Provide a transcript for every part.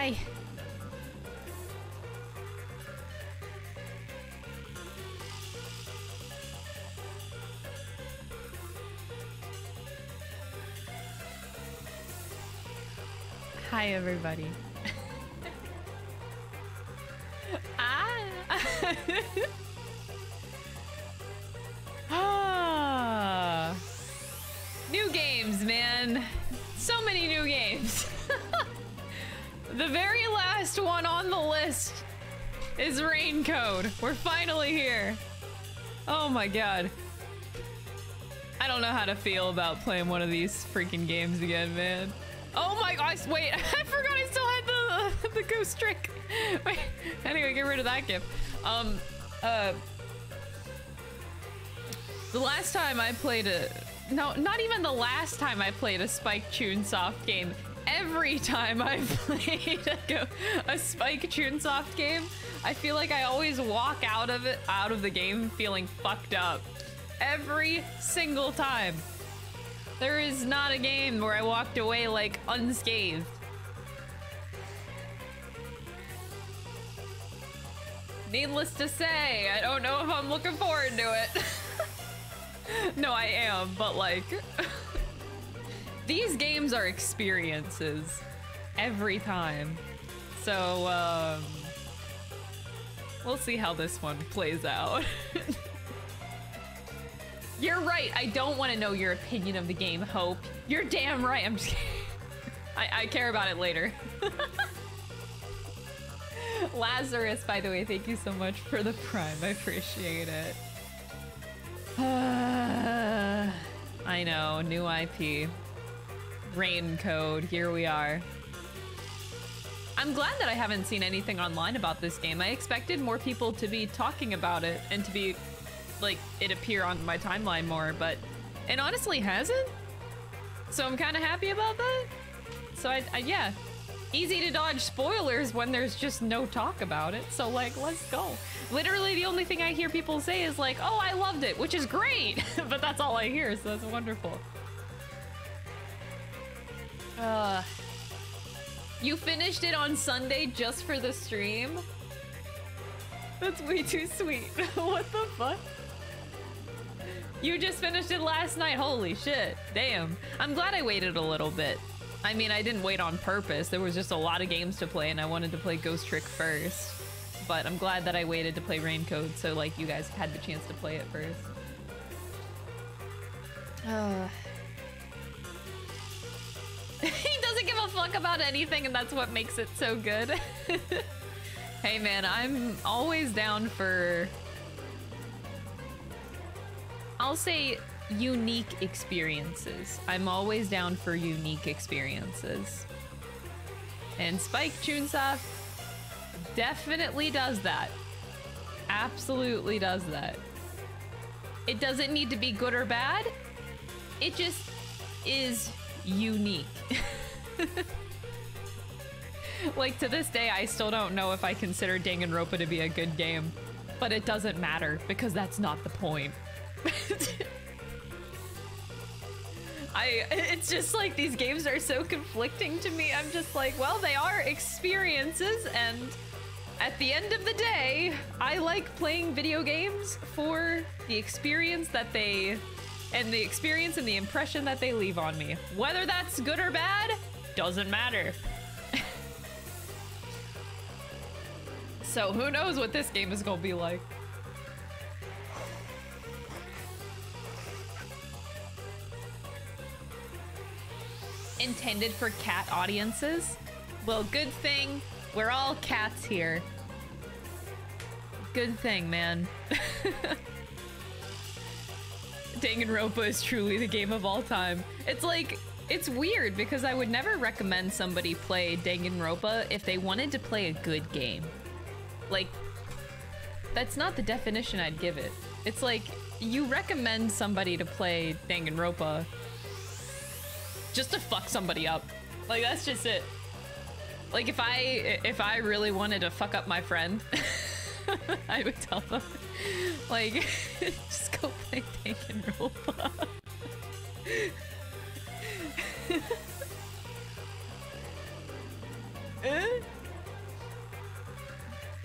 Hi. Hi, everybody. ah. is Rain Code. We're finally here. Oh my god. I don't know how to feel about playing one of these freaking games again, man. Oh my gosh, wait, I forgot I still had the, the ghost trick. Wait, anyway, get rid of that gift. Um, uh, the last time I played a, no, not even the last time I played a Spike Chunsoft game. Every time I played a, a Spike Chunsoft game, I feel like I always walk out of it, out of the game feeling fucked up. Every single time. There is not a game where I walked away like unscathed. Needless to say, I don't know if I'm looking forward to it. no, I am, but like... these games are experiences every time. So, um... We'll see how this one plays out. You're right. I don't want to know your opinion of the game, Hope. You're damn right. I'm just I, I care about it later. Lazarus, by the way, thank you so much for the prime. I appreciate it. I know, new IP. Rain code, here we are. I'm glad that I haven't seen anything online about this game. I expected more people to be talking about it and to be like it appear on my timeline more, but it honestly hasn't. So I'm kind of happy about that. So I, I, yeah, easy to dodge spoilers when there's just no talk about it. So like, let's go. Literally the only thing I hear people say is like, oh, I loved it, which is great. but that's all I hear, so that's wonderful. You finished it on Sunday just for the stream? That's way too sweet. what the fuck? You just finished it last night. Holy shit. Damn. I'm glad I waited a little bit. I mean, I didn't wait on purpose. There was just a lot of games to play and I wanted to play Ghost Trick first. But I'm glad that I waited to play Raincode so like you guys had the chance to play it first. Uh. he doesn't give a fuck about anything and that's what makes it so good. hey man, I'm always down for I'll say unique experiences. I'm always down for unique experiences. And Spike Chunsoft definitely does that. Absolutely does that. It doesn't need to be good or bad. It just is unique. like to this day, I still don't know if I consider Danganronpa to be a good game, but it doesn't matter because that's not the point. I it's just like these games are so conflicting to me. I'm just like, well, they are experiences and at the end of the day, I like playing video games for the experience that they and the experience and the impression that they leave on me. Whether that's good or bad, doesn't matter. so who knows what this game is gonna be like. intended for cat audiences? Well, good thing we're all cats here. Good thing, man. Danganronpa is truly the game of all time. It's like, it's weird because I would never recommend somebody play Danganronpa if they wanted to play a good game. Like, that's not the definition I'd give it. It's like, you recommend somebody to play Danganronpa just to fuck somebody up. Like that's just it. Like if I if I really wanted to fuck up my friend, I would tell them like just go play Tank Danganronpa. eh?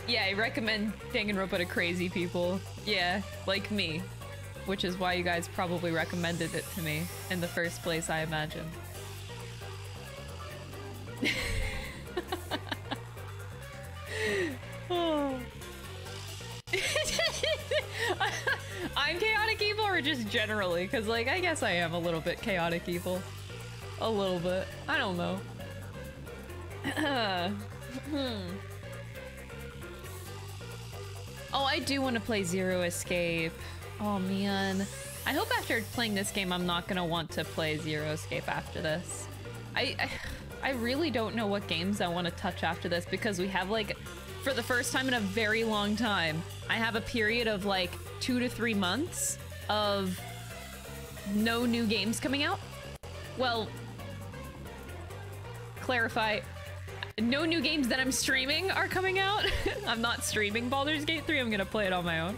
Yeah, I recommend Danganronpa to crazy people. Yeah, like me. Which is why you guys probably recommended it to me in the first place, I imagine. oh. I'm chaotic evil or just generally? Because, like, I guess I am a little bit chaotic evil. A little bit. I don't know. hmm. Oh, I do want to play Zero Escape. Oh, man. I hope after playing this game, I'm not going to want to play Zero Escape after this. I, I, I really don't know what games I want to touch after this because we have, like, for the first time in a very long time, I have a period of, like, two to three months of no new games coming out. Well, clarify, no new games that I'm streaming are coming out. I'm not streaming Baldur's Gate 3. I'm gonna play it on my own.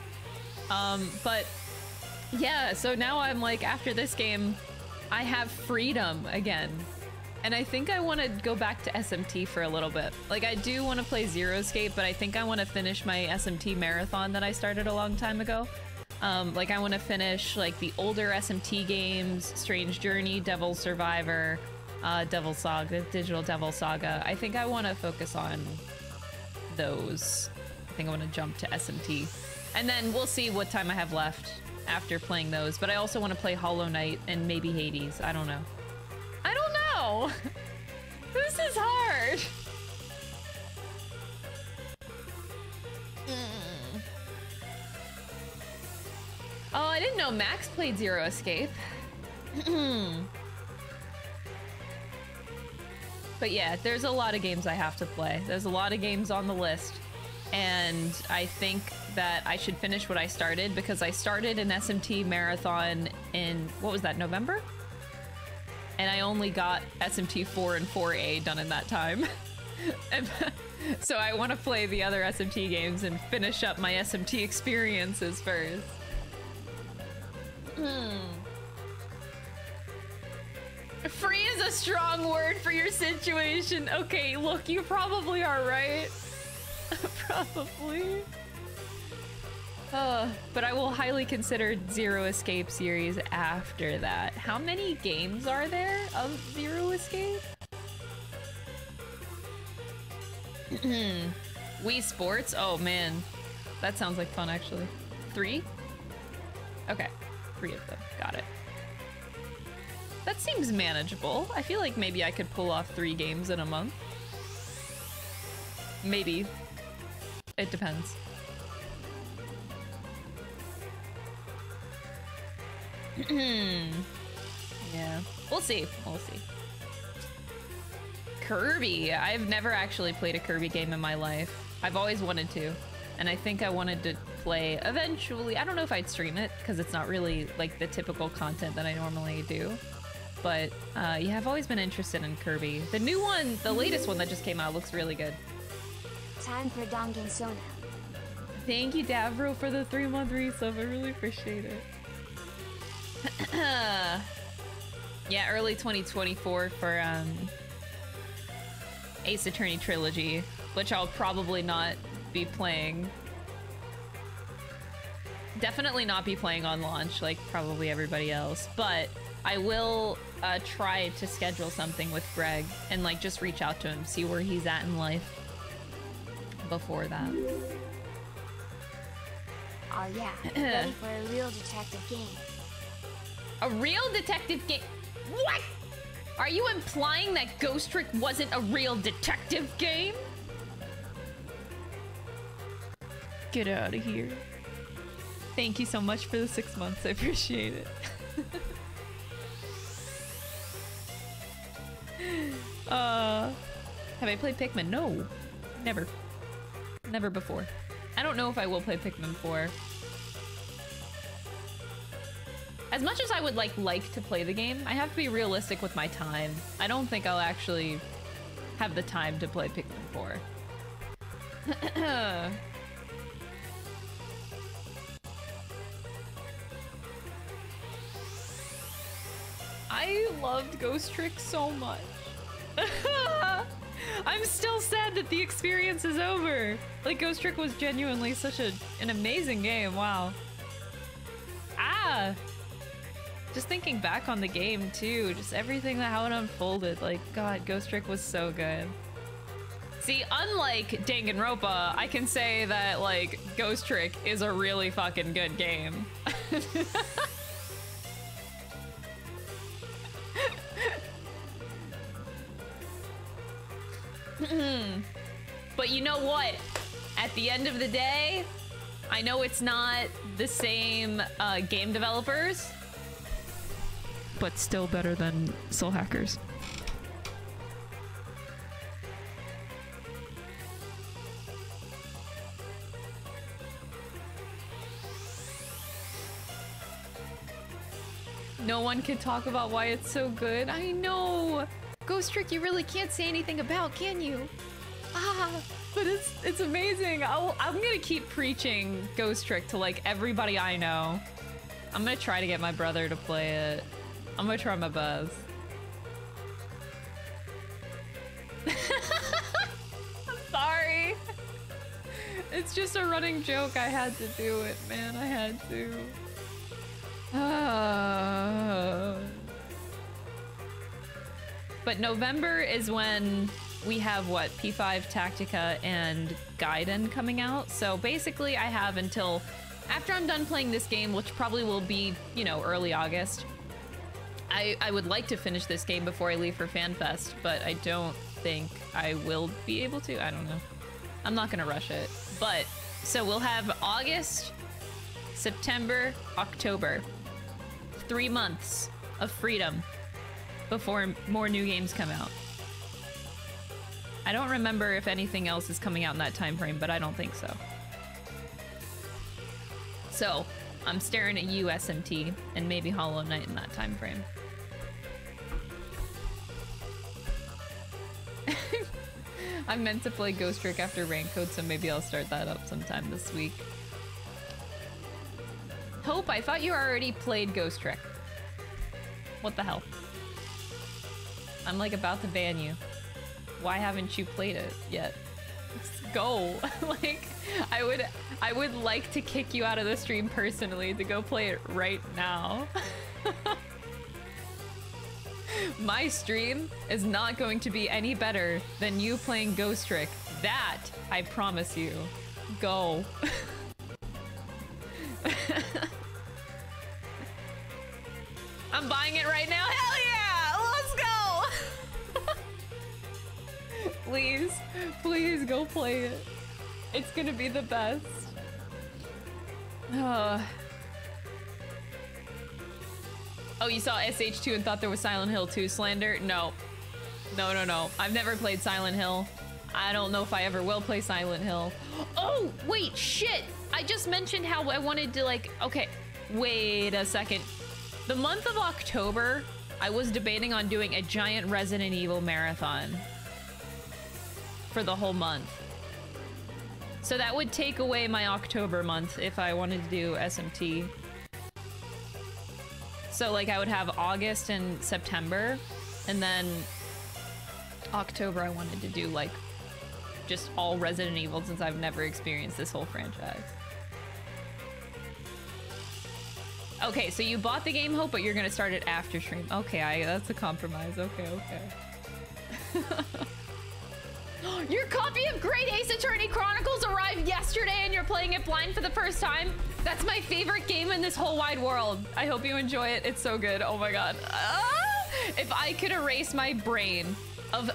Um, but yeah, so now I'm like, after this game, I have freedom again. And I think I want to go back to SMT for a little bit. Like, I do want to play Zero Escape, but I think I want to finish my SMT marathon that I started a long time ago. Um, like, I want to finish, like, the older SMT games, Strange Journey, Devil Survivor, uh, Devil Saga, Digital Devil Saga. I think I want to focus on those. I think I want to jump to SMT. And then we'll see what time I have left after playing those. But I also want to play Hollow Knight and maybe Hades. I don't know. I don't know! this is hard! Mm. Oh, I didn't know Max played Zero Escape. But yeah, there's a lot of games I have to play. There's a lot of games on the list. And I think that I should finish what I started because I started an SMT marathon in, what was that, November? And I only got SMT 4 and 4A done in that time. so I want to play the other SMT games and finish up my SMT experiences first. Hmm. Free is a strong word for your situation. Okay, look, you probably are right. probably. Uh, but I will highly consider Zero Escape series after that. How many games are there of Zero Escape? Wii Sports? Oh man, that sounds like fun actually. Three? Okay, three of them, got it. That seems manageable. I feel like maybe I could pull off three games in a month. Maybe. It depends. Yeah. We'll see. We'll see. Kirby. I've never actually played a Kirby game in my life. I've always wanted to. And I think I wanted to play eventually. I don't know if I'd stream it because it's not really like the typical content that I normally do but uh, yeah, I've always been interested in Kirby. The new one, the latest one that just came out, looks really good. Time for Dangan Sona. Thank you, Davro, for the three month resub. I really appreciate it. yeah, early 2024 for um, Ace Attorney Trilogy, which I'll probably not be playing. Definitely not be playing on launch like probably everybody else, but I will uh, try to schedule something with Greg and like just reach out to him, see where he's at in life before that. Oh yeah, ready for a real detective game. A real detective game? What? Are you implying that Ghost Trick wasn't a real detective game? Get out of here. Thank you so much for the six months. I appreciate it. Uh, have I played Pikmin? No, never. Never before. I don't know if I will play Pikmin 4. As much as I would like like to play the game, I have to be realistic with my time. I don't think I'll actually have the time to play Pikmin 4. I loved Ghost Trick so much. I'm still sad that the experience is over. Like Ghost Trick was genuinely such a an amazing game. Wow. Ah. Just thinking back on the game too, just everything that how it unfolded. Like God, Ghost Trick was so good. See, unlike Danganronpa, I can say that like Ghost Trick is a really fucking good game. but you know what? At the end of the day, I know it's not the same uh, game developers, but still better than Soul Hackers. No one can talk about why it's so good. I know. Ghost Trick you really can't say anything about, can you? Ah, but it's it's amazing. i I'm gonna keep preaching Ghost Trick to like everybody I know. I'm gonna try to get my brother to play it. I'm gonna try my best. I'm sorry. It's just a running joke. I had to do it, man. I had to. But November is when we have what P5 Tactica and Gaiden coming out. So basically, I have until after I'm done playing this game, which probably will be, you know, early August. I, I would like to finish this game before I leave for FanFest, but I don't think I will be able to. I don't know. I'm not going to rush it. But so we'll have August, September, October three months of freedom before more new games come out. I don't remember if anything else is coming out in that time frame, but I don't think so. So, I'm staring at you, SMT, and maybe Hollow Knight in that time frame. I meant to play Ghost Trick after Rain Code, so maybe I'll start that up sometime this week. Hope, I thought you already played Ghost Trick. What the hell? I'm like about to ban you. Why haven't you played it yet? Go. like, I would I would like to kick you out of the stream personally to go play it right now. My stream is not going to be any better than you playing Ghost Trick. That, I promise you. Go. I'm buying it right now. Hell yeah! Let's go! please, please go play it. It's gonna be the best. Uh. Oh, you saw SH2 and thought there was Silent Hill 2 slander? No. No, no, no. I've never played Silent Hill. I don't know if I ever will play Silent Hill. Oh, wait, shit! I just mentioned how I wanted to, like, okay, wait a second. The month of October, I was debating on doing a giant Resident Evil marathon for the whole month. So that would take away my October month if I wanted to do SMT. So like I would have August and September, and then October I wanted to do like just all Resident Evil since I've never experienced this whole franchise. Okay, so you bought the game Hope, but you're gonna start it after stream. Okay, I, that's a compromise. Okay, okay. Your copy of Great Ace Attorney Chronicles arrived yesterday and you're playing it blind for the first time? That's my favorite game in this whole wide world. I hope you enjoy it. It's so good. Oh my god. Ah! If I could erase my brain of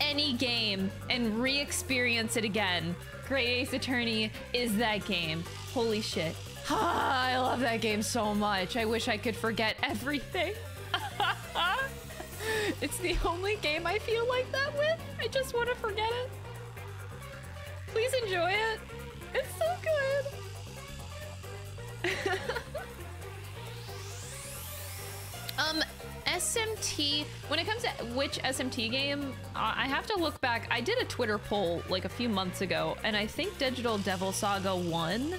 any game and re-experience it again, Great Ace Attorney is that game. Holy shit. Ah, I love that game so much. I wish I could forget everything. it's the only game I feel like that with. I just want to forget it. Please enjoy it. It's so good. um, SMT, when it comes to which SMT game, I have to look back. I did a Twitter poll like a few months ago, and I think Digital Devil Saga won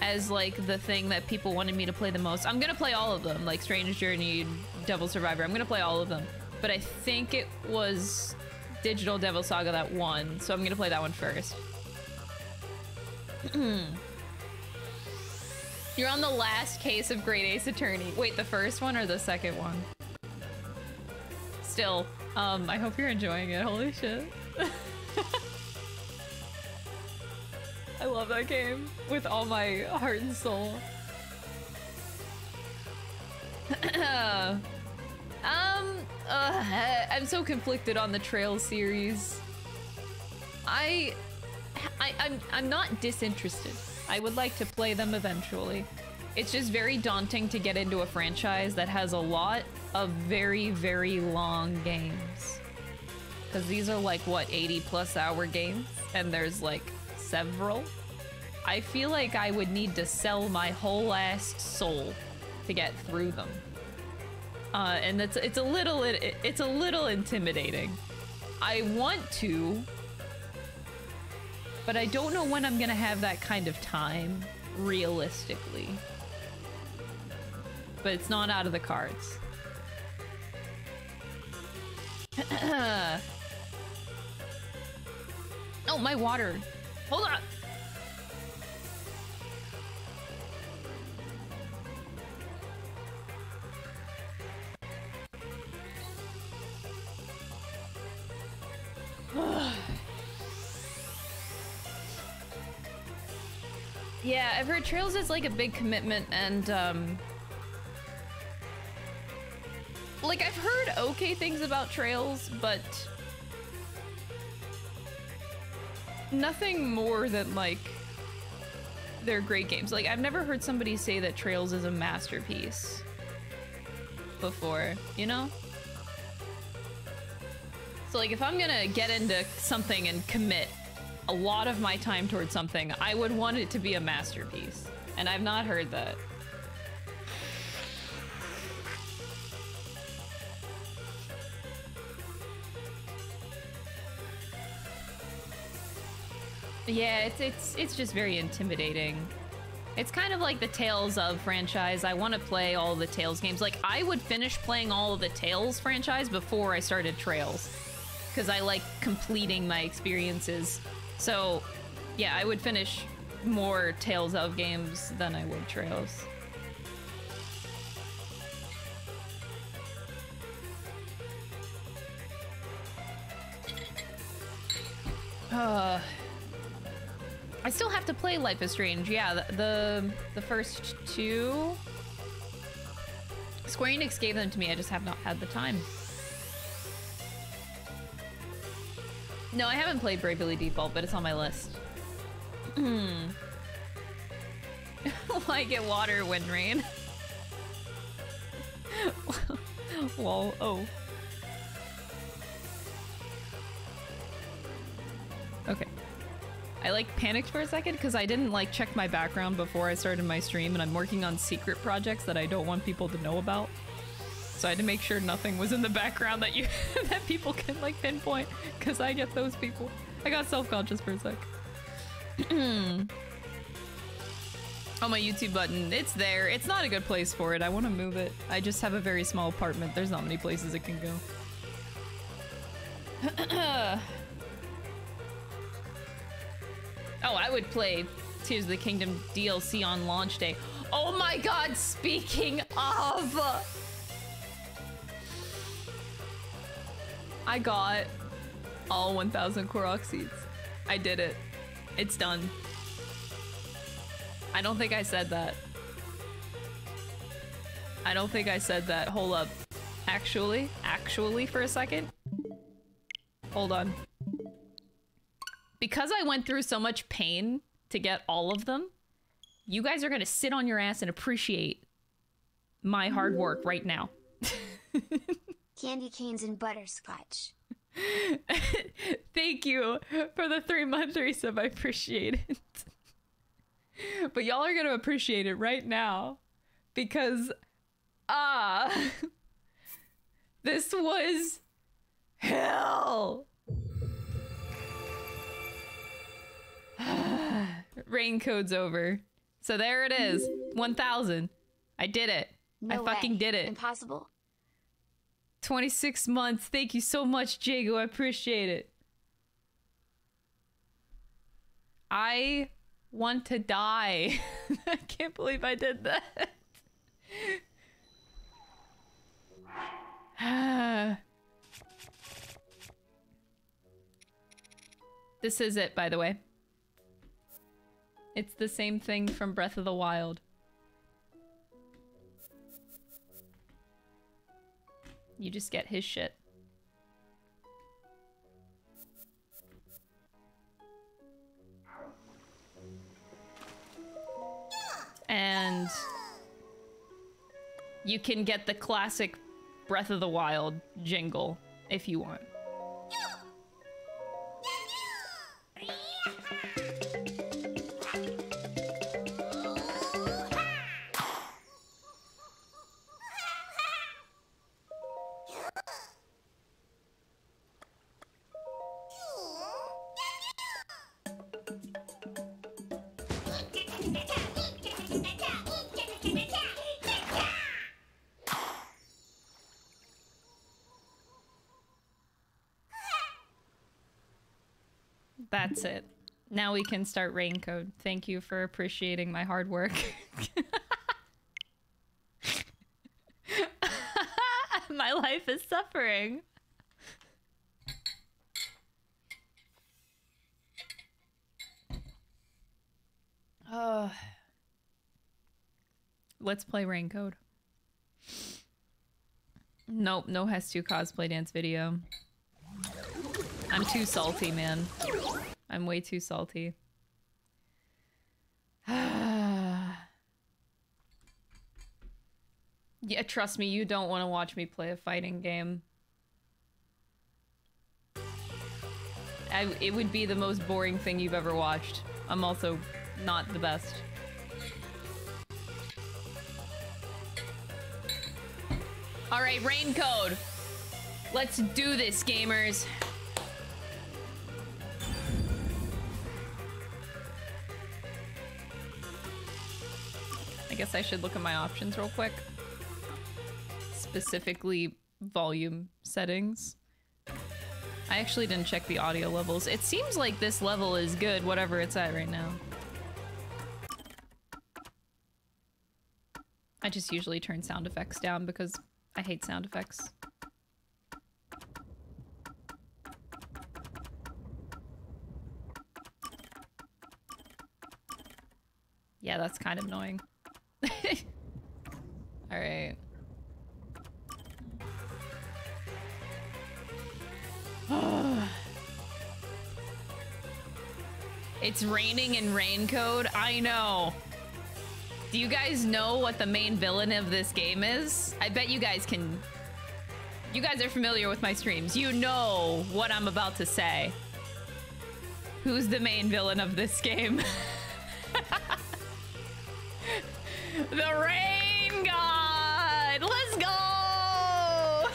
as like the thing that people wanted me to play the most. I'm gonna play all of them, like Strange Journey, Devil Survivor. I'm gonna play all of them. but I think it was Digital Devil Saga that won, so I'm gonna play that one first. You're on the last case of Great Ace Attorney. Wait, the first one or the second one? Still, um, I hope you're enjoying it. Holy shit. I love that game with all my heart and soul. um, uh, I'm so conflicted on the Trail series. I, I, I'm, I'm not disinterested. I would like to play them eventually. It's just very daunting to get into a franchise that has a lot of very, very long games. Because these are like, what, 80 plus hour games? And there's like several. I feel like I would need to sell my whole ass soul to get through them. Uh, and it's it's a little it, it's a little intimidating. I want to, but I don't know when I'm gonna have that kind of time, realistically. But it's not out of the cards. oh, my water. Hold on. Yeah, I've heard Trails is like a big commitment and um like I've heard okay things about Trails, but nothing more than like they're great games. Like I've never heard somebody say that Trails is a masterpiece before, you know? So like if I'm gonna get into something and commit a lot of my time towards something, I would want it to be a masterpiece. And I've not heard that. Yeah, it's it's it's just very intimidating. It's kind of like the Tales of franchise. I want to play all the Tales games. Like I would finish playing all of the Tales franchise before I started Trails because I like completing my experiences. So, yeah, I would finish more Tales of games than I would Trails. Uh, I still have to play Life is Strange. Yeah, the, the the first two. Square Enix gave them to me. I just have not had the time. No, I haven't played Bravely Default, but it's on my list. Hmm. Why get water when rain? Whoa, oh. Okay. I like panicked for a second because I didn't like check my background before I started my stream and I'm working on secret projects that I don't want people to know about. So I had to make sure nothing was in the background that you that people can like pinpoint because I get those people. I got self-conscious for a sec. oh, my YouTube button. It's there. It's not a good place for it. I want to move it. I just have a very small apartment. There's not many places it can go. oh, I would play Tears of the Kingdom DLC on launch day. Oh my god, speaking of... I got all 1,000 Korok seeds. I did it. It's done. I don't think I said that. I don't think I said that. Hold up. Actually, actually for a second. Hold on. Because I went through so much pain to get all of them, you guys are gonna sit on your ass and appreciate my hard work right now. Candy canes and butterscotch. Thank you for the three month resub. I appreciate it. but y'all are gonna appreciate it right now because ah this was hell. Rain code's over. So there it is. 1000. I did it. No I fucking way. did it. Impossible. 26 months. Thank you so much, Jago. I appreciate it. I want to die. I can't believe I did that. this is it, by the way. It's the same thing from Breath of the Wild. You just get his shit. And you can get the classic Breath of the Wild jingle if you want. Now we can start rain code. Thank you for appreciating my hard work. my life is suffering. Uh, let's play rain code. Nope, no has to cosplay dance video. I'm too salty, man. I'm way too salty. yeah, trust me, you don't want to watch me play a fighting game. I, it would be the most boring thing you've ever watched. I'm also not the best. Alright, rain code. Let's do this, gamers. I guess I should look at my options real quick. Specifically, volume settings. I actually didn't check the audio levels. It seems like this level is good, whatever it's at right now. I just usually turn sound effects down because I hate sound effects. Yeah, that's kind of annoying. Alright. it's raining in rain code? I know. Do you guys know what the main villain of this game is? I bet you guys can... You guys are familiar with my streams. You know what I'm about to say. Who's the main villain of this game? The rain god! Let's go!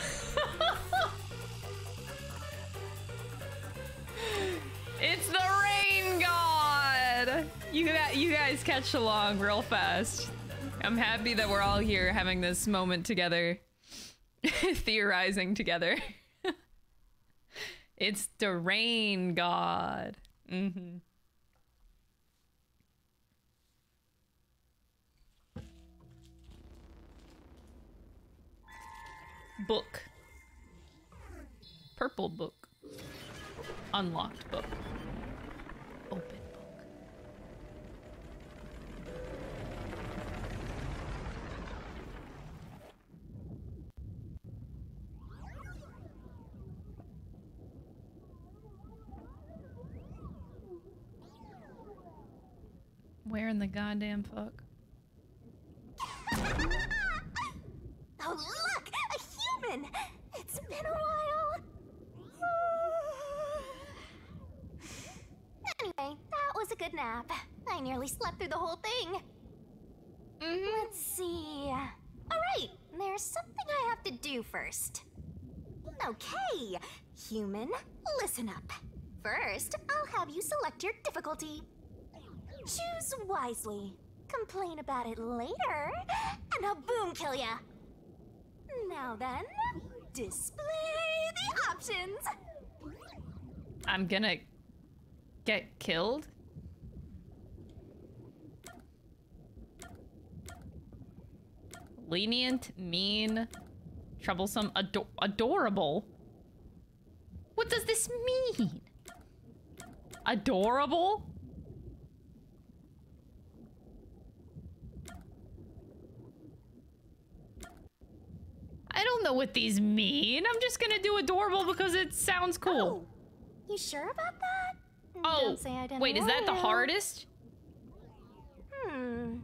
it's the rain god! You, you guys catch along real fast. I'm happy that we're all here having this moment together. Theorizing together. it's the rain god. Mm-hmm. Book. Purple book. Unlocked book. Open book. Where in the goddamn fuck? Look! A human! It's been a while. anyway, that was a good nap. I nearly slept through the whole thing. Mm-hmm. Let's see. Alright, there's something I have to do first. Okay, human, listen up. First, I'll have you select your difficulty. Choose wisely. Complain about it later, and I'll boom kill ya. Now then, display the options. I'm gonna get killed? Lenient, mean, troublesome, ado adorable. What does this mean? Adorable? I don't know what these mean. I'm just gonna do adorable because it sounds cool. Oh, you sure about that? Oh, Don't say I didn't wait, is that the hardest? Hmm.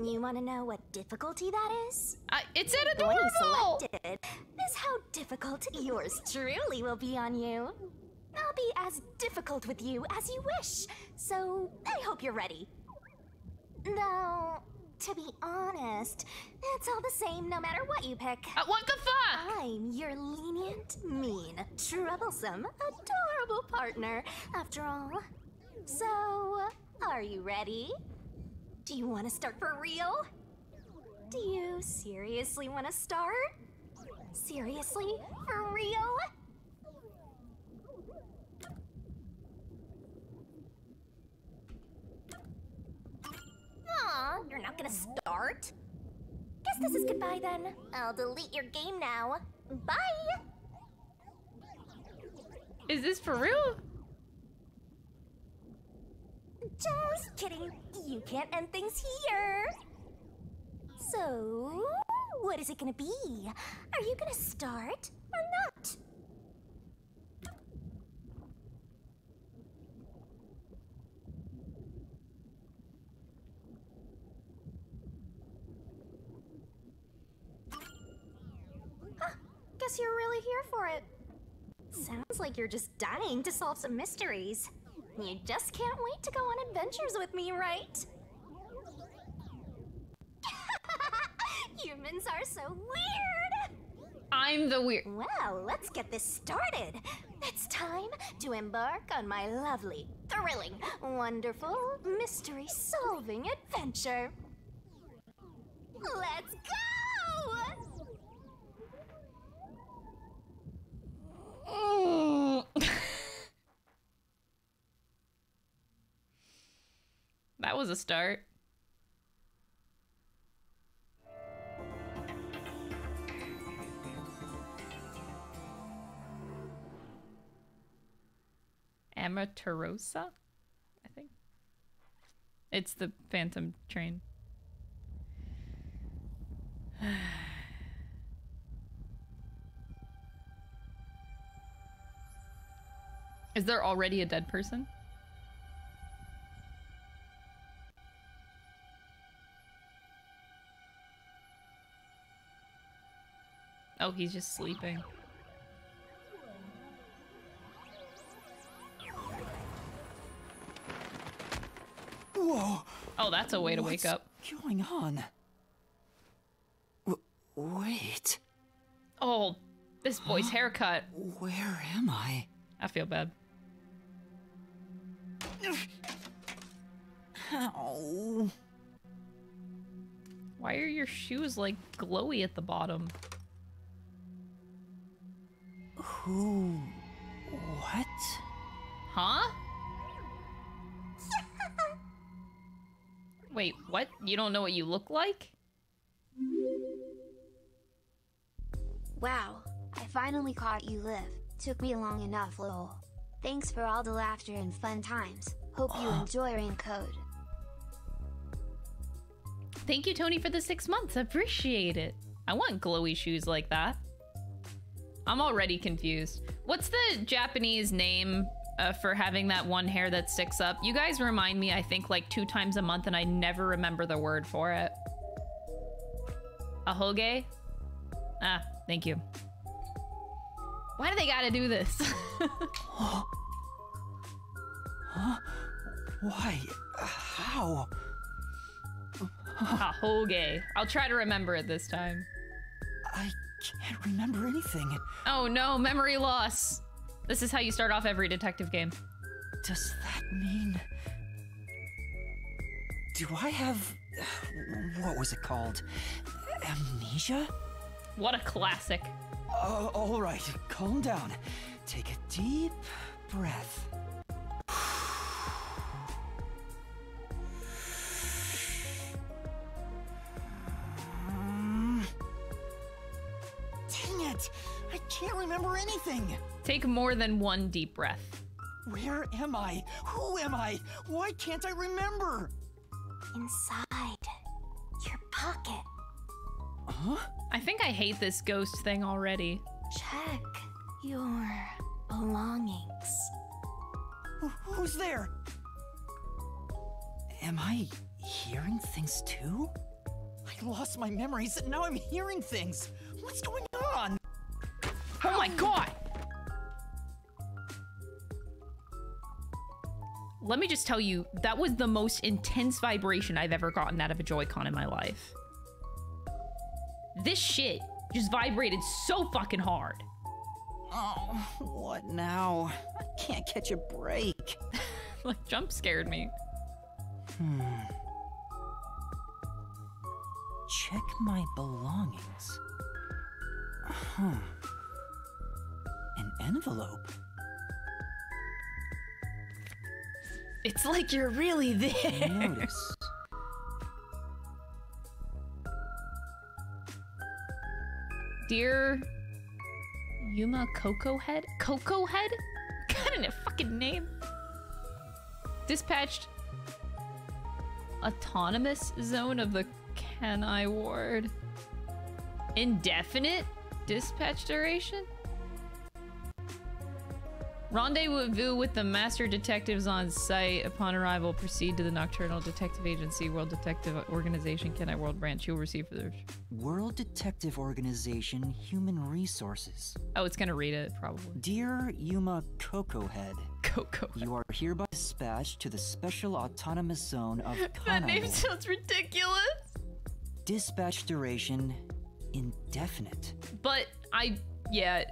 You want to know what difficulty that is? I, it said The one you selected is how difficult yours truly will be on you. I'll be as difficult with you as you wish, so I hope you're ready. Though, to be honest, it's all the same no matter what you pick. Uh, what the fuck? I'm your lenient, mean, troublesome, adorable partner, after all. So, are you ready? Do you want to start for real? Do you seriously want to start? Seriously? For real? Aw, you're not gonna start? Guess this is goodbye then. I'll delete your game now. Bye! Is this for real? Just kidding. You can't end things here. So, what is it gonna be? Are you gonna start or not? Guess you're really here for it. Sounds like you're just dying to solve some mysteries. You just can't wait to go on adventures with me, right? Humans are so weird! I'm the weird. Well, let's get this started. It's time to embark on my lovely, thrilling, wonderful, mystery solving adventure. Let's go! Mm. that was a start. Amaterasu, I think. It's the Phantom train. Is there already a dead person? Oh, he's just sleeping. Whoa! Oh, that's a way to wake up. What's going on? W- wait, Oh, this boy's haircut. where am I? I feel bad. Ow. Why are your shoes like glowy at the bottom? Who? What? Huh? Wait, what? You don't know what you look like? Wow, I finally caught you live. Took me long enough, lol. Thanks for all the laughter and fun times. Hope you enjoy Raincode. Thank you, Tony, for the six months. Appreciate it. I want glowy shoes like that. I'm already confused. What's the Japanese name uh, for having that one hair that sticks up? You guys remind me, I think, like two times a month, and I never remember the word for it. Ahoge? Ah, thank you. Why do they gotta do this? Huh? Why? How? Ah, A hoge. I'll try to remember it this time. I can't remember anything. Oh no, memory loss. This is how you start off every detective game. Does that mean. Do I have. What was it called? Amnesia? What a classic. Uh, all right, calm down. Take a deep breath. Dang it! I can't remember anything! Take more than one deep breath. Where am I? Who am I? Why can't I remember? Inside think I hate this ghost thing already. Check your belongings. Who's there? Am I hearing things too? I lost my memories and now I'm hearing things. What's going on? Oh my god! Let me just tell you, that was the most intense vibration I've ever gotten out of a Joy-Con in my life. This shit just vibrated so fucking hard. Oh, what now? I can't catch a break. like, jump scared me. Hmm. Check my belongings. Huh. An envelope. It's like you're really there. Notice. Dear Yuma Kokohead? Coco Head? Kind of a fucking name. Dispatched autonomous zone of the Kanai Ward. Indefinite dispatch duration? Rendezvous with the master detectives on site. Upon arrival, proceed to the Nocturnal Detective Agency, World Detective Organization, Kanai Ward Branch. You'll receive for the. World Detective Organization Human Resources. Oh, it's gonna read it probably. Dear Yuma Kokohead, Coco. you are hereby dispatched to the Special Autonomous Zone of That name sounds ridiculous. Dispatch duration indefinite. But I, yeah,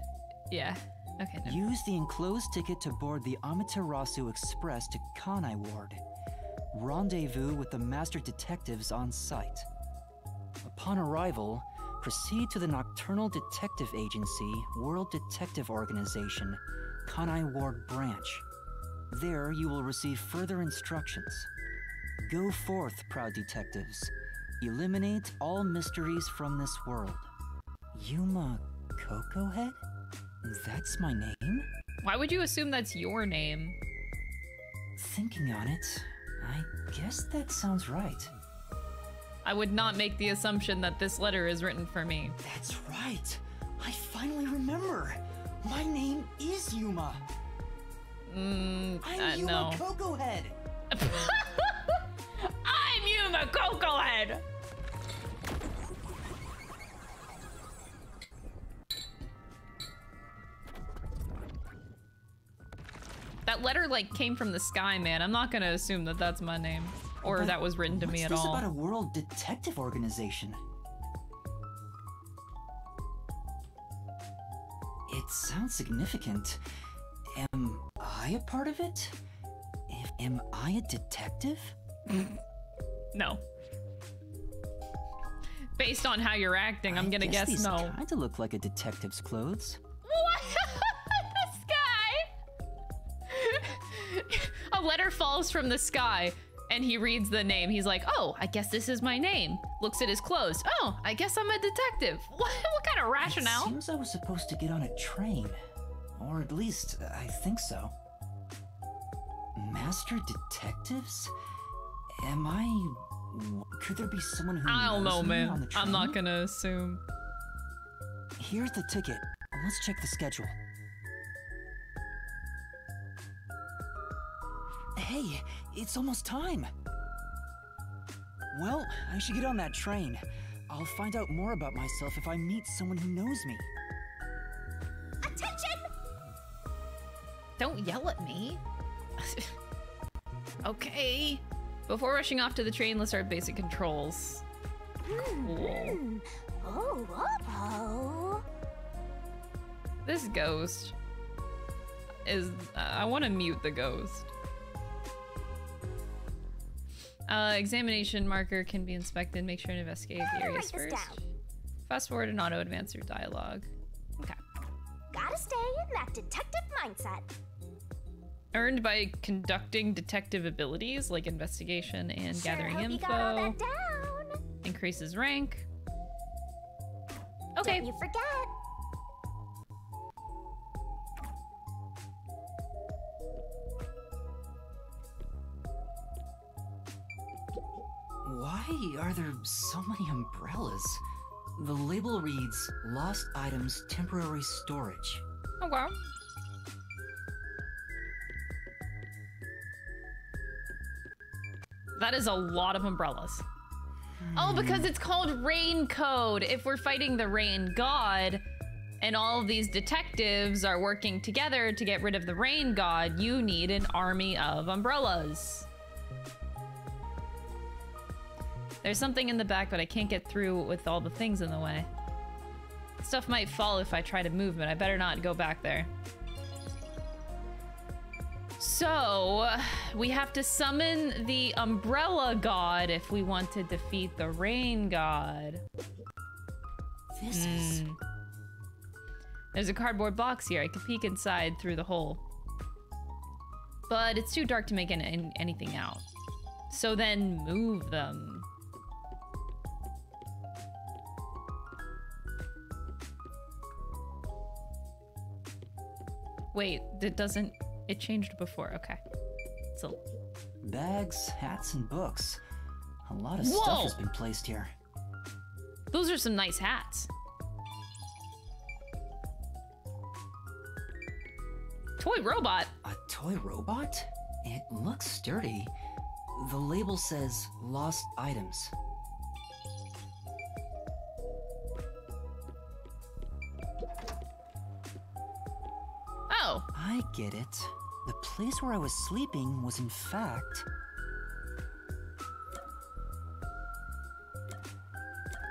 yeah. Okay. No. Use the enclosed ticket to board the Amaterasu Express to Kanai Ward. Rendezvous with the master detectives on site. Upon arrival, proceed to the Nocturnal Detective Agency, World Detective Organization, Kanai Ward Branch. There you will receive further instructions. Go forth, proud detectives. Eliminate all mysteries from this world. Yuma Kokohead? That's my name? Why would you assume that's your name? Thinking on it, I guess that sounds right. I would not make the assumption that this letter is written for me. That's right. I finally remember. My name is Yuma. Mm, I'm uh, Yuma no. Kokohead. I'm Yuma Kokohead. That letter like came from the sky, man. I'm not gonna assume that that's my name or But that was written to me what's at this all. about a world detective organization? It sounds significant. Am I a part of it? Am I a detective? No. Based on how you're acting, I'm I gonna guess, these no. Kind of look like a detective's clothes. What? a letter falls from the sky, and he reads the name. He's like, "Oh, I guess this is my name." Looks at his clothes. Oh, I guess I'm a detective. What? What kind of rationale? It seems I was supposed to get on a train. Or at least, I think so. Master detectives? Am I. Could there be someone who. I don't know, man. I'm not gonna assume. Here's the ticket. Let's check the schedule. Hey, it's almost time. Well, I should get on that train. I'll find out more about myself if I meet someone who knows me. Attention! Don't yell at me. okay. Before rushing off to the train, let's start basic controls. Cool. Hmm. Oh, oh, This ghost is. Uh, I want to mute the ghost. Uh, examination marker can be inspected. Make sure and investigate the areas first. down. Fast forward and auto advance through dialogue. Okay. Gotta stay in that detective mindset. Earned by conducting detective abilities like investigation and Sure gathering hope info. You got all that down. Increases rank. Okay. Don't you forget. Why are there so many umbrellas? The label reads Lost Items Temporary Storage. Oh, wow. That is a lot of umbrellas. Oh, because it's called Rain Code. If we're fighting the Rain God and all of these detectives are working together to get rid of the Rain God, you need an army of umbrellas. There's something in the back, but I can't get through with all the things in the way. Stuff might fall if I try to move, but I better not go back there. So, we have to summon the Umbrella God if we want to defeat the Rain God. This is. Hmm. There's a cardboard box here. I could peek inside through the hole. But it's too dark to make an, an- anything out. So then move them. Wait, it doesn't. It changed before. Okay. So Bags, hats, and books. A lot of Whoa! stuff has been placed here. those are some nice hats. Toy robot. A toy robot? It looks sturdy. The label says Lost Items. Oh, I get it. The place where I was sleeping was, in fact,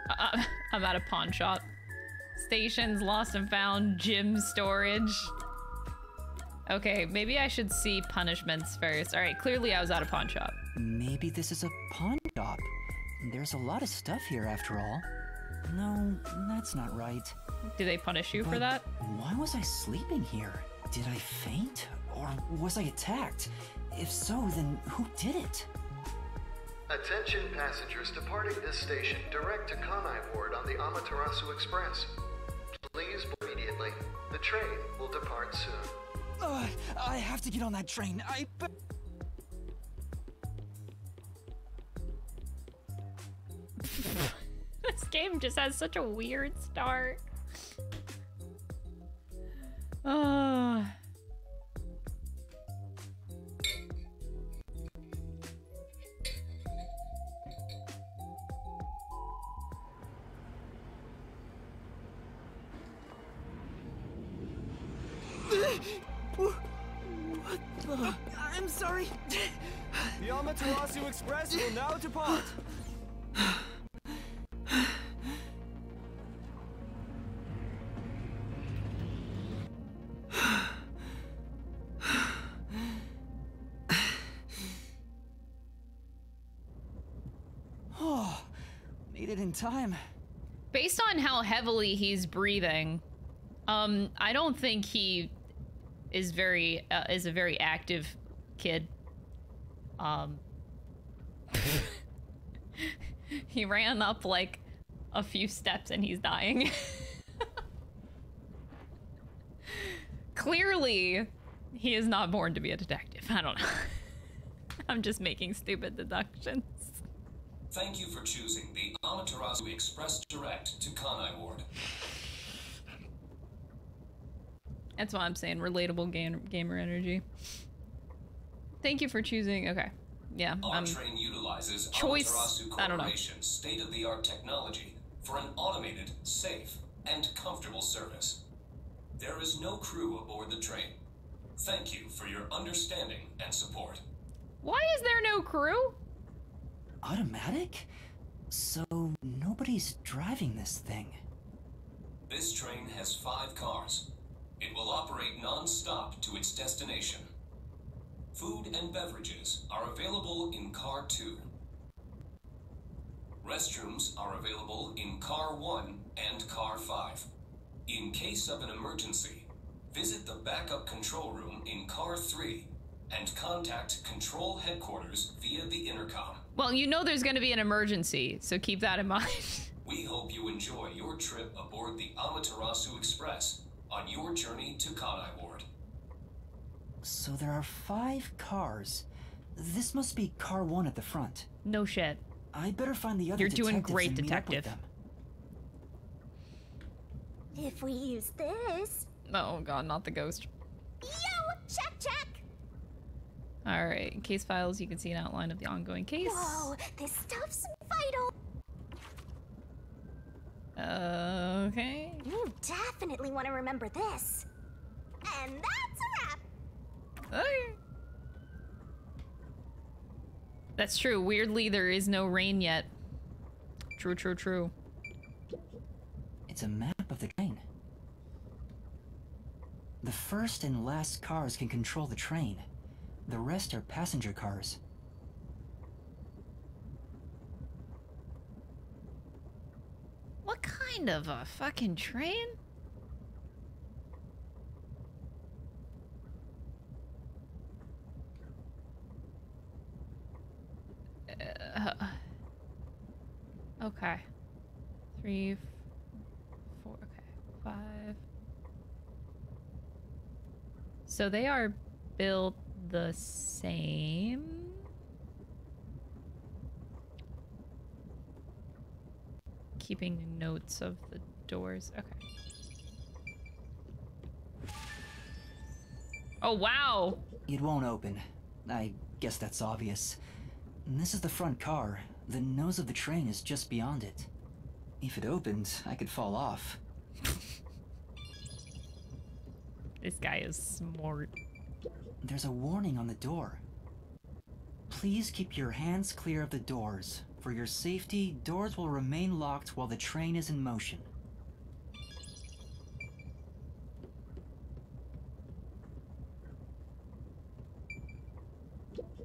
Uh, I'm at a pawn shop. Stations, lost and found, gym storage. Okay, maybe I should see punishments first. All right, clearly I was at a pawn shop. maybe this is a pawn shop. There's a lot of stuff here after all. No, that's not right. Do they punish you for that? Why was I sleeping here? Did I faint? Or was I attacked? If so, then who did it? Attention passengers departing this station direct to Kanai Ward on the Amaterasu Express. Please board immediately. The train will depart soon. Ugh, I have to get on that train. I. this game just has such a weird start. Oh. I'm sorry. The Amaterasu Express will now depart. Time. Based on how heavily he's breathing, um, I don't think he is very uh, is a very active kid. Um, he ran up like a few steps and he's dying. Clearly, he is not born to be a detective. I don't know. I'm just making stupid deductions. Thank you for choosing the Amaterasu Express Direct to Kanai Ward. That's why I'm saying relatable game, gamer energy. Thank you for choosing. Okay. Yeah. Our Um, train utilizes choice- Amaterasu I don't know. Corporation's state-of-the-art technology for an automated, safe, and comfortable service. There is no crew aboard the train. Thank you for your understanding and support. why is there no crew? Automatic? So nobody's driving this thing. This train has five cars. It will operate non-stop to its destination. Food and beverages are available in Car 2. Restrooms are available in Car 1 and Car 5. In case of an emergency, visit the backup control room in Car 3 and contact Control Headquarters via the intercom. Well, you know there's going to be an emergency, so keep that in mind. We hope you enjoy your trip aboard the Amaterasu Express on your journey to Kanai Ward. So there are five cars. This must be car one at the front. no shit. I better find the other You're doing great, and meet up with detective. If we use this. Oh god, not the ghost. Yo! Check, check! Alright, in case files, you can see an outline of the ongoing case. Whoa, this stuff's vital. Okay. You definitely want to remember this. And that's a wrap. Okay. That's true. Weirdly, there is no rain yet. True, true, true. It's a map of the train. The first and last cars can control the train. The rest are passenger cars. What kind of a fucking train? Uh, okay. Three, four, okay. Five. So they are built the same. Keeping notes of the doors. Okay. Oh, wow. It won't open. I guess that's obvious. This is the front car. The nose of the train is just beyond it. If it opened, I could fall off. This guy is smart. There's a warning on the door. Please keep your hands clear of the doors. For your safety, doors will remain locked while the train is in motion.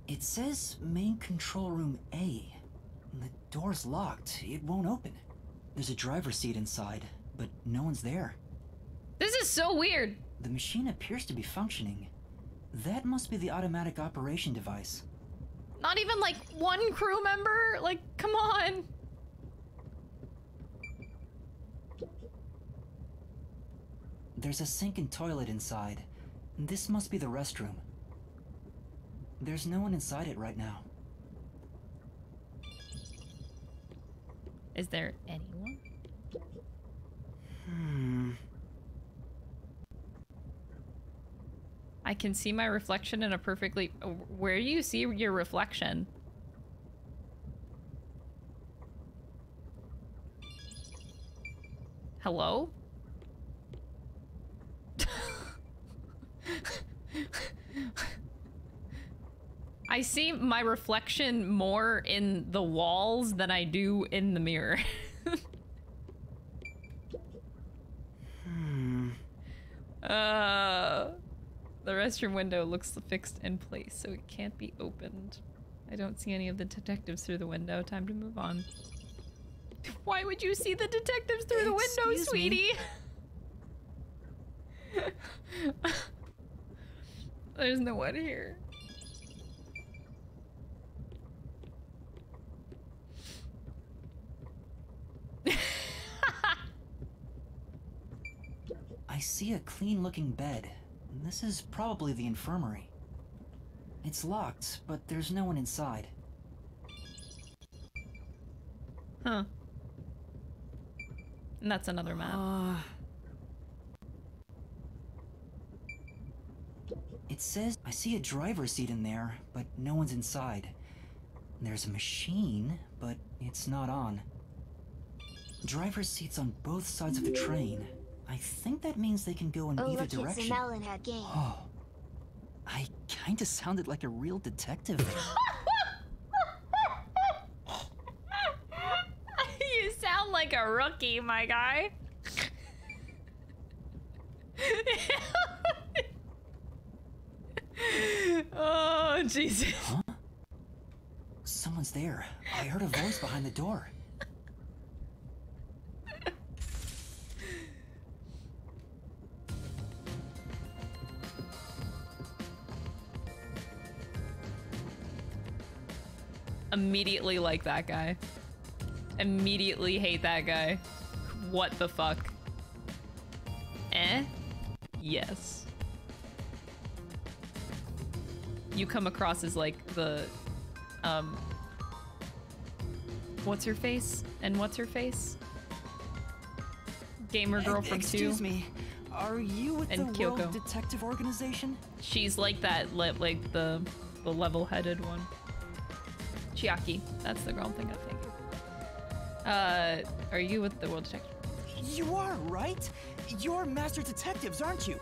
It says main control room A. The door's locked. It won't open. There's a driver's seat inside, but no one's there. This is so weird. The machine appears to be functioning. That must be the automatic operation device. Not even like one crew member? Like, come on. There's a sink and toilet inside. This must be the restroom. There's no one inside it right now. Is there anyone? Hmm. I can see my reflection in a perfectly. Where do you see your reflection? Hello? I see my reflection more in the walls than I do in the mirror. Hmm. Uh, the restroom window looks fixed in place, so it can't be opened. I don't see any of the detectives through the window. Time to move on. Why would you see the detectives through the window, Excuse me? sweetie? There's no one here. I see a clean looking bed. This is probably the infirmary. It's locked, but there's no one inside. Huh. And that's another map. Uh, it says I see a driver's seat in there, but no one's inside. There's a machine, but it's not on. Driver's seats on both sides of the train. I think that means they can go in Oh, either look, it's the direction. Melonhead game. Oh. I kinda sounded like a real detective you sound like a rookie, my guy. oh, Jesus. Someone's there. I heard a voice behind the door. Immediately like that guy. Immediately hate that guy. What the fuck? Eh? Yes. You come across as like the um what's her face? And what's her face? Gamer girl from Excuse 2. me. Are you with And the Kyoko. World Detective Organization? She's like that like the the level-headed one. Chiaki. That's the girl I'm thinking of. Thank you. Uh, are you with the World Detective? You are, right? You're master detectives, aren't you?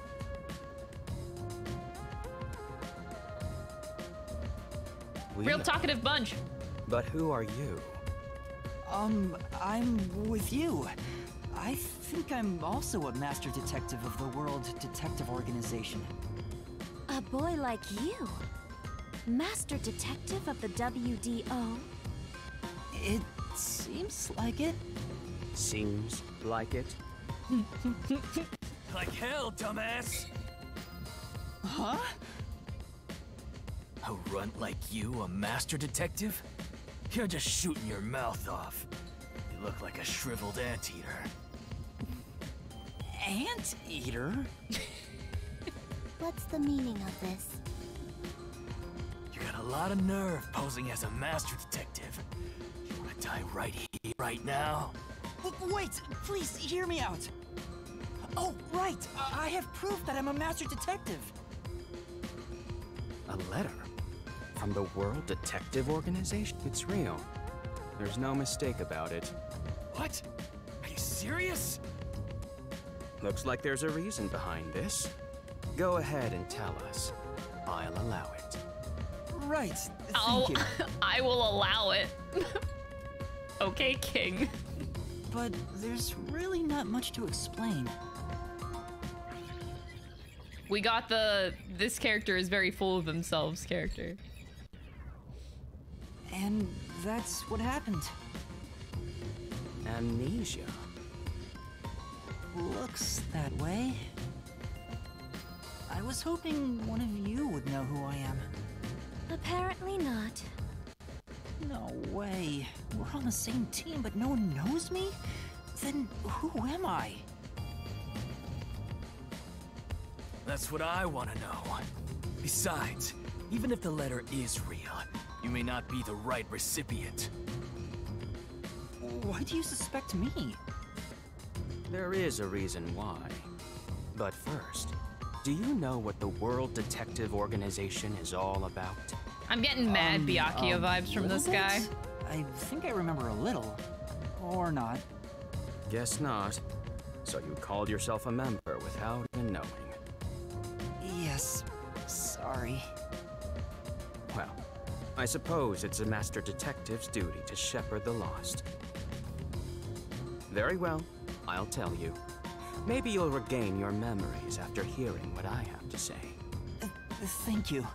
We Real know. talkative bunch. But who are you? Um, I'm with you. I think I'm also a master detective of the World Detective Organization. A boy like you? Master Detective of the WDO? It seems like it. Seems like it. Like hell, dumbass! Huh? A runt like you, a master detective? You're just shooting your mouth off. You look like a shriveled anteater. Anteater? What's the meaning of this? Got a lot of nerve posing as a master detective. You wanna die right here, right now? Wait, please hear me out. Oh, right. I have proof that I'm a master detective. A letter? From the World Detective Organization? It's real. There's no mistake about it. What? Are you serious? Looks like there's a reason behind this. Go ahead and tell us. I'll allow it. Right. Thank Oh, you. I will allow it. okay, King. But there's really not much to explain. We got the this character is very full of themselves character. And that's what happened. Amnesia. Looks that way. I was hoping one of you would know who I am. Apparently not. No way. We're on the same team, but no one knows me? Then who am I? That's what I want to know. Besides, even if the letter is real, you may not be the right recipient. Why do you suspect me? There is a reason why. But first, do you know what the World Detective Organization is all about? I'm getting mad Um, Byakuya a vibes from this little guy. bit? I think I remember a little. Or not. Guess not. So you called yourself a member without even knowing. Yes. Sorry. Well, I suppose it's a master detective's duty to shepherd the lost. Very well, I'll tell you. Maybe you'll regain your memories after hearing what I have to say. Uh, thank you.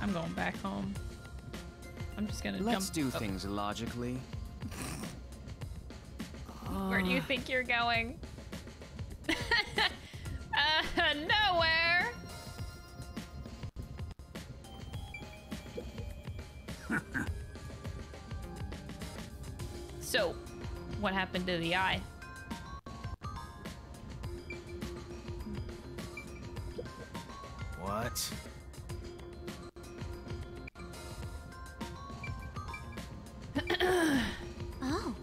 I'm going back home. I'm just gonna Let's jump. do oh, things logically. Where do you think you're going? uh, nowhere. so, what happened to the eye? What? Oh,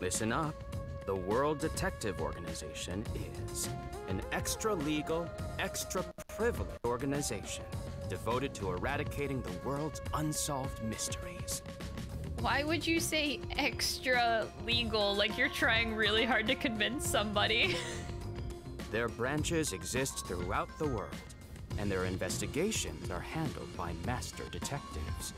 Listen up. The World Detective Organization is an extra legal, extra privileged organization devoted to eradicating the world's unsolved mysteries. Why would you say extra legal? Like you're trying really hard to convince somebody. Their branches exist throughout the world, and their investigations are handled by master detectives.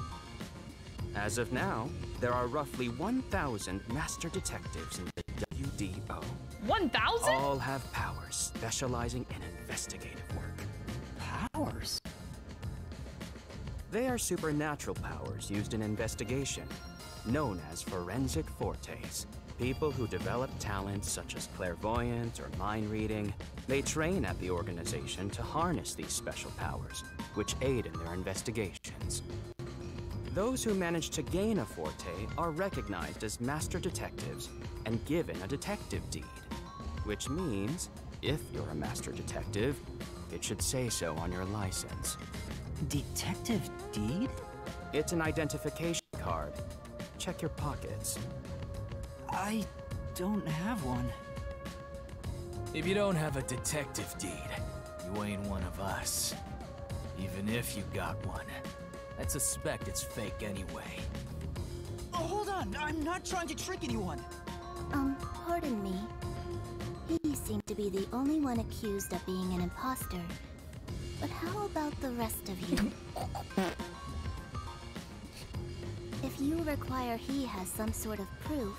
As of now, there are roughly 1,000 master detectives in the WDO. 1,000? All have powers specializing in investigative work. Powers? They are supernatural powers used in investigation, known as forensic fortes. People who develop talents such as clairvoyance or mind reading, they train at the organization to harness these special powers, which aid in their investigations. Those who manage to gain a forte are recognized as master detectives and given a detective deed, which means if you're a master detective, it should say so on your license. Detective deed? It's an identification card. Check your pockets. I don't have one. If you don't have a detective deed, you ain't one of us. Even if you got one, I'd suspect it's fake anyway. Oh, hold on! I'm not trying to trick anyone! Um, pardon me. He seemed to be the only one accused of being an imposter. But how about the rest of you? if you require he has some sort of proof,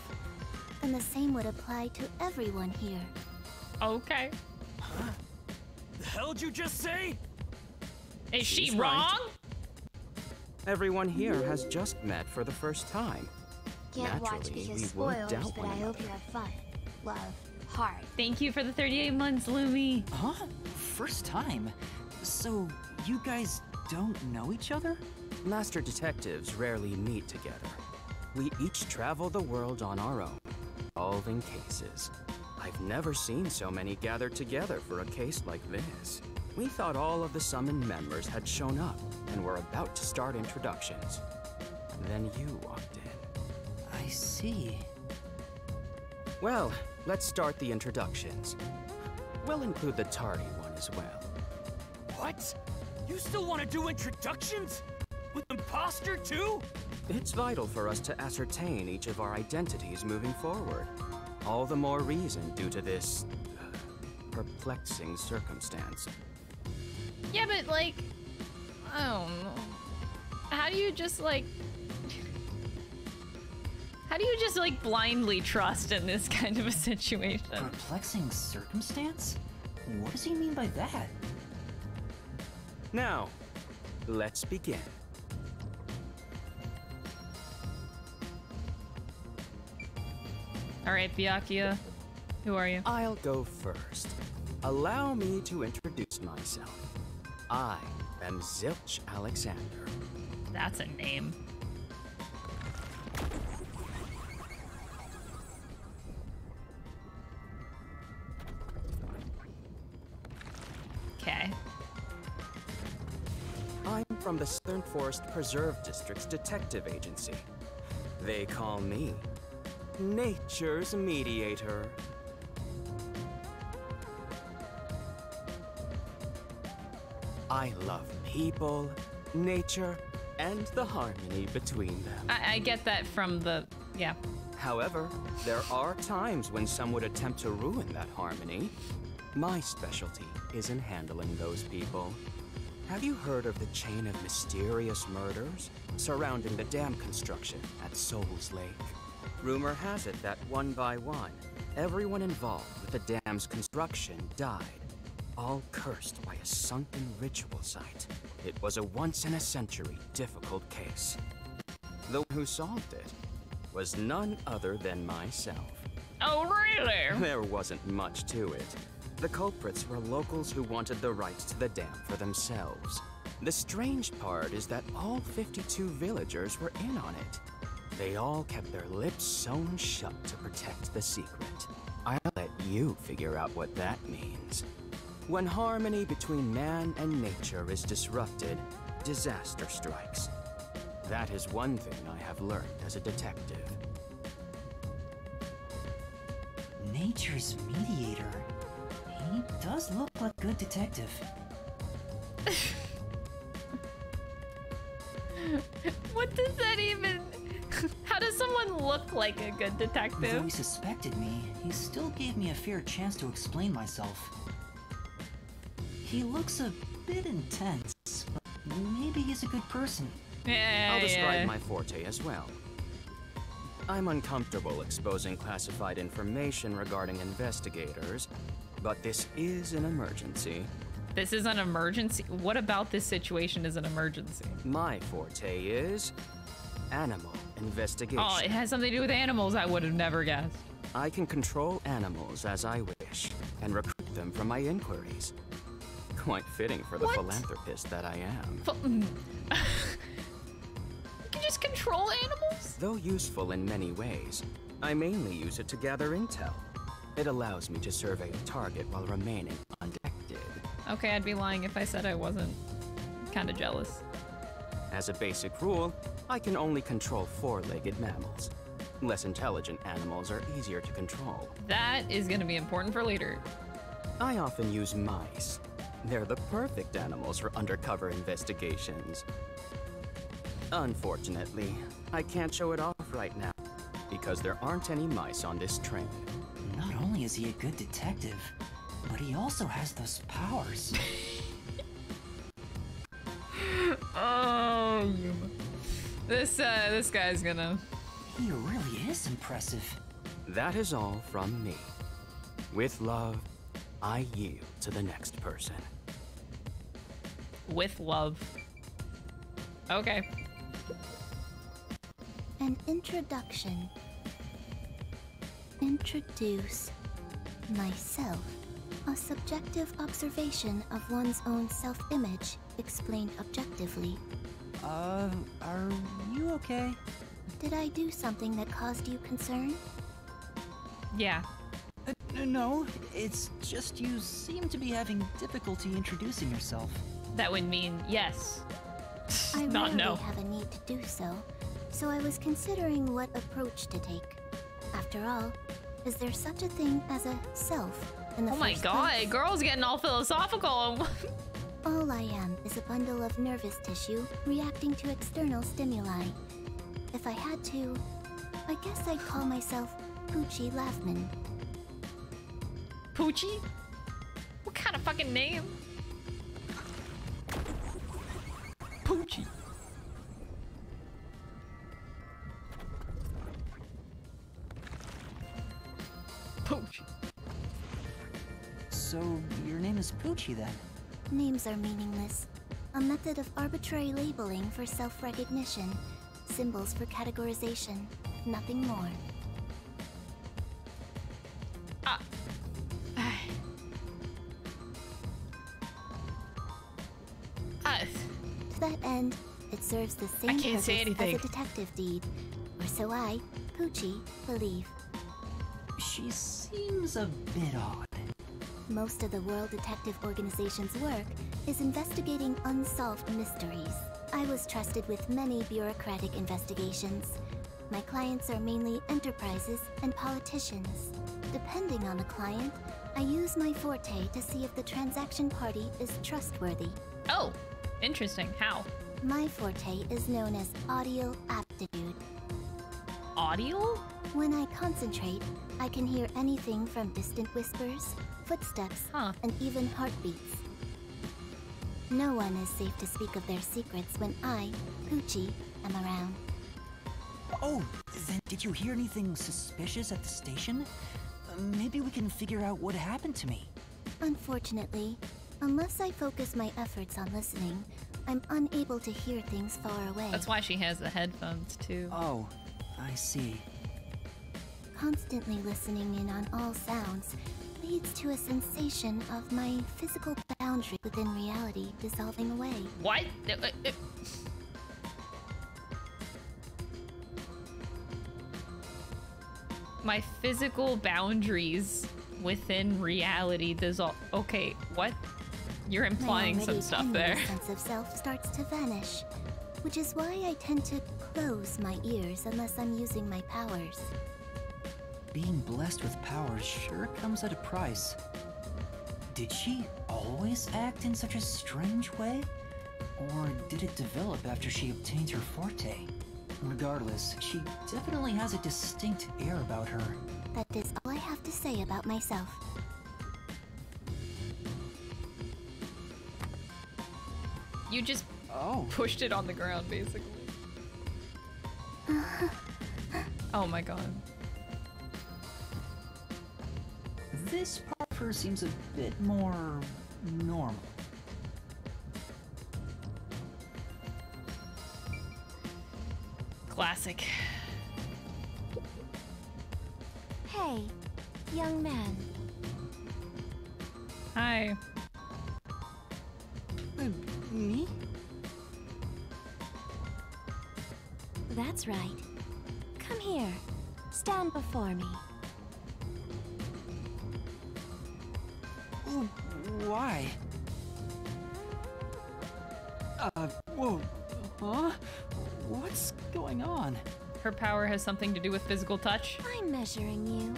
then the same would apply to everyone here. Okay. Huh? The hell'd you just say? Is she wrong? right. Wrong? Everyone here has just met for the first time. Can't watch Naturally, because we would spoilers, but I one hope you have fun. Love, heart. Thank you for the 38 months, Lumi. Huh? First time? So, you guys don't know each other? Master detectives rarely meet together. We each travel the world on our own, solving cases. I've never seen so many gathered together for a case like this. We thought all of the summoned members had shown up and were about to start introductions. Then you walked in. I see. Well, let's start the introductions. We'll include the tardy one as well. What? You still want to do introductions? With imposter too? It's vital for us to ascertain each of our identities moving forward. All the more reason due to this uh, perplexing circumstance. Yeah, but like, I don't know. How do you just like. How do you just like blindly trust in this kind of a situation? Perplexing circumstance? What does he mean by that? Now, let's begin. All right, Byakuya, who are you? I'll go first. Allow me to introduce myself. I am Zilch Alexander. That's a name. Okay. I'm from the Southern Forest Preserve District's detective agency. They call me Nature's Mediator. I love people, nature, and the harmony between them. I, I get that from the. Yeah. However, there are times when some would attempt to ruin that harmony. My specialty is in handling those people. Have you heard of the chain of mysterious murders surrounding the dam construction at Souls Lake? Rumor has it that one by one, everyone involved with the dam's construction died, all cursed by a sunken ritual site. It was a once in a century difficult case. The one who solved it was none other than myself. Oh, really? There wasn't much to it. The culprits were locals who wanted the rights to the dam for themselves. The strange part is that all 52 villagers were in on it. They all kept their lips sewn shut to protect the secret. I'll let you figure out what that means. When harmony between man and nature is disrupted, disaster strikes. That is one thing I have learned as a detective. Nature's mediator. He does look like a good detective. What does that even. How does someone look like a good detective? Though he suspected me, he still gave me a fair chance to explain myself. He looks a bit intense, but maybe he's a good person. Yeah, I'll describe yeah. my forte as well. I'm uncomfortable exposing classified information regarding investigators, but this is an emergency. This is an emergency. What about this situation is an emergency? My forte is animal investigation. Oh, it has something to do with animals. I would have never guessed. I can control animals as I wish and recruit them for my inquiries. Quite fitting for the What? philanthropist that I am. Mm. you can just control animals? Though useful in many ways, I mainly use it to gather intel. It allows me to survey a target while remaining undetected. Okay, I'd be lying if I said I wasn't kind of jealous. As a basic rule, I can only control four-legged mammals. Less intelligent animals are easier to control. That is going to be important for later. I often use mice. They're the perfect animals for undercover investigations. Unfortunately, I can't show it off right now because there aren't any mice on this train. Not only is he a good detective, but he also has those powers. Oh, this uh, this guy's gonna. he really is impressive. That is all from me. With love, I yield to the next person. With love. Okay. An introduction. Introduce myself. A subjective observation of one's own self image, explained objectively. Uh, are you okay? Did I do something that caused you concern? Yeah. Uh, no, it's just you seem to be having difficulty introducing yourself. That would mean yes. I Not no. have a need to do so, so I was considering what approach to take. After all, is there such a thing as a self in the Oh my god, place? girl's getting all philosophical. All I am is a bundle of nervous tissue reacting to external stimuli. If I had to, I guess I'd call myself Poochie Laughman. Poochie? What kind of fucking name? Poochie. Poochie. So, your name is Poochie then? Names are meaningless. A method of arbitrary labeling for self-recognition. Symbols for categorization. Nothing more. Uh, that end, it serves the same purpose as a detective deed. Or so I, Poochie, believe. She seems a bit odd. Most of the World Detective Organization's work is investigating unsolved mysteries. I was trusted with many bureaucratic investigations. My clients are mainly enterprises and politicians. Depending on the client, I use my forte to see if the transaction party is trustworthy. oh, interesting. How? My forte is known as audio aptitude. Audio? When I concentrate, I can hear anything from distant whispers, footsteps, Huh. and even heartbeats. No one is safe to speak of their secrets when I, Poochie, am around. Oh, then did you hear anything suspicious at the station? Uh, maybe we can figure out what happened to me. Unfortunately, unless I focus my efforts on listening, I'm unable to hear things far away. That's why she has the headphones too. Oh, I see. Constantly listening in on all sounds leads to a sensation of my physical boundary within reality dissolving away. What? Uh, uh, uh. My physical boundaries within reality dissolve. Okay, what? You're implying some stuff there. tenuous sense of self starts to vanish, which is why I tend to close my ears unless I'm using my powers. Being blessed with powers sure comes at a price. Did she always act in such a strange way? Or did it develop after she obtained her forte? Regardless, she definitely has a distinct air about her. That is all I have to say about myself. You just oh. pushed it on the ground, basically. oh my god. This parkour seems a bit more normal. Classic. Hey, young man. Hi me? That's right. Come here. Stand before me. Oh, why? Uh, whoa. Huh? What's going on? Her power has something to do with physical touch. I'm measuring you.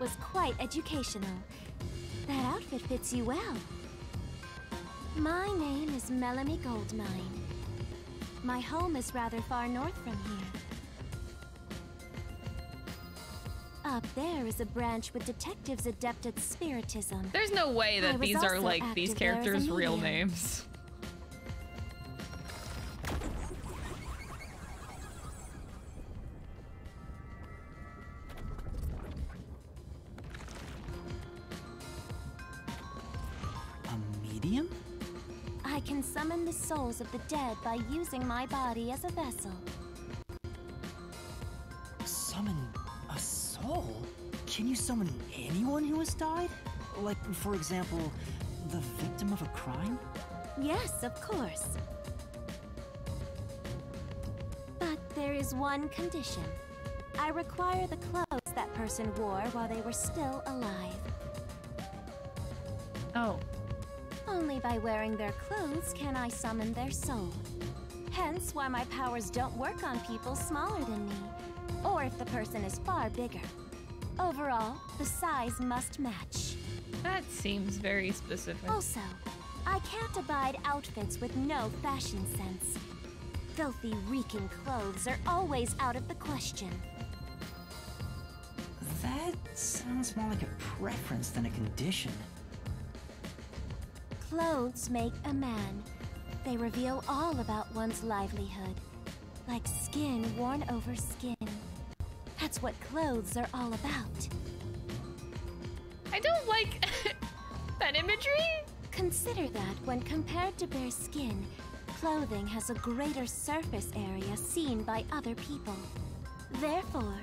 Was quite educational. That outfit fits you well. My name is Melamine Goldmine. My home is rather far north from here. Up there is a branch with detectives adept at spiritism. There's no way that these are like these active there as a characters' real names. Souls of the dead by using my body as a vessel. Summon a soul? Can you summon anyone who has died? Like, for example, the victim of a crime? Yes, of course. But there is one condition. I require the clothes that person wore while they were still alive. Only by wearing their clothes can I summon their soul. Hence why my powers don't work on people smaller than me, or if the person is far bigger. Overall, the size must match. That seems very specific. Also, I can't abide outfits with no fashion sense. Filthy, reeking clothes are always out of the question. That sounds more like a preference than a condition. Clothes make a man. They reveal all about one's livelihood. Like skin worn over skin. That's what clothes are all about. I don't like that imagery. Consider that when compared to bare skin, clothing has a greater surface area seen by other people. Therefore,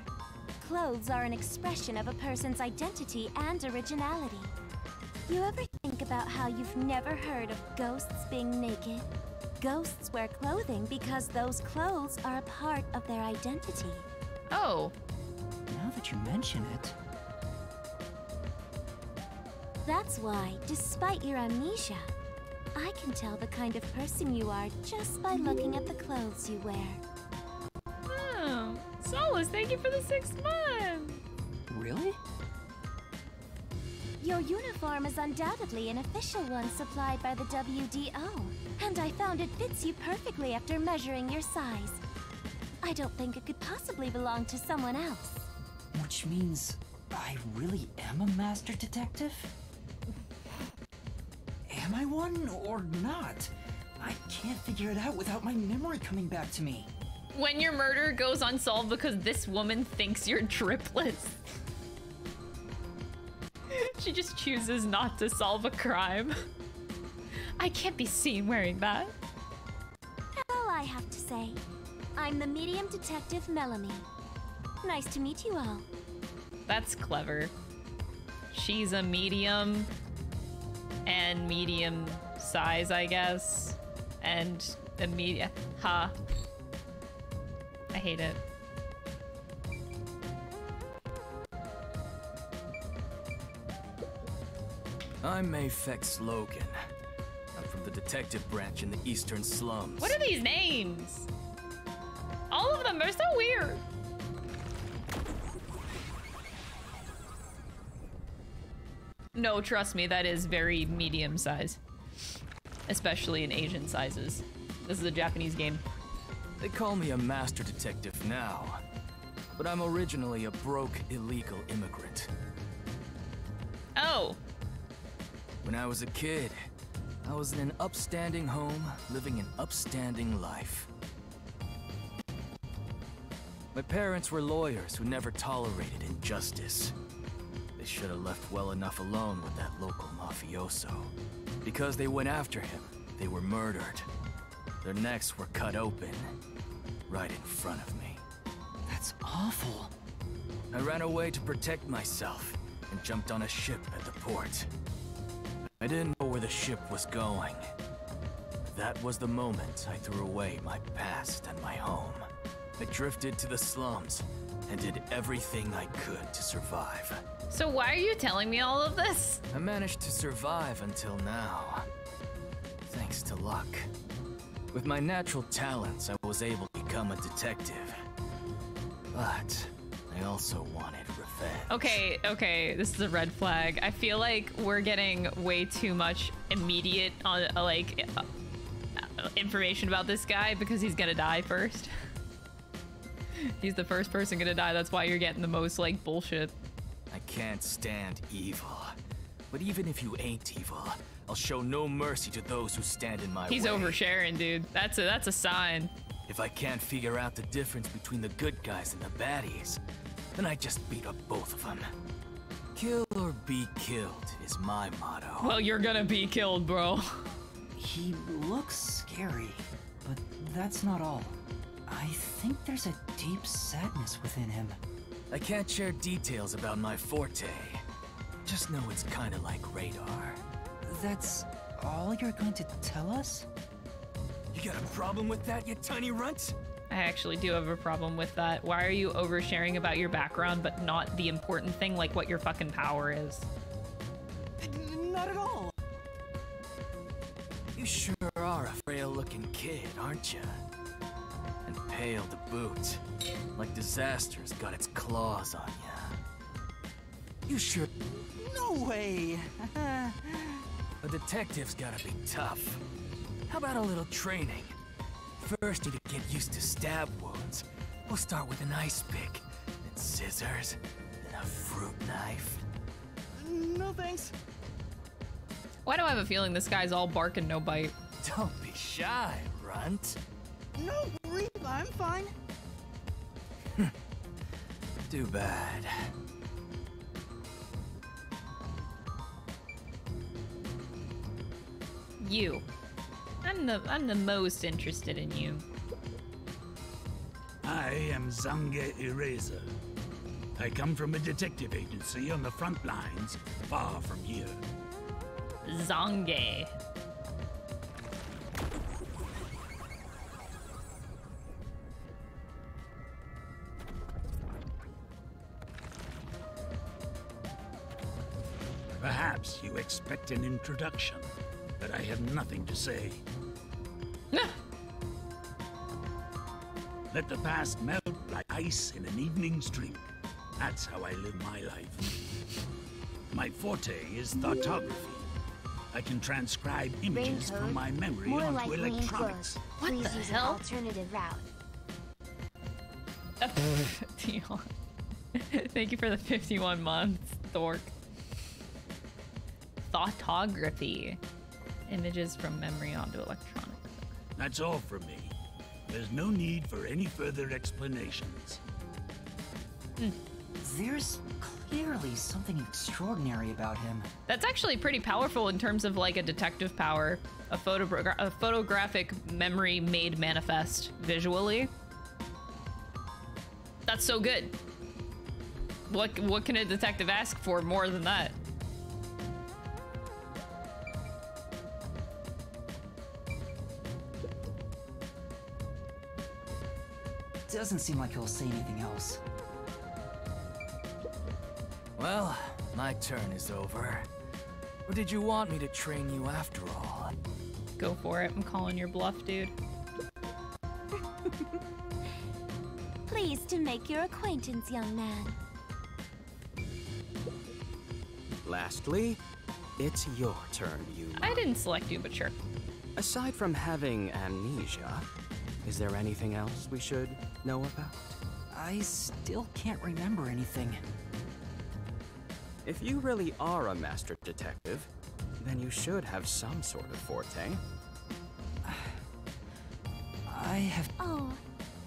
clothes are an expression of a person's identity and originality. You ever about how you've never heard of ghosts being naked? Ghosts wear clothing because those clothes are a part of their identity. Oh. Now that you mention it. That's why, despite your amnesia, I can tell the kind of person you are just by looking at the clothes you wear. Oh. Solus, thank you for the six months. Really? Your uniform is undoubtedly an official one supplied by the WDO, and I found it fits you perfectly after measuring your size. I don't think it could possibly belong to someone else. Which means I really am a master detective? Am I one or not? I can't figure it out without my memory coming back to me. When your murder goes unsolved because this woman thinks you're triplets. She just chooses not to solve a crime. I can't be seen wearing that. All I have to say, I'm the medium detective Melamine. Nice to meet you all. That's clever. She's a medium and medium size, I guess. And a media. Ha. I hate it. I'm Aphex Logan. I'm from the detective branch in the eastern slums. What are these names? All of them are so weird. No, trust me, that is very medium size. Especially in Asian sizes. This is a Japanese game. They call me a master detective now, but I'm originally a broke illegal immigrant. Oh. When I was a kid, I was in an upstanding home, living an upstanding life. My parents were lawyers who never tolerated injustice. They should have left well enough alone with that local mafioso. Because they went after him, they were murdered. Their necks were cut open, right in front of me. That's awful. I ran away to protect myself and jumped on a ship at the port. I didn't know where the ship was going. That was the moment I threw away my past and my home. I drifted to the slums and did everything I could to survive. So why are you telling me all of this? I managed to survive until now. Thanks to luck. With my natural talents, I was able to become a detective. But I also wanted Okay, okay, this is a red flag. I feel like we're getting way too much immediate on uh, like uh, uh, information about this guy because he's gonna die first. he's the first person gonna die. That's why you're getting the most like bullshit. I can't stand evil. But even if you ain't evil, I'll show no mercy to those who stand in my way. He's oversharing, dude. That's a that's a sign. If I can't figure out the difference between the good guys and the baddies, then I just beat up both of them. Kill or be killed is my motto. Well, you're gonna be killed, bro. He looks scary, but that's not all. I think there's a deep sadness within him. I can't share details about my forte. Just know it's kinda like radar. That's all you're going to tell us? You got a problem with that, you tiny runt? I actually do have a problem with that. Why are you oversharing about your background but not the important thing like what your fucking power is? Not at all. You sure are a frail looking kid, aren't you? And pale to boot. Like disaster's got its claws on you. You sure No way. a detective's gotta be tough. How about a little training? First, you to get used to stab wounds. We'll start with an ice pick, then scissors, then a fruit knife. no thanks. Why do I have a feeling this guy's all bark and no bite? Don't be shy, runt. No, Reap, I'm fine. Too bad. You. I'm the I'm the most interested in you. I am Zange Eraser. I come from a detective agency on the front lines, far from here. Zange. Perhaps you expect an introduction, but I have nothing to say. Let the past melt like ice in an evening's drink. That's how I live my life. My forte is thoughtography. I can transcribe images Rain from my memory more onto likely electronics. enclosed. What Please the use hell? an alternative route. Dion. Thank you for the 51 months, Thork. Thoughtography. Images from memory onto electronics. That's all from me. There's no need for any further explanations. Hmm. There's clearly something extraordinary about him. That's actually pretty powerful in terms of like a detective power. A, photogra- a photographic memory made manifest visually. That's so good. What what can a detective ask for more than that? Doesn't seem like he'll say anything else. Well, my turn is over. Or did you want me to train you after all? Go for it. I'm calling your bluff, dude. Pleased to make your acquaintance, young man. Lastly, it's your turn, you. I didn't select you, but sure. Aside from having amnesia, is there anything else we should know about? I still can't remember anything. If you really are a master detective, then you should have some sort of forte. I have. Oh,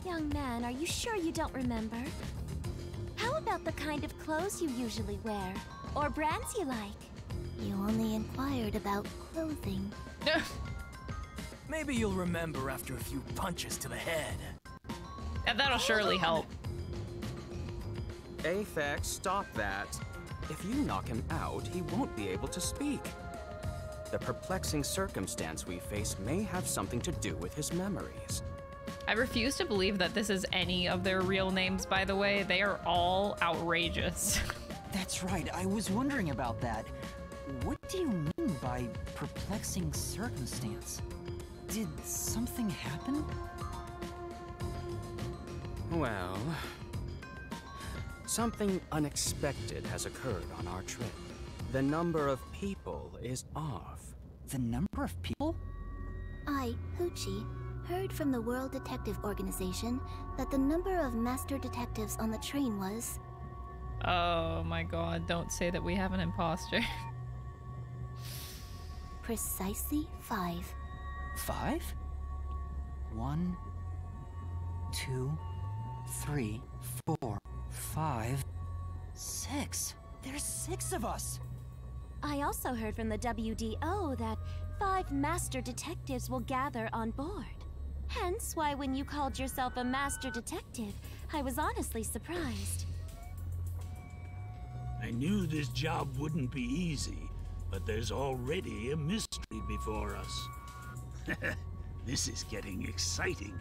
Young man, are you sure you don't remember? How about the kind of clothes you usually wear? Or brands you like? You only inquired about clothing. Maybe you'll remember after a few punches to the head. And that'll surely help. Aphex, stop that. If you knock him out, he won't be able to speak. The perplexing circumstance we face may have something to do with his memories. I refuse to believe that this is any of their real names, by the way. They are all outrageous. That's right, I was wondering about that. What do you mean by perplexing circumstance? Did something happen? Well, something unexpected has occurred on our trip. The number of people is off. The number of people? I, Poochie, heard from the World Detective Organization that the number of master detectives on the train was. Oh my god, don't say that we have an imposter. Precisely five. Five? One, two, three, four, five, six. There's six of us! I also heard from the WDO that five master detectives will gather on board. Hence why when you called yourself a master detective, I was honestly surprised. I knew this job wouldn't be easy, but there's already a mystery before us. this is getting exciting.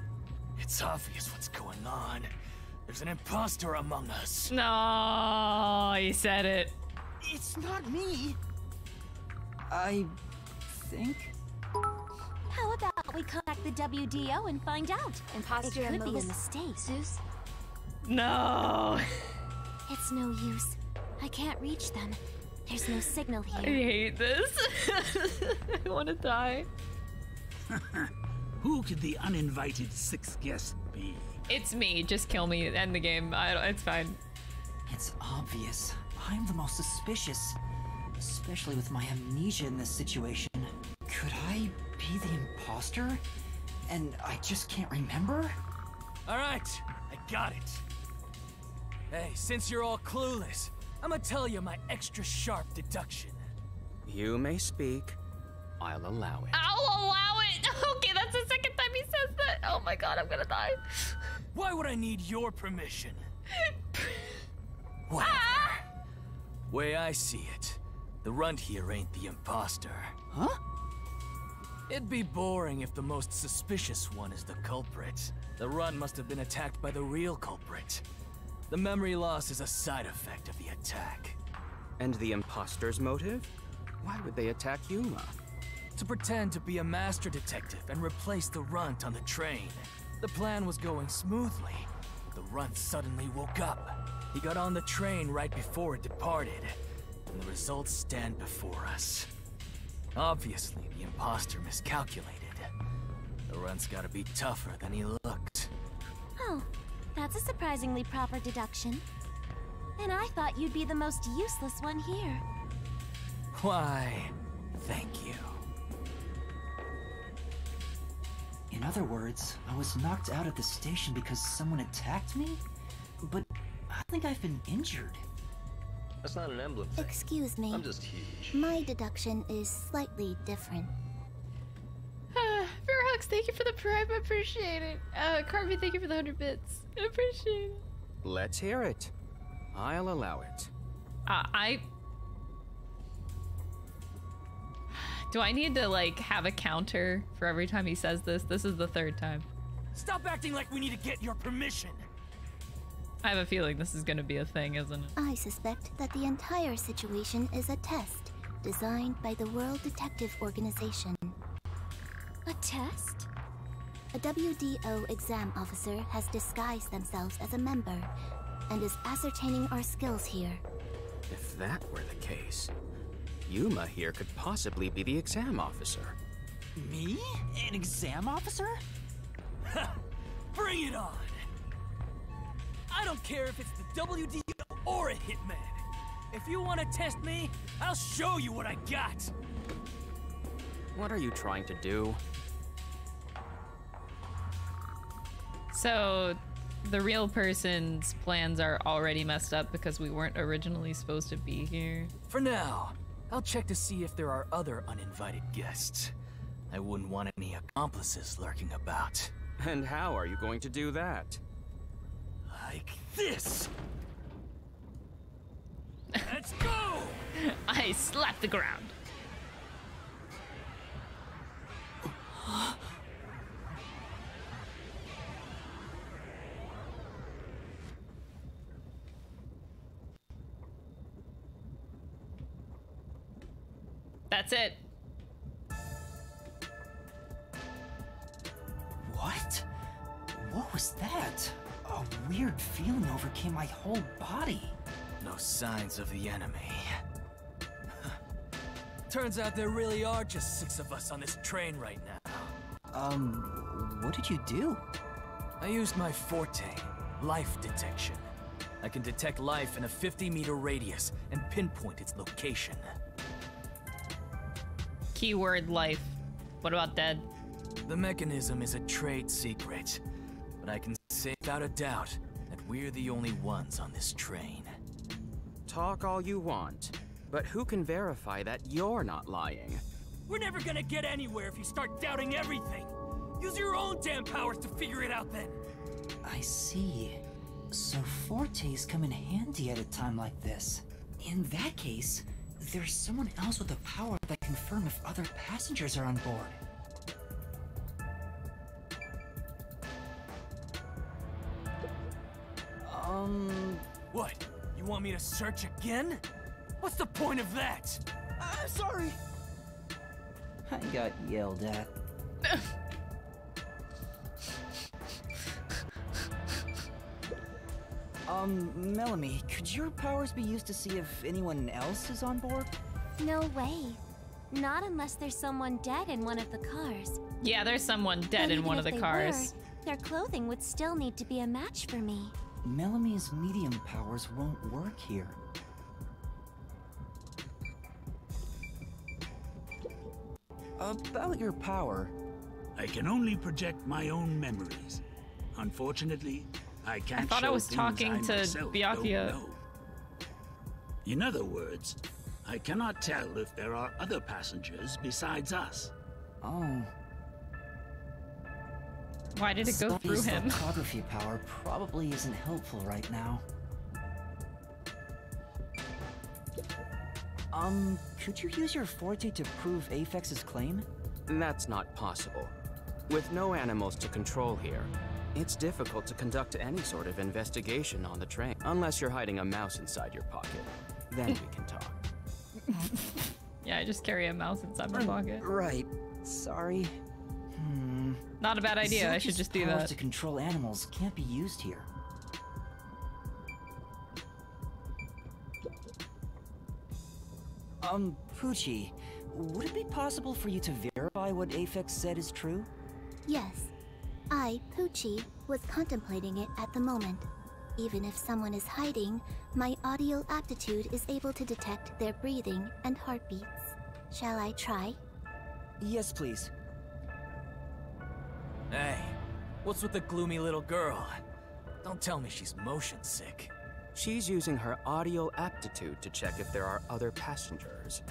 It's obvious what's going on. There's an imposter among us. No, he said it. It's not me. I think. How about we contact the WDO and find out? Imposter it could be a mistake. Zeus? No. It's no use. I can't reach them. There's no signal here. I hate this. I want to die. Who could the uninvited sixth guest be? It's me. Just kill me. End the game. I don't, it's fine. It's obvious. I'm the most suspicious. Especially with my amnesia in this situation. Could I be the imposter? And I just can't remember? All right, I got it. Hey, since you're all clueless, I'm gonna tell you my extra sharp deduction. You may speak. I'll allow it. I'll allow it. Okay, that's the second time he says that. Oh my god, I'm gonna die. Why would I need your permission? Whatever. Way I see it, the runt here ain't the imposter. Huh? It'd be boring if the most suspicious one is the culprit. The run must have been attacked by the real culprit. The memory loss is a side effect of the attack. And the imposter's motive? Why would they attack Yuma? To pretend to be a master detective and replace the runt on the train. The plan was going smoothly. but The runt suddenly woke up. He got on the train right before it departed. And the results stand before us. Obviously, the imposter miscalculated. The runt's gotta be tougher than he looked. Oh, that's a surprisingly proper deduction. And I thought you'd be the most useless one here. Why, thank you. In other words, I was knocked out at the station because someone attacked me? But I think I've been injured. That's not an emblem thing. Excuse me. I'm just huge. My deduction is slightly different. Fairhawks, thank you for the prime. I appreciate it. Uh, Carvey, thank you for the 100 bits. I appreciate it. Let's hear it. I'll allow it. Uh, I. Do I need to, like, have a counter for every time he says this? This is the third time. Stop acting like we need to get your permission. I have a feeling this is gonna be a thing, isn't it? I suspect that the entire situation is a test designed by the World Detective Organization. A test? A WDO exam officer has disguised themselves as a member and is ascertaining our skills here. If that were the case, Yuma here could possibly be the exam officer. Me? An exam officer? Bring it on! I don't care if it's the WDO or a hitman. If you want to test me, I'll show you what I got. What are you trying to do? So, the real person's plans are already messed up because we weren't originally supposed to be here. For now, I'll check to see if there are other uninvited guests. I wouldn't want any accomplices lurking about. And how are you going to do that? Like this! Let's go! I slapped the ground. That's it. What? What was that? A weird feeling overcame my whole body. No signs of the enemy. Turns out there really are just six of us on this train right now. Um, what did you do? I used my forte, life detection. I can detect life in a 50 meter radius and pinpoint its location. Keyword life. What about dead? The mechanism is a trade secret, but I can say without a doubt that we're the only ones on this train. Talk all you want, but who can verify that you're not lying? We're never gonna get anywhere if you start doubting everything. Use your own damn powers to figure it out then. I see. So fortes come in handy at a time like this. In that case, there's someone else with the power that can confirm if other passengers are on board. Um... What? You want me to search again? What's the point of that? I'm sorry. I got yelled at. um, Melamine, could your powers be used to see if anyone else is on board? No way. Not unless there's someone dead in one of the cars. Yeah, there's someone dead And in one of the they cars. were, their clothing would still need to be a match for me. Melamine's medium powers won't work here. About your power. I can only project my own memories. Unfortunately, I can't thought I was talking I to myself Byakuya. don't know. In other words, I cannot tell if there are other passengers besides us. Oh. Why did it go through Sully's him? Thoughtography power probably isn't helpful right now. Um, could you use your forte to prove Aphex's claim? That's not possible. With no animals to control here, it's difficult to conduct any sort of investigation on the train. Unless you're hiding a mouse inside your pocket. Then we can talk. Yeah, I just carry a mouse inside my pocket. Right. Sorry. Hmm. Not a bad idea. I should just do powers that. to control animals can't be used here. Um, Poochie, would it be possible for you to verify what Aphex said is true? Yes. I, Poochie, was contemplating it at the moment. Even if someone is hiding, my audio aptitude is able to detect their breathing and heartbeats. Shall I try? Yes, please. Hey, what's with the gloomy little girl? Don't tell me she's motion sick. She's using her audio aptitude to check if there are other passengers.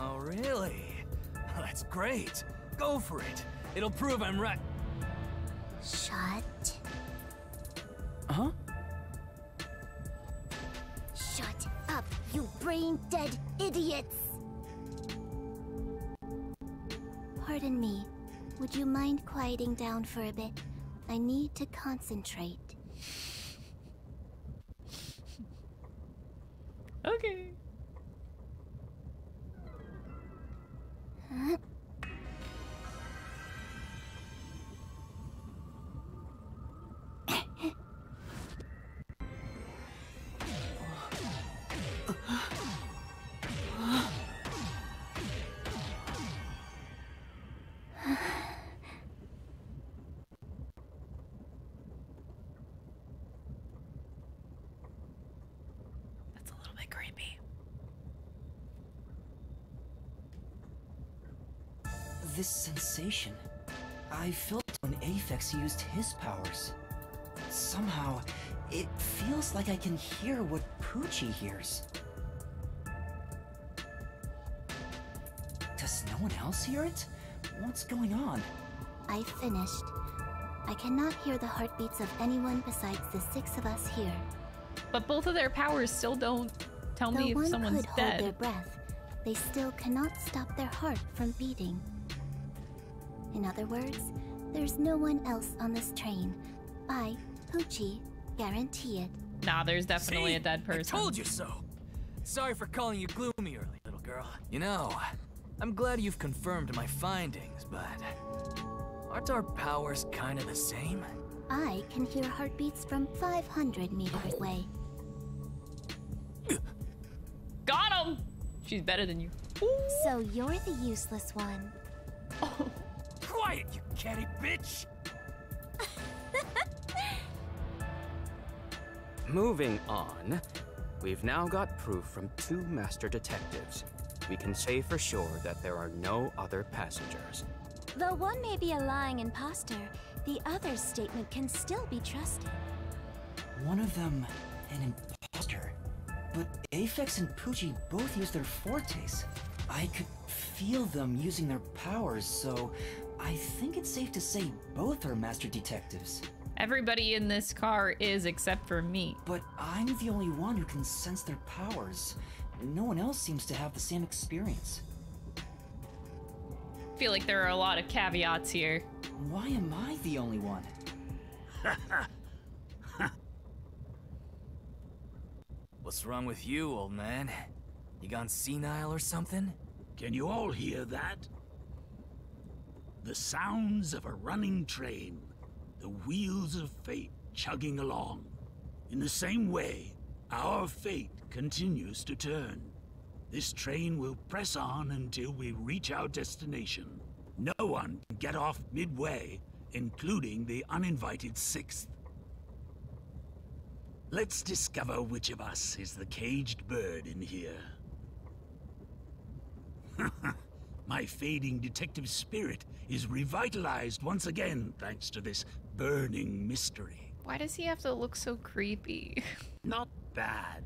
Oh, really? That's great. Go for it. It'll prove I'm right. Shut. Huh? Shut up, you brain dead idiots! Pardon me. Would you mind quieting down for a bit? I need to concentrate. Okay. Huh? This sensation. I felt when Aphex used his powers. Somehow, it feels like I can hear what Poochie hears. Does no one else hear it? What's going on? I finished. I cannot hear the heartbeats of anyone besides the six of us here. But both of their powers still don't tell Though me if one someone's could dead. hold their breath, they still cannot stop their heart from beating. In other words, there's no one else on this train. I, Poochie, guarantee it. Nah, there's definitely See? a dead person. I told you so. Sorry for calling you gloomy early, little girl. You know, I'm glad you've confirmed my findings, but aren't our powers kind of the same? I can hear heartbeats from 500 meters away. Got him! She's better than you. So you're the useless one. Quiet, you catty bitch! Moving on, we've now got proof from two master detectives. We can say for sure that there are no other passengers. Though one may be a lying imposter, the other's statement can still be trusted. One of them, an imposter. But Aphex and Poochie both use their fortes. I could feel them using their powers, so I think it's safe to say both are master detectives. Everybody in this car is except for me. But I'm the only one who can sense their powers. No one else seems to have the same experience. I feel like there are a lot of caveats here. Why am I the only one? What's wrong with you, old man? You gone senile or something? Can you all hear that? The sounds of a running train, the wheels of fate chugging along. In the same way, our fate continues to turn. This train will press on until we reach our destination. No one can get off midway, including the uninvited sixth. Let's discover which of us is the caged bird in here. My fading detective spirit is revitalized once again thanks to this burning mystery. Why does he have to look so creepy? Not bad.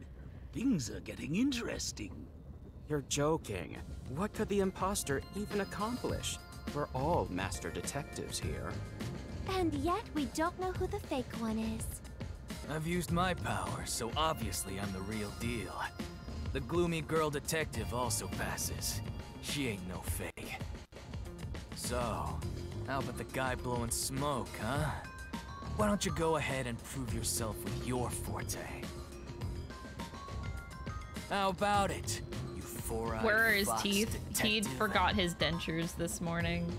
Things are getting interesting. You're joking. What could the imposter even accomplish? We're all master detectives here. And yet we don't know who the fake one is. I've used my powers, so obviously I'm the real deal. The gloomy girl detective also passes. She ain't no fake. So, how about the guy blowing smoke, huh? Why don't you go ahead and prove yourself with your forte? How about it, you four-eyed Where are his fox teeth? Teed detective? forgot his dentures this morning.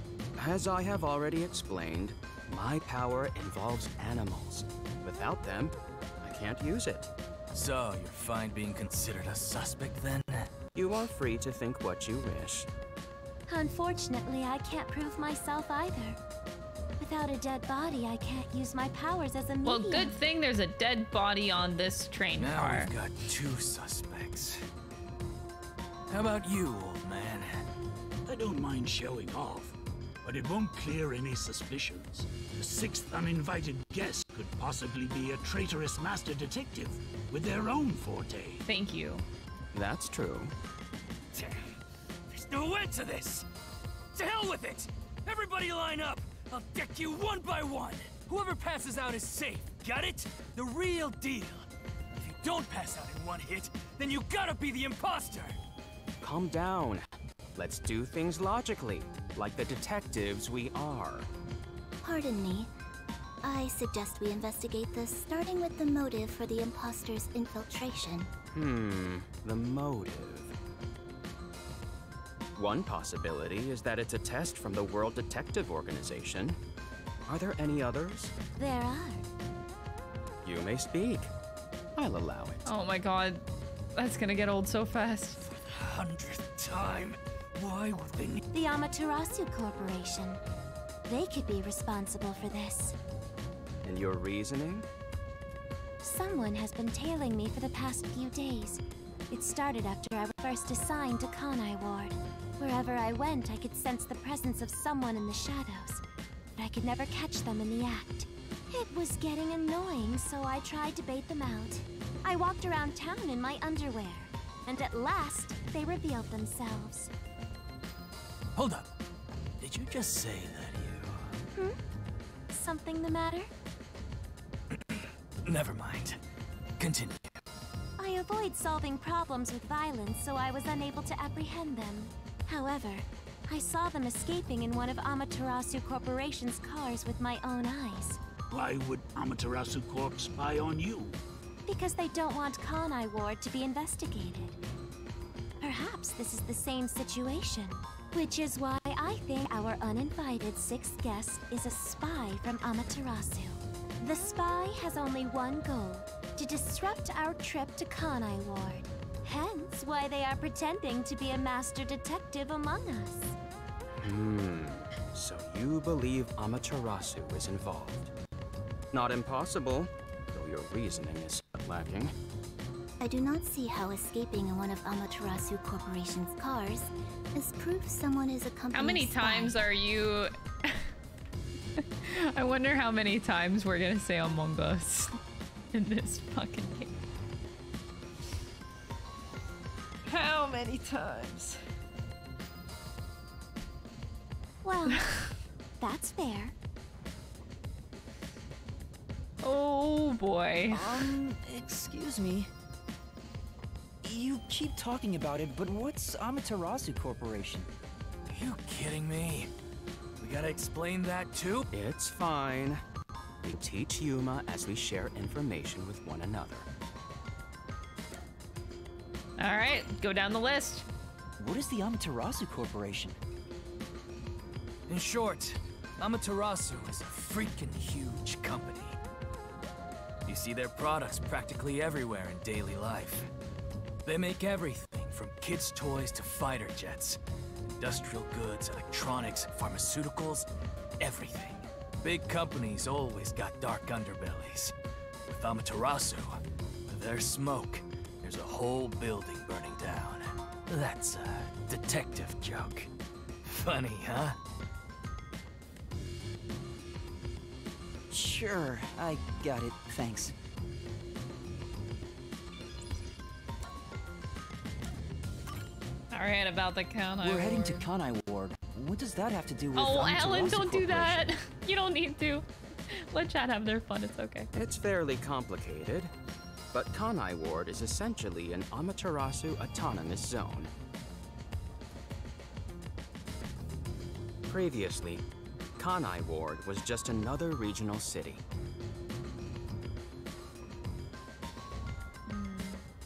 As I have already explained, my power involves animals. Without them, I can't use it. So, you're fine being considered a suspect then? You are free to think what you wish. Unfortunately, I can't prove myself either. Without a dead body, I can't use my powers as a medium. Well, good thing there's a dead body on this train Now car. we've got two suspects. How about you, old man? I don't mind showing off, but it won't clear any suspicions. The sixth uninvited guest could possibly be a traitorous master detective with their own forte. Thank you. That's true. There's no end to this! To hell with it! Everybody line up! I'll deck you one by one! Whoever passes out is safe, got it? The real deal! If you don't pass out in one hit, then you gotta be the imposter! Calm down. Let's do things logically, like the detectives we are. Pardon me. I suggest we investigate this, starting with the motive for the imposter's infiltration. Hmm, the motive. One possibility is that it's a test from the World Detective Organization. Are there any others? There are. You may speak. I'll allow it. Oh my god. That's gonna get old so fast. the Hundredth time. Why would they need The Amaterasu Corporation. They could be responsible for this. And your reasoning? Someone has been tailing me for the past few days. It started after I was first assigned to Kanai Ward. Wherever I went, I could sense the presence of someone in the shadows, but I could never catch them in the act. It was getting annoying, so I tried to bait them out. I walked around town in my underwear, and at last, they revealed themselves. Hold up. Did you just say that you... Hmm? Something the matter? Never mind. Continue. I avoid solving problems with violence, so I was unable to apprehend them. However, I saw them escaping in one of Amaterasu Corporation's cars with my own eyes. Why would Amaterasu Corp spy on you? Because they don't want Kanai Ward to be investigated. Perhaps this is the same situation. Which is why I think our uninvited sixth guest is a spy from Amaterasu. The spy has only one goal, to disrupt our trip to Kanai Ward. Hence why they are pretending to be a master detective among us. Hmm, so you believe Amaterasu is involved. Not impossible, though your reasoning is lacking. I do not see how escaping in one of Amaterasu Corporation's cars is proof someone is a company How many spy. times are you... I wonder how many times we're gonna say Among Us in this fucking game. How many times? Well, that's fair. Oh boy. Um, excuse me. You keep talking about it, but what's Amaterasu Corporation? Are you kidding me? We gotta explain that too? It's fine. We teach Yuma as we share information with one another. All right, go down the list. What is the Amaterasu Corporation? In short, Amaterasu is a freaking huge company. You see their products practically everywhere in daily life. They make everything from kids' toys to fighter jets, industrial goods, electronics, pharmaceuticals, everything. Big companies always got dark underbellies. With Amaterasu, with their smoke, there's a whole building burning down. That's a detective joke. Funny, huh? Sure, I got it. Thanks. All right, about the count. We're heading to Kanai Ward. What does that have to do with Oh, Alan, don't do that. You don't need to. Let chat have their fun. It's okay. It's fairly complicated, but Kanai Ward is essentially an Amaterasu autonomous zone. Previously, Kanai Ward was just another regional city.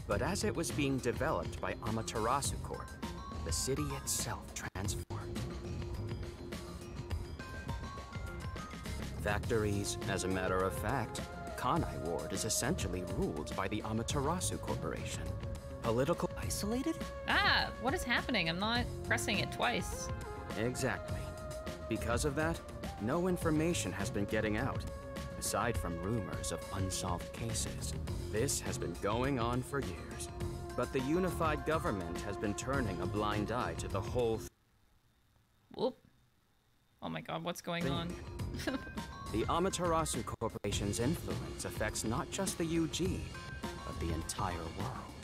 But as it was being developed by Amaterasu Corp, the city itself transformed. Factories, as a matter of fact, Kanai Ward is essentially ruled by the Amaterasu Corporation. Political isolated? Ah, what is happening? I'm not pressing it twice. Exactly. Because of that, no information has been getting out, aside from rumors of unsolved cases. This has been going on for years. But the unified government has been turning a blind eye to the whole th- Whoop. Oh my god, what's going on? The Amaterasu Corporation's influence affects not just the UG, but the entire world.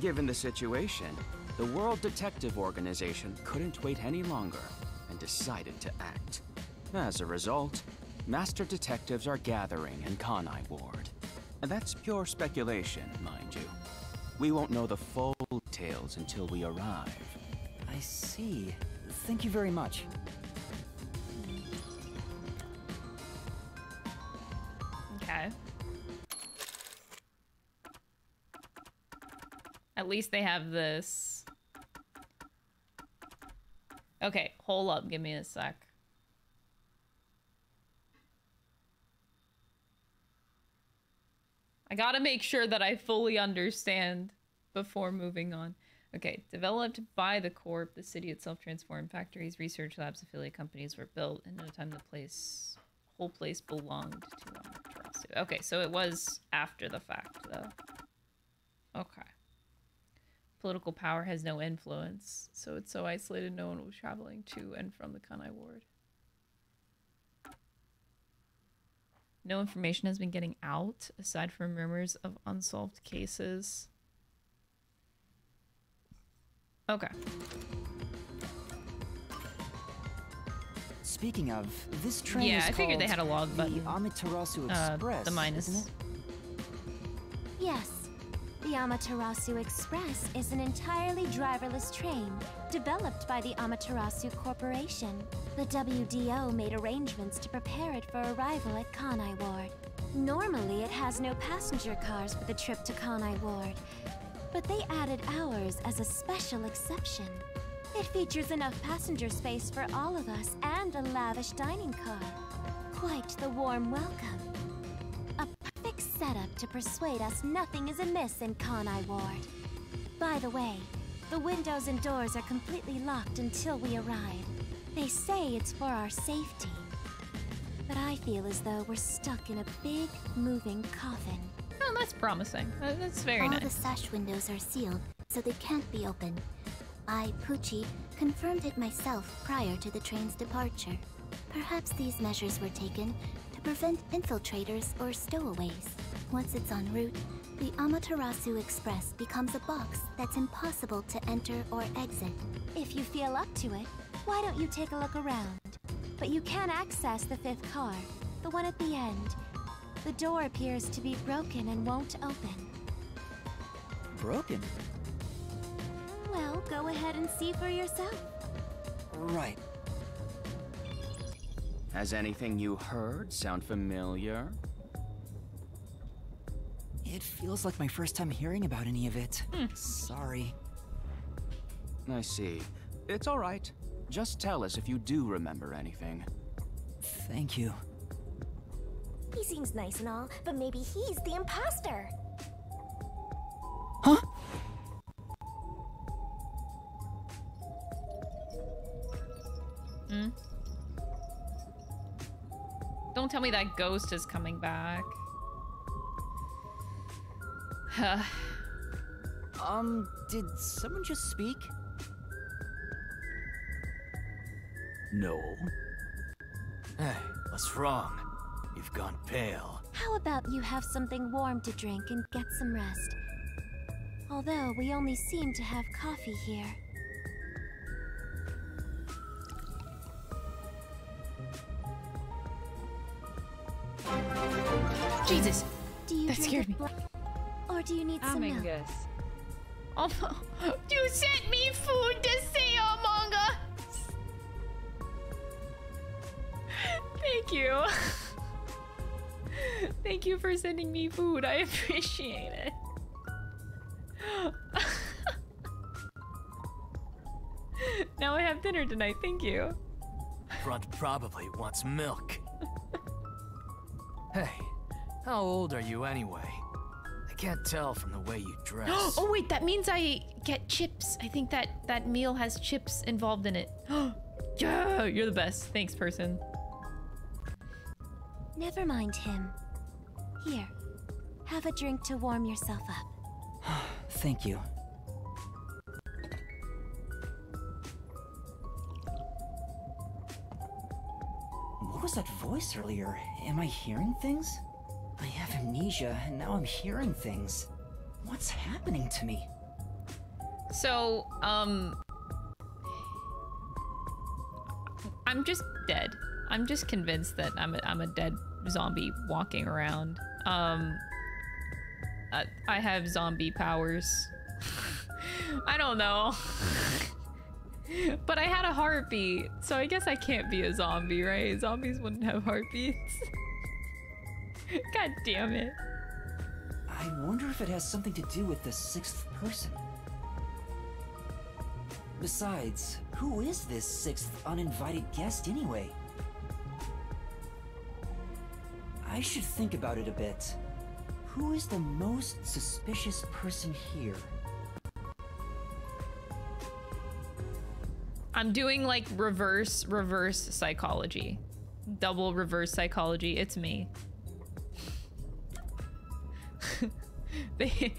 Given the situation, the World Detective Organization couldn't wait any longer and decided to act. As a result, master detectives are gathering in Kanai Ward. And that's pure speculation, mind you. We won't know the full details until we arrive. I see. Thank you very much. Okay. At least they have this. Okay, hold up. Give me a sec. I gotta make sure that I fully understand before moving on. Okay, developed by the Corp, the city itself transformed. Factories, research labs, affiliate companies were built, and in a time the place, whole place belonged to Okay, so it was after the fact, though. Okay. Political power has no influence, so it's so isolated no one was traveling to and from the Kanai Ward. No information has been getting out aside from rumors of unsolved cases. Okay. Speaking of, this train Yeah, is I figured they had a log button. The Amaterasu Uh, Express, the minus. isn't it? Yes. The Amaterasu Express is an entirely driverless train developed by the Amaterasu Corporation. The WDO made arrangements to prepare it for arrival at Kanai Ward. Normally, it has no passenger cars for the trip to Kanai Ward, but they added ours as a special exception. It features enough passenger space for all of us and a lavish dining car. Quite the warm welcome. A perfect setup to persuade us nothing is amiss in Kanai Ward. By the way, the windows and doors are completely locked until we arrive. They say it's for our safety. But I feel as though we're stuck in a big, moving coffin. Oh, that's promising. Uh, That's very All nice. All the sash windows are sealed, so they can't be opened. I, Poochie, confirmed it myself prior to the train's departure. Perhaps these measures were taken to prevent infiltrators or stowaways. Once it's en route, the Amaterasu Express becomes a box that's impossible to enter or exit. If you feel up to it, why don't you take a look around? But you can access the fifth car, the one at the end. The door appears to be broken and won't open. Broken. Well, go ahead and see for yourself. Right. Has anything you heard sound familiar? It feels like my first time hearing about any of it. Hmm. Sorry. I see. It's all right. Just tell us if you do remember anything. Thank you. He seems nice and all, but maybe he's the imposter. Huh? Hmm? Don't tell me that ghost is coming back. Huh. Um, did someone just speak? No. Hey, what's wrong? You've gone pale. How about you have something warm to drink and get some rest? Although we only seem to have coffee here. Jesus. Do you That scared me. black? Or do you need some milk? Oh, you sent me food to say Among Us. Thank you. Thank you for sending me food. I appreciate it. now I have dinner tonight. Thank you. Front probably wants milk. Hey, how old are you anyway? I can't tell from the way you dress. oh wait, that means I get chips. I think that that meal has chips involved in it. yeah, you're the best. Thanks, person. Never mind him. Here, have a drink to warm yourself up. Thank you. Was that voice earlier? Am I hearing things? I have amnesia, and now I'm hearing things. What's happening to me? So, um, I'm just dead. I'm just convinced that I'm a, I'm a dead zombie walking around. Um, I, I have zombie powers. I don't know. but I had a heartbeat, so I guess I can't be a zombie, right? Zombies wouldn't have heartbeats. God damn it. I wonder if it has something to do with the sixth person. Besides, who is this sixth uninvited guest anyway? I should think about it a bit. Who is the most suspicious person here? I'm doing like reverse, reverse psychology. Double reverse psychology. It's me. they,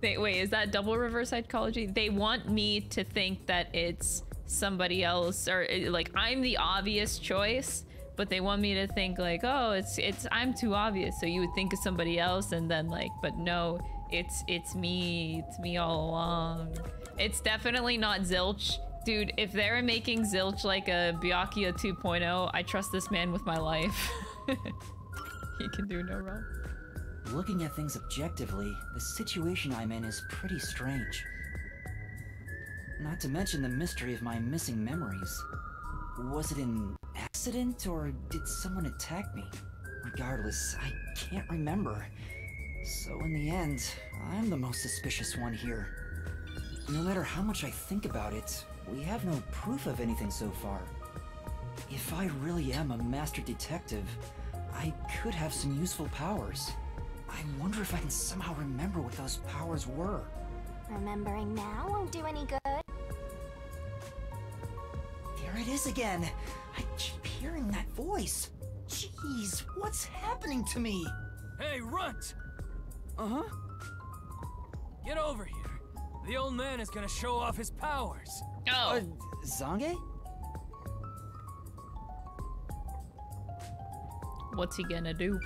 they, wait, is that double reverse psychology? They want me to think that it's somebody else or eh, like I'm the obvious choice, but they want me to think like, oh, it's it's I'm too obvious. So you would think of somebody else, and then like, but no, it's it's me. It's me all along. It's definitely not Zilch. Dude, if they're making Zilch like a Byakuya 2.0, I trust this man with my life. he can do no wrong. Looking at things objectively, the situation I'm in is pretty strange. Not to mention the mystery of my missing memories. Was it an accident, or did someone attack me? Regardless, I can't remember. So in the end, I'm the most suspicious one here. No matter how much I think about it, we have no proof of anything so far. If I really am a master detective, I could have some useful powers. I wonder if I can somehow remember what those powers were. Remembering now won't do any good. There it is again! I keep hearing that voice! Jeez, what's happening to me? Hey, Runt! Uh-huh? Get over here. The old man is gonna show off his powers. Oh. Uh, Zange? What's he gonna do?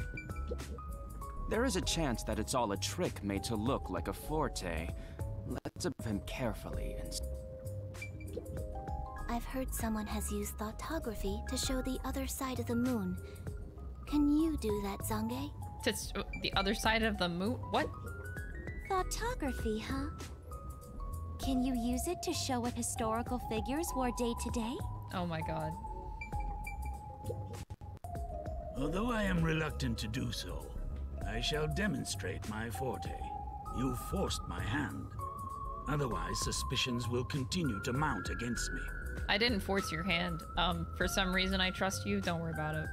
There is a chance that it's all a trick made to look like a forte. Let's observe him carefully and... I've heard someone has used thoughtography to show the other side of the moon. Can you do that, Zange? To the other side of the moon? What? Thoughtography, huh? Can you use it to show what historical figures wore day to day? Oh my god. Although I am reluctant to do so, I shall demonstrate my forte. You forced my hand. Otherwise, suspicions will continue to mount against me. I didn't force your hand. Um, for some reason I trust you. Don't worry about it.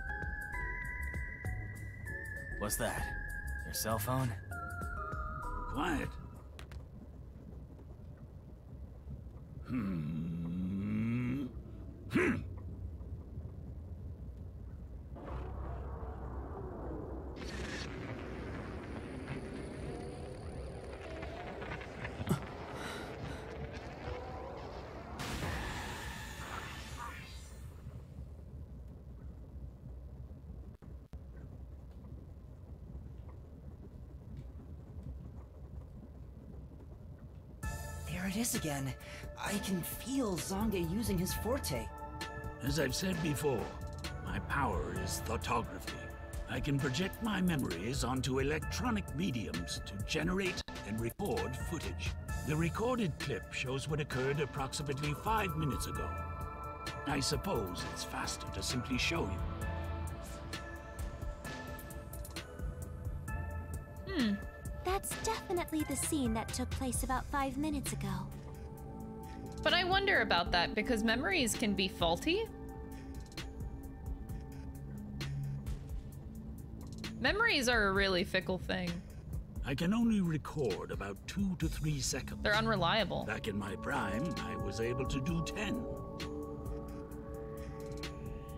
What's that? Your cell phone? Quiet. Hmm. Hmm. There it is again. I can feel Zange using his forte. As I've said before, my power is thoughtography. I can project my memories onto electronic mediums to generate and record footage. The recorded clip shows what occurred approximately five minutes ago. I suppose it's faster to simply show you. Hmm. That's definitely the scene that took place about five minutes ago. But I wonder about that because memories can be faulty. Memories are a really fickle thing. I can only record about two to three seconds. They're unreliable. Back in my prime, I was able to do ten.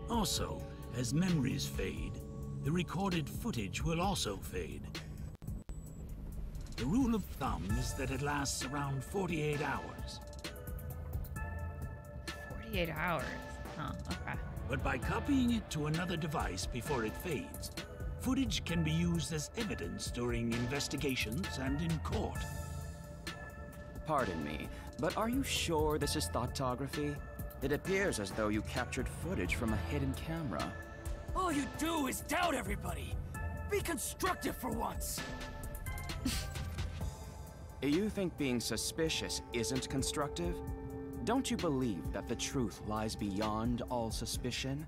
Also, as memories fade, the recorded footage will also fade. The rule of thumb is that it lasts around 48 hours. 48 hours. Huh, okay. But by copying it to another device before it fades, footage can be used as evidence during investigations and in court. Pardon me, but are you sure this is thoughtography? It appears as though you captured footage from a hidden camera. All you do is doubt everybody. Be constructive for once. You think being suspicious isn't constructive? Don't you believe that the truth lies beyond all suspicion?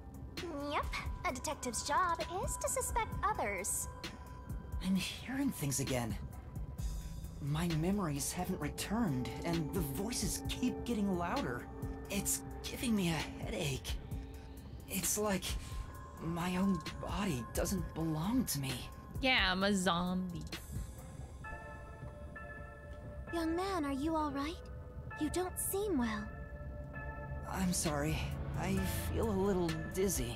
Yep, a detective's job is to suspect others. I'm hearing things again. My memories haven't returned, and the voices keep getting louder. It's giving me a headache. It's like my own body doesn't belong to me. Yeah, I'm a zombie. Young man, are you alright? You don't seem well. I'm sorry. I feel a little dizzy.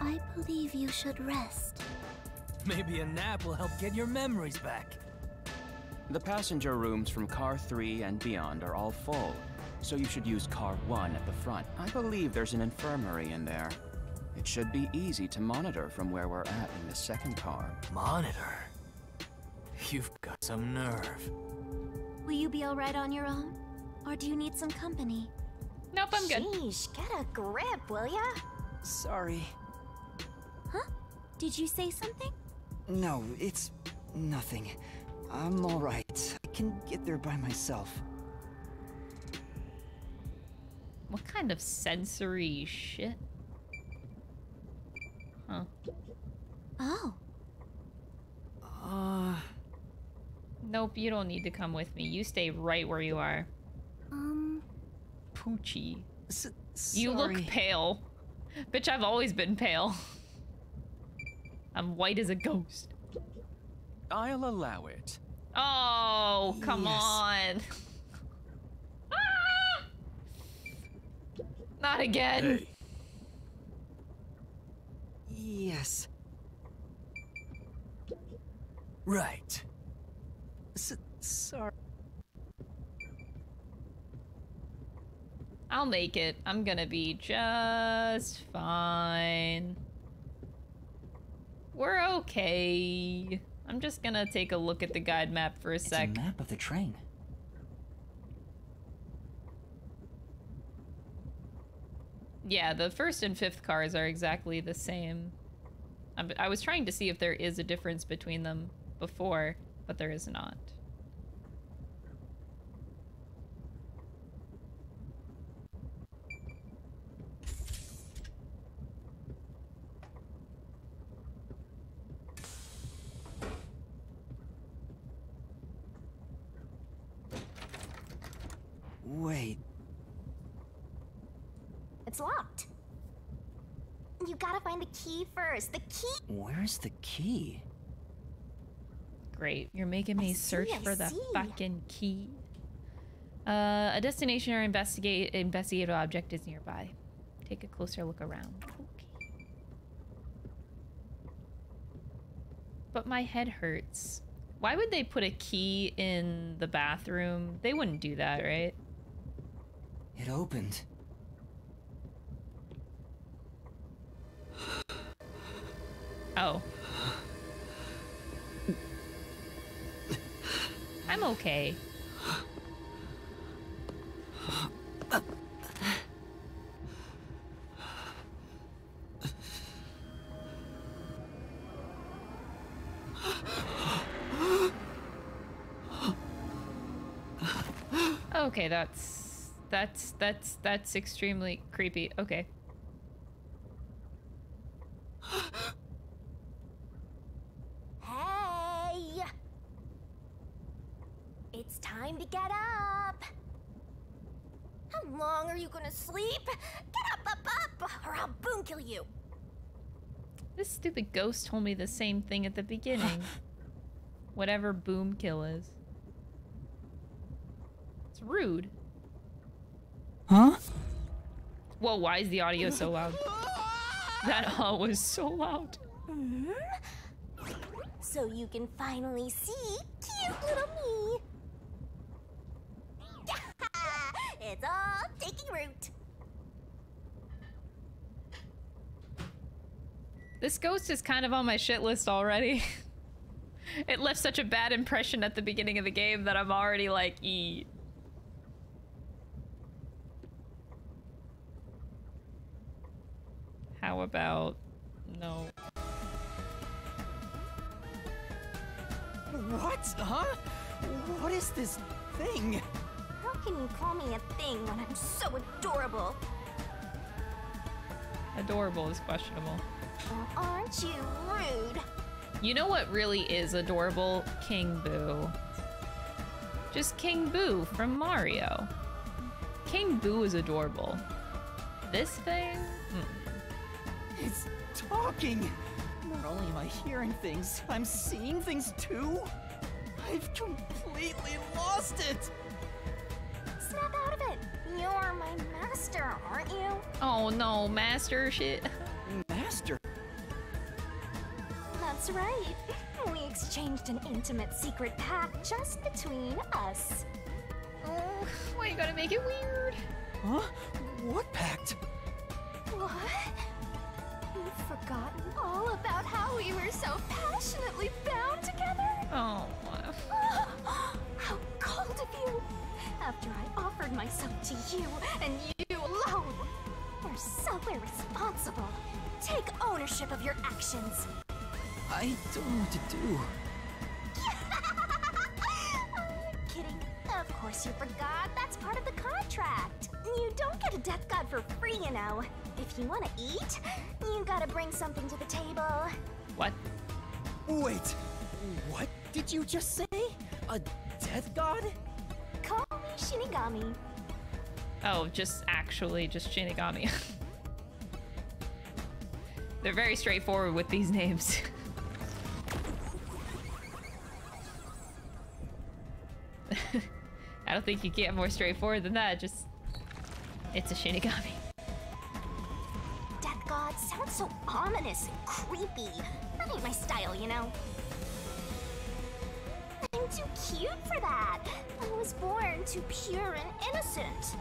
I believe you should rest. Maybe a nap will help get your memories back. The passenger rooms from Car 3 and beyond are all full. so you should use car 1 at the front. I believe there's an infirmary in there. It should be easy to monitor from where we're at in the second car. Monitor? You've got some nerve. Will you be alright on your own? Or do you need some company? Nope, I'm good. Sheesh, get a grip, will ya? Sorry. Huh? Did you say something? No, it's nothing. I'm alright. I can get there by myself. What kind of sensory shit? Huh. Oh. Uh. Nope, you don't need to come with me. You stay right where you are. Um. Poochie. S you look pale. Bitch, I've always been pale. I'm white as a ghost. I'll allow it. Oh, come Yes. on. Ah! Not again. Hey, Yes. Right. S sorry. I'll make it. I'm gonna be just fine. We're okay. I'm just gonna take a look at the guide map for a It's a map of the train. Yeah, the first and fifth cars are exactly the same. I, I was trying to see if there is a difference between them before, but there is not. Wait, It's locked. You gotta find the key first. The key. where's the key? Great. You're making me I search see, I for the fucking key. Uh, a destination or investigate investigative object is nearby. Take a closer look around. Okay. But my head hurts. Why would they put a key in the bathroom? They wouldn't do that, right? It opened. Oh. I'm okay. Okay, that's that's that's that's extremely creepy. Okay. Hey! It's time to get up. How long are you gonna sleep? Get up, up, up, or I'll boom kill you. This stupid ghost told me the same thing at the beginning. Whatever boom kill is. It's rude. Huh? Whoa, why is the audio so loud? That all was so loud. Hmm? So you can finally see cute little me. It's all taking root. This ghost is kind of on my shit list already. it left such a bad impression at the beginning of the game that I'm already like, e. How about no? What? Huh? What is this thing? How can you call me a thing when I'm so adorable? Adorable is questionable. Oh, aren't you rude? You know what really is adorable? King Boo. Just King Boo from Mario. King Boo is adorable. This thing? Mm. It's talking. Not only am I hearing things, I'm seeing things too. I've completely lost it. Snap out of it. You're my master, aren't you? Oh no, master shit. Master. That's right. We exchanged an intimate secret pact just between us. Oh, why you gotta make it weird? Huh? What pact? What? You've forgotten all about how we were so passionately bound together? Oh, how cold of you! After I offered myself to you and you alone! You're so irresponsible. Take ownership of your actions. I don't know what to do. Kidding. Of course you forgot. That's part of the contract. You don't get a death god for free, you know. If you want to eat, you gotta bring something to the table. What? Wait, what did you just say? A death god? Call me Shinigami. Oh, just actually just Shinigami. They're very straightforward with these names. I don't think you can get more straightforward than that. Just, it's a Shinigami. Death god sounds so ominous and creepy. That ain't my style, you know. I'm too cute for that. I was born too pure and innocent.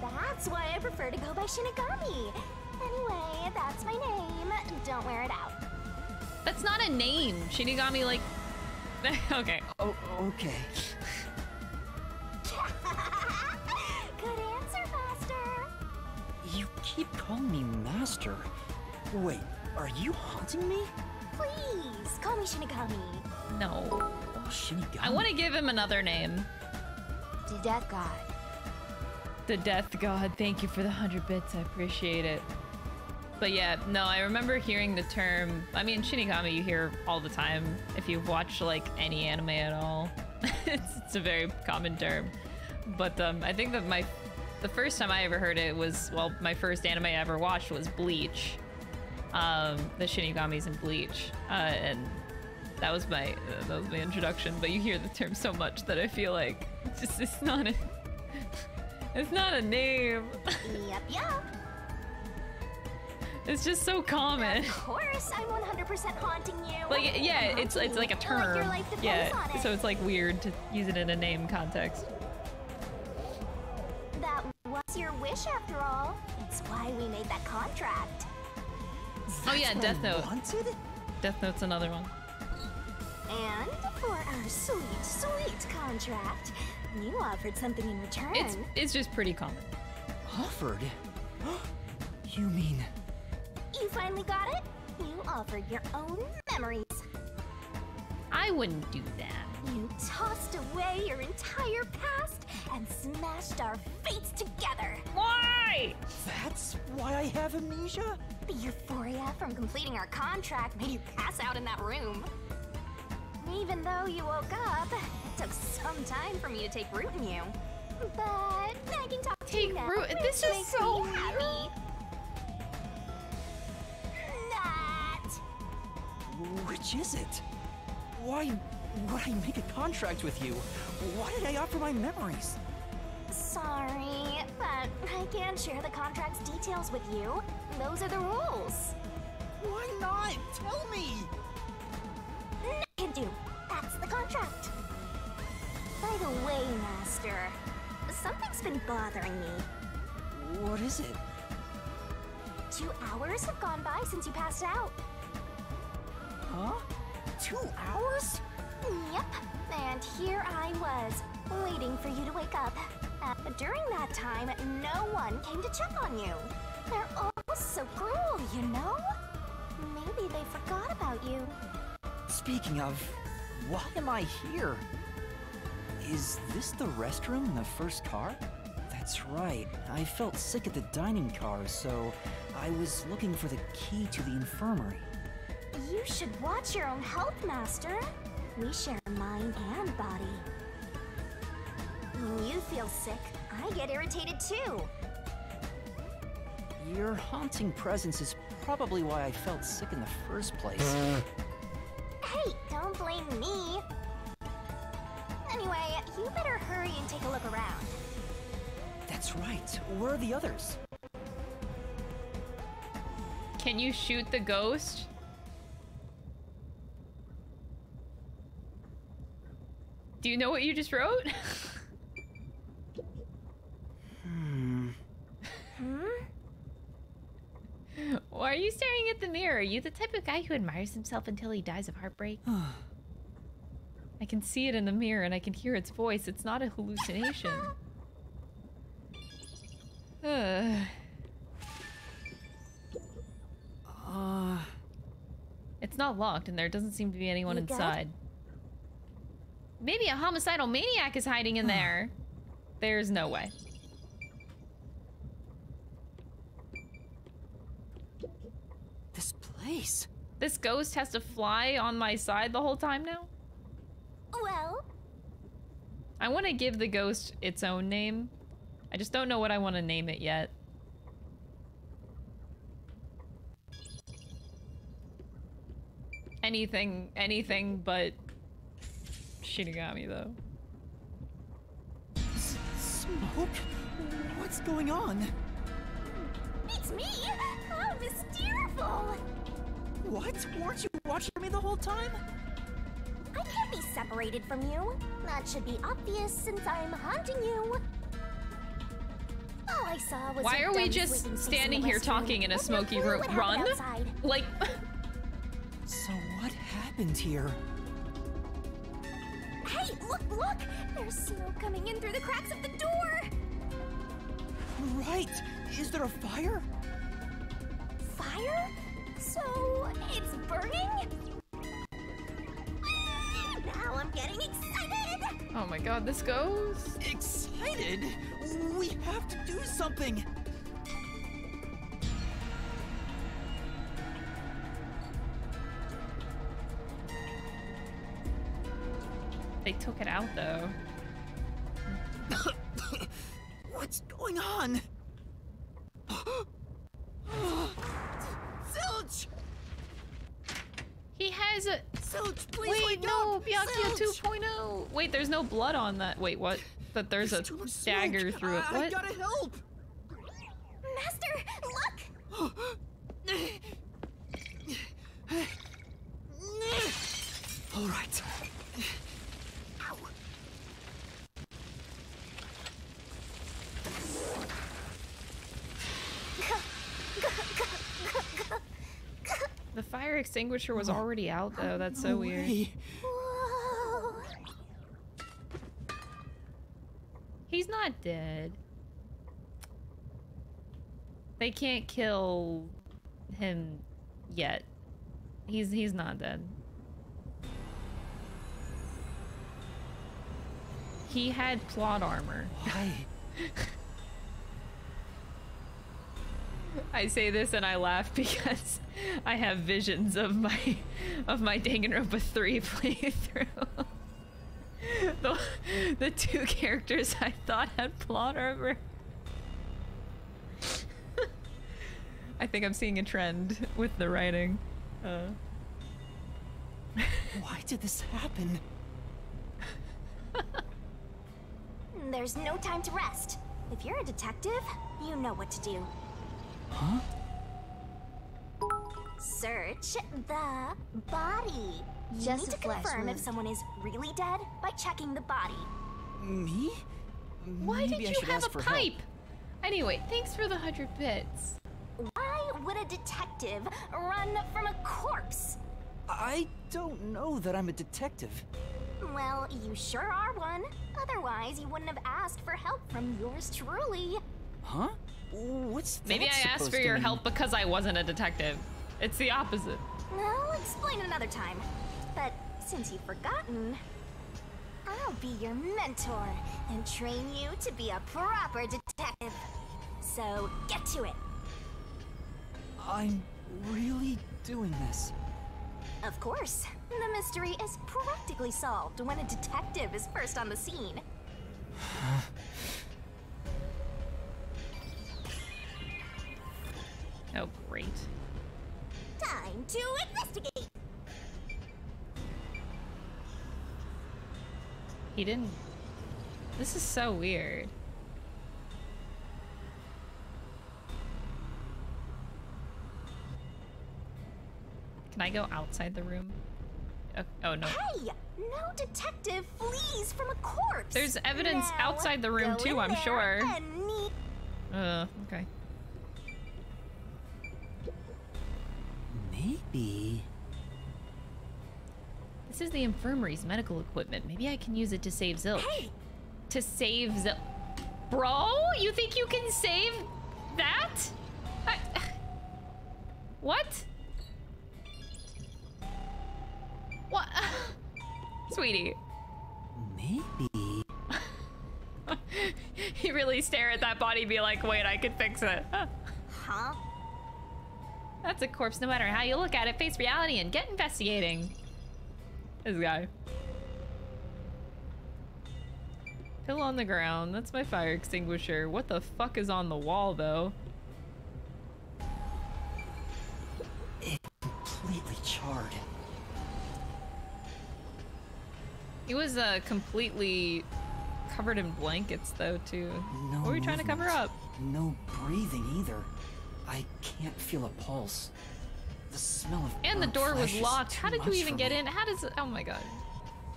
That's why I prefer to go by Shinigami. Anyway, that's my name. Don't wear it out. That's not a name. Shinigami, like. okay. Oh, okay. Good answer, Master. You keep calling me master. Wait, are you haunting me? Please, call me Shinigami. No. Oh, Shinigami. I want to give him another name. The Death God. The Death God. Thank you for the 100 bits. I appreciate it. But yeah, no, I remember hearing the term. I mean, Shinigami you hear all the time if you've watched like any anime at all. it's, it's a very common term. But um, I think that my the first time I ever heard it was well, my first anime I ever watched was Bleach. Um, the Shinigamis in Bleach, uh, and that was my uh, that was my introduction. But you hear the term so much that I feel like it's just it's not a it's not a name. Yep, yep. It's just so common. Of course, I'm 100% haunting you. Like yeah, it's it's like a haunting you. term. your life yeah, on it. so it's like weird to use it in a name context. That was your wish after all. It's why we made that contract. oh yeah, Death Note. Death Note's another one. And for our sweet, sweet contract, you offered something in return. It's it's just pretty common. Offered? you mean... You finally got it? You offered your own memories. I wouldn't do that. You tossed away your entire past and smashed our fates together. Why? That's why I have amnesia? The euphoria from completing our contract made you pass out in that room. Even though you woke up, it took some time for me to take root in you. But I can talk to you Take now, root? which This is so me happy. That. Which is it? Why would I make a contract with you? Why did I offer my memories? Sorry, but I can't share the contract's details with you. Those are the rules. Why not? Tell me! Can do. That's the contract. By the way, Master, something's been bothering me. What is it? Two hours have gone by since you passed out. Huh? Two hours? Yep. And here I was, waiting for you to wake up. Uh, during that time, no one came to check on you. They're all so cruel, you know? Maybe they forgot about you. Speaking of, why am I here? Is this the restroom in the first car? That's right. I felt sick at the dining car, so I was looking for the key to the infirmary. You should watch your own health, Master. We share mind and body. When you feel sick, I get irritated too. Your haunting presence is probably why I felt sick in the first place. Hey, don't blame me. Anyway, you better hurry and take a look around. That's right. Where are the others? Can you shoot the ghost? Do you know what you just wrote? hmm. hmm? Are you staring at the mirror? Are you the type of guy who admires himself until he dies of heartbreak? I can see it in the mirror and I can hear its voice. It's not a hallucination. Ugh. Uh, It's not locked and there doesn't seem to be anyone inside. Maybe a homicidal maniac is hiding in there. There's no way. this place. This ghost has to fly on my side the whole time now? Well, I want to give the ghost its own name. I just don't know what I want to name it yet. Anything, anything but Shinigami though. Smoke? What's going on? it's me! How mysteriful! What? Weren't you watching me the whole time? I can't be separated from you. That should be obvious since I'm haunting you. All I saw was Why are we just standing here restroom. talking in a smoky room? Run? outside. Like, So what happened here? Hey, look, look! There's smoke coming in through the cracks of the door! Right. Is there a fire? Fire? So, it's burning? Now I'm getting excited! oh my god, this goes. Excited? We have to do something. They took it out though. What's going on? Zilch! He has a. Zilch, please Wait, wake no, up! Byakuya Zilch! 2.0. Wait, there's no blood on that. Wait, what? But there's a There's too much dagger smoke. through it. I, I What? gotta help! Master, look! All right. Ow. The fire extinguisher was oh. already out though. Oh, That's so weird. He's not dead. They can't kill him yet. He's he's not dead. He had plot armor. Why? I say this and I laugh because I have visions of my of my Danganronpa 3 playthrough. the, the two characters I thought had plot armor. I think I'm seeing a trend with the writing. Uh, Why did this happen? There's no time to rest. If you're a detective, you know what to do. Huh? Search the body. You Just need to flesh confirm if someone is really dead by checking the body. Me? why Maybe did you have a pipe? help. Anyway, thanks for the hundred bits. Why would a detective run from a corpse? I don't know that I'm a detective. Well, you sure are one. Otherwise, you wouldn't have asked for help from yours truly. Huh? What's that Maybe I asked for your mean? help because I wasn't a detective. It's the opposite. I'll explain another time. But since you've forgotten, I'll be your mentor and train you to be a proper detective. So get to it. I'm really doing this. Of course, the mystery is practically solved when a detective is first on the scene. Oh, great. Time to investigate. He didn't. This is so weird. Can I go outside the room? Oh, oh no. Hey, no detective flees from a corpse. There's evidence Now, outside the room too, I'm sure. Uh, okay. Maybe. This is the infirmary's medical equipment. Maybe I can use it to save Zilch. Hey! To save Zilch. Bro, you think you can save that? I... What? What? Sweetie. Maybe. he really stare at that body be like, wait, I could fix it. huh? That's a corpse no matter how you look at it. Face reality and get investigating. This guy. Pill on the ground. That's my fire extinguisher. What the fuck is on the wall, though? It's completely charred. He was uh, completely covered in blankets, though, too. No what were you trying to cover up? No breathing either. I can't feel a pulse. The smell of And the door was locked. How did you even get me. in? How does it? Oh my god.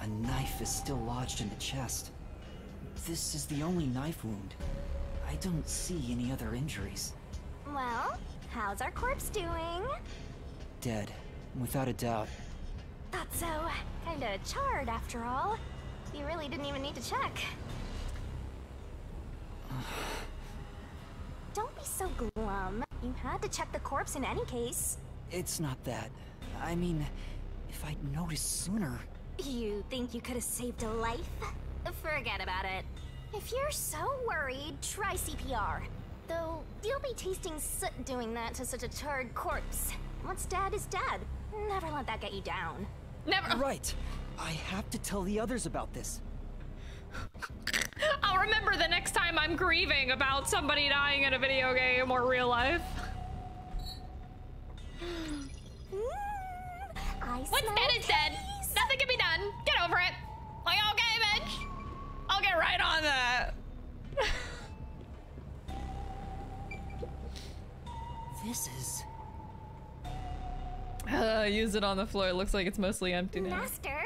A knife is still lodged in the chest. This is the only knife wound. I don't see any other injuries. Well, how's our corpse doing? Dead, without a doubt. Thought so. Kinda charred after all. You really didn't even need to check. Don't be so glum. You had to check the corpse in any case. It's not that. I mean, if I'd noticed sooner. You think you could have saved a life? Forget about it. If you're so worried, try CPR. Though, you'll be tasting soot doing that to such a charred corpse. What's dead is dead. Never let that get you down. Never. Right. I have to tell the others about this. I'll remember the next time I'm grieving about somebody dying in a video game or real life. I What's dead is dead. Nothing can be done. Get over it. Like, okay, bitch. I'll get right on that. This is. Uh, use it on the floor. It looks like it's mostly empty now. Master?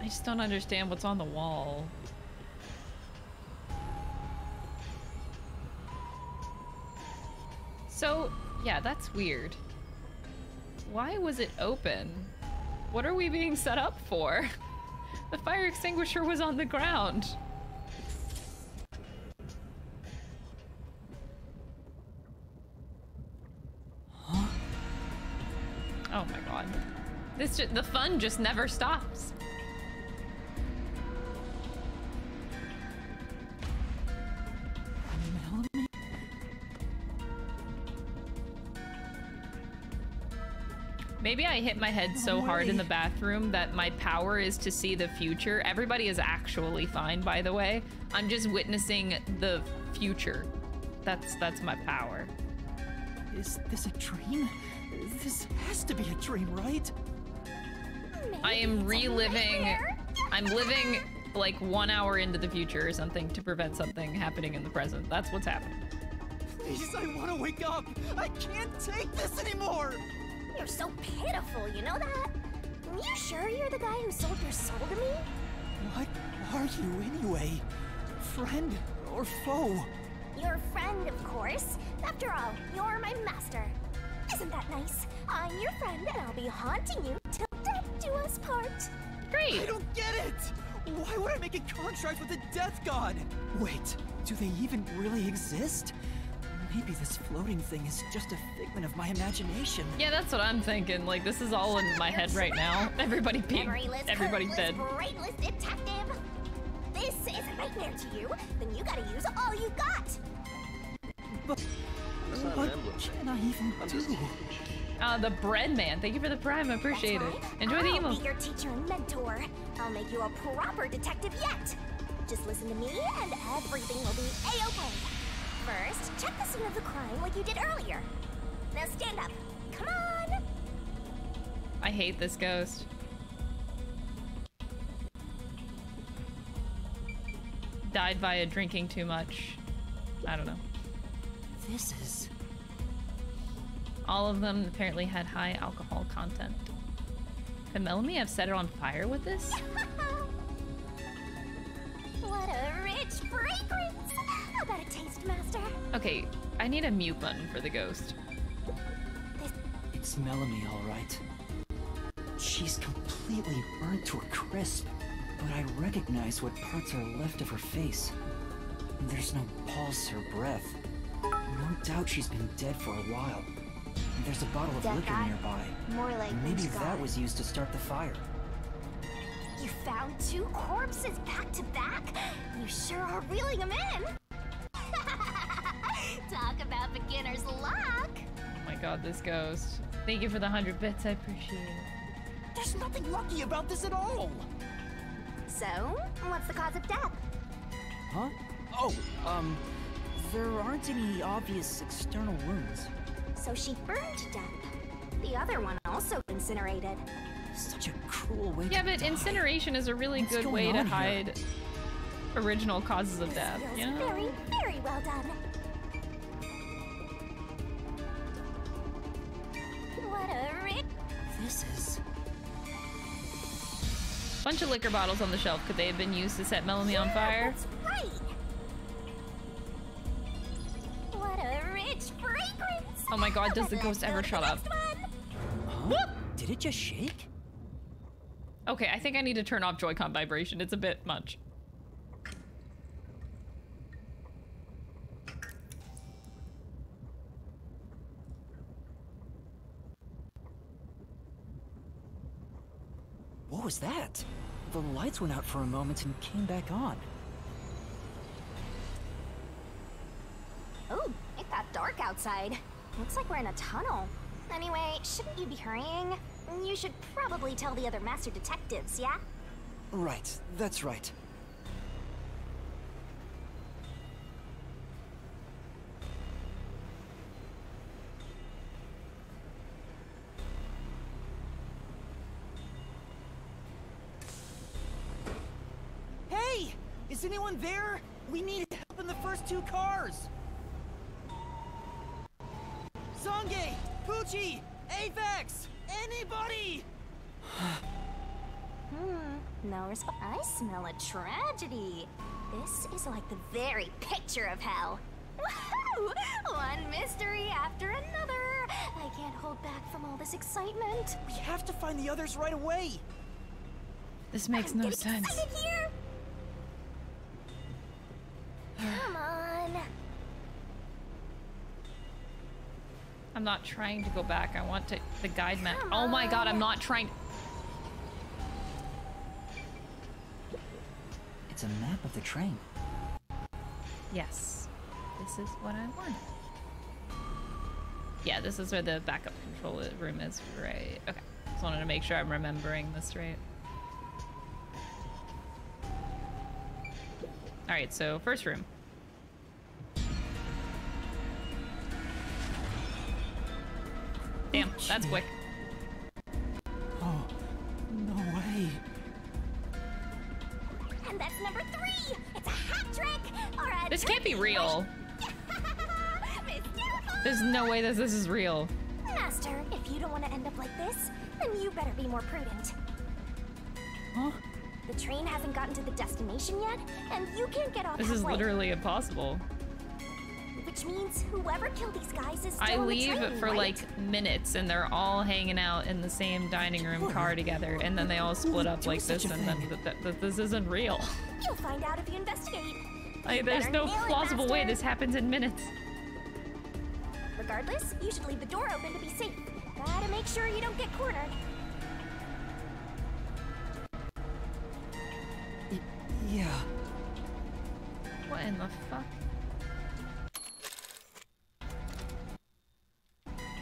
I just don't understand what's on the wall. So, yeah, that's weird. Why was it open? What are we being set up for? The fire extinguisher was on the ground. Oh my god. This the fun just never stops. Maybe I hit my head so hard in the bathroom that my power is to see the future. Everybody is actually fine, by the way. I'm just witnessing the future. That's that's my power. Is this a dream? This has to be a dream, right? I am reliving. I'm living like one hour into the future or something to prevent something happening in the present. That's what's happening. Please, I want to wake up. I can't take this anymore. You're so pitiful, you know that? Are You sure you're the guy who sold your soul to me? What are you anyway? Friend or foe? Your friend, of course. After all, you're my master. Isn't that nice? I'm your friend and I'll be haunting you till death do us part. Great. I don't get it. Why would I make a contract with the death god? Wait, do they even really exist? Maybe this floating thing is just a figment of my imagination. Yeah, that's what I'm thinking. Like this is all in my head right now. Everybody being, Memoryless, everybody's dead. hurtless, brainless detective. This is a nightmare to you. Then you gotta use all you got. But what an can I even I'm just a do? Uh, the bread man. Thank you for the prime. I appreciate it. Enjoy the I'll be your teacher and mentor. I'll make you a proper detective yet. Just listen to me and everything will be a-okay. First, check the scene of the crime like you did earlier. Now stand up. Come on. I hate this ghost. Died via drinking too much. I don't know. This is. All of them apparently had high alcohol content. Can Melanie have set it on fire with this? what a rich fragrance! How about a taste, Master? Okay, I need a mute button for the ghost. It's Melamine, all right. She's completely burnt to a crisp, but I recognize what parts are left of her face. There's no pulse or breath. No doubt she's been dead for a while. There's a bottle of Dead liquor guy? nearby. More like Maybe that was used to start the fire. You found two corpses back to back? You sure are reeling them in! God, this ghost. Thank you for the 100 bits, I appreciate it. There's nothing lucky about this at all! So, what's the cause of death? Huh? Oh, um, there aren't any obvious external wounds. So she burned to death. The other one also incinerated. Such a cruel way Yeah, to but die. incineration is a really What's good way to on here? hide original causes of This death, you know? very, very well done. Bunch of liquor bottles on the shelf. Could they have been used to set Melamine on fire? That's right! What a rich fragrance! Oh my god, does the ghost ever shut up? Huh? Did it just shake? Okay, I think I need to turn off Joy-Con vibration. It's a bit much. What was that? The lights went out for a moment and came back on. Oh, it got dark outside. Looks like we're in a tunnel. Anyway, shouldn't you be hurrying? You should probably tell the other master detectives, yeah? Right, that's right. Hey! Is anyone there? We need help in the first two cars! Zange! Poochie! Aphex! Anybody! Hmm, no response. I smell a tragedy. This is like the very picture of hell. Woohoo! One mystery after another. I can't hold back from all this excitement. We have to find the others right away! This makes I'm no sense. excited here. Come on. I'm not trying to go back. I want to the guide map. Oh my god, I'm not trying. It's a map of the train. Yes. This is what I want. Yeah, this is where the backup control room is, right? Okay. Just wanted to make sure I'm remembering this right. Alright, so first room. Damn, that's quick. Oh, no way. And that's number three. It's a hat trick or a This can't be real. There's no way that this is real. Master, if you don't want to end up like this, then you better be more prudent. Huh? The train hasn't gotten to the destination yet, and you can't get off This is halfway, literally impossible. Which means whoever killed these guys is still I leave train, for right? like minutes and they're all hanging out in the same dining room car together and then they all split up like this and then th th th this isn't real. You'll find out if you investigate. Like, there's no nail it, plausible way this happens in minutes. Regardless, you should leave the door open to be safe. Gotta make sure you don't get cornered. Yeah. What in the fuck?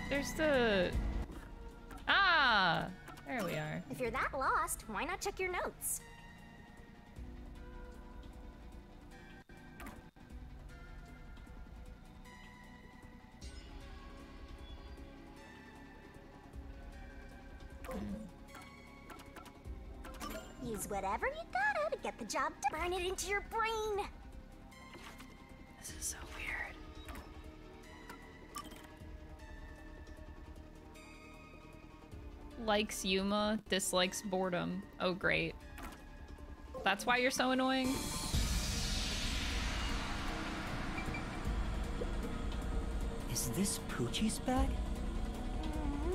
There's the... Ah! There we are. If you're that lost, why not check your notes? Use whatever you gotta to get the job done. Burn it into your brain. This is so weird. likes Yuma, dislikes boredom. Oh, great. That's why you're so annoying? Is this Poochie's bag?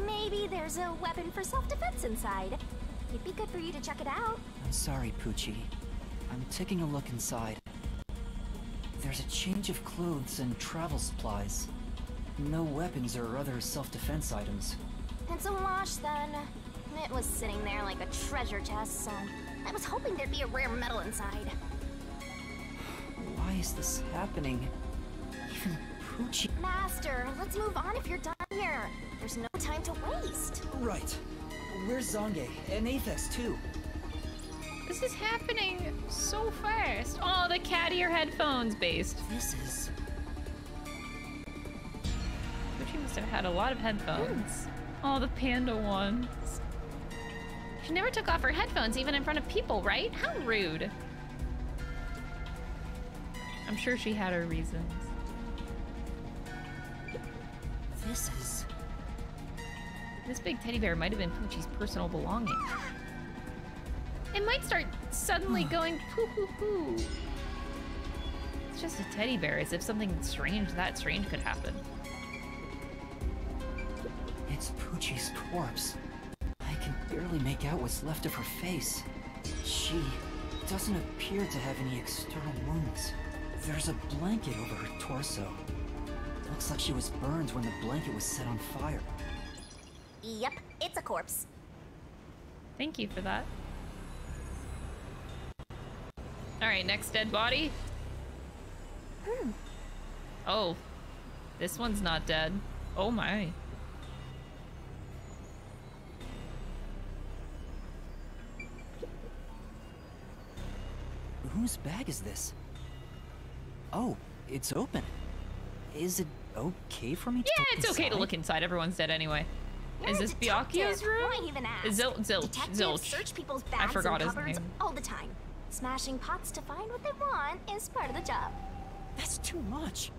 Maybe there's a weapon for self-defense inside. It'd be good for you to check it out. I'm sorry, Poochie. I'm taking a look inside. There's a change of clothes and travel supplies. No weapons or other self-defense items. It's a wash then. It was sitting there like a treasure chest, so I was hoping there'd be a rare metal inside. Why is this happening? Even Poochie... Master, let's move on if you're done here. There's no time to waste. Right. Where's Zange? And Aphex, too. This is happening so fast. Oh, the cat ear headphones based. This is... Poochie must have had a lot of headphones. Hmm. Oh, the panda ones. She never took off her headphones even in front of people, right? How rude. I'm sure she had her reasons. This is... This big teddy bear might have been Poochie's personal belonging. It might start suddenly hmm. going poo poo poo. It's just a teddy bear, as if something strange that strange could happen. It's Poochie's corpse. I can barely make out what's left of her face. She doesn't appear to have any external wounds. There's a blanket over her torso. Looks like she was burned when the blanket was set on fire. Yep, it's a corpse. Thank you for that. Alright, next dead body. Hmm. Oh. This one's not dead. Oh my. Whose bag is this? Oh, it's open. Is it okay for me to Yeah, look it's okay to look inside. Everyone's dead anyway. You're Is this detective. Byakuya's room? Why even ask? Zil Zilch. Zilch. search people's I forgot and his cupboards name. all the time. Smashing pots to find what they want is part of the job. That's too much.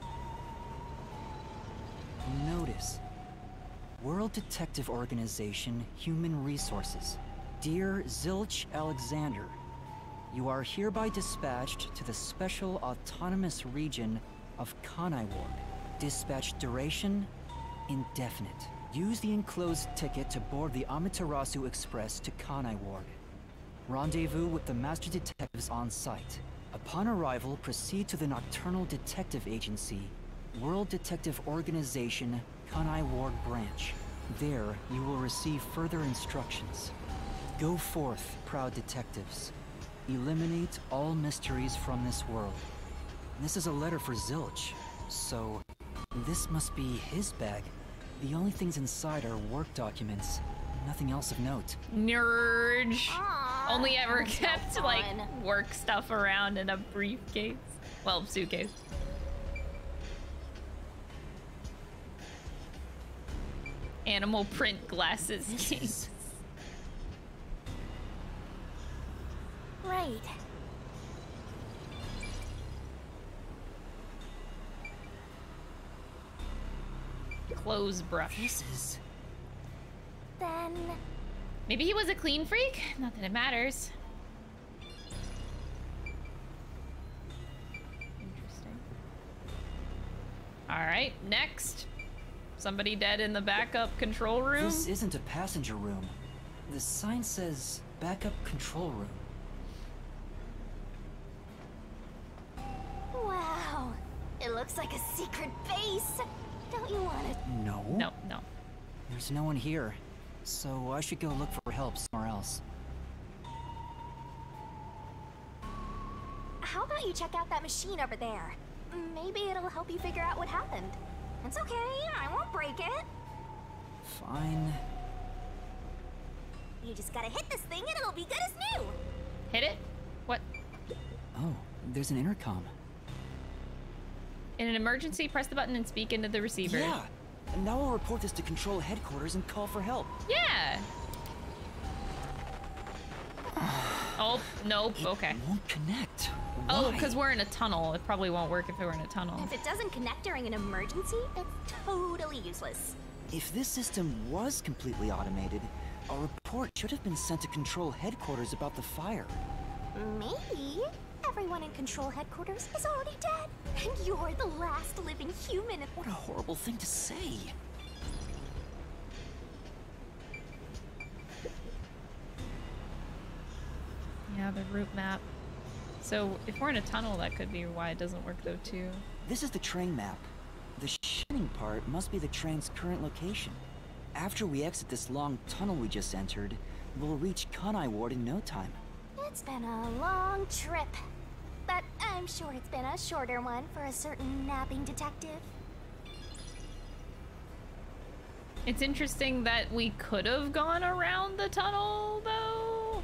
Notice. World Detective Organization Human Resources. Dear Zilch Alexander, you are hereby dispatched to the Special Autonomous Region of Kanai Ward. Dispatch duration indefinite. Use the enclosed ticket to board the Amaterasu Express to Kanai Ward. Rendezvous with the Master Detectives on site. Upon arrival, proceed to the Nocturnal Detective Agency, World Detective Organization, Kanai Ward Branch. There, you will receive further instructions. Go forth, proud detectives. Eliminate all mysteries from this world. This is a letter for Zilch, so this must be his bag. The only things inside are work documents, nothing else of note. Nerd. Only ever that's no kept like work stuff around in a briefcase. Well, suitcase. Animal print glasses case. Right. Clothes brush. This is. Then Maybe he was a clean freak? Not that it matters. Interesting. Alright, next. Somebody dead in the backup control room? This isn't a passenger room. The sign says backup control room. Wow. It looks like a secret base. Don't you want it? No. No, no. There's no one here, so I should go look for help somewhere else. How about you check out that machine over there? Maybe it'll help you figure out what happened. It's okay, I won't break it. Fine. You just gotta hit this thing and it'll be good as new. Hit it? What? Oh, there's an intercom. In an emergency, press the button and speak into the receiver. Yeah. And now I'll report this to control headquarters and call for help. Yeah. oh, nope. Okay. Won't connect. Oh, because we're in a tunnel. It probably won't work if we were in a tunnel. If it doesn't connect during an emergency, it's totally useless. If this system was completely automated, A report should have been sent to Control Headquarters about the fire. Maybe. Everyone in Control Headquarters is already dead. And you're the last living human. What a horrible thing to say. Yeah, the route map. So if we're in a tunnel, that could be why it doesn't work though too. This is the train map. The shining part must be the train's current location. After we exit this long tunnel we just entered, we'll reach Kanai Ward in no time. It's been a long trip. But I'm sure it's been a shorter one for a certain napping detective. It's interesting that we could have gone around the tunnel though.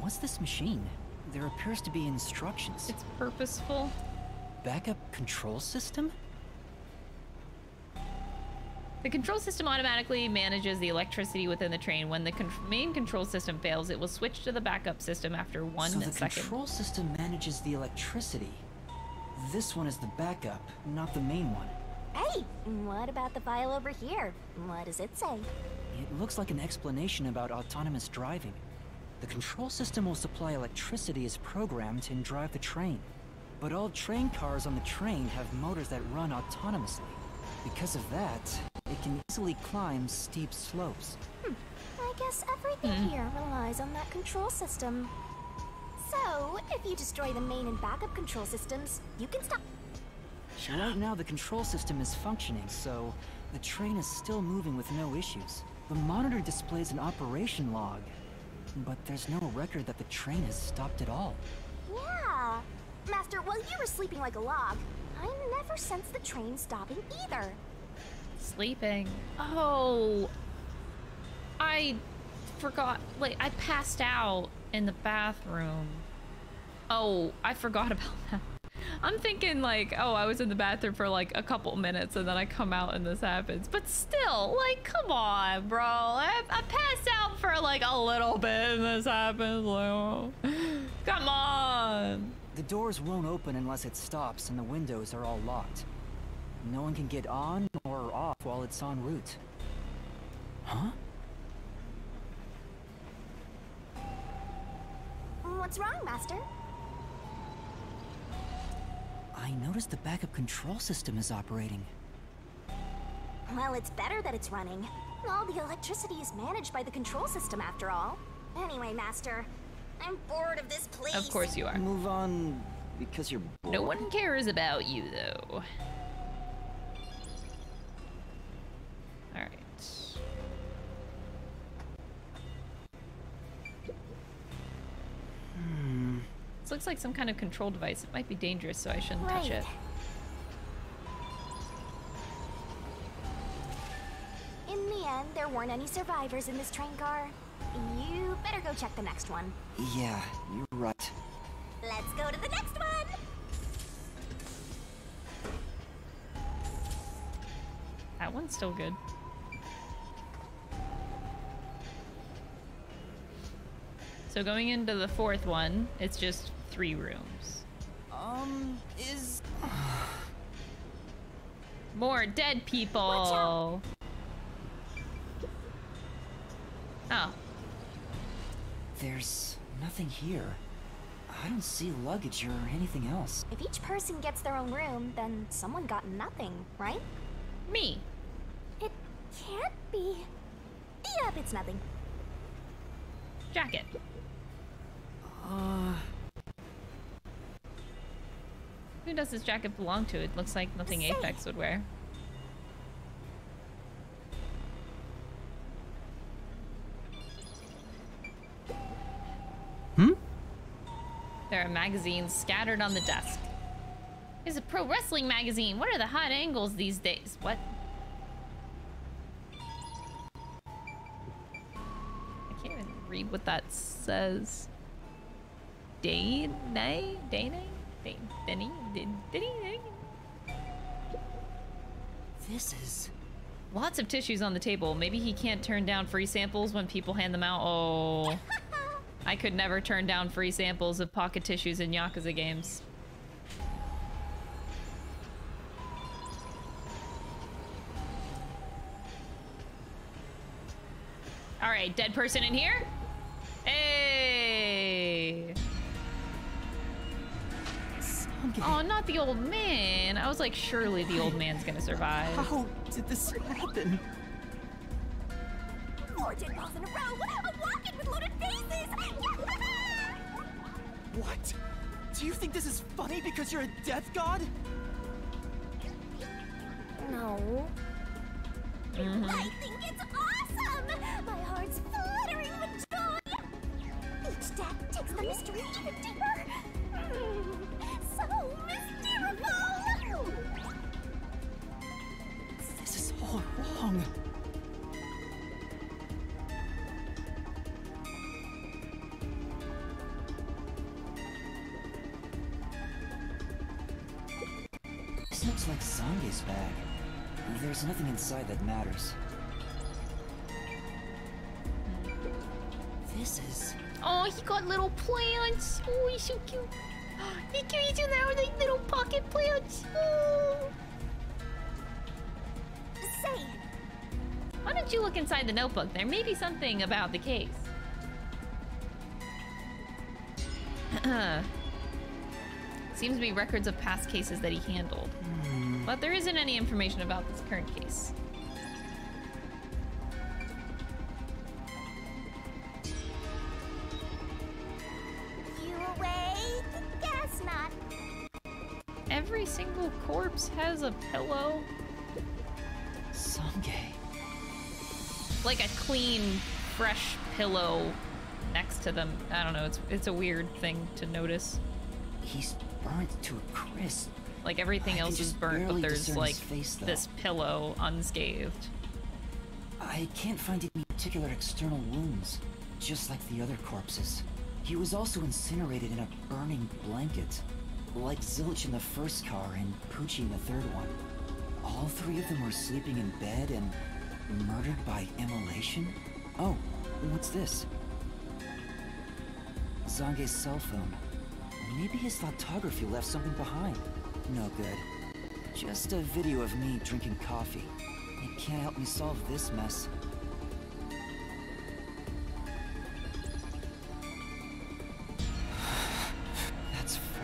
What's this machine? There appears to be instructions. It's purposeful. Backup control system? The control system automatically manages the electricity within the train. When the con main control system fails, it will switch to the backup system after one so the second. control system manages the electricity. This one is the backup, not the main one. Hey, what about the file over here? What does it say? It looks like an explanation about autonomous driving. The control system will supply electricity as programmed and drive the train. But all train cars on the train have motors that run autonomously. Because of that, it can easily climb steep slopes. Hmm. I guess everything Hmm. here relies on that control system. So, if you destroy the main and backup control systems, you can stop. Shut right now, the control system is functioning, so the train is still moving with no issues. The monitor displays an operation log, but there's no record that the train has stopped at all. Yeah. Master, while you were sleeping like a log, I never sensed the train stopping either. Sleeping. Oh. I forgot. Like, I passed out in the bathroom. Oh, I forgot about that. I'm thinking like, oh, I was in the bathroom for like a couple minutes and then I come out and this happens. But still, like, come on, bro. I, I passed out for like a little bit and this happens. Come on. The doors won't open unless it stops and the windows are all locked. No one can get on or off while it's en route. Huh? What's wrong, Master? I noticed the backup control system is operating. Well, it's better that it's running. All the electricity is managed by the control system, after all. Anyway, Master, I'm bored of this place. Of course you are. Move on because you're bored. No one cares about you, though. Hmm. This looks like some kind of control device. It might be dangerous, so I shouldn't touch it. In the end, there weren't any survivors in this train car. You better go check the next one. Yeah, you're right. Let's go to the next one! That one's still good. So going into the fourth one, it's just three rooms. Um, is... More dead people! Oh. There's nothing here. I don't see luggage or anything else. If each person gets their own room, then someone got nothing, right? Me. It can't be. Yep, it's nothing. Jacket. Uh... Who does this jacket belong to? It looks like nothing Say. Aphex would wear. Hmm? There are magazines scattered on the desk. It's a pro wrestling magazine. What are the hot angles these days? What? I can't even read what that says. Day night? Day night? Day Denny? Denny? This is... Lots of tissues on the table. Maybe he can't turn down free samples when people hand them out. Oh. I could never turn down free samples of pocket tissues in Yakuza games. Alright, dead person in here? Hey! Oh, not the old man. I was like, surely the old man's gonna survive. How did this happen? Four dead balls in a row! A walk-in with loaded faces! What? Do you think this is funny because you're a death god? No. Mm-hmm. I think it's awesome! My heart's fluttering with joy! Each death takes the mystery even deeper! Mm, so mystical! This is all wrong. This looks like Zange's bag. There's nothing inside that matters. This is... Oh, he got little plants. Oh, he's so cute. Look, he's in there with like little pocket plants. Oh. Say, Why don't you look inside the notebook? There may be something about the case. Seems to be records of past cases that he handled. Hmm. But there isn't any information about this current case. you awake? Guess not. Every single corpse has a pillow. Zange. Like a clean, fresh pillow next to them. I don't know, it's it's a weird thing to notice. He's burnt to a crisp. Like everything I else is burnt, but there's like face, this pillow unscathed. I can't find any particular external wounds, just like the other corpses. He was also incinerated in a burning blanket, like Zilch in the first car and Poochie in the third one. All three of them were sleeping in bed and murdered by immolation? Oh, what's this? Zange's cell phone. Maybe his Thoughtography left something behind. No good. Just a video of me drinking coffee. It can't help me solve this mess.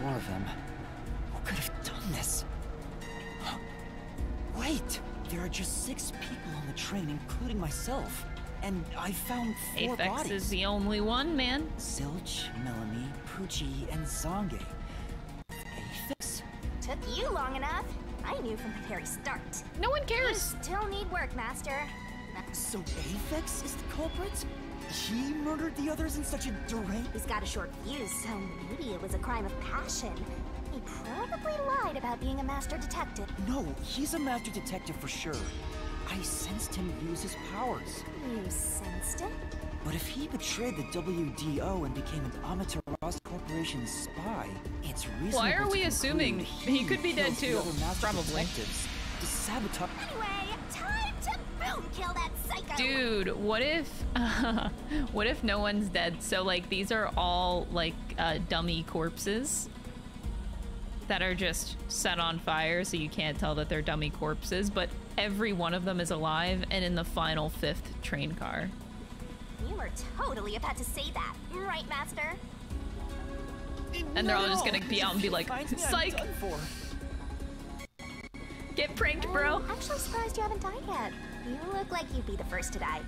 That's four of them. Who could have done this? Wait! There are just six people on the train, including myself. And I found four Aphex bodies. is the only one, man. Zilch, Melamine, Poochie, and Zange. Aphex? Took you long enough. I knew from the very start. No one You cares. still need work, Master. So Aphex is the culprit? He murdered the others in such a deranged... He's got a short fuse, so maybe it was a crime of passion. He probably lied about being a master detective. No, he's a master detective for sure. I sensed him use his powers. You sensed it? But if he betrayed the WDO and became an Amaterasu Corporation spy, it's reasonable Why are we conclude assuming he could be dead too? Probably. to sabotage... Anyway, Dude, what if what if no one's dead? So like these are all like uh, dummy corpses that are just set on fire so you can't tell that they're dummy corpses, but every one of them is alive and in the final fifth train car. You were totally about to say that, right, Master? And they're all just gonna be out and be like, Finds psych, get pranked, bro. I'm actually surprised you haven't died yet. You look like you'd be the first to die.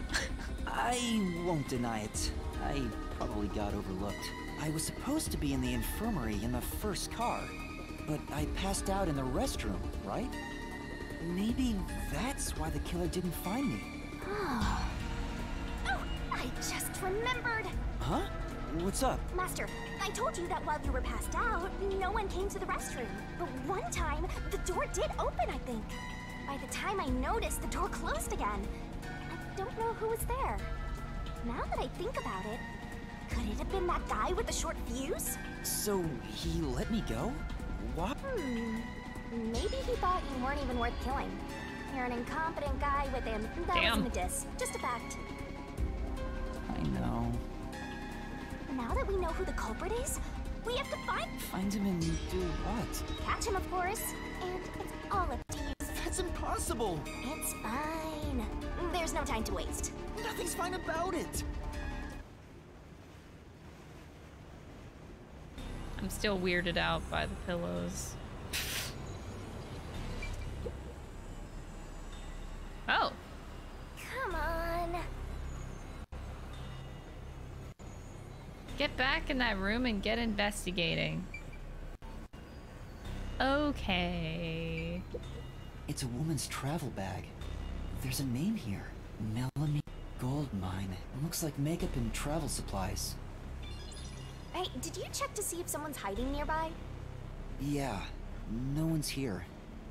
I won't deny it. I probably got overlooked. I was supposed to be in the infirmary in the first car, but I passed out in the restroom, right? Maybe that's why the killer didn't find me. oh, I just remembered! Huh? What's up? Master, I told you that while you were passed out, no one came to the restroom. But one time, the door did open, I think. By the time I noticed, the door closed again. I don't know who was there. Now that I think about it, could it have been that guy with the short fuse? So he let me go? What? Hmm. Maybe he thought you weren't even worth killing. You're an incompetent guy with him. That Damn. wasn't a diss. Just a fact. I know. Now that we know who the culprit is, we have to find Find him and do what? catch him, of course. And it's all up to you. That's impossible! It's fine. There's no time to waste. Nothing's fine about it! I'm still weirded out by the pillows. oh. Come on. Get back in that room and get investigating. Okay. It's a woman's travel bag. There's a name here. Melamine Goldmine. Looks like makeup and travel supplies. Hey, did you check to see if someone's hiding nearby? Yeah, no one's here.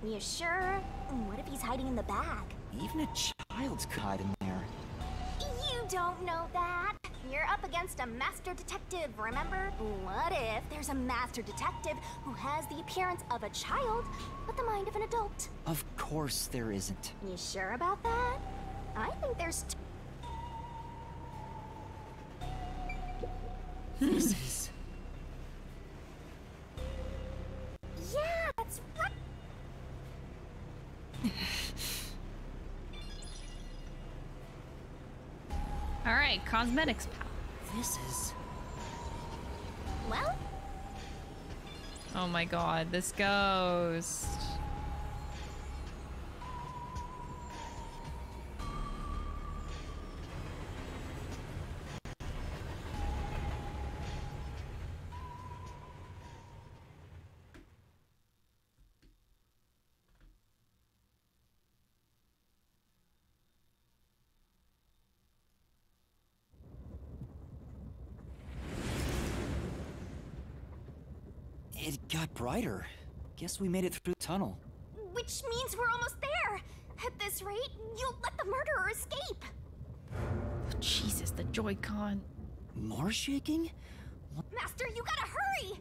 You sure? What if he's hiding in the bag? Even a child's could hide in there. You don't know that. You're up against a master detective, remember? What if there's a master detective who has the appearance of a child, but the mind of an adult? Of course there isn't. You sure about that? I think there's. this is. Yeah, that's right. All right, cosmetics Oh my god, this ghost. Brighter. Guess we made it through the tunnel. Which means we're almost there. At this rate, you'll let the murderer escape. Oh, Jesus, the Joy-Con. More shaking? Master, you gotta hurry!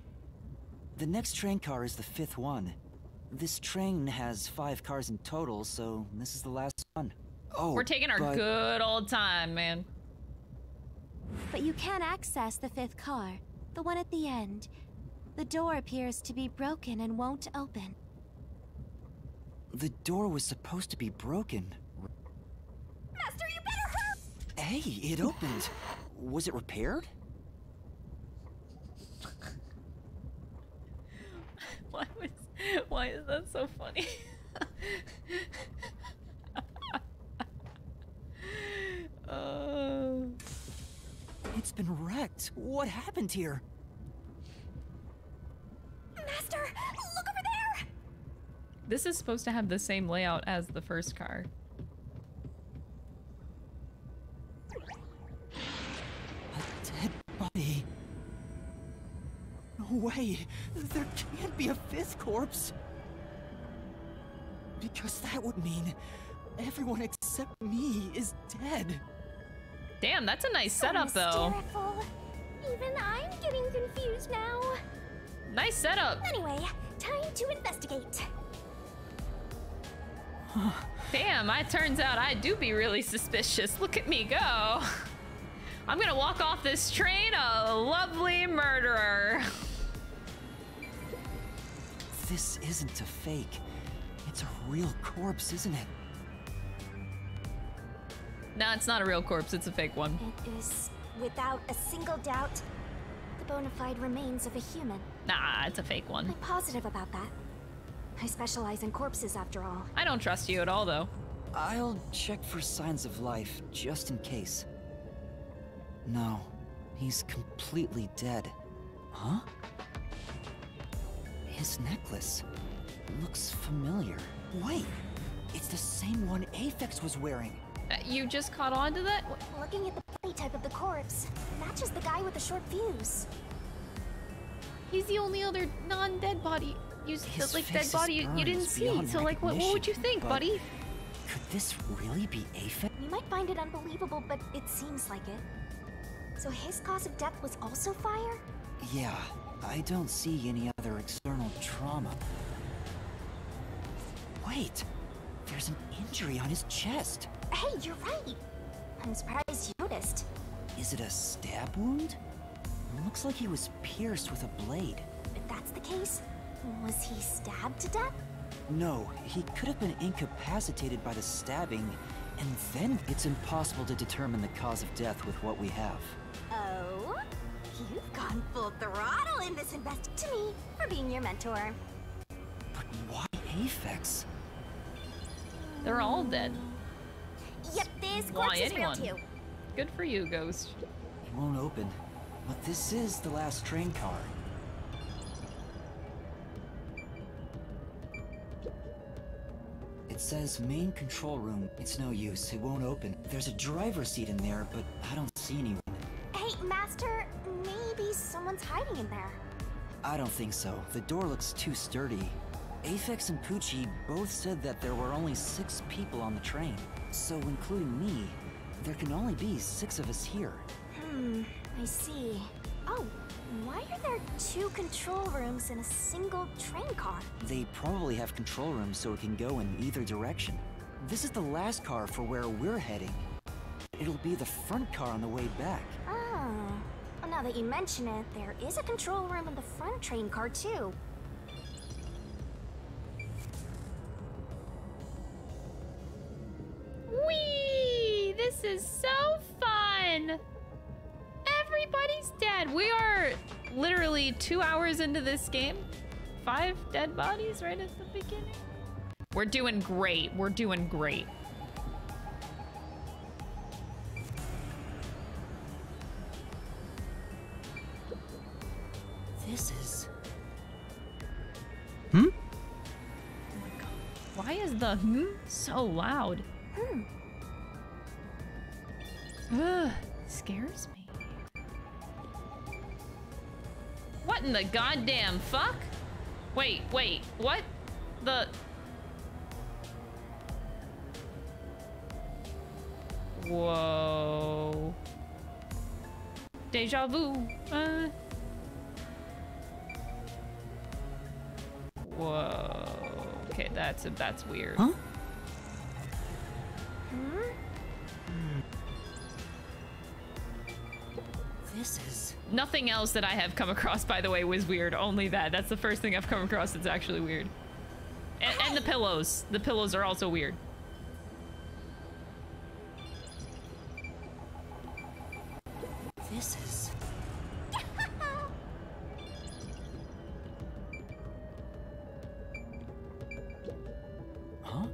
The next train car is the fifth one. This train has five cars in total, so this is the last one. Oh, We're taking our but- good old time, man. But you can access the fifth car, the one at the end. The door appears to be broken and won't open. The door was supposed to be broken. Master, you better hurry! Hey, it opened. Was it repaired? Why was why is that so funny? uh... It's been wrecked. What happened here? Master, look over there! This is supposed to have the same layout as the first car. A Dead body. No way. There can't be a fifth corpse. Because that would mean everyone except me is dead. Damn, that's a nice So setup though. hysterical. Even I'm getting confused now. Nice setup. Anyway, time to investigate. Damn, it turns out I do be really suspicious. Look at me go. I'm gonna walk off this train a lovely murderer. This isn't a fake. It's a real corpse, isn't it? No, it's not a real corpse, it's a fake one. It is, without a single doubt, the bona fide remains of a human. Nah, it's a fake one. I'm positive about that. I specialize in corpses after all. I don't trust you at all though. I'll check for signs of life, just in case. No, he's completely dead. Huh? His necklace looks familiar. Wait, it's the same one Aphex was wearing. Uh, you just caught on to that? Looking at the body type of the corpse, matches the guy with the short fuse. He's the only other non-dead body. You His like dead body you, you didn't see. So like, what, what would you think, buddy? Could this really be Aphex? You might find it unbelievable, but it seems like it. So his cause of death was also fire? Yeah, I don't see any other external trauma. Wait, there's an injury on his chest. Hey, you're right. I'm surprised you noticed. Is it a stab wound? Looks like he was pierced with a blade. If that's the case, was he stabbed to death? No, he could have been incapacitated by the stabbing, and then it's impossible to determine the cause of death with what we have. Oh? You've gone full throttle in this invest to me for being your mentor. But why Aphex? They're all dead. Yep, this Why corpse is real anyone? too. Good for you, Ghost. It won't open. But this is the last train car. It says main control room. It's no use. It won't open. There's a driver's seat in there, but I don't see anyone. Hey, Master, maybe someone's hiding in there. I don't think so. The door looks too sturdy. Aphex and Poochie both said that there were only six people on the train. So, including me, there can only be six of us here. Hmm, I see. Oh, why are there two control rooms in a single train car? They probably have control rooms so it can go in either direction. This is the last car for where we're heading. It'll be the front car on the way back. Oh. Well, now that you mention it, there is a control room in the front train car, too. Whee! This is so fun! Everybody's dead. We are literally two hours into this game. Five dead bodies right at the beginning. We're doing great. We're doing great. This is. Hmm? Oh my god. Why is the hmm so loud? Hmm. Ugh, scares me. What in the goddamn fuck? Wait, wait, what? The... Whoa. Deja vu. Uh... Whoa. Okay, that's that's weird. Huh? This is. Nothing else that I have come across, by the way, was weird. Only that. That's the first thing I've come across that's actually weird. And, and the pillows. The pillows are also weird. This is. Huh?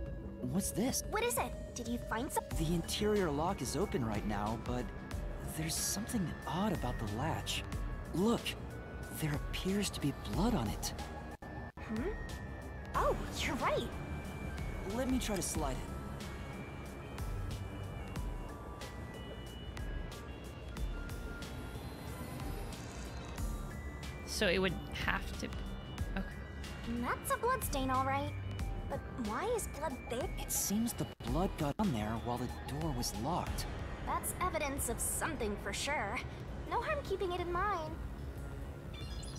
What's this? What is it? Did you find some? The interior lock is open right now, but there's something odd about the latch. Look, there appears to be blood on it. Hmm? Oh, you're right. Let me try to slide it. So it would have to... Okay. That's a blood stain, all right. But why is blood there? It seems the blood got on there while the door was locked. That's evidence of something for sure. No harm keeping it in mind.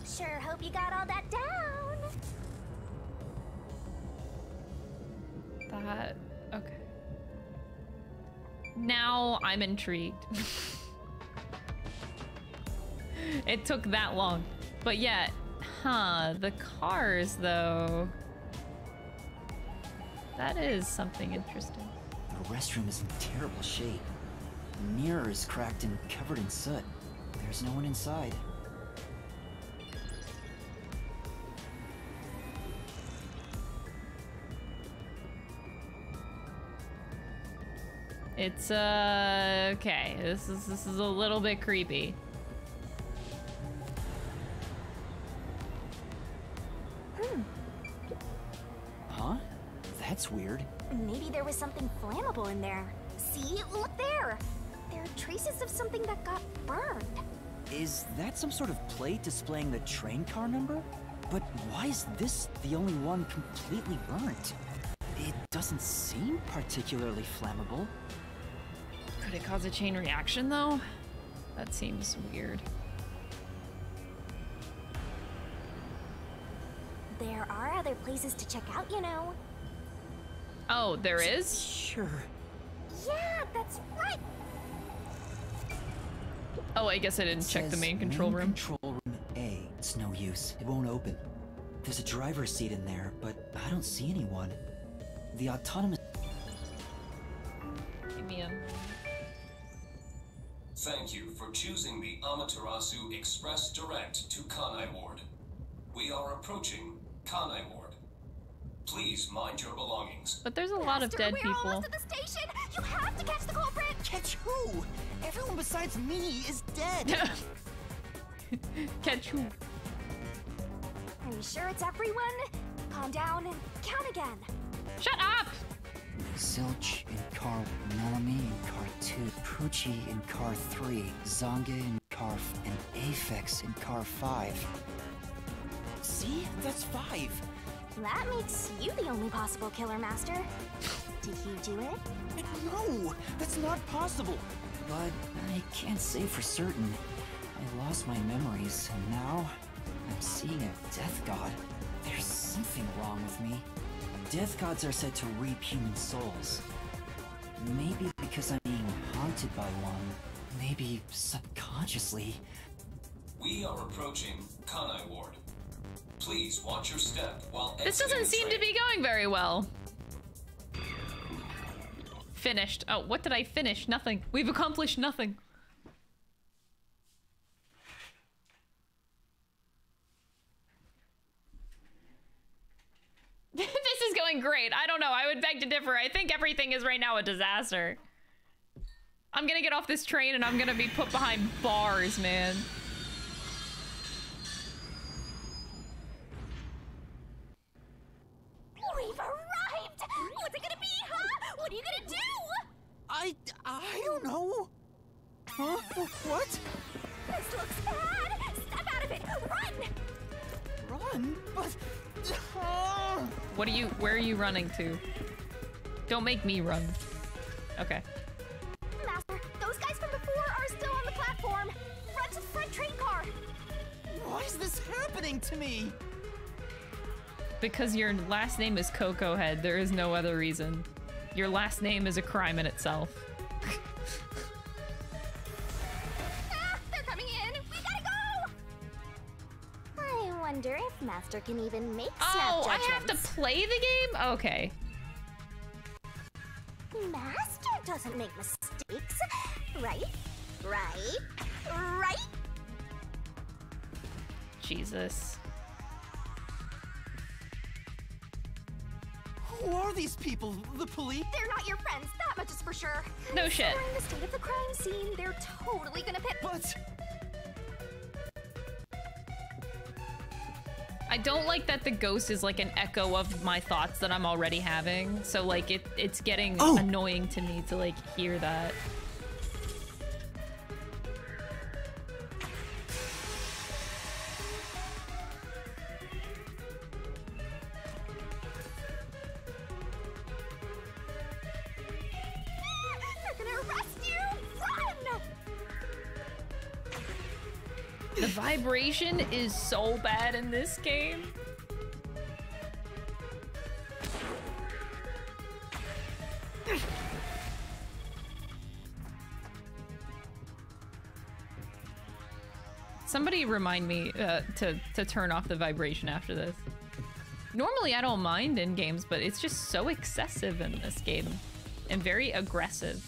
Sure hope you got all that down. That... Okay. Now I'm intrigued. it took that long. But yet, huh, the cars though. That is something interesting. The restroom is in terrible shape. The mirror is cracked and covered in soot. There's no one inside. It's uh okay. This is this is a little bit creepy. Hmm. Huh? That's weird. Maybe there was something flammable in there. See? Look there! There are traces of something that got burned. Is that some sort of plate displaying the train car number? But why is this the only one completely burnt? It doesn't seem particularly flammable. Could it cause a chain reaction though? That seems weird. There are other places to check out, you know. Oh, there is? Sure. Yeah, that's right. Oh, I guess I didn't check the main control room. Control room A. It's no use. It won't open. There's a driver's seat in there, but I don't see anyone. The autonomous. Give me a. Thank you for choosing the Amaterasu Express Direct to Kanai Ward. We are approaching Kanai Ward. Please mind your belongings. But there's a lot of dead we're people. almost at the station. You have to catch the culprit. Catch who? Everyone besides me is dead. Catch who? Are you sure it's everyone? Calm down and count again. Shut up! Zilch in car, Melamine in car 2, Poochie in car 3, Zonga in car f- and Aphex in car 5. See? That's five. That makes you the only possible killer, Master. Did you do it? No, that's not possible. But I can't say for certain. I lost my memories, and now I'm seeing a death god. There's something wrong with me. Death gods are said to reap human souls. Maybe because I'm being haunted by one. Maybe subconsciously. We are approaching Kanai Ward. Please watch your step while This doesn't seem to be going very well. Finished. Oh, what did I finish? Nothing. We've accomplished nothing. this is going great. I don't know. I would beg to differ. I think everything is right now a disaster. I'm gonna get off this train and I'm gonna be put behind bars, man. We've arrived! What's it gonna be, huh? What are you gonna do? I. I don't know. Huh? What? This looks bad! Step out of it! Run! Run? But. Oh. What are you, where are you running to? Don't make me run. Okay. Master, those guys from before are still on the platform. Run to the front train car. Why is this happening to me? Because your last name is Kokohead, there is no other reason. Your last name is a crime in itself. Ah, they're coming in. We gotta go. I wonder if Master can even make Oh, snap I have to play the game? Okay. Master doesn't make mistakes, right? Right? Right? Jesus. Who are these people? The police? They're not your friends, that much is for sure. No shit. Considering the state of the crime scene, they're totally gonna pit. But I don't like that the ghost is like an echo of my thoughts that I'm already having. So like it it's getting Oh. annoying to me to like hear that. The vibration is so bad in this game. Somebody remind me uh, to to turn off the vibration after this. Normally I don't mind in games, but it's just so excessive in this game and very aggressive.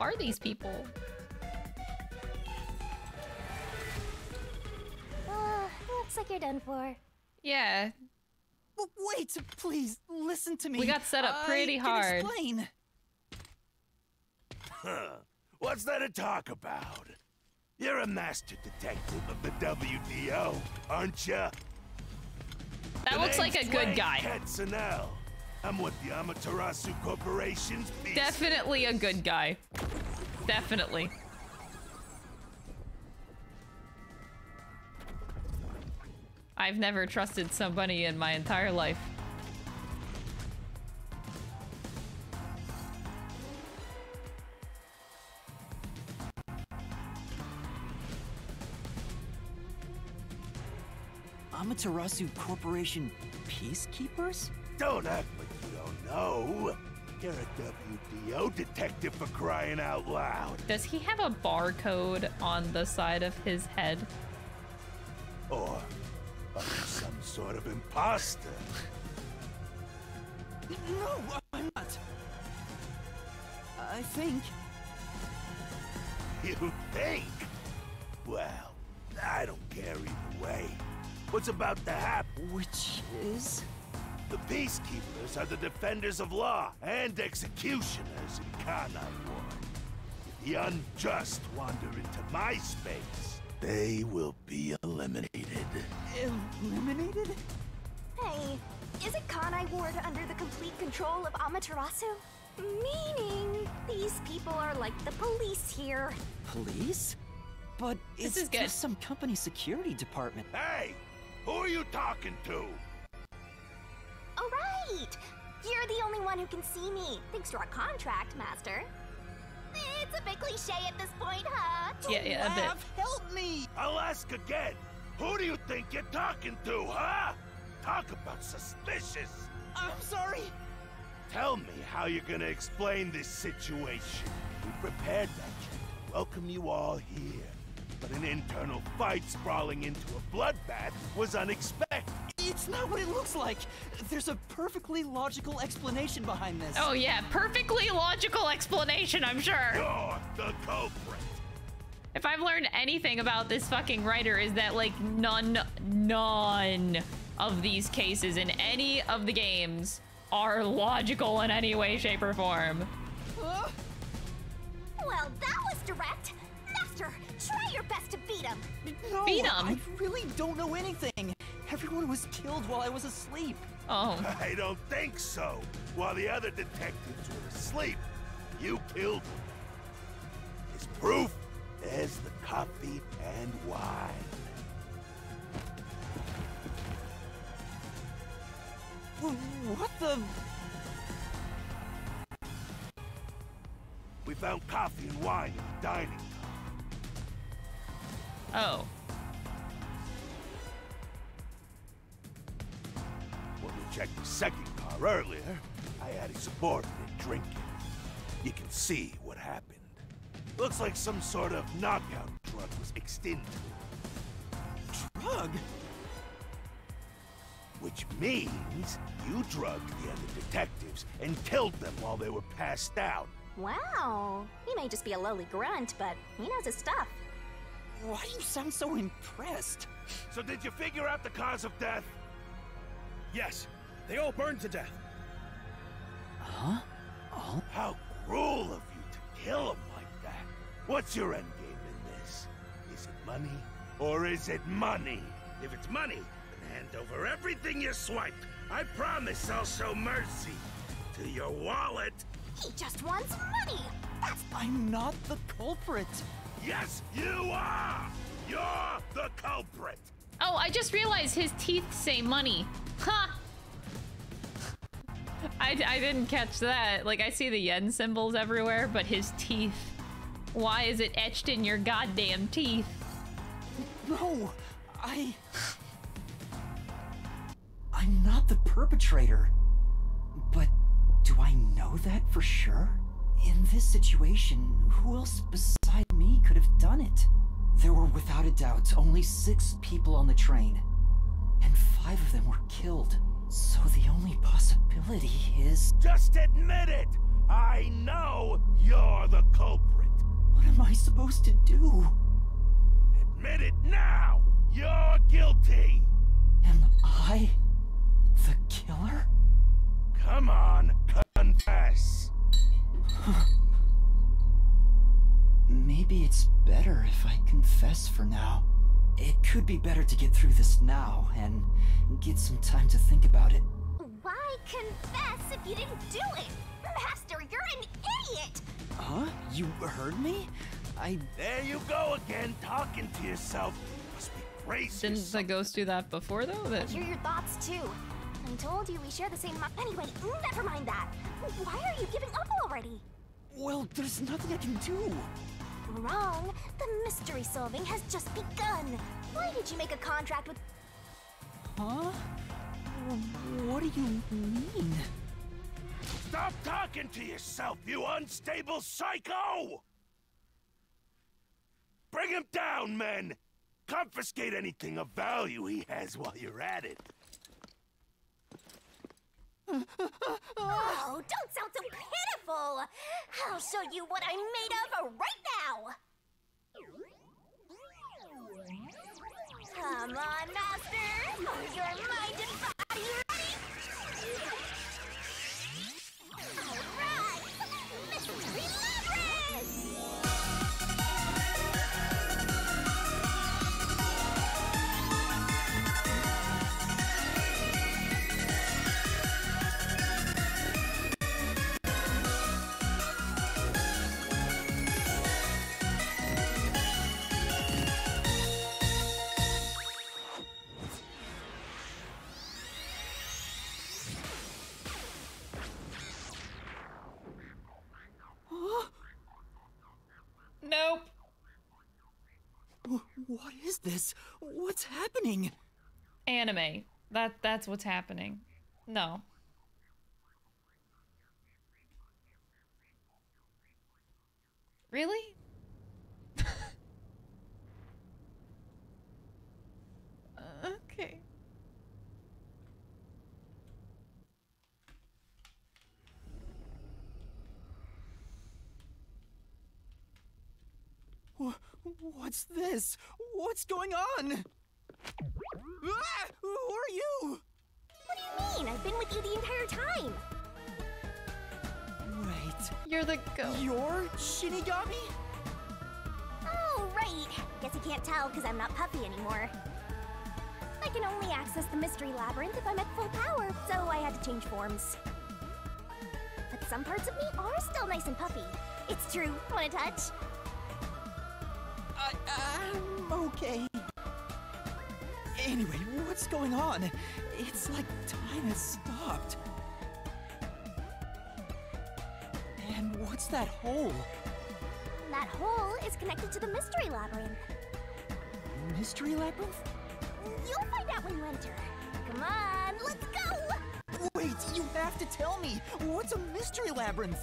Are these people? Uh, looks like you're done for. Yeah, w- wait, please listen to me. We got set up pretty I hard. Can explain. Huh. What's there to talk about? You're a master detective of the WDO, aren't you? that looks like a good guy. Katsunel. I'm with the Amaterasu Corporation's piece. Definitely a good guy. Definitely. I've never trusted somebody in my entire life. Amaterasu Corporation peacekeepers? Don't act like you don't know. You're a WDO detective for crying out loud. Does he have a barcode on the side of his head? Or are you some sort of imposter? No, I'm not. I think. You think? Well, I don't care either way. What's about to happen? Which is? The Peacekeepers are the defenders of law and executioners in Kanai Ward. If the unjust wander into my space, they will be eliminated. Eliminated? Hey, isn't Kanai Ward under the complete control of Amaterasu? Meaning, these people are like the police here. Police? But This it's is good. just some company security department. Hey! Who are you talking to? Oh, right! You're the only one who can see me, thanks to our contract, Master. It's a bit cliche at this point, huh? Yeah, yeah, a bit. help me! I'll ask again. Who do you think you're talking to, huh? Talk about suspicious. I'm sorry. Tell me how you're gonna explain this situation. We prepared that jet to welcome you all here. But an internal fight sprawling into a bloodbath was unexpected. It's not what it looks like. There's a perfectly logical explanation behind this. Oh yeah, perfectly logical explanation, I'm sure. You're the culprit. If I've learned anything about this fucking writer is that like none none of these cases in any of the games are logical in any way, shape, or form. Well, that was direct. Master, try your best to beat him. No, Beat 'em. I really don't know anything. Everyone was killed while I was asleep. Oh. I don't think so. While the other detectives were asleep, you killed them. As proof, there's the coffee and wine. What the? We found coffee and wine in the dining Oh. When we checked the second car earlier, I had a subordinate drinking. You can see what happened. Looks like some sort of knockout drug was mixed into it. Drug? Which means you drugged the other detectives and killed them while they were passed out. Wow. He may just be a lowly grunt, but he knows his stuff. Why do you sound so impressed? So did you figure out the cause of death? Yes, they all burned to death. Huh? Oh? How cruel of you to kill them like that. What's your end game in this? Is it money or is it money? If it's money, then hand over everything you swiped. I promise I'll show mercy to your wallet. He just wants money. That's I'm not the culprit. Yes, you are! You're the culprit! Oh, I just realized his teeth say money. Ha! I, I didn't catch that. Like, I see the yen symbols everywhere, but his teeth. Why is it etched in your goddamn teeth? No, I. I'm not the perpetrator. But do I know that for sure? In this situation, who else beside me could have done it? There were without a doubt only six people on the train, and five of them were killed. So the only possibility is. Just admit it! I know you're the culprit! What am I supposed to do? Admit it now! You're guilty! Am I the killer? Come on, confess! Maybe it's better if I confess for now. It could be better to get through this now and get some time to think about it. Why confess if you didn't do it? Master, you're an idiot! Huh? You heard me? I. There you go again, talking to yourself. Must be crazy. Didn't the ghost do that before, though? I That hear your thoughts too. I told you we share the same. mi- Anyway, never mind that. Why are you giving up already? Well, there's nothing I can do. Wrong. The mystery solving has just begun. Why did you make a contract with? Huh? What do you mean? Stop talking to yourself, you unstable psycho! Bring him down, men! Confiscate anything of value he has while you're at it. Oh, don't sound so pitiful! I'll show you what I'm made of right now! Come on, Master! Are your mind and body ready? What is this? What's happening? Anime. That that's what's happening. No. Really? Okay. Wh- What's this? What's going on? Ah! Who are you? What do you mean? I've been with you the entire time! Wait. You're the go. You're Shinigami? Oh, right! Guess you can't tell because I'm not Puffy anymore. I can only access the Mystery Labyrinth if I'm at full power, so I had to change forms. But some parts of me are still nice and puffy. It's true. Wanna touch? I, I'm okay. Anyway, what's going on? It's like time has stopped. And what's that hole? That hole is connected to the Mystery Labyrinth. Mystery labyrinth? You'll find out when you enter. Come on, let's go! Wait, you have to tell me. What's a mystery labyrinth?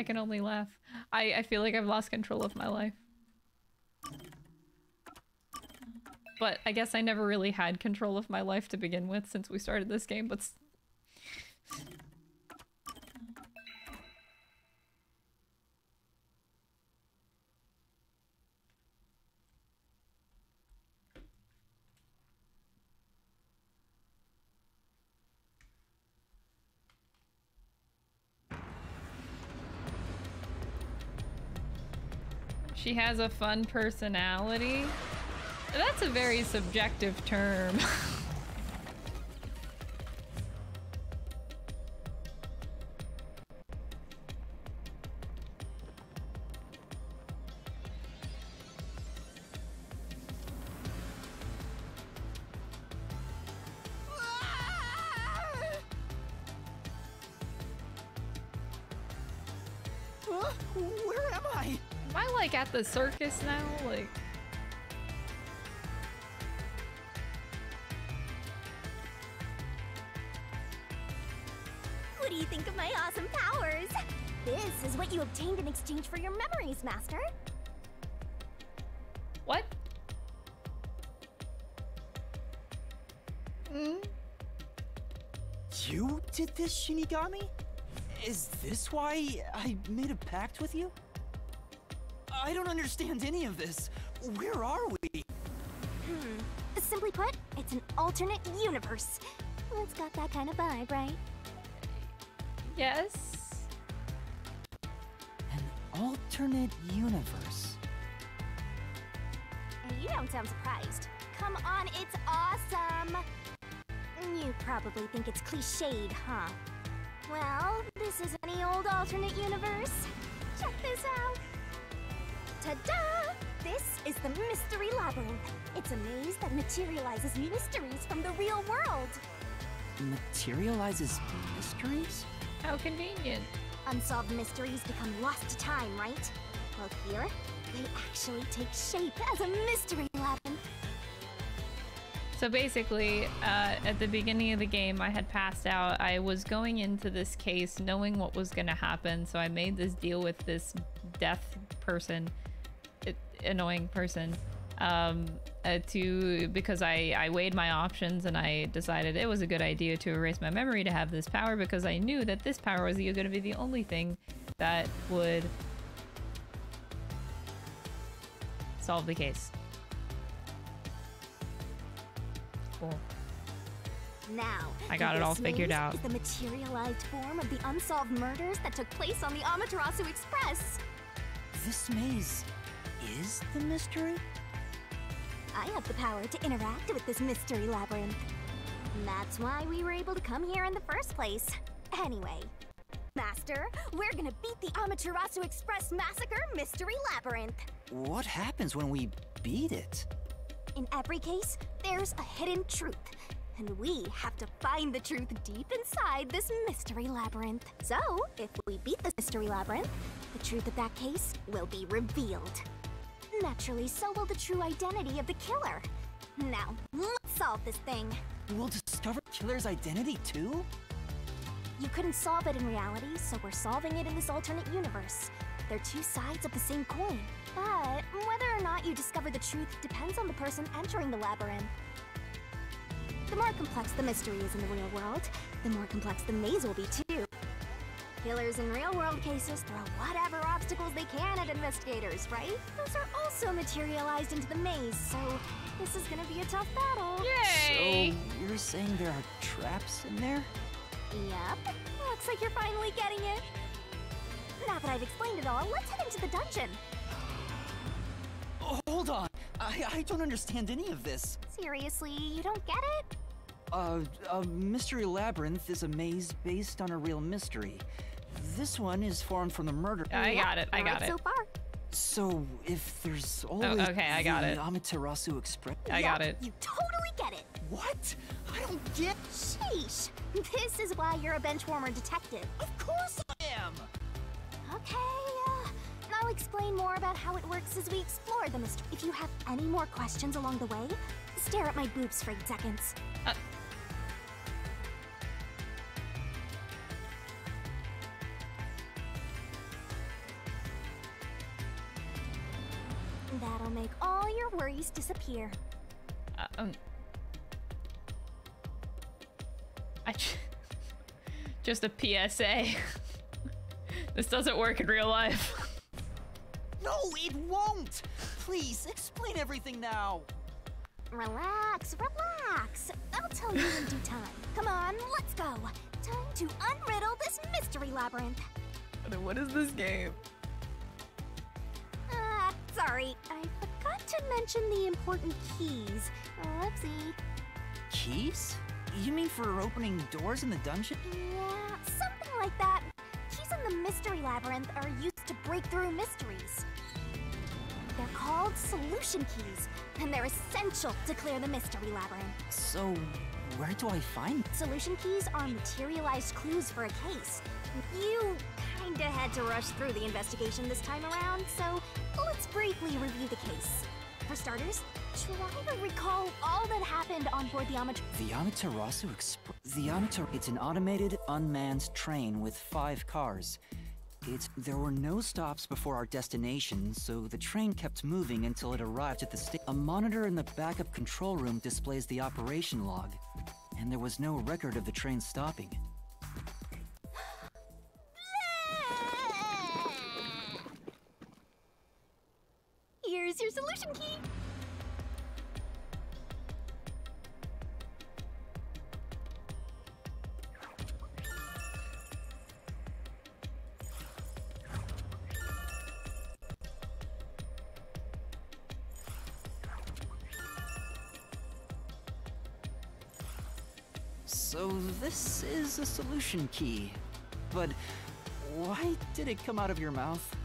I can only laugh. I I feel like I've lost control of my life. But I guess I never really had control of my life to begin with since we started this game, but She has a fun personality. That's a very subjective term. I like at the circus now? Like What do you think of my awesome powers? This is what you obtained in exchange for your memories, Master. what? Mm? You did this, Shinigami? Is this why I made a pact with you? I don't understand any of this. Where are we? Hmm. Simply put, it's an alternate universe. It's got that kind of vibe, right? Yes. An alternate universe. You don't sound surprised. Come on, it's awesome! You probably think it's cliched, huh? Well, this is any old alternate universe. Check this out. Ta-da! This is the Mystery Labyrinth. It's a maze that materializes mysteries from the real world. Materializes mysteries? How convenient. Unsolved mysteries become lost to time, right? Well, here, they actually take shape as a mystery labyrinth. So basically, uh, at the beginning of the game, I had passed out. I was going into this case knowing what was going to happen, so I made this deal with this death person, it, annoying person, um, uh, to because I I weighed my options and I decided it was a good idea to erase my memory to have this power because I knew that this power was going to be the only thing that would solve the case. Cool. Now, I got it all figured out. Is the materialized form of the unsolved murders that took place on the Amaterasu Express. This maze is the mystery? I have the power to interact with this mystery labyrinth. That's why we were able to come here in the first place. Anyway, Master, we're gonna beat the Amaterasu Express Massacre Mystery Labyrinth. What happens when we beat it? In every case, there's a hidden truth. And we have to find the truth deep inside this mystery labyrinth. So, if we beat the mystery labyrinth, the truth of that case will be revealed. Naturally, so will the true identity of the killer. Now, let's solve this thing. We'll discover the killer's identity too? You couldn't solve it in reality, so we're solving it in this alternate universe. They're two sides of the same coin. But whether or not you discover the truth depends on the person entering the labyrinth. The more complex the mystery is in the real world, the more complex the maze will be too. Killers in real world cases throw whatever obstacles they can at investigators, right? Those are also materialized into the maze, so this is gonna be a tough battle. Yay! So you're saying there are traps in there? Yep. Looks like you're finally getting it. Now that I've explained it all, let's head into the dungeon. Oh, hold on. I, I don't understand any of this. Seriously, you don't get it? Uh, a mystery labyrinth is a maze based on a real mystery. This one is formed from the murder. I got it, I got right it. so far. So if there's always Oh, okay, I got the it. Amaterasu Express. I got it. You totally get it. What? I don't get. Sheesh. This is why you're a benchwarmer detective. Of course I am. Okay, uh, I'll explain more about how it works as we explore the mystery. If you have any more questions along the way, stare at my boobs for eight seconds. Uh. That'll make all your worries disappear. Uh, um, I j- just a PSA. this doesn't work in real life. No, it won't. Please explain everything now. Relax, relax. I'll tell you in due time. Come on, let's go. Time to unriddle this mystery labyrinth. What is this game? Sorry. I forgot to mention the important keys. Whoopsie. Keys? You mean for opening doors in the dungeon? Yeah, something like that. Keys in the mystery labyrinth are used to break through mysteries. They're called solution keys, and they're essential to clear the mystery labyrinth. So, where do I find? Them? Solution keys are materialized clues for a case. You kinda had to rush through the investigation this time around, so let's briefly review the case. For starters, try to recall all that happened on board the Amateur. The Amaterasu Express. The Amater. It's an automated, unmanned train with five cars. It's. There were no stops before our destination, so the train kept moving until it arrived at the station. A monitor in the backup control room displays the operation log, and there was no record of the train stopping. Here's your solution key. So this is a solution key. But why did it come out of your mouth?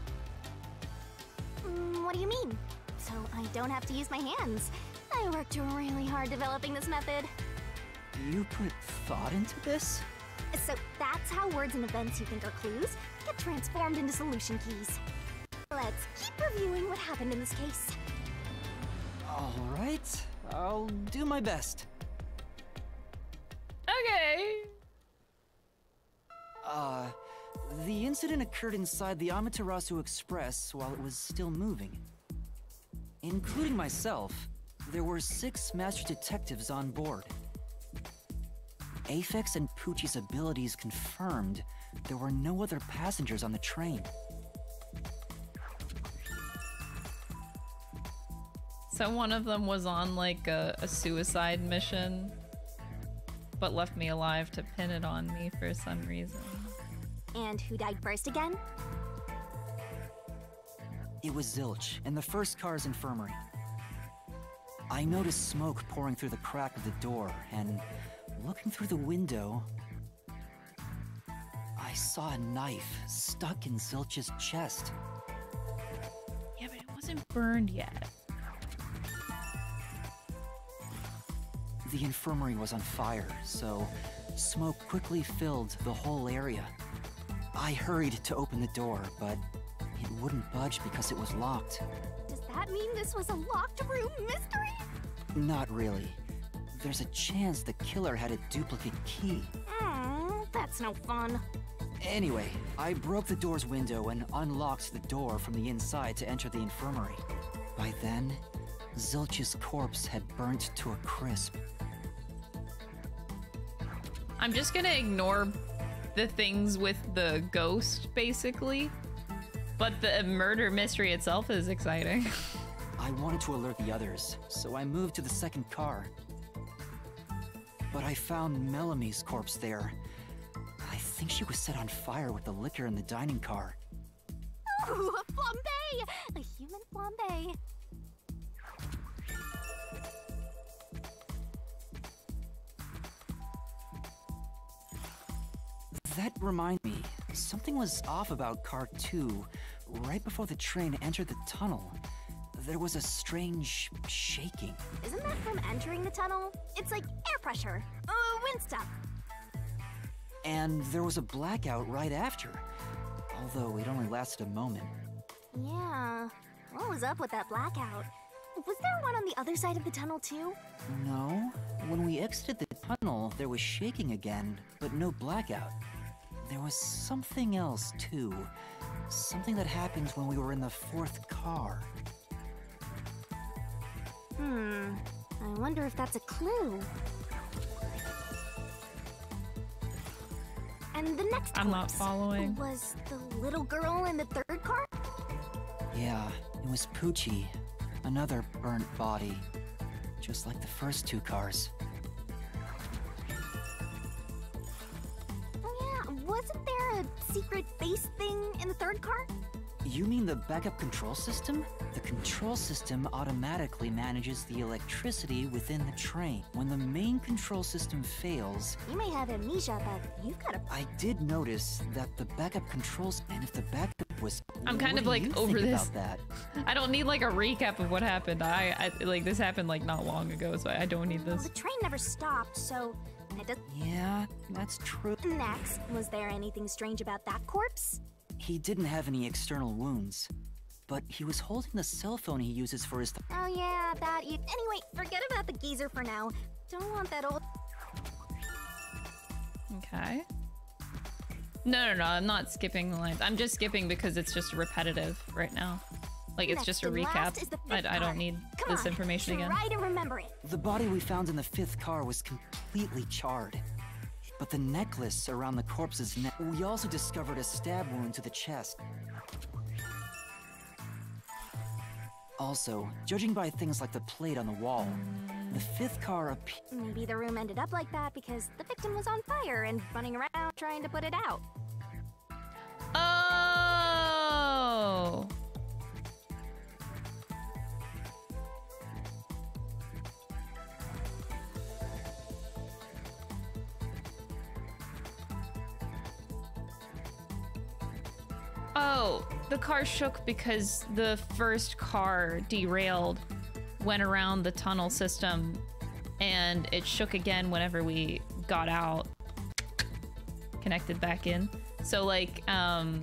Mm, what do you mean? So I don't have to use my hands. I worked really hard developing this method. You put thought into this? So that's how words and events you think are clues get transformed into solution keys. Let's keep reviewing what happened in this case. Alright, I'll do my best. The incident occurred inside the Amaterasu Express while it was still moving. Including myself, there were six master detectives on board. Aphex and Poochie's abilities confirmed there were no other passengers on the train. So one of them was on like a, a suicide mission, but left me alive to pin it on me for some reason. And who died first again? It was Zilch, in the first car's infirmary. I noticed smoke pouring through the crack of the door, and looking through the window, I saw a knife stuck in Zilch's chest. Yeah, but it wasn't burned yet. The infirmary was on fire, so smoke quickly filled the whole area. I hurried to open the door, but it wouldn't budge because it was locked. Does that mean this was a locked room mystery? Not really. There's a chance the killer had a duplicate key. Mm, that's no fun. Anyway, I broke the door's window and unlocked the door from the inside to enter the infirmary. By then, Zilch's corpse had burnt to a crisp. I'm just gonna ignore the things with the ghost, basically. But the murder mystery itself is exciting. I wanted to alert the others, so I moved to the second car. But I found Melamine's corpse there. I think she was set on fire with the liquor in the dining car. Ooh, a flambe! A human flambe. That reminds me, something was off about car 2 right before the train entered the tunnel. There was a strange shaking. Isn't that from entering the tunnel? It's like air pressure. Uh, wind stuff. And there was a blackout right after, although it only lasted a moment. Yeah. What was up with that blackout? Was there one on the other side of the tunnel too? No, when we exited the tunnel, there was shaking again, but no blackout. There was something else too. Something that happened when we were in the fourth car. Hmm. I wonder if that's a clue. And the next I'm not following. Was the little girl in the third car? Yeah, it was Poochie. Another burnt body. Just like the first two cars. Wasn't there a secret base thing in the third car? You mean the backup control system? The control system automatically manages the electricity within the train. When the main control system fails, You may have amnesia, but you've got a I did notice that the backup controls, and if the backup was, I'm kind What of like over this. About that. I don't need like a recap of what happened. I, I like this happened like not long ago, so I don't need this. The train never stopped, so. Yeah, that's true. Next, was there anything strange about that corpse? He didn't have any external wounds, but he was holding the cell phone he uses for his. Oh yeah, that. You... Anyway, forget about the geezer for now. Don't want that old. Okay. No, no, no. I'm not skipping the lines. I'm just skipping because it's just repetitive right now. Like it's Next just a recap. last is the I, I don't need Come this on, information again. Try to remember it. The body we found in the fifth car was completely charred. But the necklace around the corpse's neck. We also discovered a stab wound to the chest. Also, judging by things like the plate on the wall, the fifth car appears. Maybe the room ended up like that because the victim was on fire and running around trying to put it out. Oh. Oh, the car shook because the first car derailed, went around the tunnel system, and it shook again whenever we got out, connected back in. So like, um,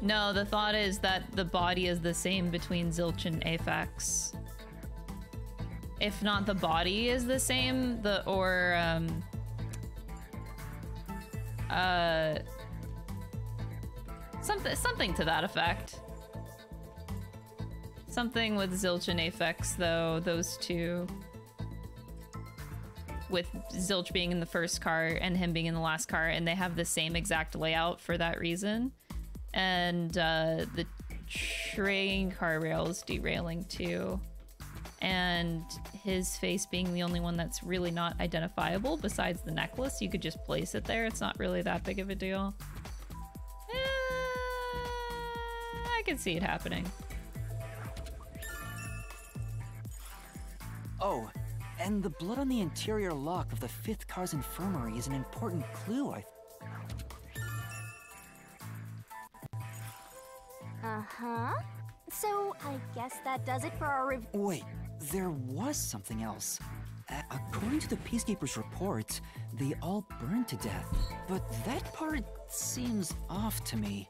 no, the thought is that the body is the same between Zilch and Aphex. If not the body is the same, the or um uh something something to that effect. Something with Zilch and Aphex though, those two with Zilch being in the first car and him being in the last car, and they have the same exact layout for that reason. And uh, the train car rails derailing too. And his face being the only one that's really not identifiable besides the necklace. You could just place it there. It's not really that big of a deal. Eh, I can see it happening. Oh, and the blood on the interior lock of the fifth car's infirmary is an important clue, I Uh-huh. So, I guess that does it for our rev- Wait, there was something else. According to the Peacekeeper's report, they all burned to death. But that part seems off to me.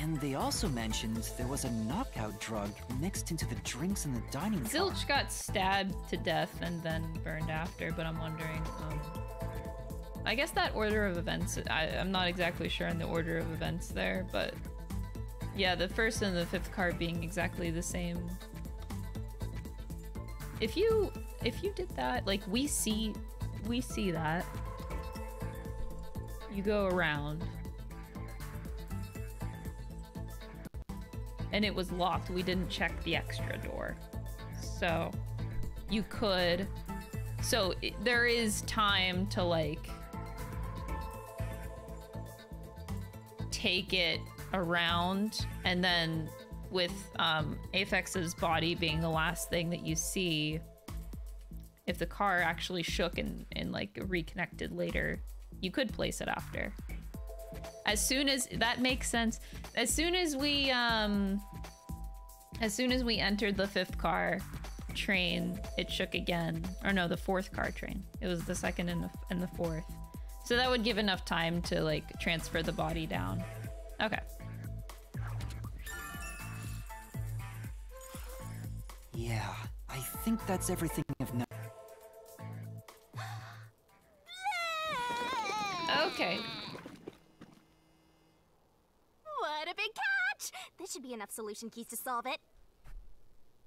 And they also mentioned there was a knockout drug mixed into the drinks in the dining car. Zilch got stabbed to death and then burned after, but I'm wondering, um, I guess that order of events, I, I'm not exactly sure in the order of events there, but yeah, the first and the fifth card being exactly the same. If you, if you did that, like we see, we see that. You go around. And it was locked. We didn't check the extra door. So you could. So there is time to like take it around and then with um Aphex's body being the last thing that you see if the car actually shook and, and like reconnected later you could place it after. As soon as that makes sense. As soon as we um as soon as we entered the fifth car train it shook again. Or no the fourth car train. It was the second and the, and the fourth. So that would give enough time to like transfer the body down. Okay Yeah, I think that's everything of note. okay What a big catch! This should be enough solution keys to solve it.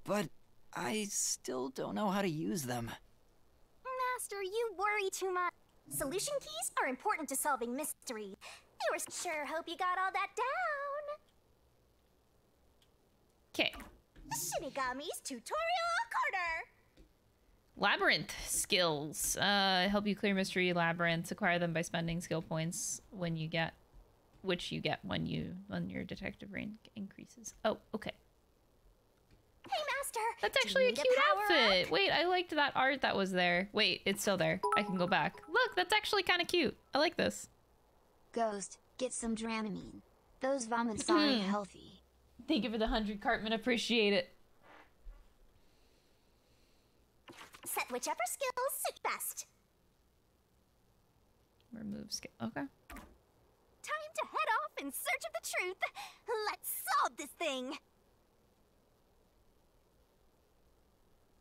But I still don't know how to use them. Master, you worry too much. Solution keys are important to solving mystery. Viewers sure hope you got all that down. okay Shinigami's tutorial corner. Labyrinth skills. Uh, help you clear mystery labyrinths. Acquire them by spending skill points when you get, which you get when you when your detective rank increases. Oh, okay. Hey, Master. That's actually a cute power outfit. up? Wait, I liked that art that was there. Wait, it's still there. I can go back. Look, that's actually kind of cute. I like this. Ghost, get some Dramamine. Those vomits aren't Mhm. healthy. Thank you for the hundred Cartman. Appreciate it. Set whichever skills suit best. Remove skill. Okay. Time to head off in search of the truth. Let's solve this thing.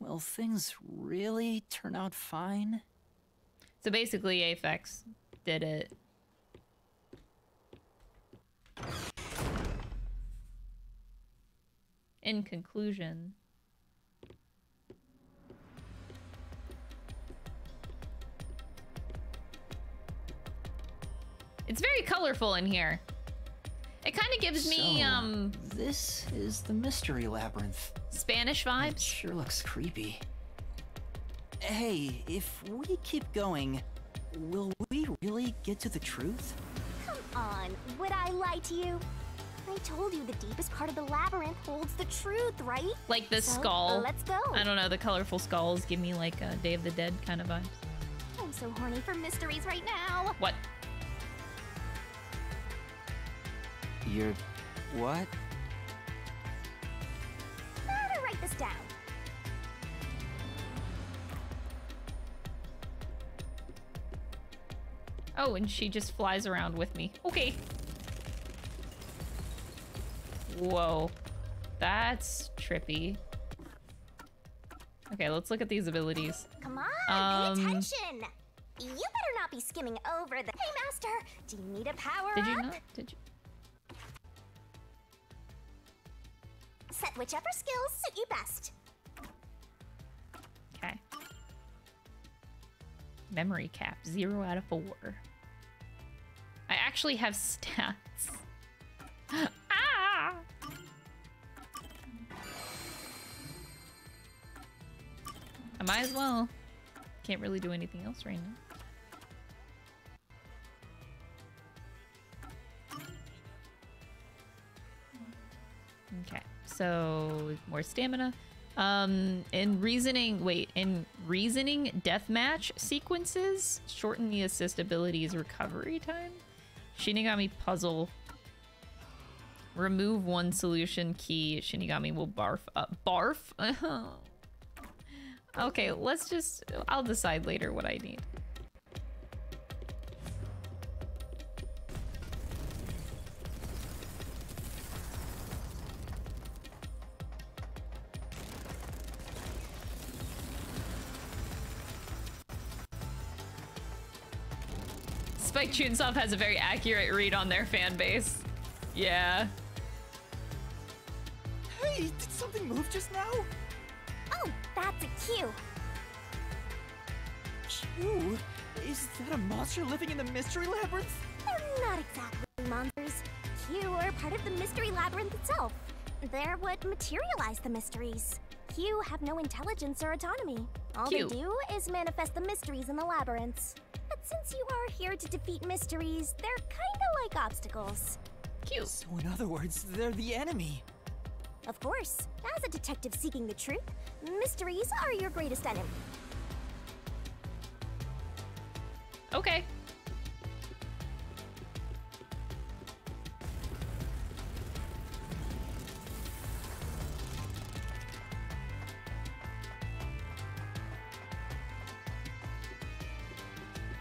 Will things really turn out fine? So basically, Aphex did it. In conclusion, it's very colorful in here. It kind of gives me So, um This is the mystery labyrinth. Spanish vibes. Sure looks creepy. Hey, if we keep going, will we really get to the truth? Come on, would I lie to you? I told you the deepest part of the labyrinth holds the truth, right? Like the So, skull. Let's go. I don't know, the colorful skulls give me like a Day of the Dead kind of vibes. I'm so horny for mysteries right now. What? You're. what? Gotta write this down. Oh, and she just flies around with me. Okay. Whoa. That's trippy. Okay, let's look at these abilities. Come on, Um, pay attention. You better not be skimming over the. Hey, Master, do you need a power Did you up? not? Did you? Set whichever skills suit you best. Okay. Memory cap, zero out of four. I actually have stats. Might as well. Can't really do anything else right now. Okay, so more stamina. Um, in reasoning, wait, in reasoning deathmatch sequences, shorten the assist ability's recovery time. Shinigami puzzle. Remove one solution key. Shinigami will barf up. Barf? okay, let's just. I'll decide later what I need. Spike Chunsoft has a very accurate read on their fan base. Yeah. Hey, did something move just now? That's a cue. Q? Is that a monster living in the mystery labyrinth? They're not exactly monsters. Q are part of the mystery labyrinth itself. They're what materialize the mysteries. Q have no intelligence or autonomy. All Q. they do is manifest the mysteries in the labyrinths. But since you are here to defeat mysteries, they're kinda like obstacles. Q. So in other words, they're the enemy. Of course, as a detective seeking the truth, mysteries are your greatest enemy. Okay.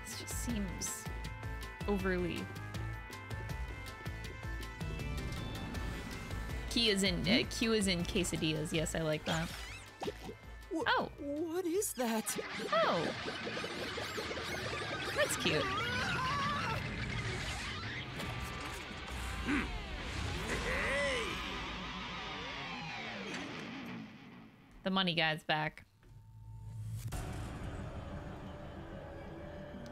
This just seems overly. Key is in uh, Q is in quesadillas. Yes, I like that. oh, What is that? oh, that's cute. The money guy's back.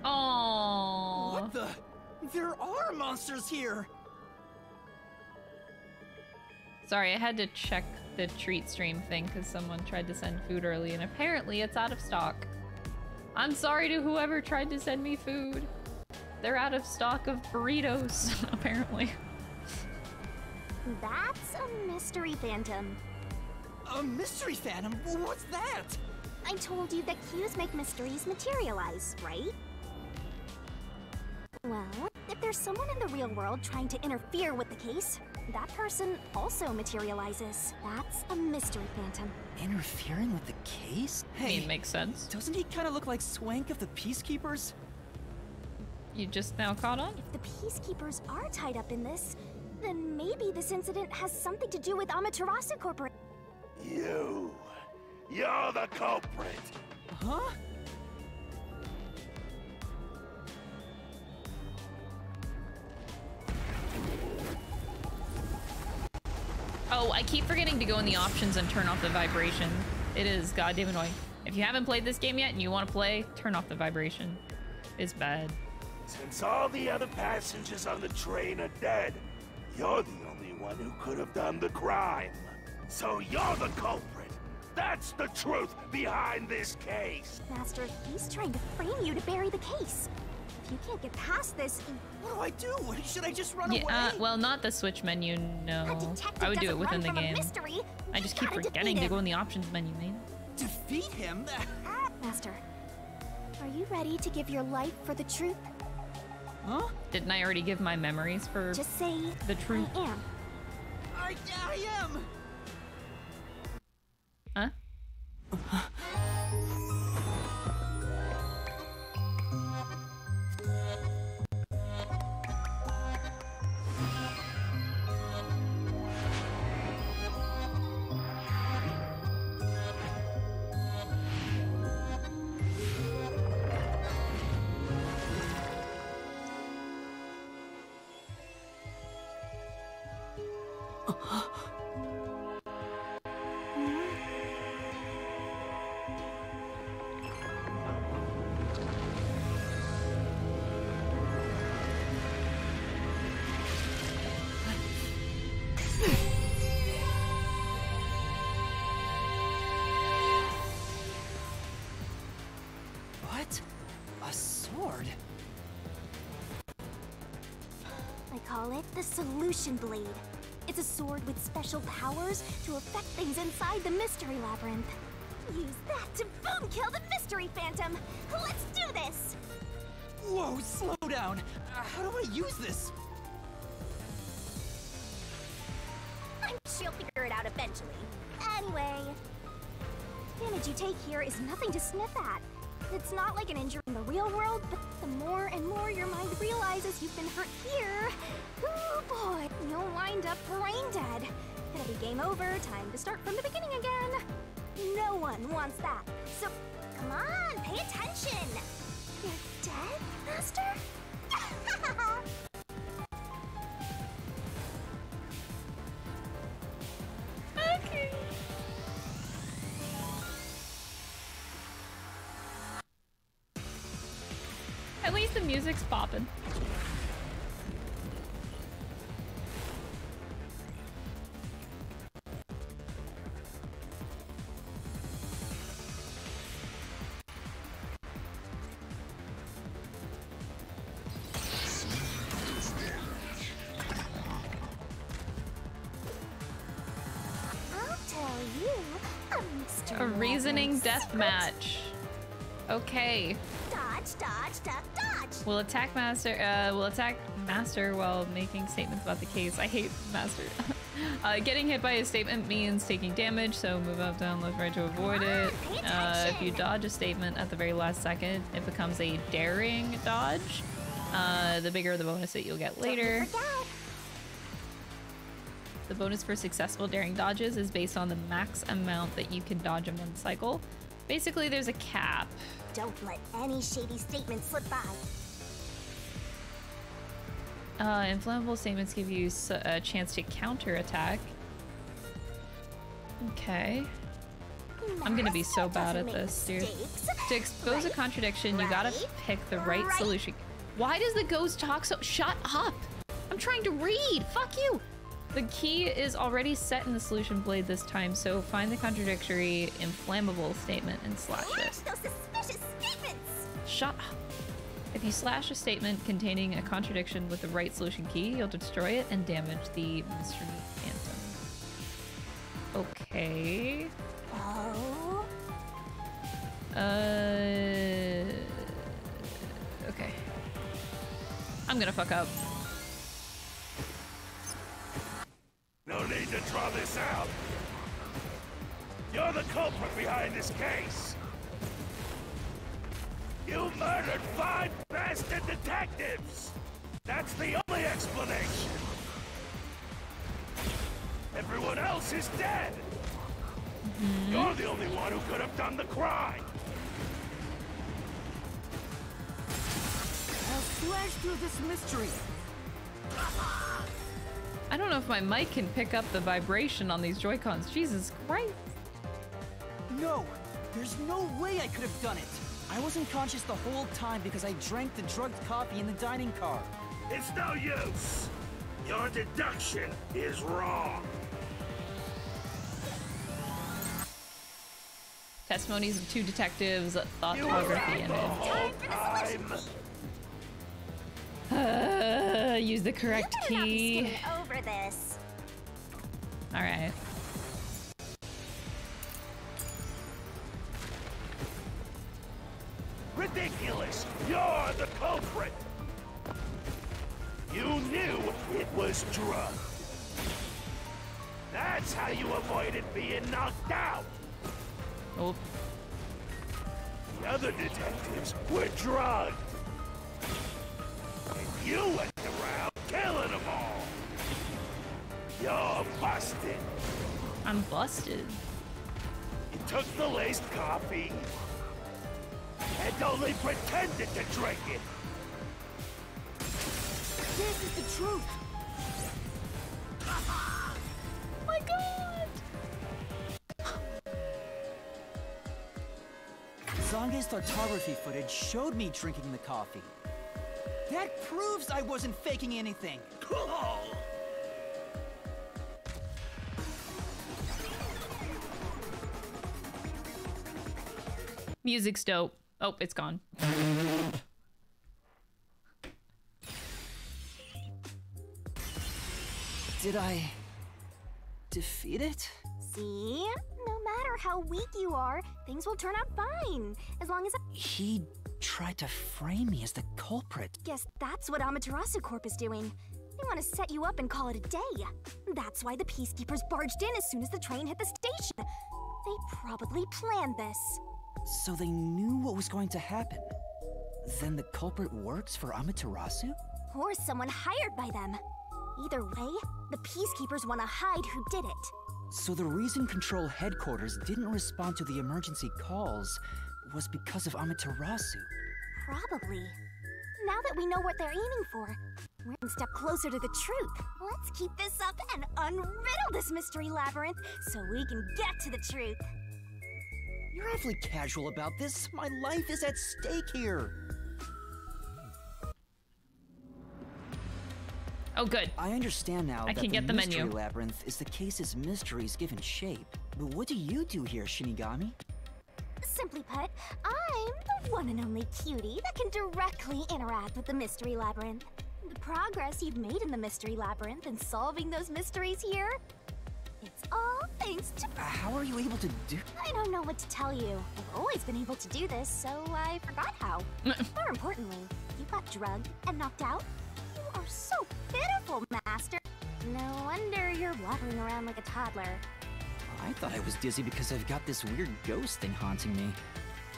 Oh. What the? There are monsters here! Sorry, I had to check the treat stream thing because someone tried to send food early and apparently it's out of stock. I'm sorry to whoever tried to send me food. They're out of stock of burritos, apparently. That's a mystery phantom. A mystery phantom? What's that? I told you that cues make mysteries materialize, right? Well, if there's someone in the real world trying to interfere with the case, that person also materializes. That's a mystery phantom. Interfering with the case? I mean, makes sense. Doesn't he kind of look like Swank of the Peacekeepers? You just now caught on? If the peacekeepers are tied up in this, then maybe this incident has something to do with Amaterasu Corporation. You! You're the culprit! Huh? Oh, I keep forgetting to go in the options and turn off the vibration. It is goddamn annoying. If you haven't played this game yet and you want to play, turn off the vibration. It's bad. Since all the other passengers on the train are dead, you're the only one who could have done the crime. So you're the culprit. That's the truth behind this case. Master, he's trying to frame you to bury the case. If you can't get past this, What do I do? Should I just run Yeah, away? uh, well, not the switch menu, no. I would do it within the run from a game. mystery. I just keep forgetting to go in the options menu, man. Defeat him? Master, Are you ready to give your life for the truth? Huh? Didn't I already give my memories for Just say the truth? I am. I, I am. Huh? Solution Blade. It's a sword with special powers to affect things inside the Mystery Labyrinth. Use that to boom kill the Mystery Phantom! Let's do this! Whoa, slow down. Uh, how do I use this? I'm sure you'll figure it out eventually. Anyway, damage you take here is nothing to sniff at. It's not like an injury in the real world, but the more and more your mind realizes you've been hurt here, oh boy, you'll wind up brain dead. It'll be game over, time to start from the beginning again. No one wants that. So, come on, pay attention. You're dead, Master? music's popping. I'll tell you, a reasoning death match. Okay. Dodge, dodge, duck, dodge. Will attack master. Uh, will attack master while making statements about the case. I hate master. uh, getting hit by a statement means taking damage, so move up, down, left, right to avoid it. Uh, if you dodge a statement at the very last second, it becomes a daring dodge. Uh, the bigger the bonus that you'll get later. The bonus for successful daring dodges is based on the max amount that you can dodge in one cycle. Basically, there's a cap. Don't let any shady statement slip by. Uh, inflammable statements give you a chance to counterattack. Okay. I'm gonna be so bad at this, dude. To expose a contradiction, you gotta pick the right solution. Why does the ghost talk so- Shut up! I'm trying to read! Fuck you! The key is already set in the solution blade this time, so find the contradictory inflammable statement and slash it. Those suspicious statements! Shut up. If you slash a statement containing a contradiction with the right solution key, you'll destroy it and damage the mystery phantom. Okay. Oh. Uh. Okay. I'm gonna fuck up. No need to draw this out. You're the culprit behind this case. You murdered five bastard detectives. That's the only explanation. Everyone else is dead. Mm-hmm. You're the only one who could have done the crime. I'll slash through this mystery. I don't know if my mic can pick up the vibration on these Joy-Cons. Jesus Christ. No, there's no way I could have done it. I wasn't conscious the whole time because I drank the drugged coffee in the dining car. It's no use. Your deduction is wrong. Testimonies of two detectives, thought You photography out the ended. whole time. Uh, use the correct You better not be key. skimming over Ridiculous! You're the culprit! You knew it was drugged. That's how you avoided being knocked out. Oh. The other detectives were drugged. And you went around killing them all. You're busted. I'm busted. You took the laced coffee and only pretended to drink it. This is the truth. my god! Zange's photography footage showed me drinking the coffee. That proves I wasn't faking anything. Music's dope. Oh, it's gone. Did I defeat it? See? No matter how weak you are, things will turn out fine. As long as I He tried to frame me as the culprit. guess that's what Amaterasu Corp is doing. They want to set you up and call it a day. That's why the Peacekeepers barged in as soon as the train hit the station. They probably planned this. So they knew what was going to happen. Then the culprit works for Amaterasu? Or someone hired by them. Either way, the Peacekeepers want to hide who did it. So the reason Control Headquarters didn't respond to the emergency calls was because of Amaterasu. Probably. Now that we know what they're aiming for, we're one step closer to the truth. Let's keep this up and unriddle this mystery labyrinth so we can get to the truth. You're awfully casual about this. My life is at stake here. Oh, good. I understand now I that can the get the mystery menu. labyrinth is the case's mysteries given shape. But what do you do here, Shinigami? Simply put, I'm the one and only cutie that can directly interact with the mystery labyrinth. The progress you've made in the mystery labyrinth and solving those mysteries here, it's all thanks to. Uh, how are you able to do? I don't know what to tell you. I've always been able to do this, so I forgot how. More importantly, you got drugged and knocked out. You are so pitiful, Master. No wonder you're waddling around like a toddler. Oh, I thought I was dizzy because I've got this weird ghost thing haunting me.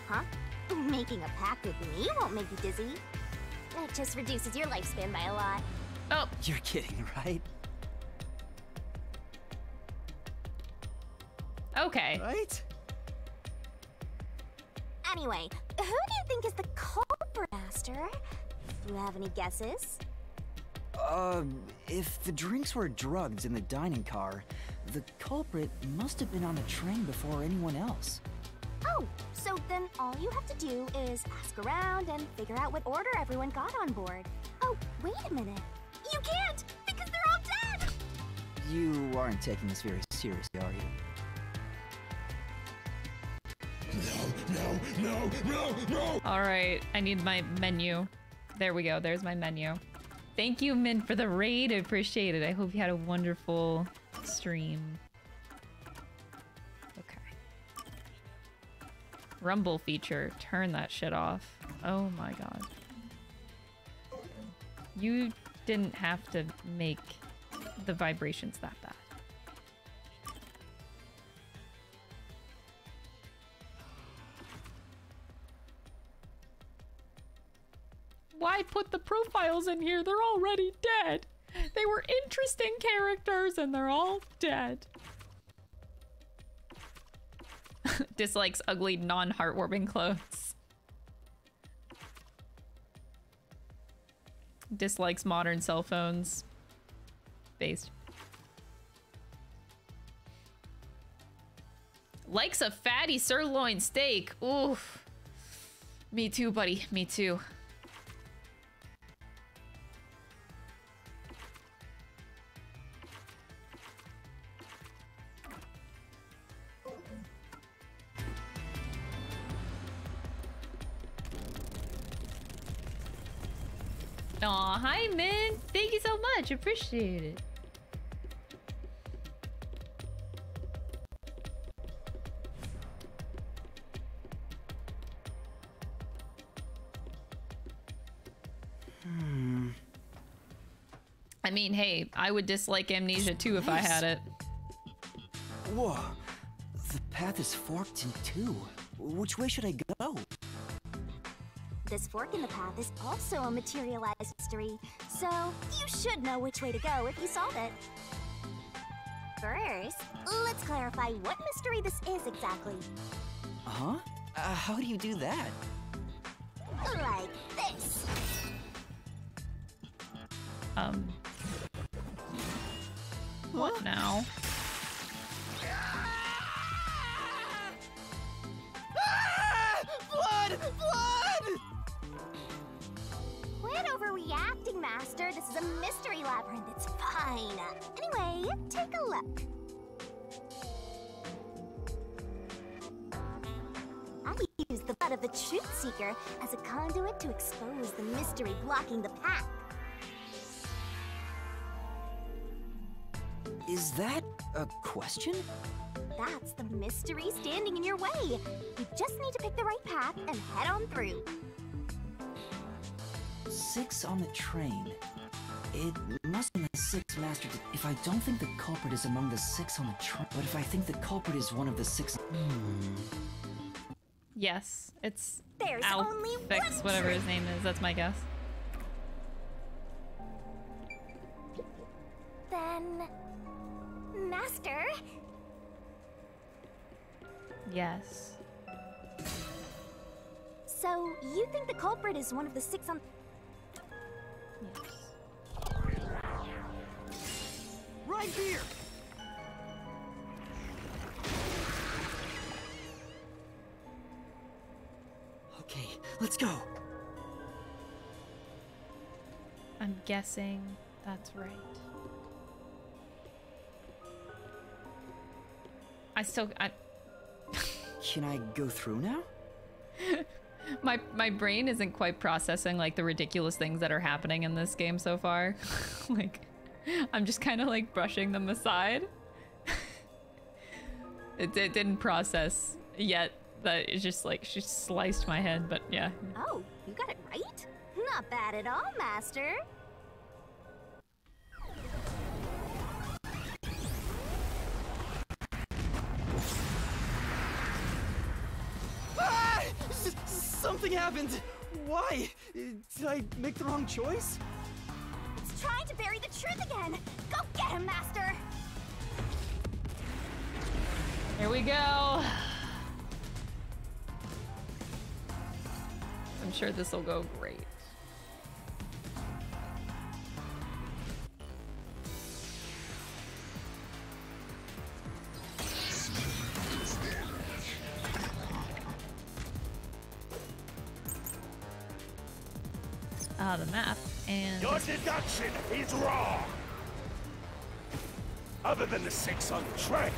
Huh? Making a pact with me won't make you dizzy. It just reduces your lifespan by a lot. Oh. You're kidding, right? Okay. Right? Anyway, who do you think is the culprit, Master? Do you have any guesses? Uh, if the drinks were drugged in the dining car, the culprit must have been on the train before anyone else. Oh, so then all you have to do is ask around and figure out what order everyone got on board. Oh, wait a minute. You can't, because they're all dead! You aren't taking this very seriously, are you? No, no, no, no! All right, I need my menu. There we go. There's my menu. Thank you, Min, for the raid. I appreciate it. I hope you had a wonderful stream. Okay. Rumble feature. Turn that shit off. Oh my god. You didn't have to make the vibrations that bad. Why put the profiles in here? They're already dead. They were interesting characters and they're all dead. Dislikes ugly, non-heartwarming clothes. Dislikes modern cell phones. Based. Likes a fatty sirloin steak. Oof. Me too, buddy. Me too. Aw, hi, man. Thank you so much. Appreciate it. Hmm. I mean, hey, I would dislike amnesia too if I had it. Whoa. The path is forked in two. Which way should I go? This fork in the path is also a materialized mystery, so you should know which way to go if you solve it. First, let's clarify what mystery this is exactly. Uh-huh? Uh, how do you do that? Like this. Um. What now? Overreacting, Master. This is a mystery labyrinth. It's fine. Anyway, take a look. I use the blood of the Truth Seeker as a conduit to expose the mystery blocking the path. Is that a question? That's the mystery standing in your way. You just need to pick the right path and head on through. Six on the train. It must be the six master. If I don't think the culprit is among the six on the train, but if I think the culprit is one of the six, hmm. Yes, it's There's Aphex, only one whatever his name is. That's my guess. Then, Master, Yes. so you think the culprit is one of the six on. Right here! Okay, let's go. I'm guessing that's right. I still I Can I go through now? my my brain isn't quite processing like the ridiculous things that are happening in this game so far. like I'm just kind of like brushing them aside. it, it didn't process yet that it's just like she sliced my head, but yeah. Oh, you got it right? Not bad at all, Master. Ah! S- something happened! Why? Did I make the wrong choice? It's trying to bury the truth again. Go get him, Master. Here we go. I'm sure this will go great. The map and Your deduction is wrong. Other than the six on the train.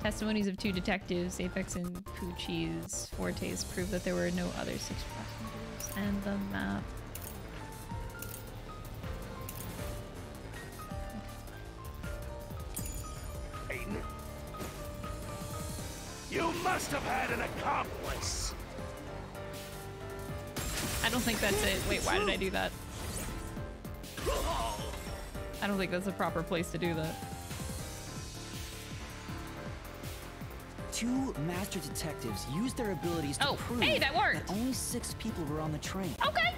testimonies of two detectives, Aphex and Poochie's Fortes, prove that there were no other six passengers. And the map. You must have had an accomplice. I don't think that's it. Wait, why did I do that? I don't think that's a proper place to do that. Two master detectives used their abilities to Oh, prove hey, that worked! only six people were on the train. Okay.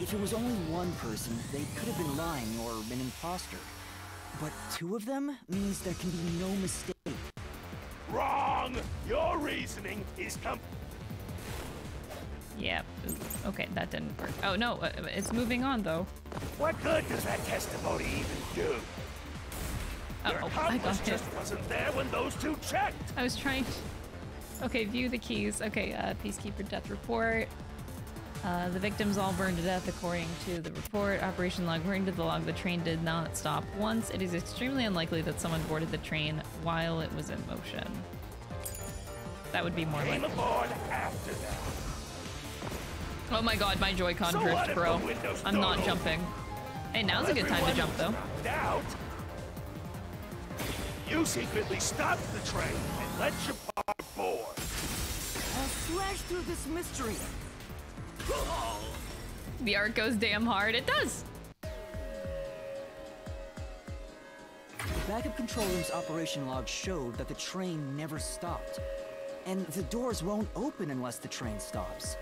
If it was only one person, they could have been lying or an imposter. But two of them means there can be no mistake. Wrong. Your reasoning is com- Yeah. Okay, that didn't work. Oh no, uh, it's moving on though. What good does that testimony even do? Uh Your oh, I got hit. just wasn't there when those two checked. I was trying. To... Okay, view the keys. Okay, uh, peacekeeper death report. Uh, the victims all burned to death according to the report. Operation log. According to the log, the train did not stop once. It is extremely unlikely that someone boarded the train while it was in motion. That would be more Came likely. aboard after that. Oh my god, my Joy-Con so drift, bro. I'm not jumping. Hey, now's a good time to jump, though. Out. You secretly stopped the train and let your partner board. I'll slash through this mystery. The art goes damn hard. It does. The backup control room's operation log showed that the train never stopped. And the doors won't open unless the train stops.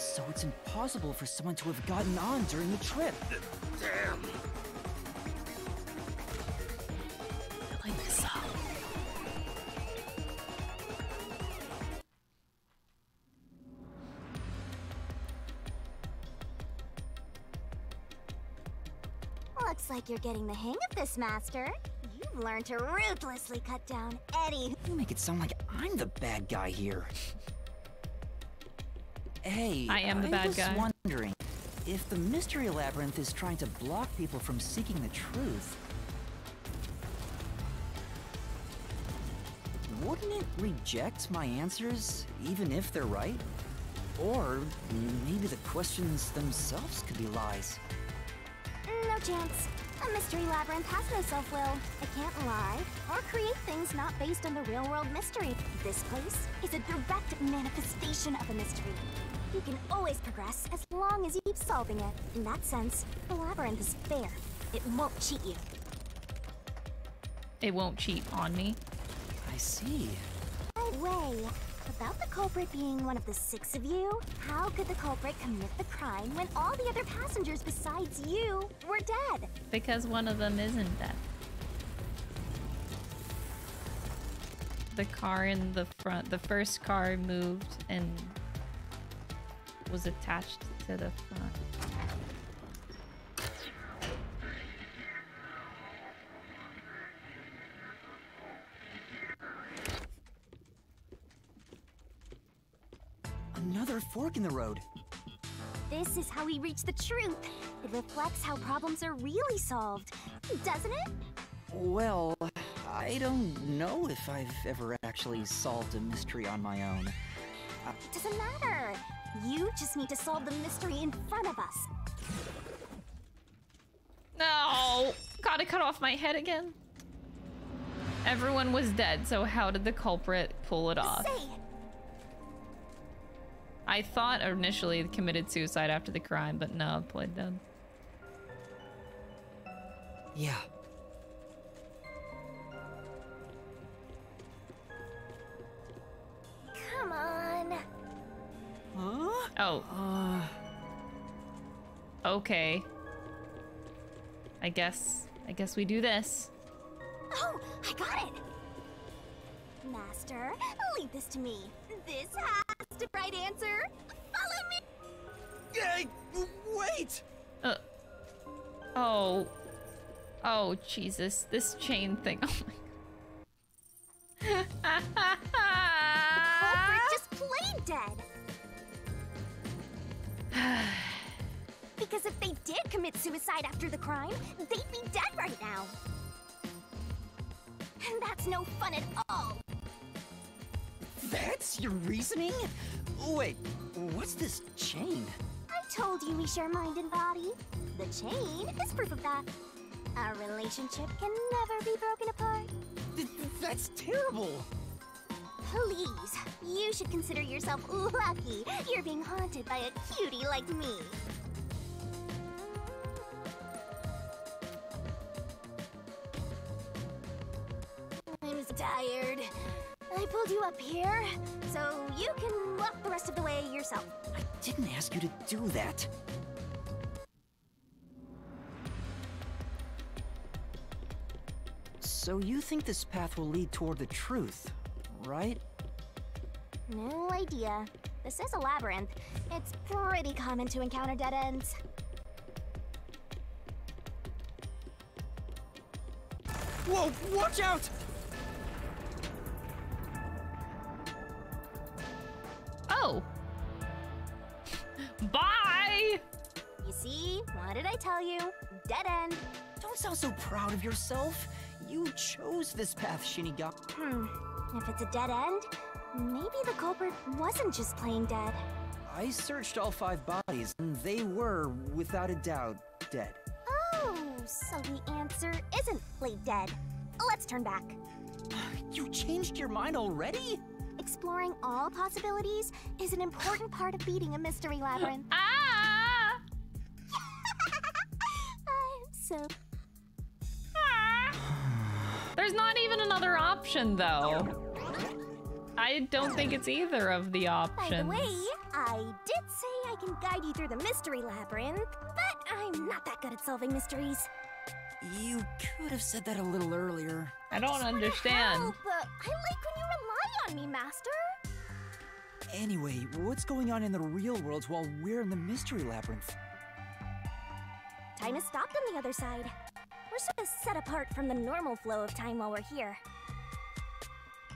So it's impossible for someone to have gotten on during the trip. Damn! Like this up. Looks like you're getting the hang of this, Master. You've learned to ruthlessly cut down any. You make it sound like I'm the bad guy here. Hey, I am the bad was guy. wondering if the mystery labyrinth is trying to block people from seeking the truth. Wouldn't it reject my answers, even if they're right? Or maybe the questions themselves could be lies. No chance. A mystery labyrinth has no self-will. It can't lie or create things not based on the real-world mystery. This place is a direct manifestation of a mystery. You can always progress as long as you keep solving it. In that sense, the labyrinth is fair. It won't cheat you. It won't cheat on me. I see. By the way, about the culprit being one of the six of you, how could the culprit commit the crime when all the other passengers besides you were dead? Because one of them isn't dead. The car in the front, the first car moved and was attached to the front. Another fork in the road. This is how we reach the truth. It reflects how problems are really solved, doesn't it? Well, I don't know if I've ever actually solved a mystery on my own. Uh, Doesn't matter. You just need to solve the mystery in front of us. No! Gotta cut off my head again. Everyone was dead, so how did the culprit pull it off? Say, it. I thought initially it committed suicide after the crime, but no, played dead. Yeah. come on. Huh? Oh. Uh, Okay. I guess. I guess we do this. Oh, I got it. Master, leave this to me. This has the right answer. Follow me. Hey, wait! Uh. Oh. Oh, Jesus. This chain thing. Oh my The culprit just played dead. because if they did commit suicide after the crime, they'd be dead right now. And that's no fun at all. that's your reasoning? Wait, what's this chain? I told you we share mind and body. The chain is proof of that. Our relationship can never be broken apart. Th- that's terrible. Please, you should consider yourself lucky you're being haunted by a cutie like me. I'm tired. I pulled you up here, so you can walk the rest of the way yourself. I didn't ask you to do that. So you think this path will lead toward the truth, right? No idea. This is a labyrinth. It's pretty common to encounter dead ends. Whoa, watch out! Oh. Bye! You see? What did I tell you? Dead end. Don't sound so proud of yourself. You chose this path, Shinigami. Hmm. If it's a dead end, maybe the culprit wasn't just playing dead. I searched all five bodies, and they were, without a doubt, dead. Oh, so the answer isn't play dead. Let's turn back. You changed your mind already? Exploring all possibilities is an important part of beating a mystery labyrinth. Ah! I'm so. There's not even another option, though. I don't think it's either of the options. By the way, I did say I can guide you through the mystery labyrinth, but I'm not that good at solving mysteries. You could have said that a little earlier. I don't understand. Help, but I like when you rely on me, Master. Anyway, what's going on in the real world while we're in the mystery labyrinth? Time has stopped on the other side. We're sort of set apart from the normal flow of time while we're here.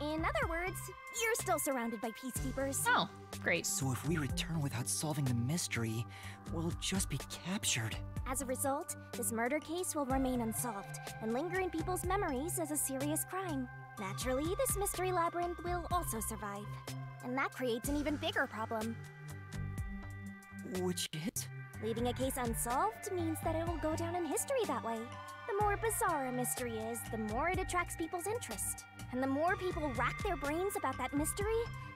In other words, you're still surrounded by peacekeepers. Oh, great. So if we return without solving the mystery, we'll just be captured. As a result, this murder case will remain unsolved and linger in people's memories as a serious crime. Naturally, this mystery labyrinth will also survive. And that creates an even bigger problem. Which is? Leaving a case unsolved means that it will go down in history that way. The more bizarre a mystery is, the more it attracts people's interest. And the more people rack their brains about that mystery,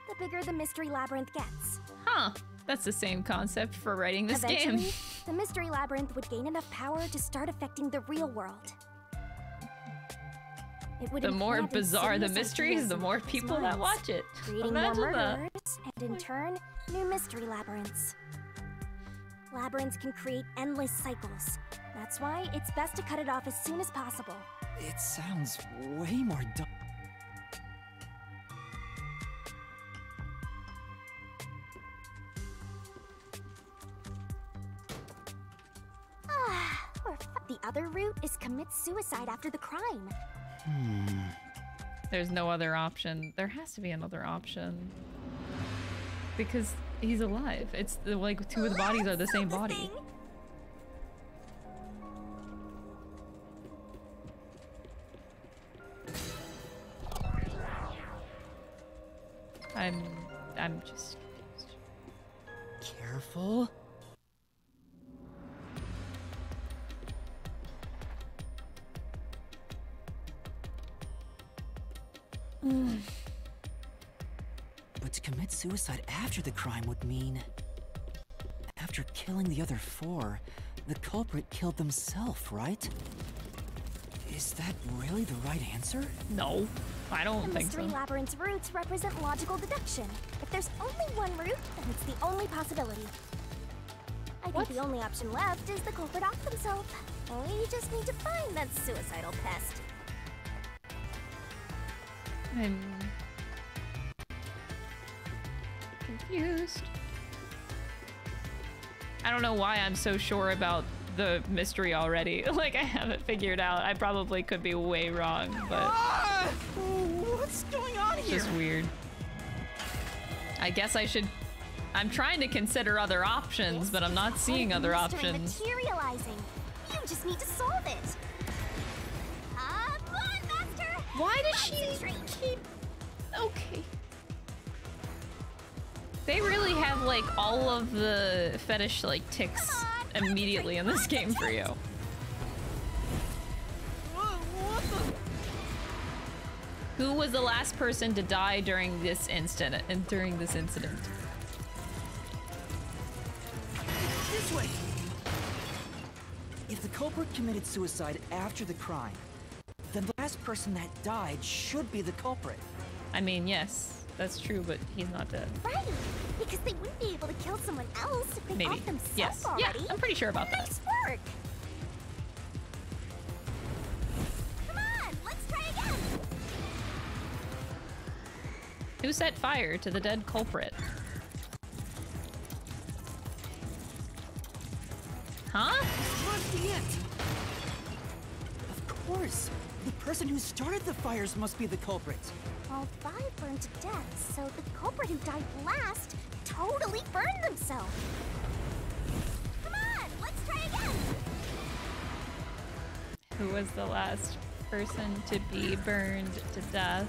the bigger the mystery labyrinth gets. Huh. That's the same concept for writing this Eventually, game. the mystery labyrinth would gain enough power to start affecting the real world. It would The more bizarre the mysteries, the more people that watch it. Creating Imagine more that. and in turn, new mystery labyrinths. Labyrinths can create endless cycles. That's why it's best to cut it off as soon as possible. It sounds way more dumb. Ah, or f- the other route is commit suicide after the crime. Hmm. There's no other option. There has to be another option. Because he's alive. It's the, like two of the bodies are the same body. I'm I'm just Careful. Mm. But to commit suicide after the crime would mean... After killing the other four, the culprit killed themselves, right? Is that really the right answer? No, I don't think so. the mystery labyrinth's roots represent logical deduction. If there's only one route, then it's the only possibility. I think the only option left is the culprit off themselves. We just need to find that suicidal pest. I'm confused. I don't know why I'm so sure about the mystery already. Like I haven't figured out. I probably could be way wrong, but Ah! What's going on it's here? just weird. I guess I should I'm trying to consider other options, but I'm not seeing other mystery options. materializing. You just need to solve it. Come on, Master! Why does she keep... Okay. They really have like all of the fetish like ticks immediately in this game for you. Who was the last person to die during this incident and during this incident? This way! If the culprit committed suicide after the crime, then the last person that died should be the culprit. I mean, yes, that's true, but he's not dead. Right, because they wouldn't be able to kill someone else if they Maybe. off themselves Yes. Yeah. I'm pretty sure about that. Nice work. Come on, let's try again. Who set fire to the dead culprit? Huh? Must be it! Of course! The person who started the fires must be the culprit. All five burned to death, so the culprit who died last totally burned themselves. Come on, let's try again. Who was the last person to be burned to death?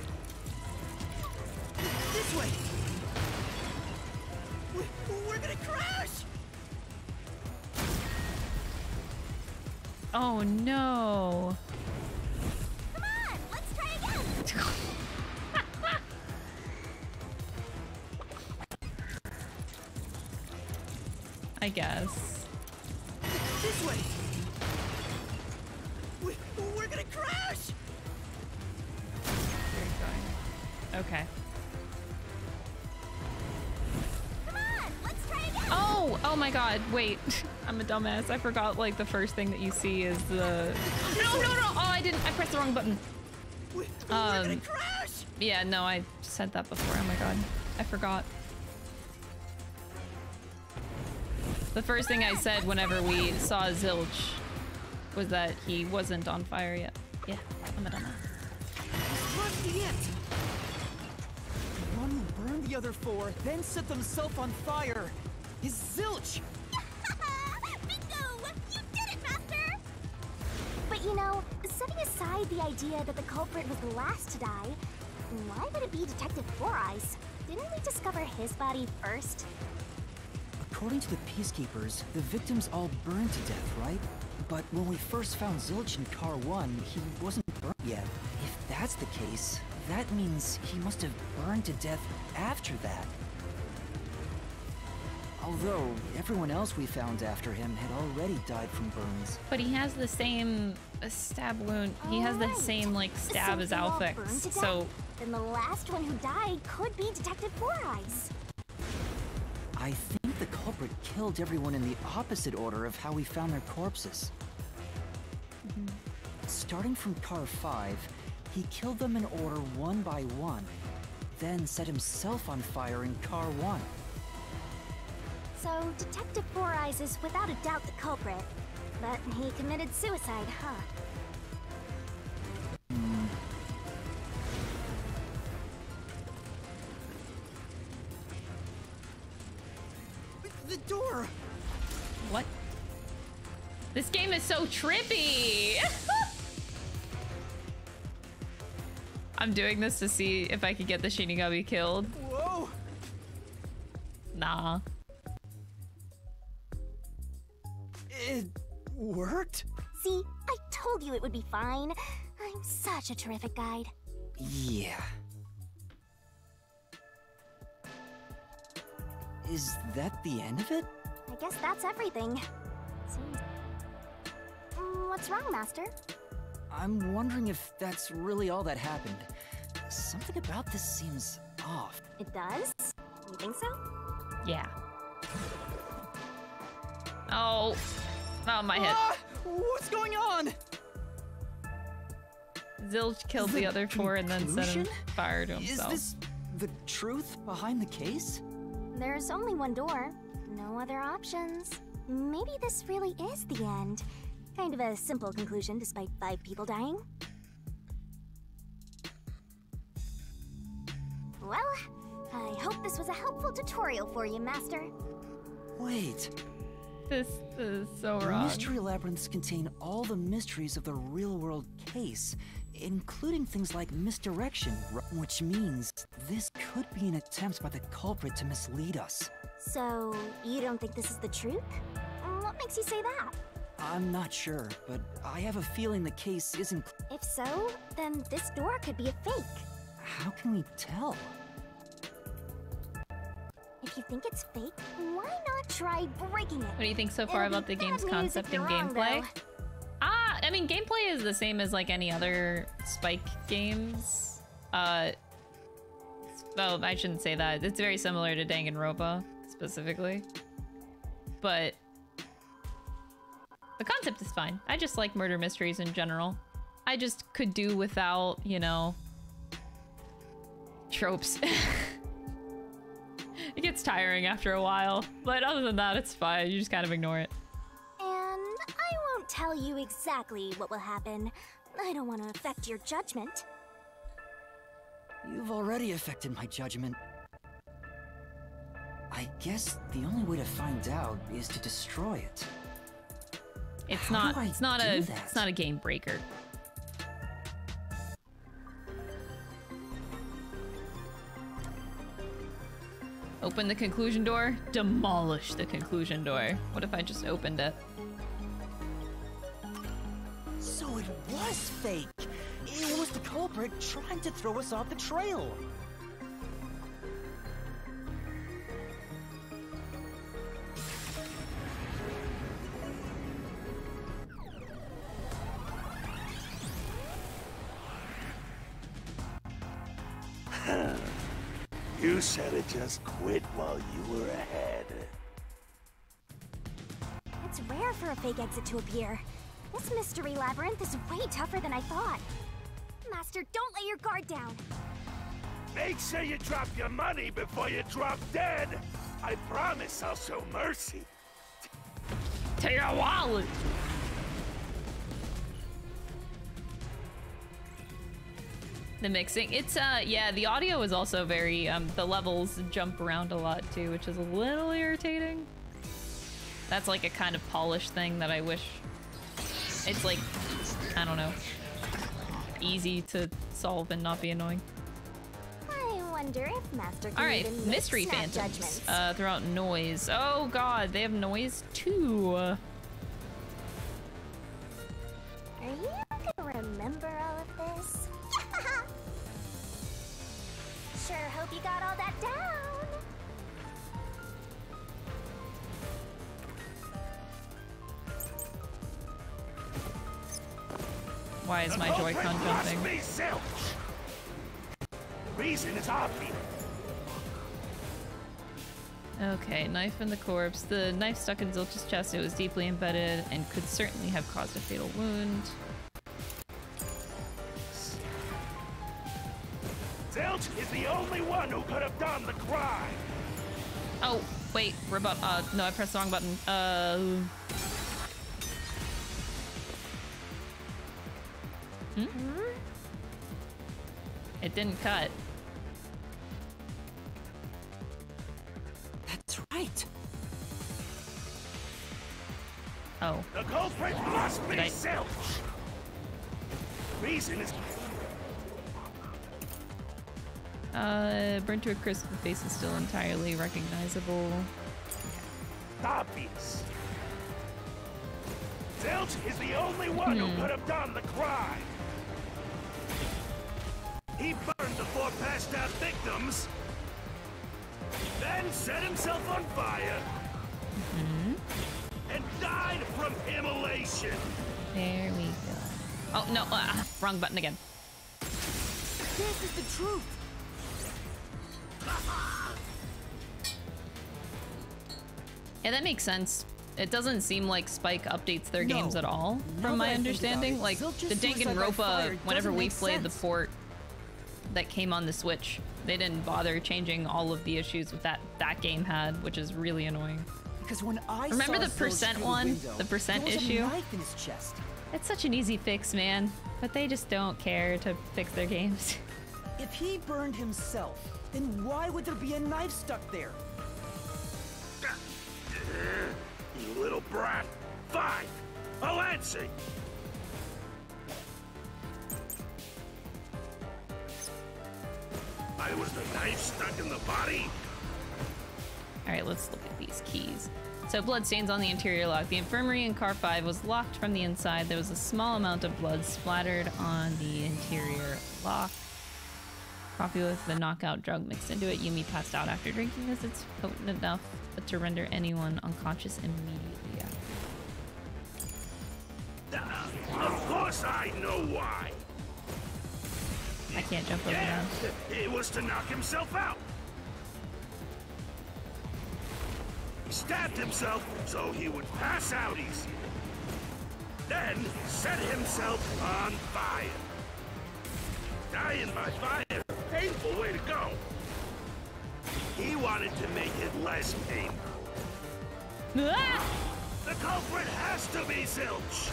This way! We, we're gonna crash! Oh no. Come on, let's try again. I guess. This way! We, we're gonna crash! Okay. Come on, let's try again. Oh, oh my god, wait. I'm a dumbass. I forgot like the first thing that you see is the No, no, no. Oh, I didn't. I pressed the wrong button. Um Yeah, no, I said that before. Oh my god. I forgot. The first thing I said whenever we saw Zilch was that he wasn't on fire yet. Yeah, I'm a dumbass. It! The one who burned the other four, then set themselves on fire, is Zilch! Bingo! You did it, Master! But you know, setting aside the idea that the culprit was the last to die, why would it be Detective Four Eyes? Didn't we discover his body first? According to the Peacekeepers, the victims all burned to death, right? But when we first found Zilch in Car 1, he wasn't burnt yet. If that's the case, that means he must have burned to death after that. Although, everyone else we found after him had already died from burns. But he has the same uh, stab wound. He has the same like stab So as Aphex. So. Then the last one who died could be Detective Four Eyes. I think the culprit killed everyone in the opposite order of how we found their corpses. Mm-hmm. Starting from car 5, he killed them in order one by one, then set himself on fire in car 1. So Detective Four Eyes is without a doubt the culprit. But he committed suicide, huh? The door! what? This game is so trippy. I'm doing this to see if I could get the Shinigami killed. Whoa! Nah. It worked? See, I told you it would be fine. I'm such a terrific guide. Yeah. Is that the end of it? I guess that's everything. Mm, What's wrong, Master? I'm wondering if that's really all that happened. Something about this seems off. It does? You think so? Yeah. Oh. Oh, my head. Ah! What's going on? Zilch killed the, The other four and then set him conclusion? fire to Is himself. this the truth behind the case? There's only one door. No other options. Maybe this really is the end. Kind of a simple conclusion despite five people dying. Well, I hope this was a helpful tutorial for you, Master. Wait, This is so the wrong. mystery labyrinths contain all the mysteries of the real-world case, including things like misdirection, which means this could be an attempt by the culprit to mislead us. So, you don't think this is the truth? What makes you say that? I'm not sure, but I have a feeling the case isn't. cl- If so, then this door could be a fake. How can we tell? If you think it's fake, why not try breaking it? What do you think so far It'll about the game's bad news if concept and wrong, gameplay? though. Ah, I mean, gameplay is the same as like any other Spike games. Uh, well, I shouldn't say that. It's very similar to Danganronpa specifically, but the concept is fine. I just like murder mysteries in general. I just could do without, you know, tropes. it gets tiring after a while, but other than that, it's fine. You just kind of ignore it. And I won't tell you exactly what will happen. I don't want to affect your judgment. You've already affected my judgment. I guess the only way to find out is to destroy it. It's How not. It's not a. that? It's not a game breaker. Open the conclusion door. Demolish the conclusion door. What if I just opened it? So it was fake! It was the culprit trying to throw us off the trail! You said it just quit while you were ahead. It's rare for a fake exit to appear. This mystery labyrinth is way tougher than I thought. Master, don't let your guard down. Make sure you drop your money before you drop dead. I promise I'll show mercy. To your wallet. The mixing, it's uh, yeah, the audio is also very um, the levels jump around a lot too, which is a little irritating. That's like a kind of polished thing that I wish. It's like, I don't know, easy to solve and not be annoying. I wonder if Master All right, mystery phantoms uh, throughout noise. Oh god, they have noise too. Are you gonna remember all of this? sure hope you got all that down. Why is my Joy-Con jumping? Reason is obvious. Okay, knife in the corpse. The knife stuck in Zilch's chest. It was deeply embedded and could certainly have caused a fatal wound. Zilch is the only one who could have done the crime. Oh, wait, rebut. Uh, no, I pressed the wrong button. Uh. Hmm? It didn't cut. That's right. Oh. The culprit must be Did I- Zilch. Reason is Uh, burnt to a crisp, the face is still entirely recognizable. obvious. Zilch is the only one Hmm. who could have done the crime. He burned the four passed out victims, then set himself on fire, and died from immolation. There we go. Oh, no, uh, wrong button again. This is the truth. Yeah, that makes sense. It doesn't seem like Spike updates their No. games at all, Now from my that I think understanding. it, Like, the Suicide by Danganronpa, Fire whenever we make played the sense. port that came on the Switch, they didn't bother changing all of the issues with that that game had, which is really annoying. Because when I Remember the percent through one? window, The percent issue? A knife in his chest. It's such an easy fix, man. But they just don't care to fix their games. If he burned himself, then why would there be a knife stuck there? You little brat. I'll answer. I was the knife stuck in the body. All right, let's look at these keys. So bloodstains on the interior lock. The infirmary in car 5 was locked from the inside. There was a small amount of blood splattered on the interior lock. Coffee with the knockout drug mixed into it. Yuma passed out after drinking this. It's potent enough to render anyone unconscious immediately. Of course I know why. I can't jump over Yeah, that. it was to knock himself out. He stabbed himself so he would pass out easier. Then set himself on fire. Dying by fire, painful way to go. He wanted to make it less painful. Ah! The culprit has to be Zilch.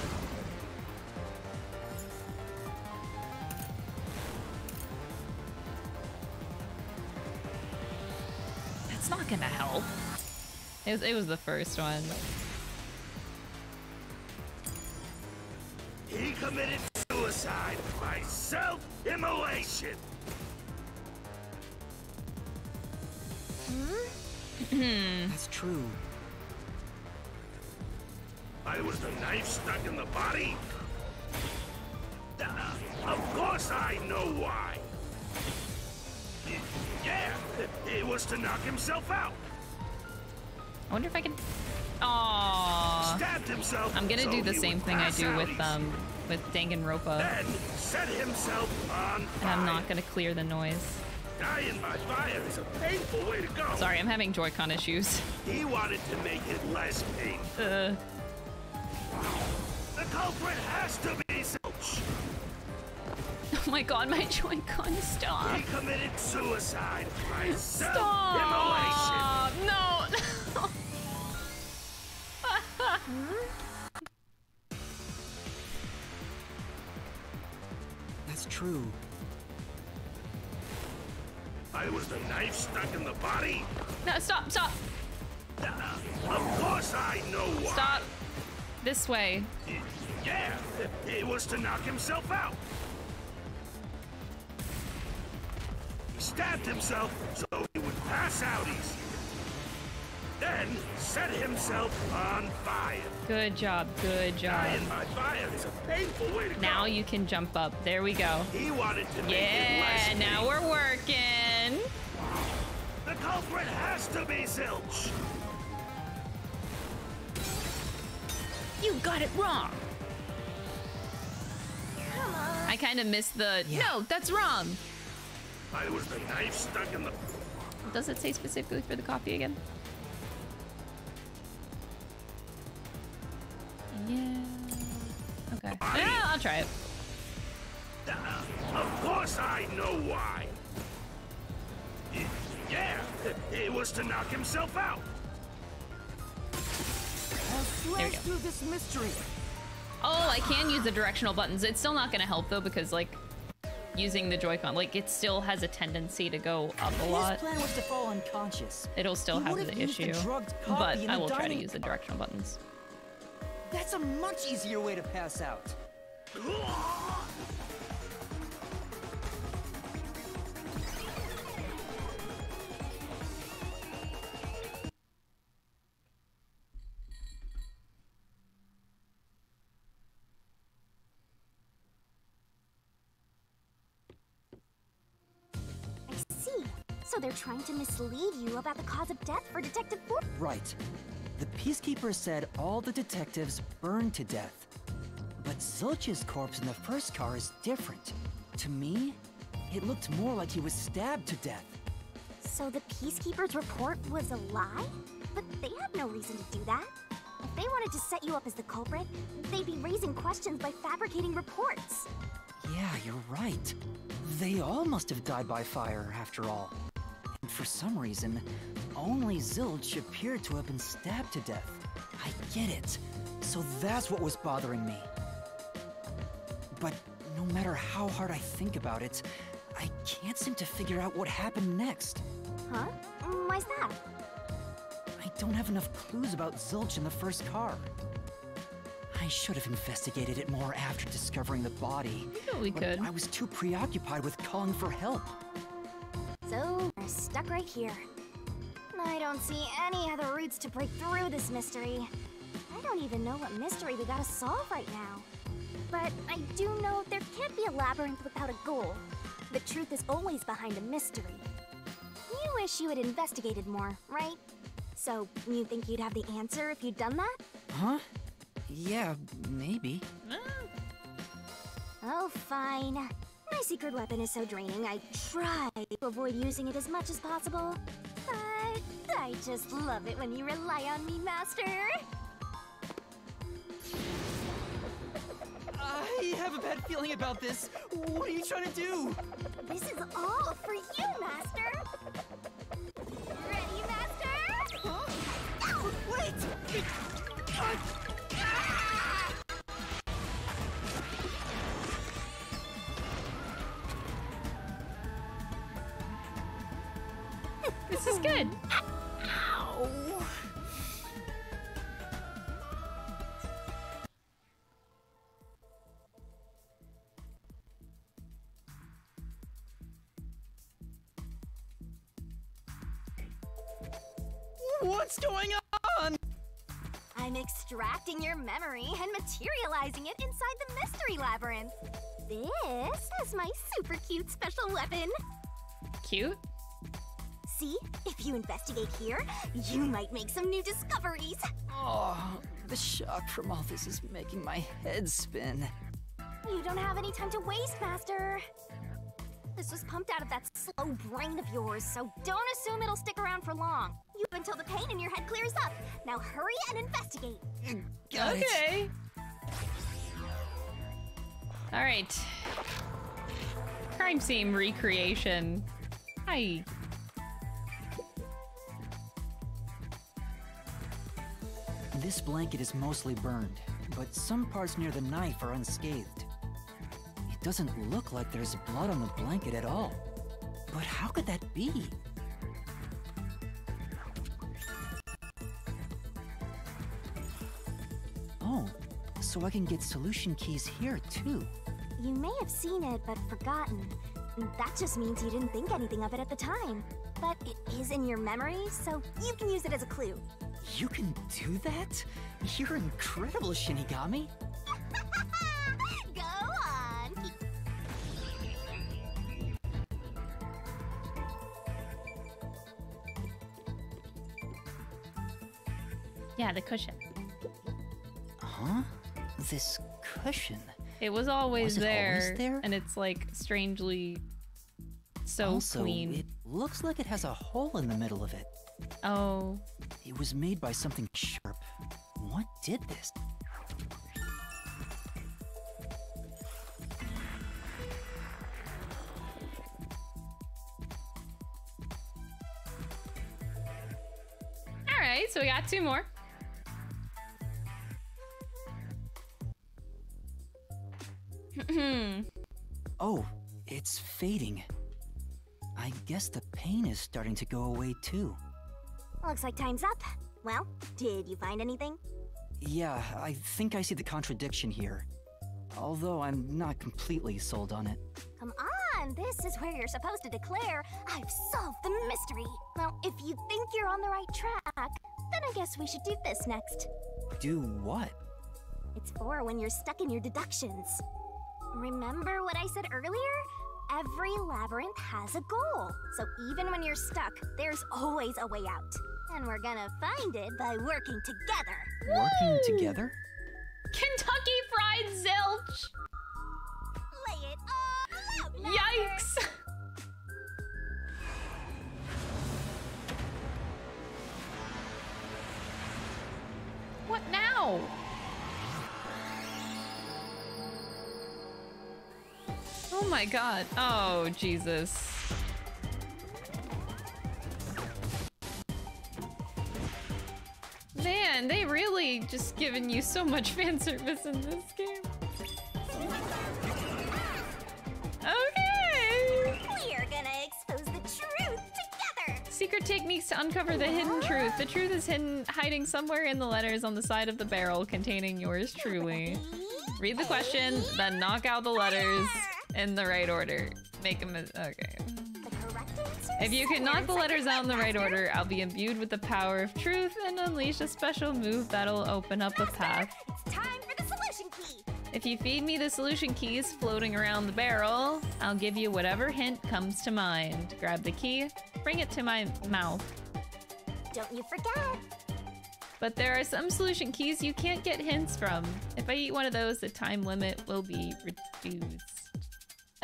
That's not gonna help. It was, it was the first one. He committed suicide by self-immolation. That's true. I was the knife stuck in the body. Uh, of course I know why. Y- Yeah, it was to knock himself out. I wonder if I can. Aww. Stabbed himself. I'm gonna so do the same thing I do out with easy. um with Danganronpa, Then set himself on and. I'm not gonna clear the noise. Dying by fire is a painful way to go. Sorry, I'm having Joy-Con issues. He wanted to make it less painful. Uh. The culprit has to be Zilch. Oh my god, my Joy-Con, stop. He committed suicide by self-immolation. Stop! No! That's true. I was the knife stuck in the body. no, stop, stop, Of course I know why. stop. This way. Yeah, it was to knock himself out. He stabbed himself so he would pass out easier. Then set himself on fire. Good job, good job. Dying by fire is a painful way to Now go. you can jump up. There we go. He wanted to make it Yeah, now we're working. The culprit has to be Zilch. You got it wrong. I kind of missed the. No, that's wrong. I was the knife stuck in the. Does it say specifically for the coffee again? Yeah. Okay. Yeah, I'll try it. Of course I know why. Y- Yeah, it was to knock himself out. There you go. through this mystery. Oh, I can use the directional buttons. It's still not going to help though because like using the Joy-Con, like it still has a tendency to go up a lot. His plan was to fall unconscious. It'll still He have would've the used the issue, drugged but copy in I will try to use the directional buttons. That's a much easier way to pass out. So they're trying to mislead you about the cause of death for Detective Ford. Right. The Peacekeeper said all the detectives burned to death. But Zilch's corpse in the first car is different. To me, it looked more like he was stabbed to death. So the Peacekeeper's report was a lie? But they had no reason to do that. If they wanted to set you up as the culprit, they'd be raising questions by fabricating reports. Yeah, you're right. They all must have died by fire, after all. And for some reason, only Zilch appeared to have been stabbed to death. I get it. So that's what was bothering me. But no matter how hard I think about it, I can't seem to figure out what happened next. Huh? Why's that? I don't have enough clues about Zilch in the first car. I should have investigated it more after discovering the body. Yeah, we but could. I was too preoccupied with calling for help. So, we're stuck right here. I don't see any other routes to break through this mystery. I don't even know what mystery we gotta solve right now. But I do know there can't be a labyrinth without a goal. The truth is always behind a mystery. You wish you had investigated more, right? So, you think you'd have the answer if you'd done that? Huh? Yeah, maybe. Oh, fine. My secret weapon is so draining, I try to avoid using it as much as possible. But I just love it when you rely on me, Master. I have a bad feeling about this. What are you trying to do? This is all for you, Master. Ready, Master? Huh? Wait! This is good. Ow! What's going on? I'm extracting your memory and materializing it inside the mystery labyrinth. This is my super cute special weapon. Cute. See, if you investigate here, you might make some new discoveries. Oh, the shock from all this is making my head spin. You don't have any time to waste, Master. This was pumped out of that slow brain of yours, so don't assume it'll stick around for long. You have until the pain in your head clears up. Now hurry and investigate. Got it. okay. All right. Crime scene recreation. Hi. This blanket is mostly burned, but some parts near the knife are unscathed. It doesn't look like there's blood on the blanket at all. But how could that be? Oh, so I can get solution keys here too. You may have seen it, but forgotten. That just means you didn't think anything of it at the time. But it is in your memory, so you can use it as a clue. You can do that? You're incredible, Shinigami. Go on! Yeah, the cushion. Huh? This cushion. It was always Was it there, always there? and it's like strangely so also, clean. it looks like it has a hole in the middle of it. Oh. It was made by something sharp. What did this? All right, so we got two more. Oh, it's fading. I guess the pain is starting to go away too. Looks like time's up. Well, did you find anything? Yeah, I think I see the contradiction here. Although I'm not completely sold on it. Come on, this is where you're supposed to declare, I've solved the mystery. Well, if you think you're on the right track, then I guess we should do this next. Do what? It's for when you're stuck in your deductions. Remember what I said earlier? Every labyrinth has a goal. So even when you're stuck, there's always a way out. And we're gonna find it by working together. Working together? Kentucky Fried Zilch! Lay it all out, Yikes! What now? Oh my god. Oh, Jesus. Man, they really just given you so much fan service in this game. Okay! We're gonna expose the truth together. Secret techniques to uncover the hidden truth. The truth is hidden, hiding somewhere in the letters on the side of the barrel containing yours truly. Read the question, then knock out the letters in the right order. Make them okay. If you can knock the letters out in the right order, I'll be imbued with the power of truth and unleash a special move that'll open up a path. It's time for the solution key. If you feed me the solution keys floating around the barrel, I'll give you whatever hint comes to mind. Grab the key, bring it to my mouth. Don't you forget. But there are some solution keys you can't get hints from. If I eat one of those, the time limit will be reduced.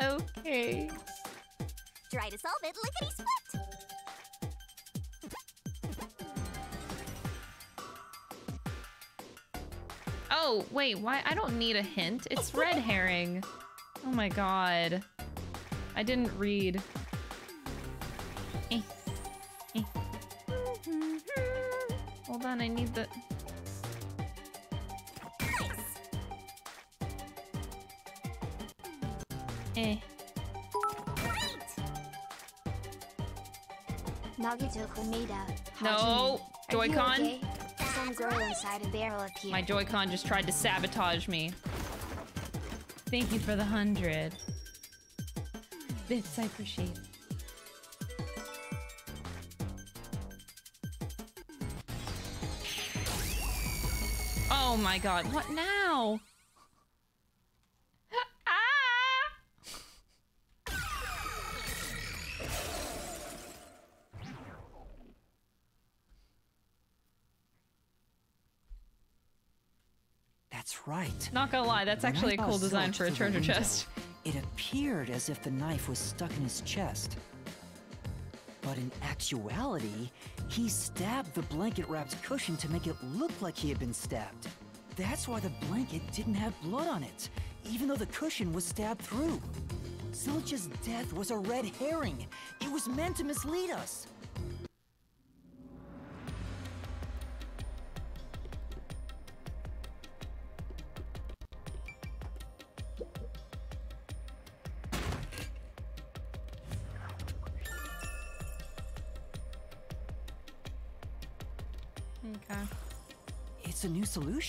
Okay. Try to solve it lickety split. Oh, wait, why? I don't need a hint. It's red herring. Oh my god. I didn't read. Eh. Eh. Hold on, I need the... Eh. Nagito No! Are Joy-Con? okay? Some girl inside a barrel appeared. My Joy-Con just tried to sabotage me. Thank you for the hundred. Bits, I appreciate. Oh my god, what now? That's right. Not gonna lie, that's When actually a cool design for a treasure window, chest. It appeared as if the knife was stuck in his chest. But in actuality, he stabbed the blanket wrapped cushion to make it look like he had been stabbed. That's why the blanket didn't have blood on it, even though the cushion was stabbed through. Zilch's death was a red herring. It was meant to mislead us.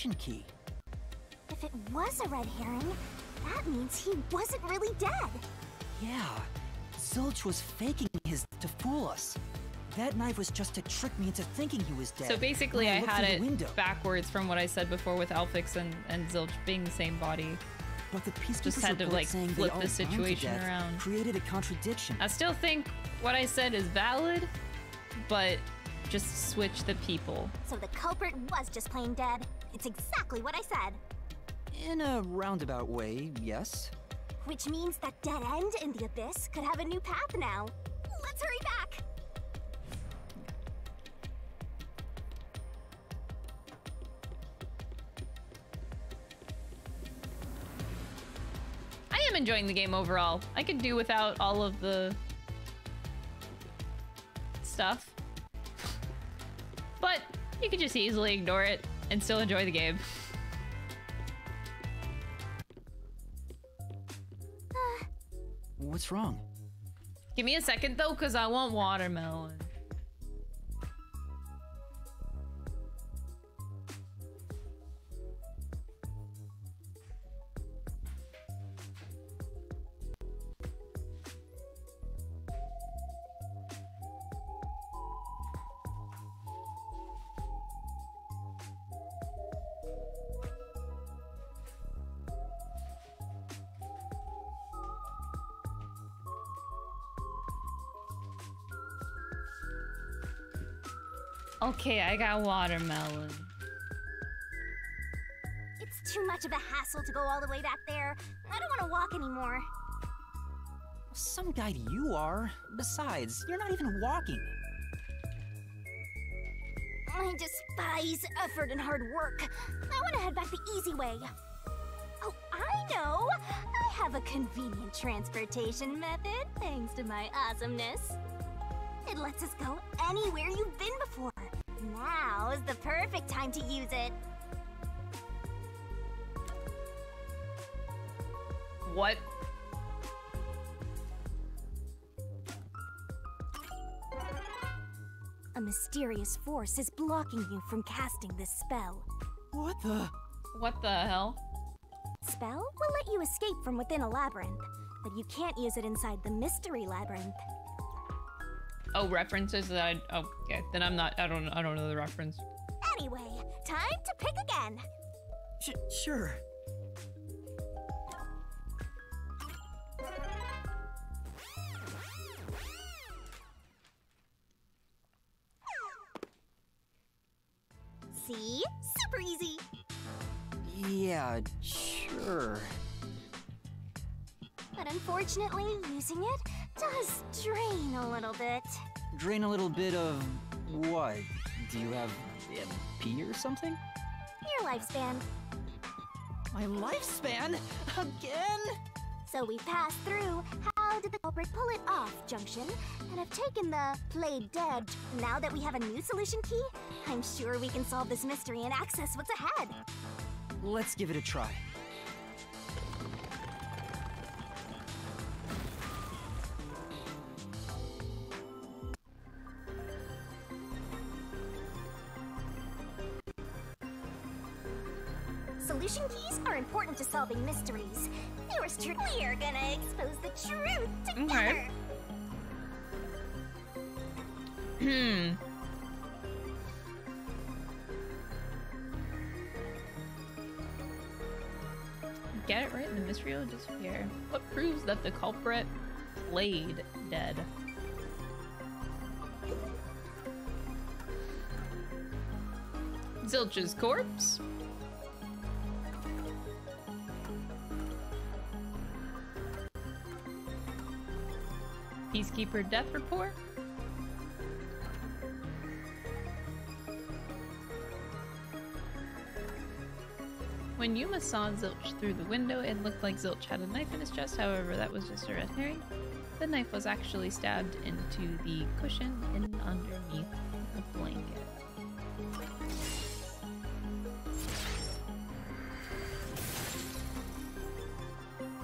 New key. If it was a red herring, that means he wasn't really dead. Yeah, Zilch was faking his to fool us. That knife was just to trick me into thinking he was dead. So basically, when I had it window. backwards from what I said before with Aphex and, and Zilch being the same body. But the peacekeepers Just had to report like saying flip all the situation death around. Created a contradiction. I still think what I said is valid, but just switch the people. So the culprit was just plain dead. It's exactly what I said. In a roundabout way, yes. Which means that dead end in the abyss could have a new path now. Let's hurry back. I am enjoying the game overall. I could do without all of the stuff. You could just easily ignore it and still enjoy the game. What's wrong? Give me a second though, because I want watermelon. Okay, I got watermelon. It's too much of a hassle to go all the way back there. I don't want to walk anymore. Some guide you are. Besides, you're not even walking. I despise effort and hard work. I want to head back the easy way. Oh, I know! I have a convenient transportation method thanks to my awesomeness. It lets us go anywhere you've been before. Now is the perfect time to use it. What? A mysterious force is blocking you from casting this spell. What the? What the hell? Spell will let you escape from within a labyrinth, but you can't use it inside the mystery labyrinth. Oh, references that I. Oh, okay. Then I'm not. I don't. I don't know the reference. Anyway, time to pick again. Sh sure. See? Super easy. Yeah, sure. But unfortunately, using it does drain a little bit. Drain a little bit of what? Do you have MP or something? Your lifespan. My lifespan? Again? So we passed through how did the culprit pull it off junction and have taken the played dead. Now that we have a new solution key, I'm sure we can solve this mystery and access what's ahead. Let's give it a try. Solving mysteries. Yours truly, we're gonna expose the truth together. Hmm. Get it right, and the mystery will disappear. What proves that the culprit played dead? Zilch's corpse? Peacekeeper death report. When Yuma saw Zilch through the window, it looked like Zilch had a knife in his chest. However, that was just a red herring. The knife was actually stabbed into the cushion in underneath the blanket.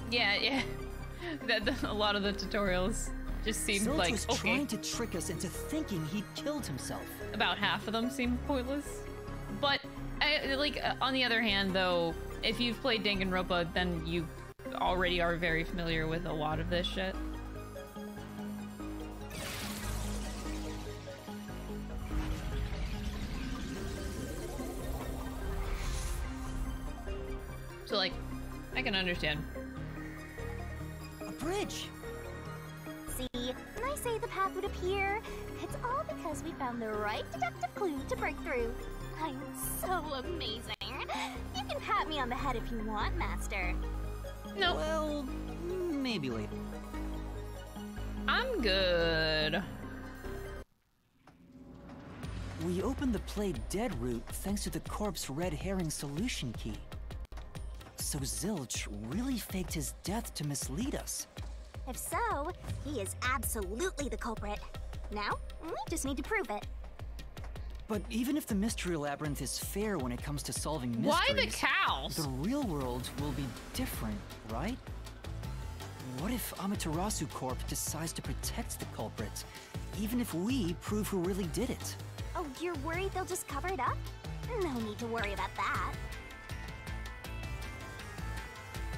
Yeah, yeah. That a lot of the tutorials just seemed Zilch like was okay. trying to trick us into thinking he'd killed himself. About half of them seemed pointless. But I, like uh, on the other hand, though, if you've played Danganronpa, then you already are very familiar with a lot of this shit. So like, I can understand. A bridge. See, when I say the path would appear, it's all because we found the right deductive clue to break through. I'm so amazing. You can pat me on the head if you want, Master. No. Well, maybe later. I'm good. We opened the play dead route thanks to the corpse red herring solution key. So Zilch really faked his death to mislead us. If so, he is absolutely the culprit. Now, we just need to prove it. But even if the mystery labyrinth is fair when it comes to solving mysteries, Why the cows? The real world will be different, right? What if Amaterasu Corp decides to protect the culprit, even if we prove who really did it? Oh, you're worried they'll just cover it up? No need to worry about that.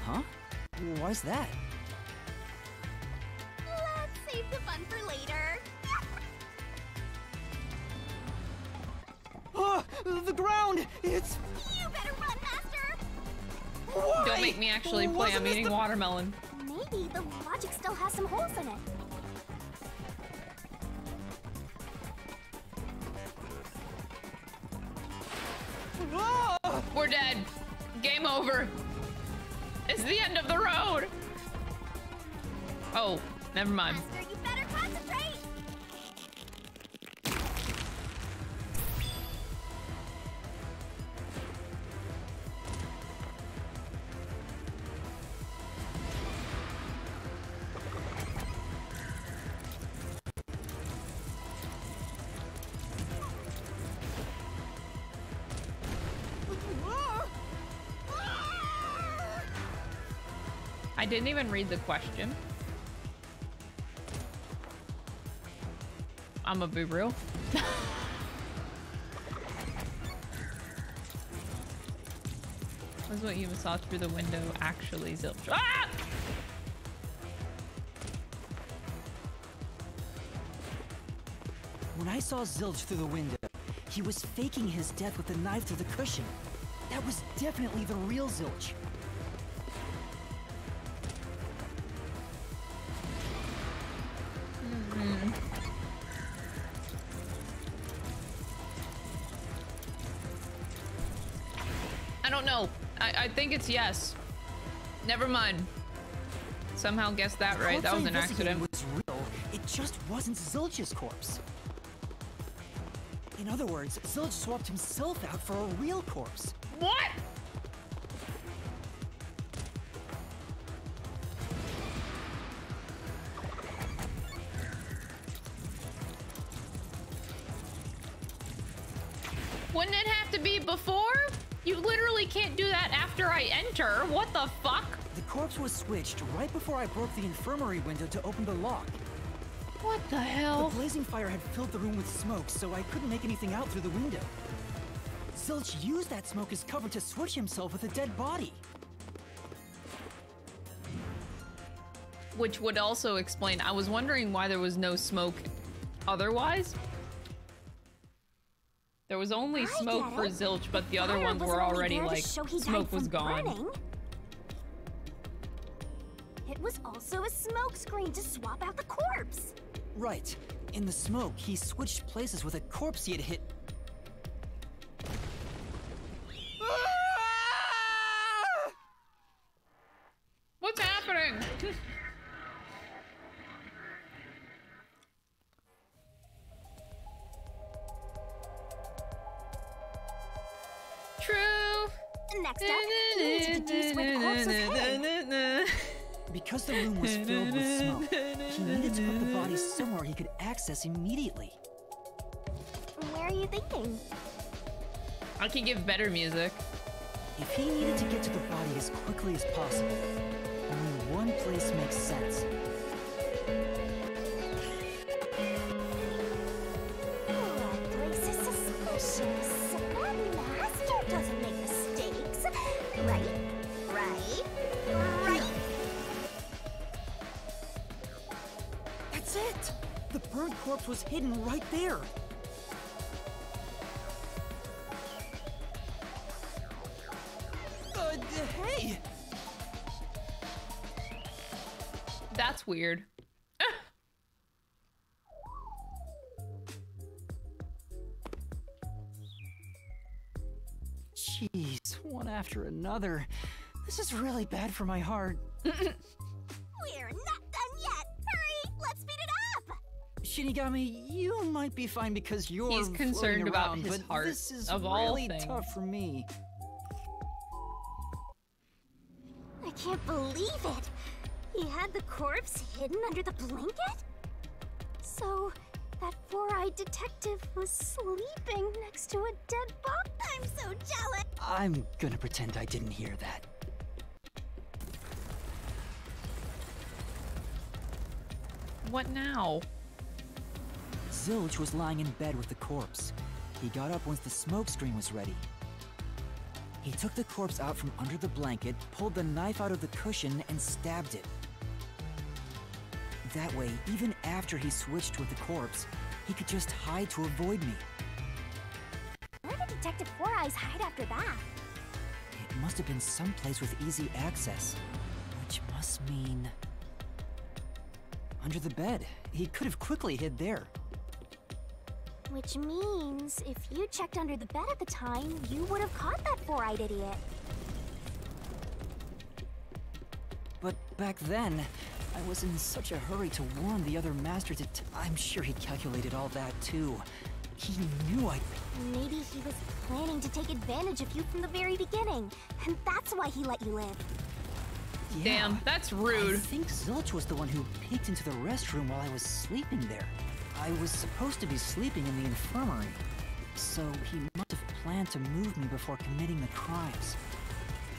Huh? Why's that? Let's save the fun for later. Oh, the ground! It's. You better run, Master! Why? Don't make me actually play. Wasn't I'm eating the- watermelon. Maybe the logic still has some holes in it. Ah! We're dead. Game over. It's the end of the road. Oh, never mind. Master, you better concentrate! I didn't even read the question. I'm gonna be real. Was what you saw through the window actually zilch? Ah! When I saw Zilch through the window, he was faking his death with a knife through the cushion. That was definitely the real Zilch. Think it's yes. Never mind. Somehow guessed that right. That was an accident. was real. It just wasn't Zilch's corpse. In other words, Zilch swapped himself out for a real corpse. What? The corpse was switched right before I broke the infirmary window to open the lock. What the hell? The blazing fire had filled the room with smoke, so I couldn't make anything out through the window. Zilch used that smoke as cover to switch himself with a dead body. Which would also explain. I was wondering why there was no smoke otherwise. There was only I smoke for. Zilch, but the other ones were already like show he died smoke was gone. burning was also a smokescreen to swap out the corpse. Right. In the smoke, he switched places with a corpse he had hit. What's happening? True. Next up, we need to deduce what corpse was hitting. Because the room was filled with smoke, he needed to put the body somewhere he could access immediately. Where are you thinking? I can give better music. If he needed to get to the body as quickly as possible, only one place makes sense. Was hidden right there! Uh, hey! That's weird. Jeez, one after another. This is really bad for my heart. Shinigami, you might be fine because you're He's concerned floating about his but heart, this is of all really things. tough for me. I can't believe it. He had the corpse hidden under the blanket? So, that four-eyed detective was sleeping next to a dead body? I'm so jealous. I'm gonna pretend I didn't hear that. What now? Zilch was lying in bed with the corpse. He got up once the smoke screen was ready. He took the corpse out from under the blanket, pulled the knife out of the cushion, and stabbed it. That way, even after he switched with the corpse, he could just hide to avoid me. Where did Detective Four Eyes hide after that? It must have been someplace with easy access. Which must mean... Under the bed. He could have quickly hid there. Which means, if you checked under the bed at the time, you would have caught that four-eyed idiot. But back then, I was in such a hurry to warn the other master to. T- I'm sure he calculated all that too. He knew I'd. Maybe he was planning to take advantage of you from the very beginning, and that's why he let you live. Damn, that's rude. I think Zilch was the one who peeked into the restroom while I was sleeping there. I was supposed to be sleeping in the infirmary, so he must have planned to move me before committing the crimes.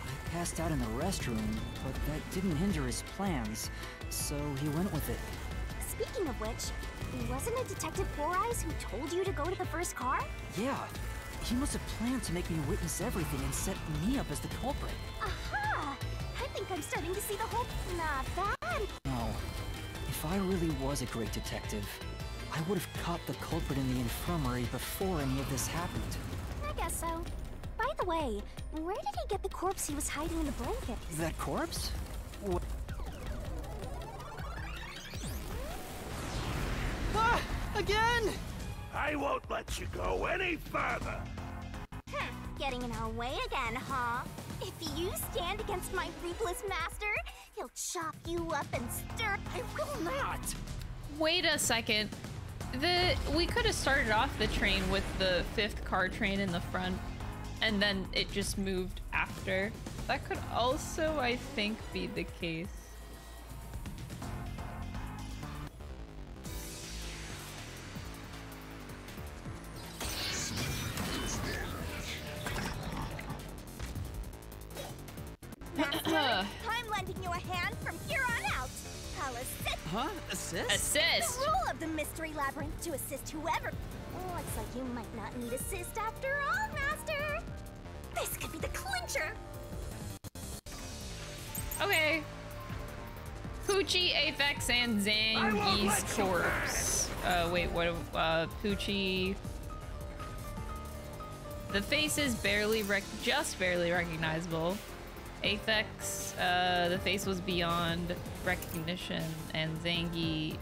I passed out in the restroom, but that didn't hinder his plans, so he went with it. Speaking of which, wasn't it Detective Four Eyes who told you to go to the first car? Yeah, he must have planned to make me witness everything and set me up as the culprit. Aha! I think I'm starting to see the whole. Not bad. No, if I really was a great detective, I would have caught the culprit in the infirmary before any of this happened. I guess so. By the way, where did he get the corpse he was hiding in the blanket? That corpse? What? Ah! Again! I won't let you go any further! Huh, getting in our way again, huh? If you stand against my ruthless master, he'll chop you up and stir. I will not! Wait a second. The we could have started off the train with the fifth car train in the front, and then it just moved after. That could also, I think, be the case. Master, I'm lending you a hand from here on. I'll assist. Huh? Assist? Assist. The rule of the mystery labyrinth to assist whoever. Looks like you might not need assist after all, Master. This could be the clincher. Okay. Poochie, Aphex, and Zangi's corpse. Uh, wait, what? Uh, Poochie. The face is barely rec- just barely recognizable. Aphex, uh, the face was beyond recognition, and Zangi,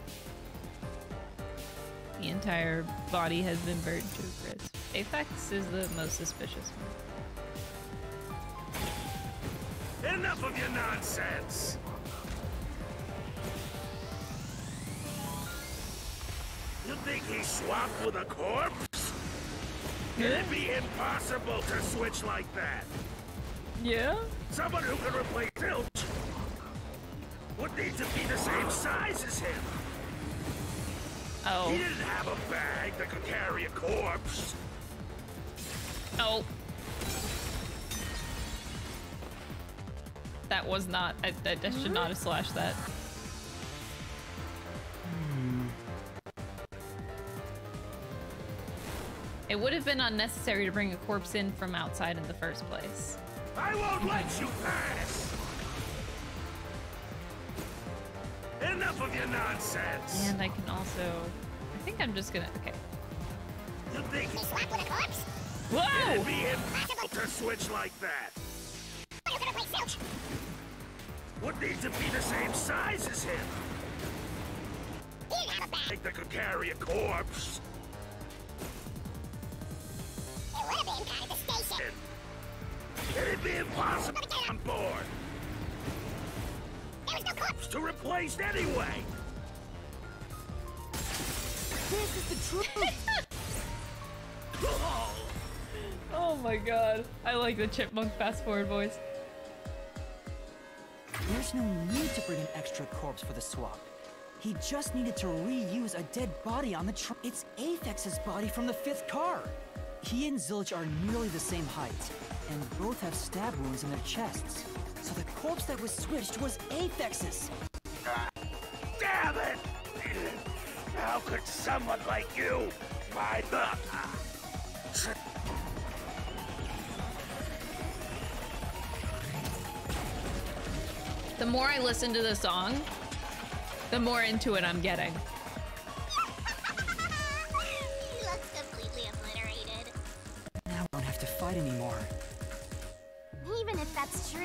the entire body has been burned to a crisp. Aphex is the most suspicious one. Enough of your nonsense! You think he swapped with a corpse? It'd be impossible to switch like that. Yeah? Someone who can replace Zilch would need to be the same size as him. Oh. He didn't have a bag that could carry a corpse. Oh. That was not. I, I, I should not have slashed that. Hmm. It would have been unnecessary to bring a corpse in from outside in the first place. I won't let you pass. Enough of your nonsense. And I can also. I think I'm just gonna. Okay. You think he's with a corpse? Whoa! It'd be impossible to switch like that. Would need to be the same size as him. I Think that could carry a corpse. It would have been kind of the station. It'd be impossible to get on board. There was no corpse. To replace anyway. This is the truth. Oh. oh my god. I like the chipmunk fast forward voice. There's no need to bring an extra corpse for the swap. He just needed to reuse a dead body on the tr- It's Aphex's body from the fifth car! He and Zilch are nearly the same height, and both have stab wounds in their chests. So the corpse that was switched was Aphex's! Damn it! How could someone like you buy the... The more I listen to the song, the more into it I'm getting. To fight anymore. Even if that's true,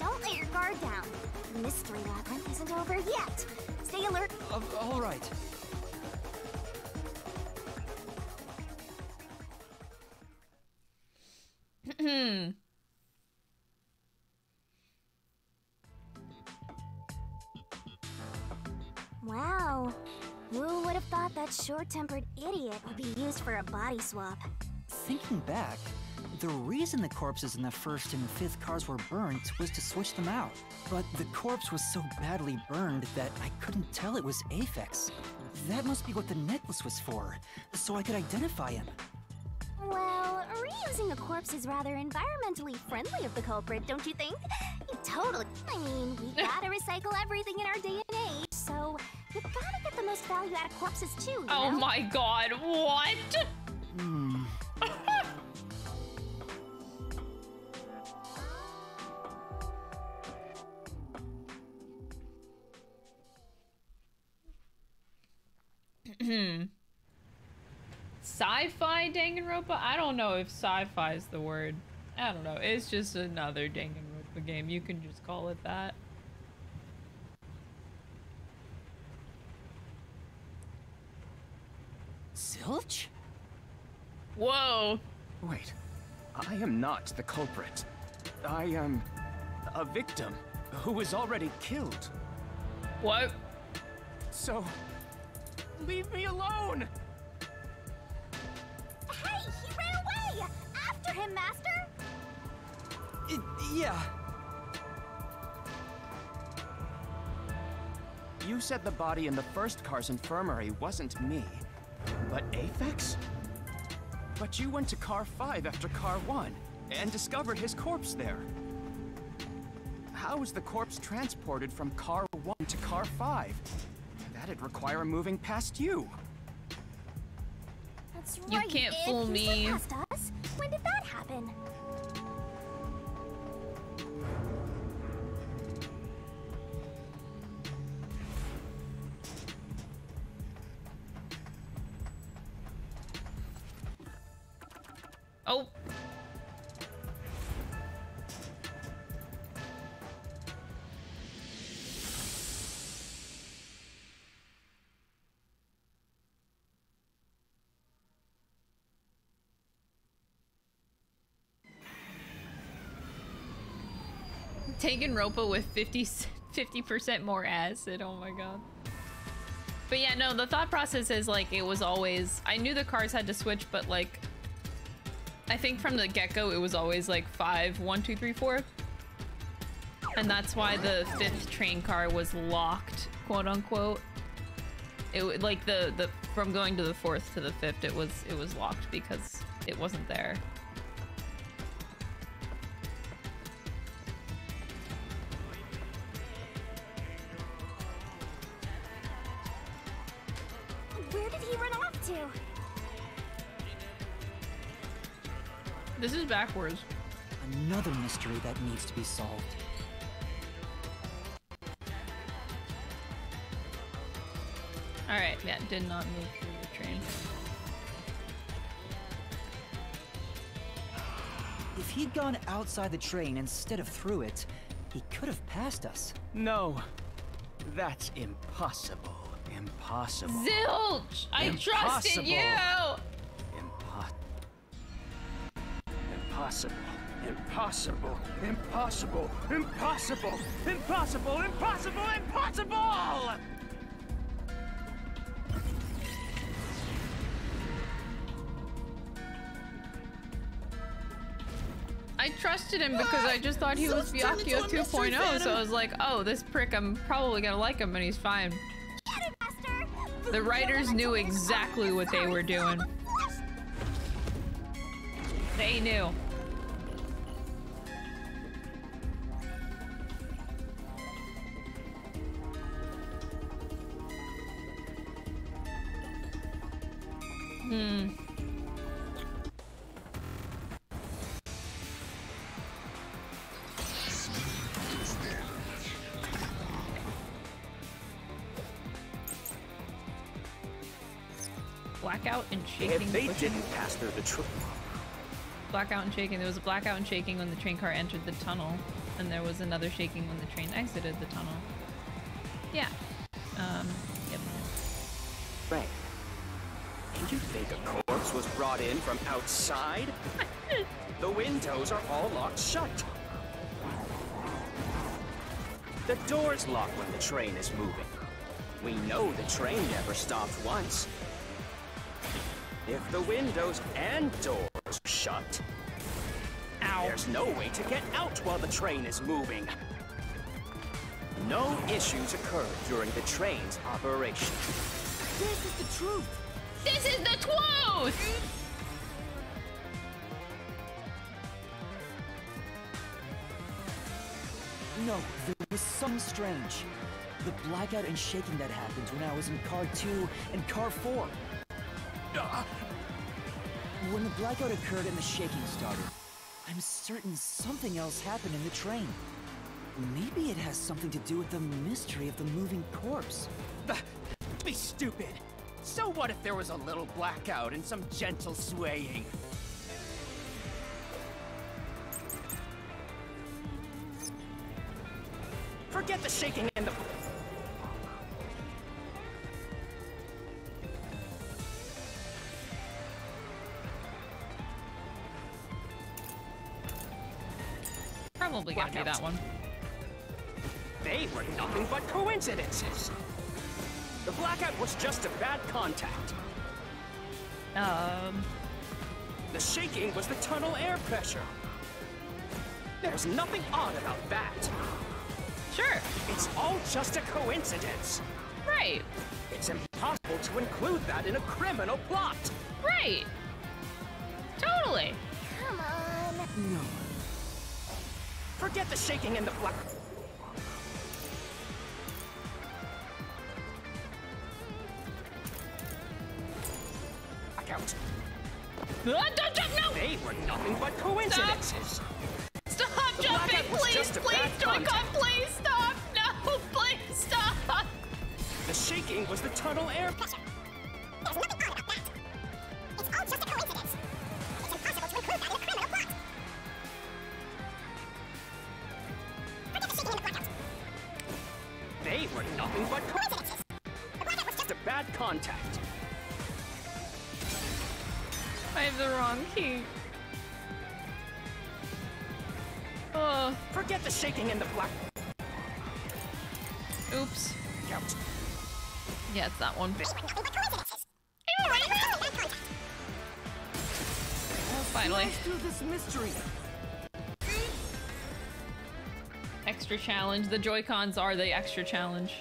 don't let your guard down. The mystery labyrinth isn't over yet. Stay alert. Uh, all right. Hmm. Wow. Who would have thought that short-tempered idiot would be used for a body swap? Thinking back, the reason the corpses in the first and fifth cars were burnt was to switch them out. But the corpse was so badly burned that I couldn't tell it was Aphex. That must be what the necklace was for, so I could identify him. Well, reusing a corpse is rather environmentally friendly of the culprit, don't you think? Totally. I mean, we gotta recycle everything in our day and age, so you gotta get the most value out of corpses too, you Oh know? my god, what? Hmm. Sci-fi Danganronpa? I don't know if sci-fi is the word. I don't know. It's just another Danganronpa game. You can just call it that. Zilch? Whoa. Wait, I am not the culprit. I am a victim who was already killed. What? So, leave me alone! Hey, he ran away! After him, Master! yeah. You said the body in the first car's infirmary wasn't me, but Aphex? But you went to car 5 after car 1 and discovered his corpse there. How was the corpse transported from car 1 to car 5? That'd require moving past you. That's You can't fool He slid me. past us. When did that happen? Oh. Danganronpa with 50 percent more acid. Oh my god. But yeah, no, the thought process is like it was always I knew the cars had to switch, but like I think from the get-go it was always like five, one, two, three, four. And that's why the fifth train car was locked, quote unquote. It like the the from going to the fourth to the fifth, it was it was locked because it wasn't there. Backwards. Another mystery that needs to be solved. All right, yeah, did not move through the train. If he'd gone outside the train instead of through it, he could have passed us. No, that's impossible. Impossible. Zilch! I trusted you! Impossible. Impossible. Impossible. Impossible. Impossible. Impossible. Impossible! I trusted him because I just thought he was Byakuya 2.0, so I was like, oh, this prick, I'm probably gonna like him, and he's fine. The writers knew exactly what they were doing. They knew. Hmm. Blackout and shaking. If they pushing- didn't pass through the tr- Blackout and shaking. There was a blackout and shaking when the train car entered the tunnel, and there was another shaking when the train exited the tunnel. Yeah. Um. Think a corpse was brought in from outside? the windows are all locked shut. The doors lock when the train is moving. We know the train never stopped once. If the windows and doors are shut, there's no way to get out while the train is moving. No issues occurred during the train's operation. This is the truth! This is the truth! No, there was something strange. The blackout and shaking that happened when I was in car 2 and car 4. When the blackout occurred and the shaking started, I'm certain something else happened in the train. Maybe it has something to do with the mystery of the moving corpse. Be stupid. So what if there was a little blackout and some gentle swaying? Forget the shaking and the... Probably gonna be that one. They were nothing but coincidences. The blackout was just a bad contact. Um. The shaking was the tunnel air pressure. There's nothing odd about that. Sure. It's all just a coincidence. Right. It's impossible to include that in a criminal plot. Right. Totally. Come on. No. Forget the shaking and the black. Blackout. Ah, don't jump, no! They were nothing but coincidences. Stop The jumping, please, please, Joy-Con, please stop! No, please stop! The shaking was the tunnel air. There's nothing odd about that. It's all just a coincidence. It's impossible to include that in a criminal plot. Forget the shaking and the blackout. They were nothing but Coincidences. The blackout was just a bad contact. I have the wrong key. Oh, Forget the shaking in the black. oops. Yeah, it's that one. nothing but coincidences. You already Just a bad contact. Oh, finally. This mystery. Extra challenge. The Joy-Cons are the extra challenge.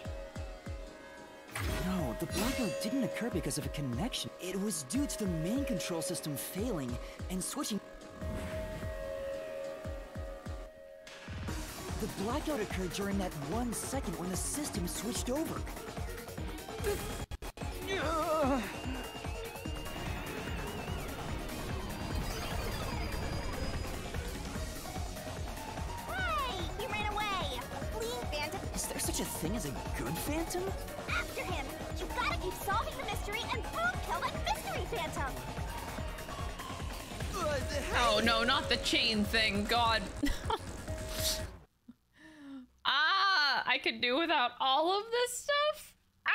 No, the blackout didn't occur because of a connection. It was due to the main control system failing and switching. The blackout occurred during that one second when the system switched over. Hey! He ran away! Fleeing phantom! Is there such a thing as a good phantom? After him! You gotta keep solving the mystery and boom, kill that mystery phantom! Oh no, not the chain thing. God. ah, I could do without all of this stuff. Ah!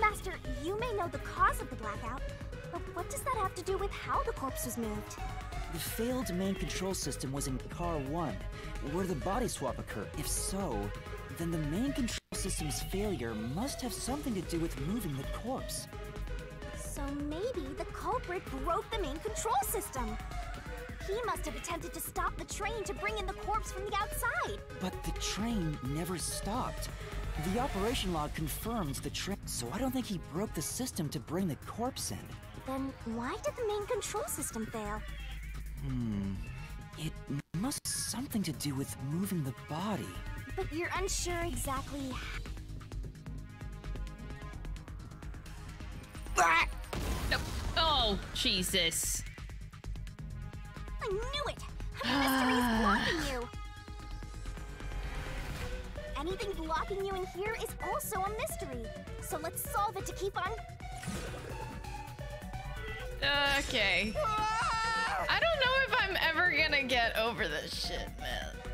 Master, you may know the cause of the blackout, but what does that have to do with how the corpse was moved? The failed main control system was in Car 1, where the body swap occurred. If so, then the main control system's failure must have something to do with moving the corpse. So maybe the culprit broke the main control system. He must have attempted to stop the train to bring in the corpse from the outside. But the train never stopped. The operation log confirms the train, so I don't think he broke the system to bring the corpse in. Then why did the main control system fail? Hmm. It must have something to do with moving the body. You're unsure exactly. Ah! Nope. Oh, Jesus. I knew it! A mystery is blocking you! Anything blocking you in here is also a mystery. So let's solve it to keep on. Okay. Ah! I don't know if I'm ever gonna get over this shit, man.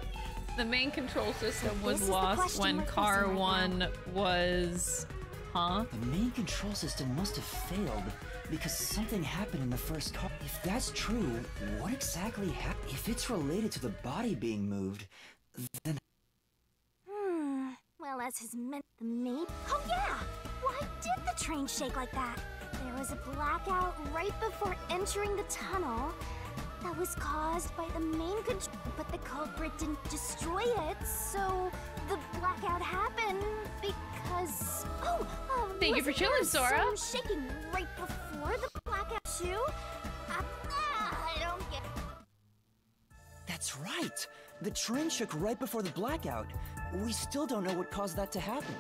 The main control system was lost when car facing right one was. Huh? The main control system must have failed because something happened in the first car. If that's true, what exactly happened? If it's related to the body being moved, then Hmm. Well, as his meant the maid. Oh yeah! Why did the train shake like that? There was a blackout right before entering the tunnel. That was caused by the main control, but the culprit didn't destroy it, so the blackout happened because. Oh, uh, Thank you for wasn't there chilling, Sora. some shaking right before the blackout too. Uh, ah, I don't get. that's right. The train shook right before the blackout. We still don't know what caused that to happen.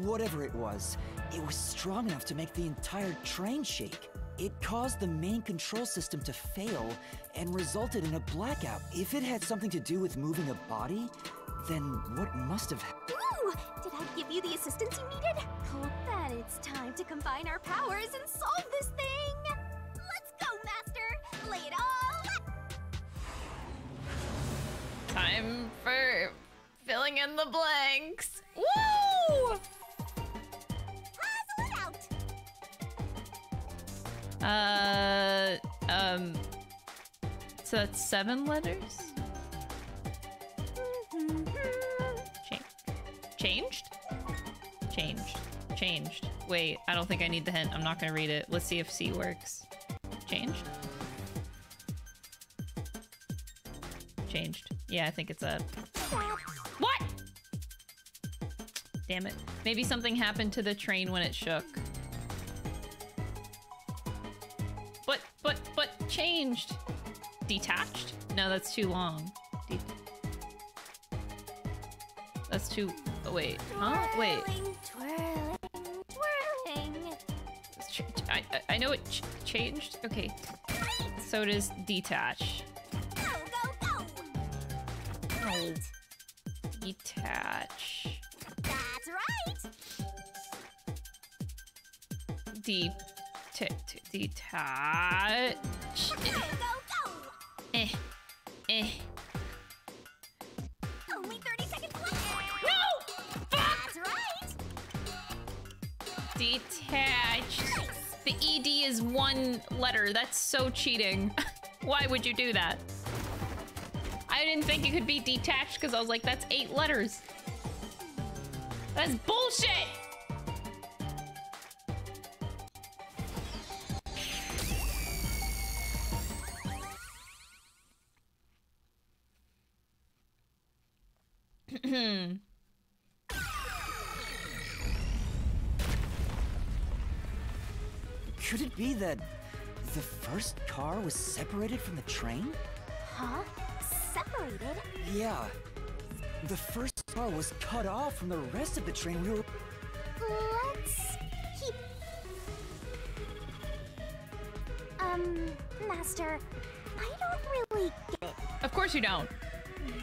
Whatever it was, it was strong enough to make the entire train shake. It caused the main control system to fail and resulted in a blackout. If it had something to do with moving a body, then what must have happened? Ooh! Did I give you the assistance you needed? Hope that it's time to combine our powers and solve this thing! Let's go, Master! Lay it all! Time for filling in the blanks. Woo! Uh, um, so that's seven letters? Cha- changed? Changed. Changed. Wait, I don't think I need the hint. I'm not gonna read it. Let's see if C works. Changed? Changed. Yeah, I think it's a... What? Damn it. Maybe something happened to the train when it shook. Changed. Detached? No, that's too long. That's too. Oh, wait. Huh? Wait. Twirling, twirling. Ch- I, I- know it ch changed. Okay. So does detach. Go, go, go! Oh. Detach. That's right! De- t- t- detach. Go, go, go! Eh. Eh. Only 30 seconds left! No! That's right! Detached. The ED is one letter. That's so cheating. Why would you do that? I didn't think it could be detached because I was like, that's eight letters. That's bullshit! Could it be that the first car was separated from the train? Huh? Separated? Yeah. The first car was cut off from the rest of the train we were... Let's keep... Um, Master, I don't really get it. Of course you don't.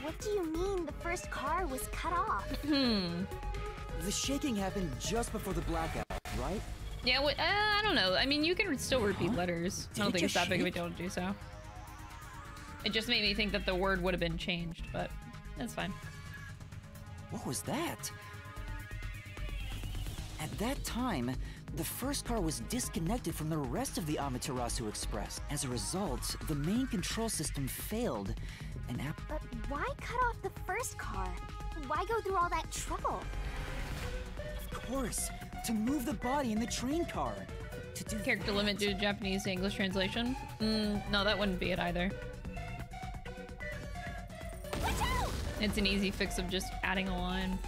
What do you mean the first car was cut off? Hmm. The shaking happened just before the blackout, right? Yeah, what, uh, I don't know. I mean, you can still repeat letters. Did I don't it think it's just that big of a shake? deal to do so. It just made me think that the word would have been changed, but that's fine. What was that? At that time, the first car was disconnected from the rest of the Amaterasu Express. As a result, the main control system failed, and Ap- But why cut off the first car? Why go through all that trouble? of course, to move the body in the train car. To do Character limit due to Japanese to English translation? Mm, no, that wouldn't be it either. It's an easy fix of just adding a line.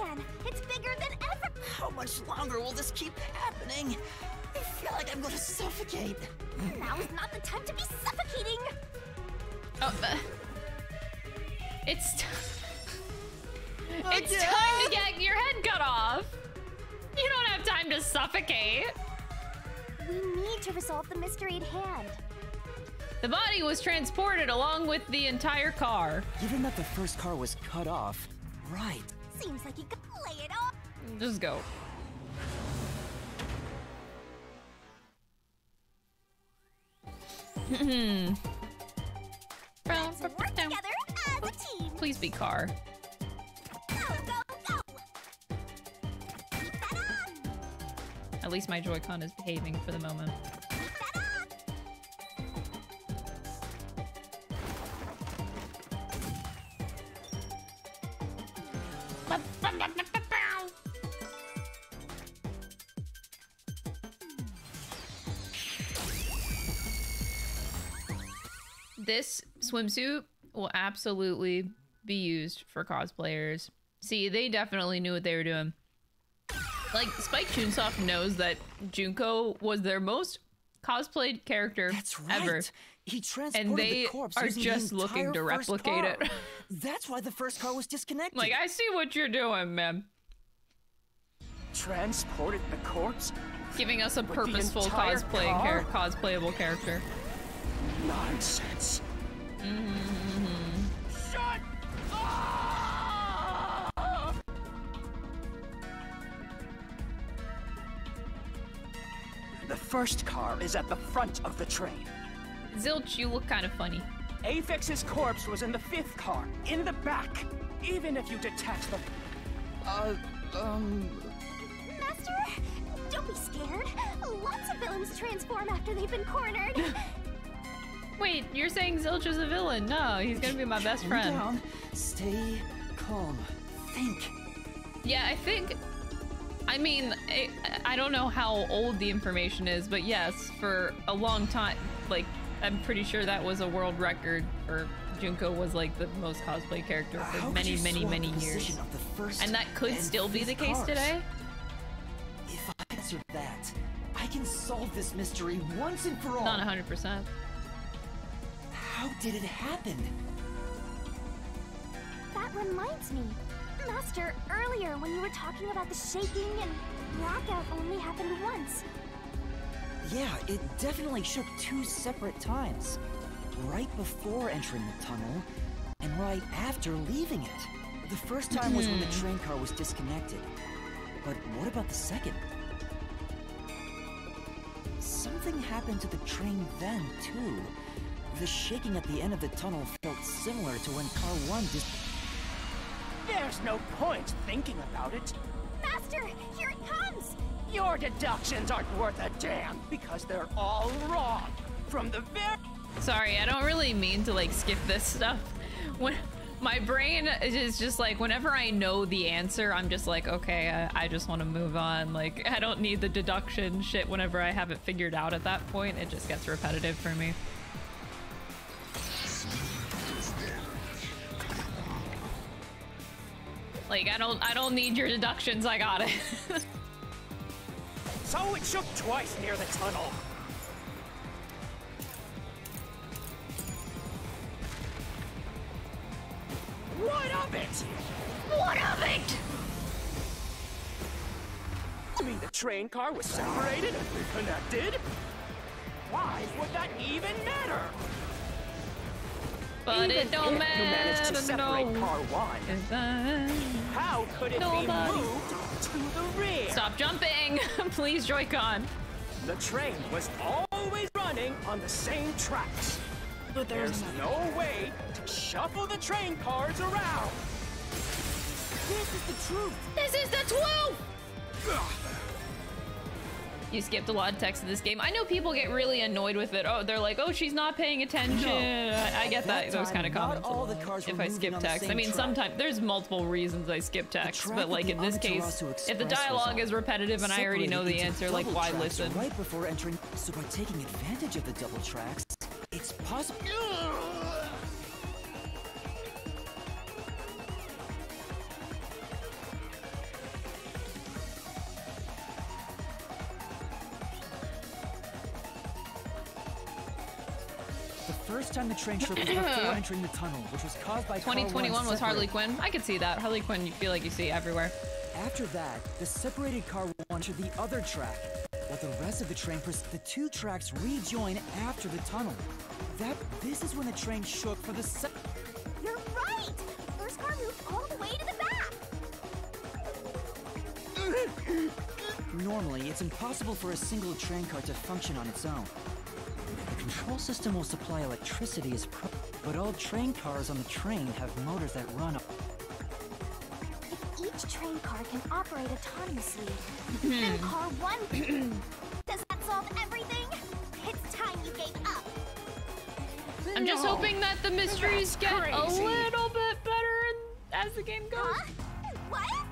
There it is again! It's bigger than ever! How much longer will this keep happening? I feel like I'm gonna suffocate. Now is not the time to be suffocating! Oh, uh, it's t- it's Again? time to get your head cut off. You don't have time to suffocate. We need to resolve the mystery at hand. The body was transported along with the entire car. Given that the first car was cut off, right? Seems like you could lay it off. Just go. Hmm. Let's work together as a team. Please be car. Go, go, go! At least my Joy-Con is behaving for the moment. Swimsuit will absolutely be used for cosplayers. See, they definitely knew what they were doing. Like, Spike Chunsoft knows that Junko was their most cosplayed character ever. Right. He transported And they the corpse are just looking to replicate car. it. That's why the first car was disconnected. Like, I see what you're doing, man. Transported the corpse? Giving us a purposeful cosplaying car? cosplayable character. Nonsense. Mm-hmm. Shut The first car is at the front of the train. Zilch, you look kind of funny. Aphex's corpse was in the fifth car, in the back. Even if you detach the... Uh, um... Master, don't be scared. Lots of villains transform after they've been cornered. Wait, you're saying Zilch is a villain? No, he's gonna be my best friend. down. Stay calm. Think. Yeah, I think. I mean, I, I don't know how old the information is, but yes, for a long time, like, I'm pretty sure that was a world record for Junko was like the most cosplay character for How many, many, many years. position of the first And that could and still be the case cars? today. If I answer that, I can solve this mystery once and for all. Not 100%. How did it happen? That reminds me. Master, earlier when you were talking about the shaking and blackout only happened once. Yeah, it definitely shook two separate times. Right before entering the tunnel, and right after leaving it. The first time was when the Hmm. train car was disconnected. But what about the second? Something happened to the train then, too. The shaking at the end of the tunnel felt similar to when car 1 dis- There's no point thinking about it. Master, here it comes! Your deductions aren't worth a damn because they're all wrong. From the very Sorry, I don't really mean to like skip this stuff. When my brain is just like, whenever I know the answer, I'm just like, okay, I, I just want to move on. Like, I don't need the deduction shit whenever I have it figured out at that point. It just gets repetitive for me. Like, I don't, I don't need your deductions. I got it. So it shook twice near the tunnel. What of it? What of it? I mean, the train car was separated and reconnected? Why would that even matter? But Even it don't if you managed to matter, separate no. car one, how could it Nobody. be moved to the rear? Stop jumping! Please, Joy-Con. The train was always running on the same tracks. But there's no way to shuffle the train cars around. This is the truth. This is the truth! You skipped a lot of text in this game. I know people get really annoyed with it. Oh, they're like, oh, she's not paying attention. No. I, I get that, That those kind of comments. all the cars if I skip text, I mean, sometimes there's multiple reasons I skip text, but like in this case, if the dialogue is repetitive and I already know the answer, like why listen? Right before entering, so by taking advantage of the double tracks, it's possible. First time the train shook was before entering the tunnel, which was caused by 2021 was Harley. Quinn. I could see that. Harley Quinn, you feel like you see everywhere. After that, the separated car one to the other track, while the rest of the train pers- the two tracks rejoin after the tunnel. That this is when the train shook for the se- You're right! First car moved all the way to the back! Normally, it's impossible for a single train car to function on its own. The control system will supply electricity as pro- but all train cars on the train have motors that run up. If each train car can operate autonomously, hmm. then car one Does that solve everything? It's time you gave up! I'm just hoping that the mysteries That's get a little bit better as the game goes. What?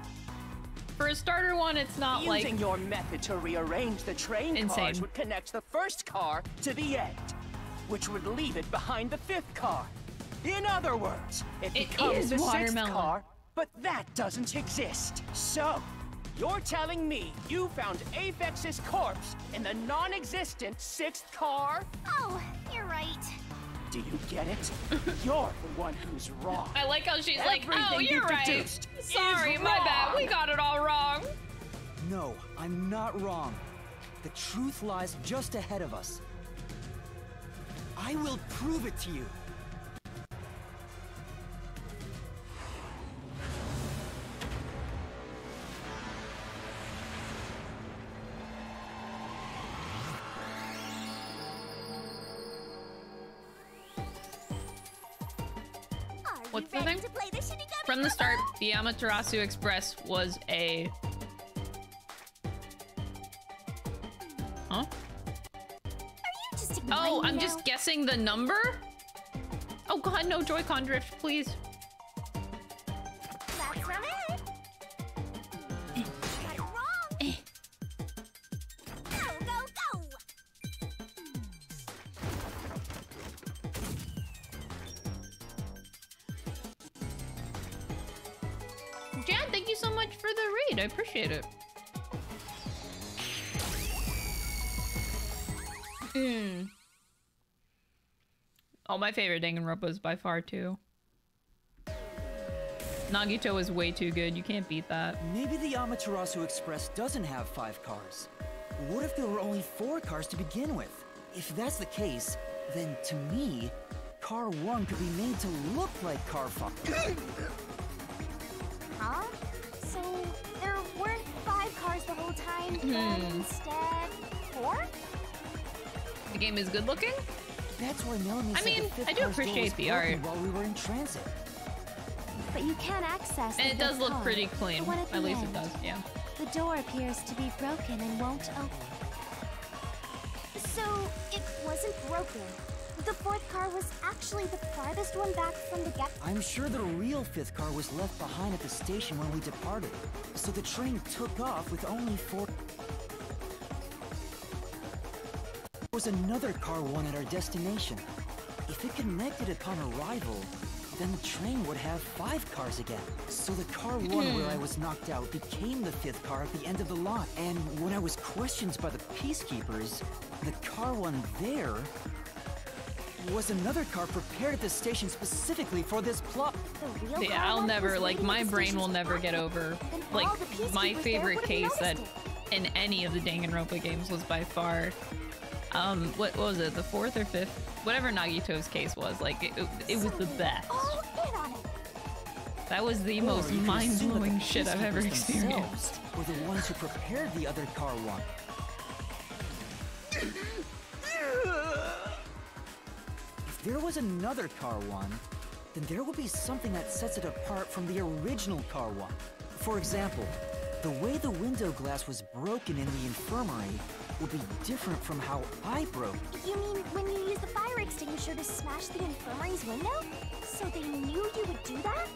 For a starter one, it's not like Using your method to rearrange the train cars would connect the first car to the end, which would leave it behind the fifth car. In other words, it, It becomes the watermelon. sixth car, but that doesn't exist. So, you're telling me you found Aphex's corpse in the non-existent sixth car? Oh, you're right. Do you get it? You're the one who's wrong. I like how she's like, oh, you're you right. Sorry, my bad. We got it all wrong. No, I'm not wrong. The truth lies just ahead of us. I will prove it to you. What's the thing? From the start, the Amaterasu Express was a. Huh? Just Oh, I'm now? just guessing the number? Oh god, no Joy-Con drift, please. Appreciate it. Mm. Oh, my favorite Danganronpa is by far too. Nagito is way too good. You can't beat that. Maybe the Amaterasu Express doesn't have five cars. What if there were only four cars to begin with? If that's the case, then to me, car one could be made to look like car five. Huh? Cars the whole time, Hmm. instead, four? The game is good looking. That's why Melanie I mean, I do appreciate the art. while we were in transit. But you can't access And it does look car, pretty clean. at At least it does, yeah. The door appears to be broken and won't open. So, it wasn't broken. The fourth car was actually the farthest one back from the get. I'm sure the real fifth car was left behind at the station when we departed. So the train took off with only four. There was another car one at our destination. If it connected upon arrival, then the train would have five cars again. So the car one hmm. where I was knocked out became the fifth car at the end of the lot. And when I was questioned by the peacekeepers, the car one there was another car prepared at the station specifically for this plot. Yeah, I'll never like my brain will never get over like my favorite case that in any of the Danganronpa games was by far um what, what was it the fourth or fifth whatever Nagito's case was like it, it, it was the best. That was the Or most you could assume that the mind-blowing shit I've ever experienced. Were the ones who prepared the other car one. There was another car one, then there would be something that sets it apart from the original car one. For example, the way the window glass was broken in the infirmary would be different from how I broke. You mean when you used the fire extinguisher to smash the infirmary's window? So they knew you would do that?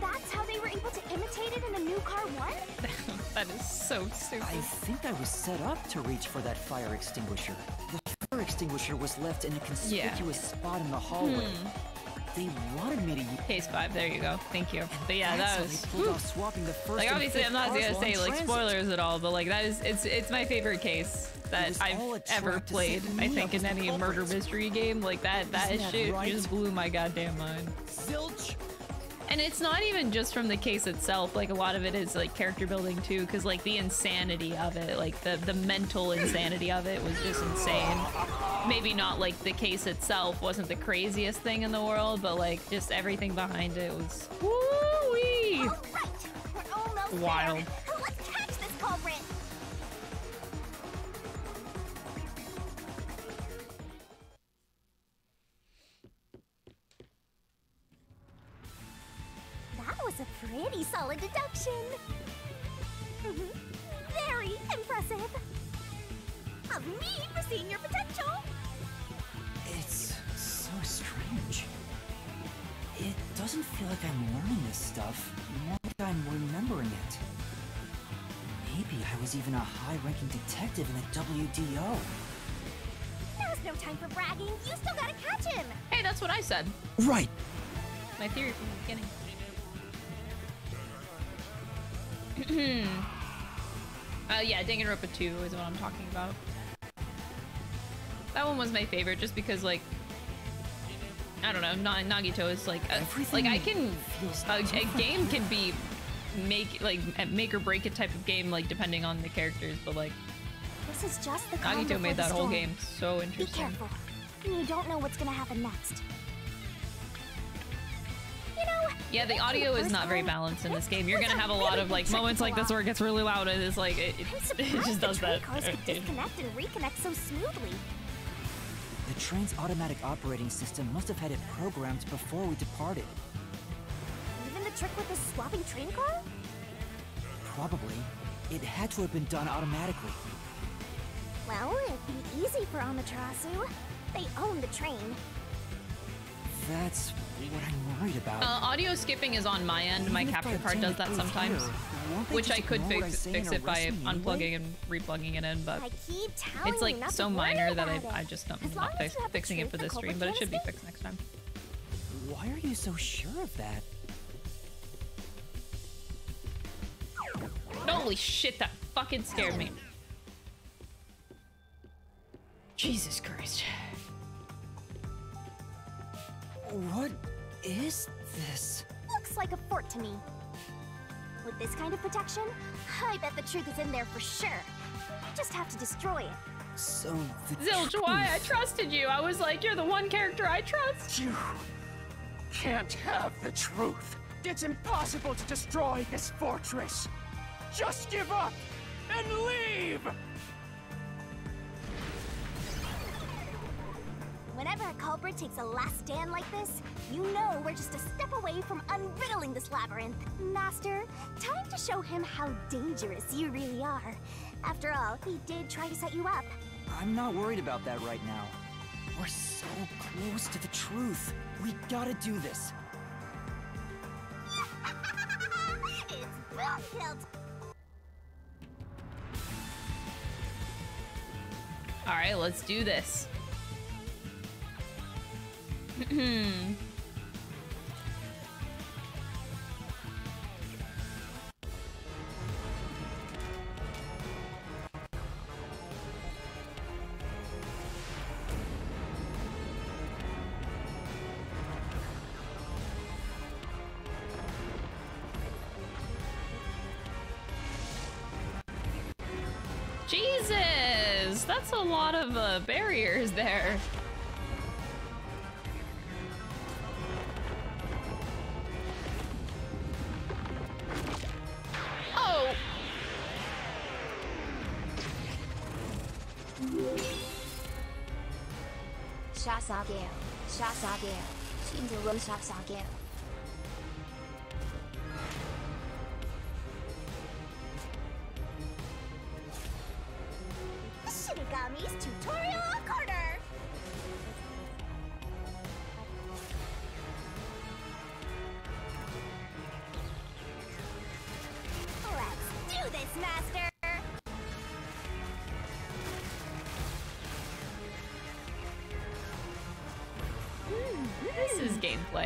That's how they were able to imitate it in the new car one? that is so stupid. I think I was set up to reach for that fire extinguisher. The fire extinguisher was left in a conspicuous spot in the hallway. Hmm. They wanted me to use Case five, there you go. Thank you. But yeah, that was swapping the first like obviously I'm not gonna say like transit. spoilers at all, but like that is it's it's my favorite case that I've ever played. I think in any murder mystery game like that that Isn't that shit right? just blew my goddamn mind. Zilch. And it's not even just from the case itself. Like a lot of it is like character building too, because like the insanity of it, like the the mental insanity of it was just insane. Maybe not like the case itself wasn't the craziest thing in the world, but like just everything behind it was woo-wee. All right, we're almost Wild. there. Let's catch this culprit. Was a pretty solid deduction. Mhm. Very impressive. Of me for seeing your potential. It's so strange. It doesn't feel like I'm learning this stuff, more like I'm remembering it. Maybe I was even a high-ranking detective in the WDO. Now's no time for bragging. You still gotta catch him. Hey, that's what I said. Right. My theory from the beginning. Uh, yeah, Danganronpa 2 is what I'm talking about. That one was my favorite just because, like, I don't know, Na- Nagito is like, a, like I can, a, a game can be make like a make or break it type of game, like depending on the characters, but like This is just the Nagito made that whole game so interesting. Be careful. You don't know what's gonna happen next. You know, Yeah, the audio is not very balanced in this game. You're gonna have a lot of like moments like this where it gets really loud and it's like it, it, it just does that. train cars could disconnect and reconnect so smoothly. The train's automatic operating system must have had it programmed before we departed. Even the trick with the swapping train car? Probably. It had to have been done automatically. Well, it'd be easy for Amaterasu. They own the train. That's what I'm worried about. Uh, audio skipping is on my end. My Even capture card does that sometimes, here, won't they which I could ignore what I fix say fix and it by arrest anyway? unplugging and replugging it in. But I keep it's like you so minor that I. I just don't As not as fix, you have the fixing it for this stream, but it should be fixed next time. Why are you so sure of that? Holy shit, that fucking scared me. Jesus Christ. What is this? Looks like a fort to me. With this kind of protection, I bet the truth is in there for sure. Just have to destroy it. So the Zilch, why? I trusted you. I was like, you're the one character I trust. You can't have the truth. It's impossible to destroy this fortress. Just give up and leave! Whenever a culprit takes a last stand like this, you know we're just a step away from unriddling this labyrinth. Master, time to show him how dangerous you really are. After all, he did try to set you up. I'm not worried about that right now. We're so close to the truth. We gotta do this. it's Brunhild! All right, let's do this. Hmm. Jesus! That's a lot of uh, barriers there. 傻傻的心就扔下傻的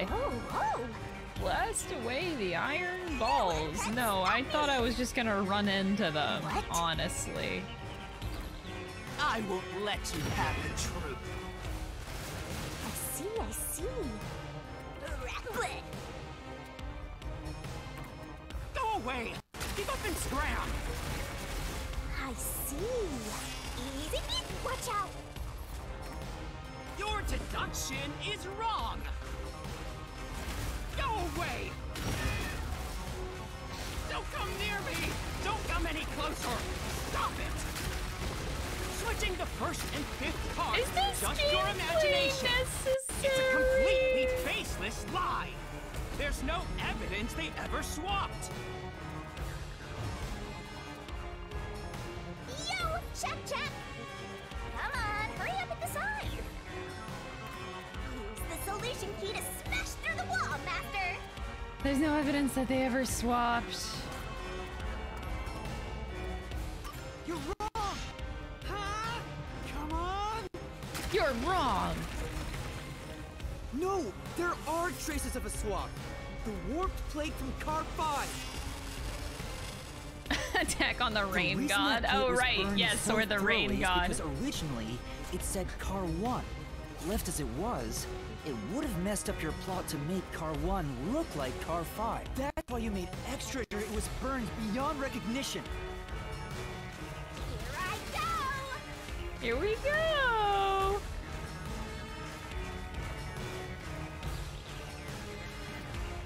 is. Oh, oh! Blast away the iron balls. No, I thought I was just gonna run into them, honestly. I won't let you have the truth. I see, I see. Blech. Go away! Give up and scram! I see. Easy, watch out! Your deduction is wrong! Go away! Don't come near me! Don't come any closer! Stop it! Switching the first and fifth cards Is this just your imagination! It's a completely baseless lie! There's no evidence they ever swapped! Yo, check, check! There's no evidence that they ever swapped. You're wrong! Huh? Come on! You're wrong! No, there are traces of a swap. The warped plate from Car 5. Attack on the The rain god. Oh right, yes, or the rain god. Because originally it said Car 1. Left as it was, it would have messed up your plot to make Car 1 look like Car 5. That's why you made extra sure it was burned beyond recognition. Here I go! Here we go!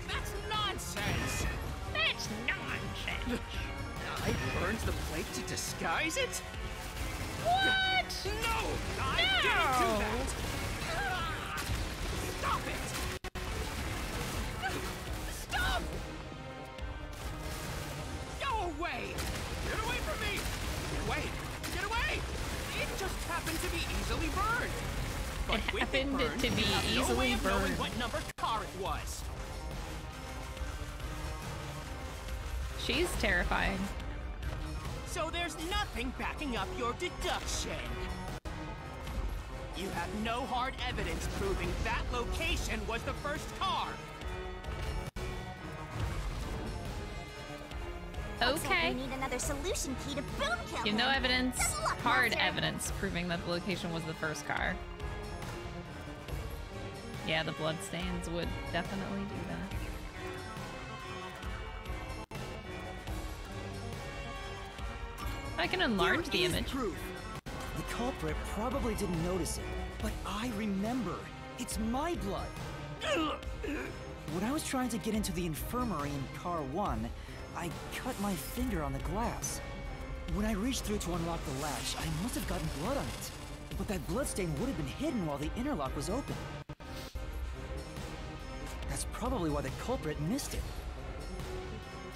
That's nonsense! That's nonsense. I burned the plate to disguise it? What? No! I didn't do that! Go away! Get away from me! Get away! Get away! It just happened to be easily burned! But It happened burned, to be no easily way of knowing burned. what number car it was. She's terrifying. So there's nothing backing up your deduction. You have no hard evidence proving that location was the first car. Looks like Okay. we need another solution key to boom kill You have no evidence, luck, hard Master. evidence proving that the location was the first car. Yeah, the bloodstains would definitely do that. I can enlarge the image. proof. The culprit probably didn't notice it, but I remember. It's my blood. When I was trying to get into the infirmary in Car 1, I cut my finger on the glass. When I reached through to unlock the latch, I must have gotten blood on it. But that bloodstain would have been hidden while the interlock was open. That's probably why the culprit missed it.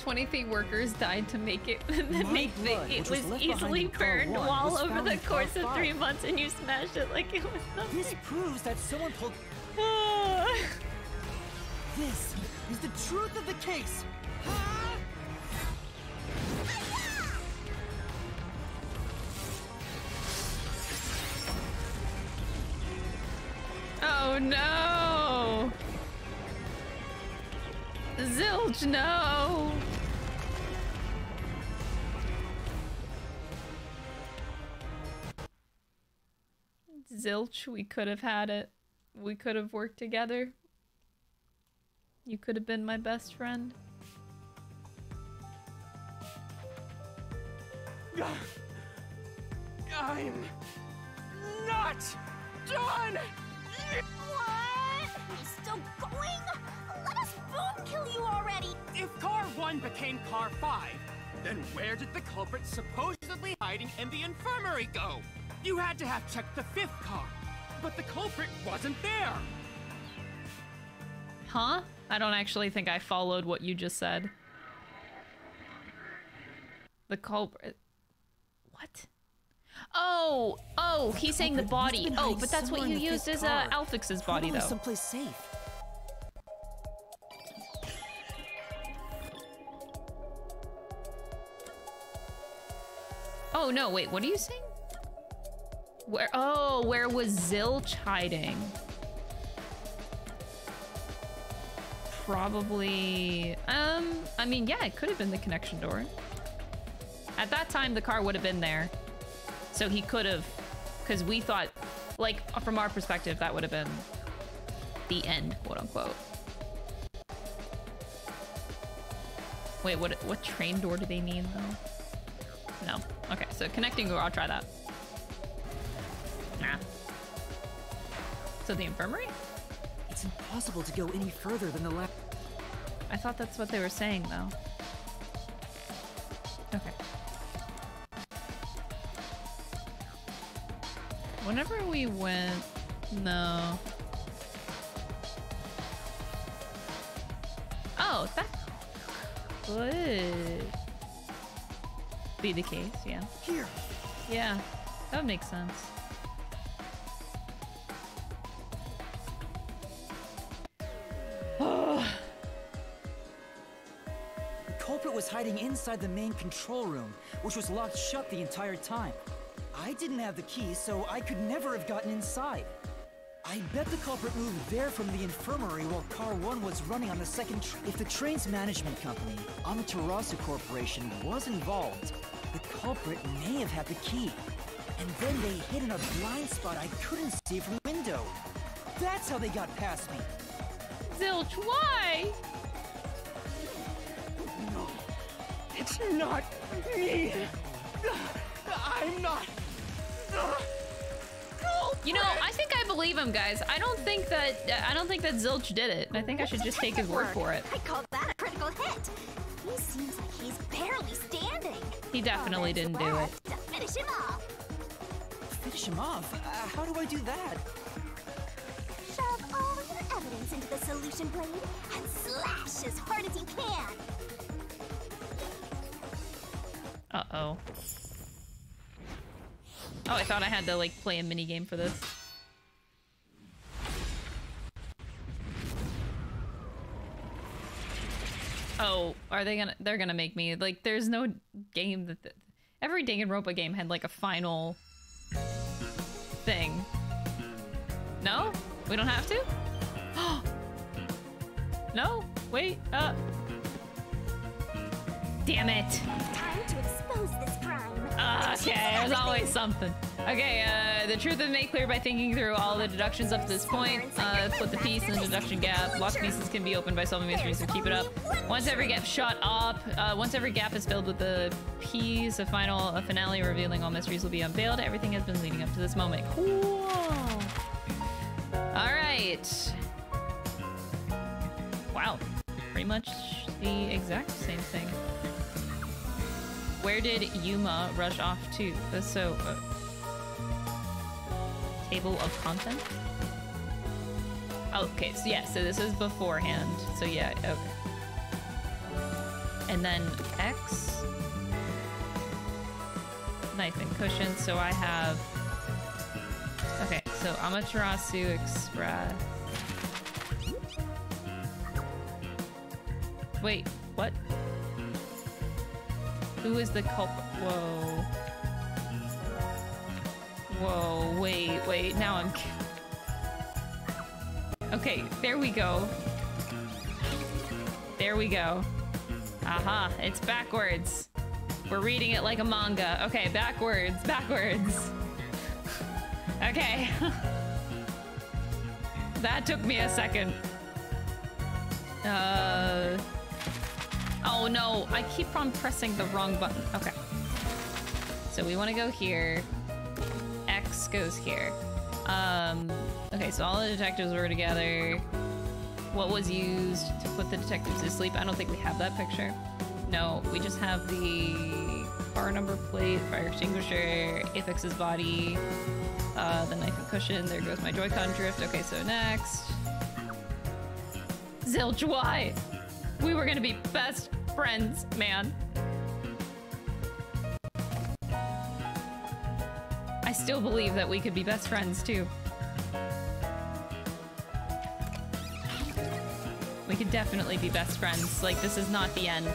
23 workers died to make it make the, it was was easily burned one, was over the course of three months and you smashed it like it was nothing. This proves that someone pulled. this is the truth of the case. Oh no! Zilch, no! Zilch, we could have had it. We could have worked together. You could have been my best friend. I'm not done! What? He's still going? Let us boom kill you already! If car 1 became car 5, then where did the culprit supposedly hiding in the infirmary go? You had to have checked the fifth car, but the culprit wasn't there! Huh? I don't actually think I followed what you just said. The culprit. What? Oh, oh, he's saying the body. Oh, but that's what you used as uh, Aphex's body, though. someplace safe. Oh no, wait, what are you saying? Where? Oh, where was Zilch hiding? Probably. Um, I mean, yeah, it could have been the connection door. At that time, the car would have been there. So he could have, because we thought, like, from our perspective, that would have been the end, quote unquote. Wait, what what train door do they need though? No. Okay, so connecting door, I'll try that. Nah. So the infirmary? It's impossible to go any further than the left. I thought that's what they were saying, though. Okay. Whenever we went... No. Oh, that could be the case, yeah. Here. Yeah, that would make sense. The culprit was hiding inside the main control room, which was locked shut the entire time. I didn't have the key, so I could never have gotten inside. I bet the culprit moved there from the infirmary while Car 1 was running on the second tr If the train's management company, Amaterasu Corporation, was involved, the culprit may have had the key. And then they hid in a blind spot I couldn't see from the window. That's how they got past me. Zilch, why? No, it's not me. I'm not. You know, I think I believe him, guys. I don't think that I don't think that Zilch did it. I think I should just take his word for it. I call that a critical hit. He seems like he's barely standing. He definitely didn't do it. To finish him off. Finish him off? Uh, how do I do that? Shove all your evidence into the solution blade and slash as hard as you can. Uh-oh. Oh, I thought I had to, like, play a mini game for this. Oh, are they gonna- they're gonna make me, like, there's no game that- th every Danganronpa game had, like, a final thing. No? We don't have to? no? Wait, uh... Damn it! Time to expose this. Okay, there's always something. Okay, uh, the truth is made clear by thinking through all the deductions up to this point. Uh, put the piece in the deduction gap. Locked pieces can be opened by solving mysteries, so keep it up. Once every gap shut up, uh, once every gap is filled with the piece, a final a finale revealing all mysteries will be unveiled. Everything has been leading up to this moment. Cool. All right. Wow, pretty much the exact same thing. Where did Yuma rush off to? Uh, So, uh, table of content? Oh, okay, so yeah, so this is beforehand. So yeah, okay. And then X. Knife and cushion, so I have... Okay, so Amaterasu Express. Wait, what? Who is the culprit? Whoa. Whoa, wait, wait, now I'm... Okay, there we go. There we go. Aha, it's backwards. We're reading it like a manga. Okay, backwards, backwards. Okay. that took me a second. Uh... Oh no, I keep on pressing the wrong button. Okay. So we want to go here. X goes here. Um, okay, so all the detectives were together. What was used to put the detectives to sleep? I don't think we have that picture. No, we just have the car number plate, fire extinguisher, Aphex's body, uh, the knife and cushion. There goes my Joy-Con drift. Okay, so next. Why? We were gonna be best friends, man. I still believe that we could be best friends too. We could definitely be best friends. Like, this is not the end.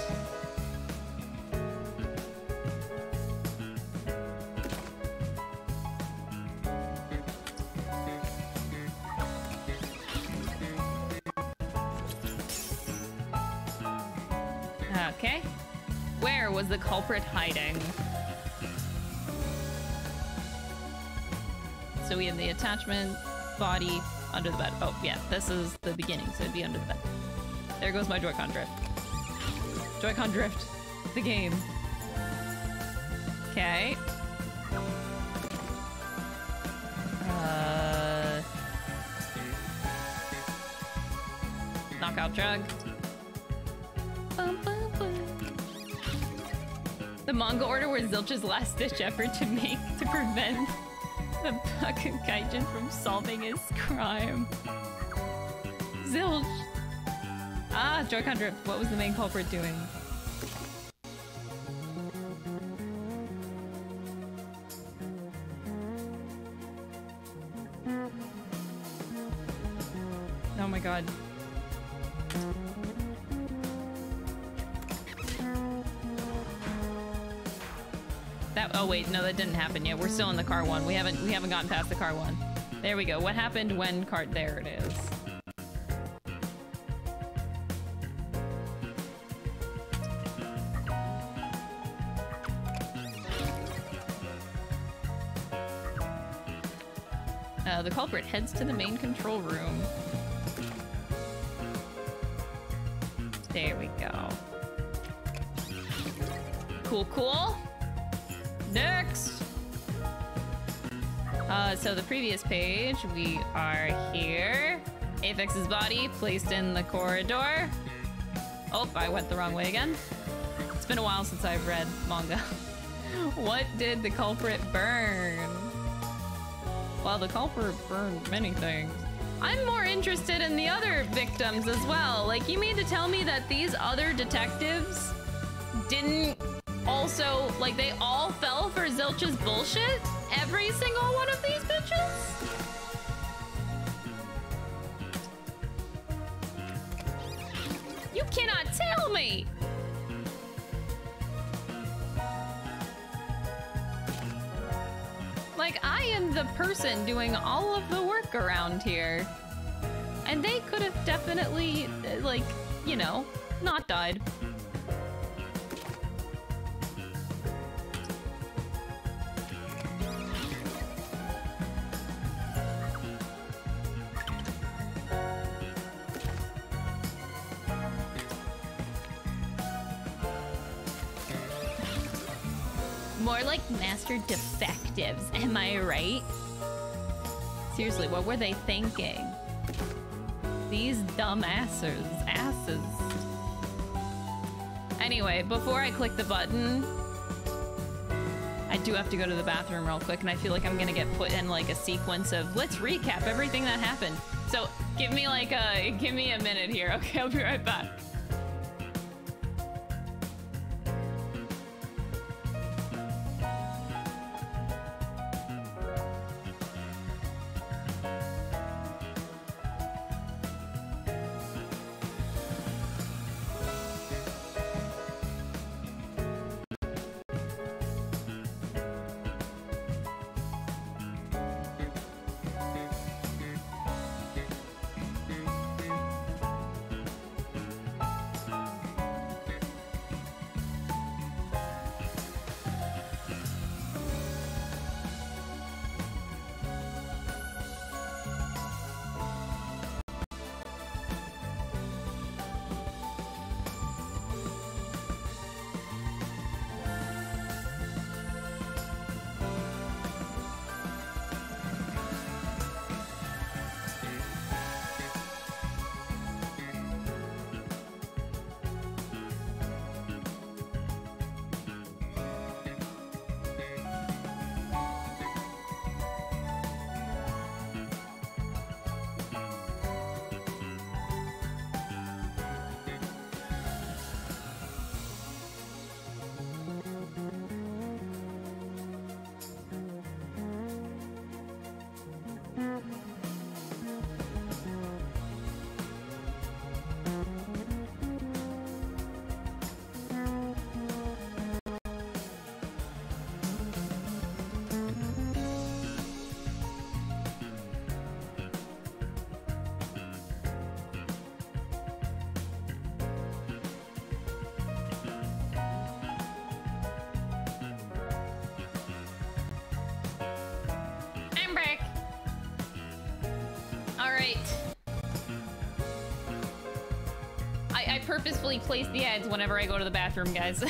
Culprit hiding? So we have the attachment, body, under the bed. Oh, yeah, this is the beginning, so it'd be under the bed. There goes my Joy-Con drift. Joy-Con drift. The game. Okay. Uh... Knockout drug. Bum, bum. The manga order was Zilch's last ditch effort to make to prevent the fucking Gaijin from solving his crime. Zilch! Ah, Joy-Con drift. What was the main culprit doing? Oh my god. Oh wait, no, that didn't happen yet. We're still in the car one. We haven't we haven't gotten past the car one. There we go. What happened when cart there it is. Uh, the culprit heads to the main control room. There we go. Cool, cool. Next! Uh, so the previous page, we are here. Aphex's body placed in the corridor. Oh, I went the wrong way again. It's been a while since I've read manga. what did the culprit burn? Well, the culprit burned many things. I'm more interested in the other victims as well. Like, you mean to tell me that these other detectives didn't also, like, they all fell for Zilch's bullshit? Every single one of these bitches? You cannot tell me! Like, I am the person doing all of the work around here. And they could have definitely, like, you know, not died. More like master defectives, am I right? Seriously, what were they thinking? These dumb asses. asses. Anyway, before I click the button, I do have to go to the bathroom real quick, and I feel like I'm gonna get put in like a sequence of let's recap everything that happened. So give me like a give me a minute here. Okay, I'll be right back. Purposefully place the ads whenever I go to the bathroom, guys.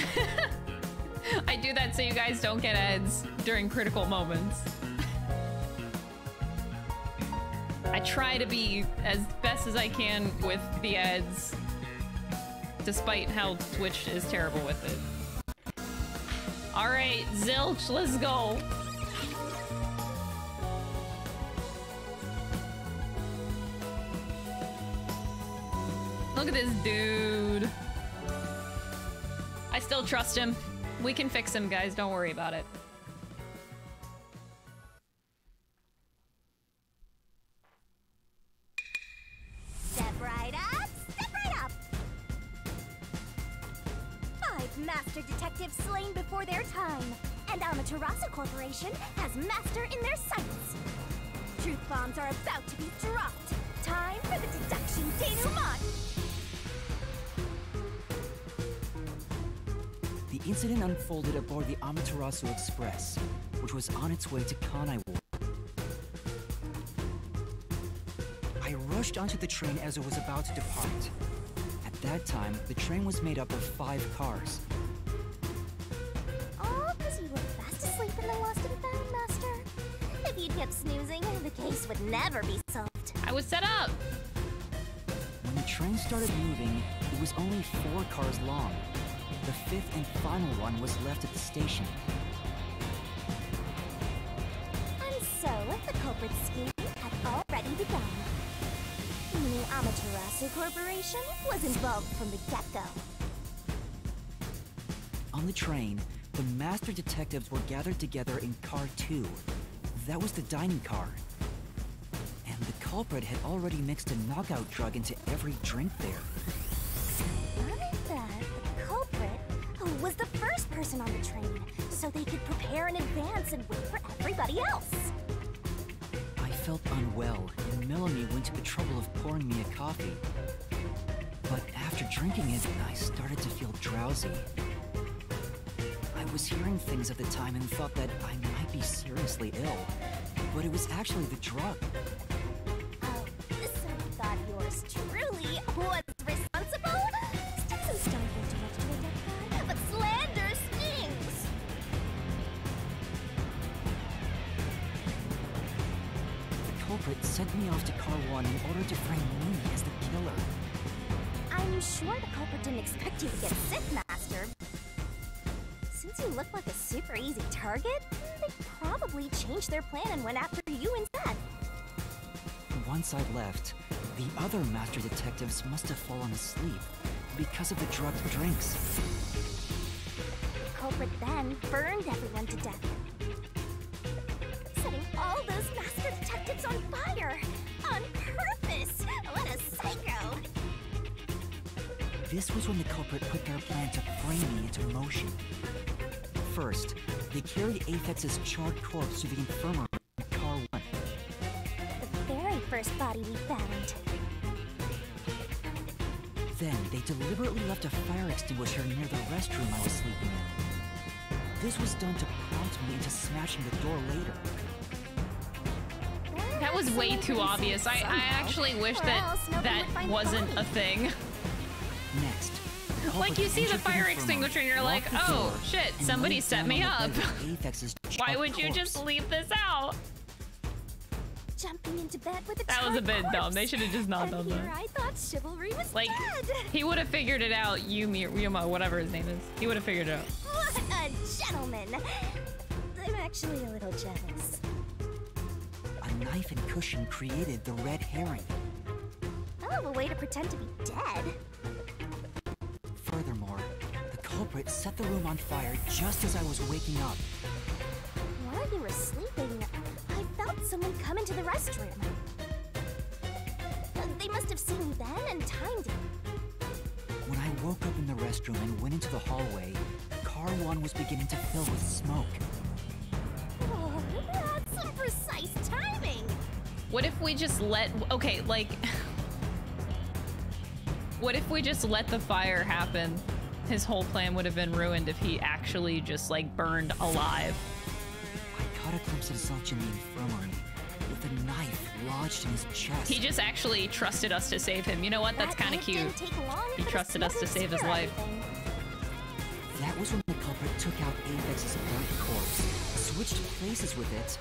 I do that so you guys don't get ads during critical moments. I try to be as best as I can with the ads, despite how Twitch is terrible with it. Alright, Zilch, let's go. Trust him. We can fix him, guys. Don't worry about it. The Express, which was on its way to Kanai Ward. I rushed onto the train as it was about to depart. At that time, the train was made up of five cars. Oh, because you were fast asleep in the lost and found, Master. If you'd kept snoozing, the case would never be solved. I was set up! When the train started moving, it was only four cars long. The fifth and final one was left at the station. The culprit scheme had already begun. Meaning Amaterasu Corporation was involved from the get-go. On the train, the master detectives were gathered together in car two. That was the dining car. And the culprit had already mixed a knockout drug into every drink there. That the culprit was the first person on the train, so they could prepare in advance and wait for everybody else. Coffee. But after drinking it, I started to feel drowsy. I was hearing things at the time and thought that I might be seriously ill, but it was actually the drug. Sure didn't expect you to get sick, Master. Since you look like a super easy target, they probably changed their plan and went after you instead. Once I left, the other master detectives must have fallen asleep because of the drugged drinks. The culprit then burned everyone to death. Setting all those master detectives on fire! On purpose! What a psycho! This was when the culprit put their plan to frame me into motion. First, they carried Aphex's charred corpse to the infirmary in car one. The very first body we found. Then they deliberately left a fire extinguisher near the restroom I was sleeping in. This was done to prompt me into smashing the door later. That was way too obvious. I, I actually wish that that wasn't a thing. Next, Like you see the fire extinguisher oh, and you're like, oh shit, somebody set me up. bed with Aphex's Why would you just leave this out? Jumping into bed with a That was a charred bit dumb. They should have just not and done here that. I thought chivalry was Like, dead. he would have figured it out. Yumi, Yuma, whatever his name is. He would have figured it out. What a gentleman! I'm actually a little jealous. A knife and cushion created the red herring. I have a way to pretend to be dead. Furthermore, the culprit set the room on fire just as I was waking up. While you were sleeping, I felt someone come into the restroom. Uh, They must have seen me then and timed it. When I woke up in the restroom and went into the hallway, car one was beginning to fill with smoke. Oh, that's some precise timing. What if we just let... Okay, like... What if we just let the fire happen? His whole plan would have been ruined if he actually just, like, burned alive. I caught a glimpse of Zilch in the infirmary, with a knife lodged in his chest. He just actually trusted us to save him. You know what? That's kind of cute. He trusted us to save his life. That was when the culprit took out Aphex's burnt corpse, switched places with it,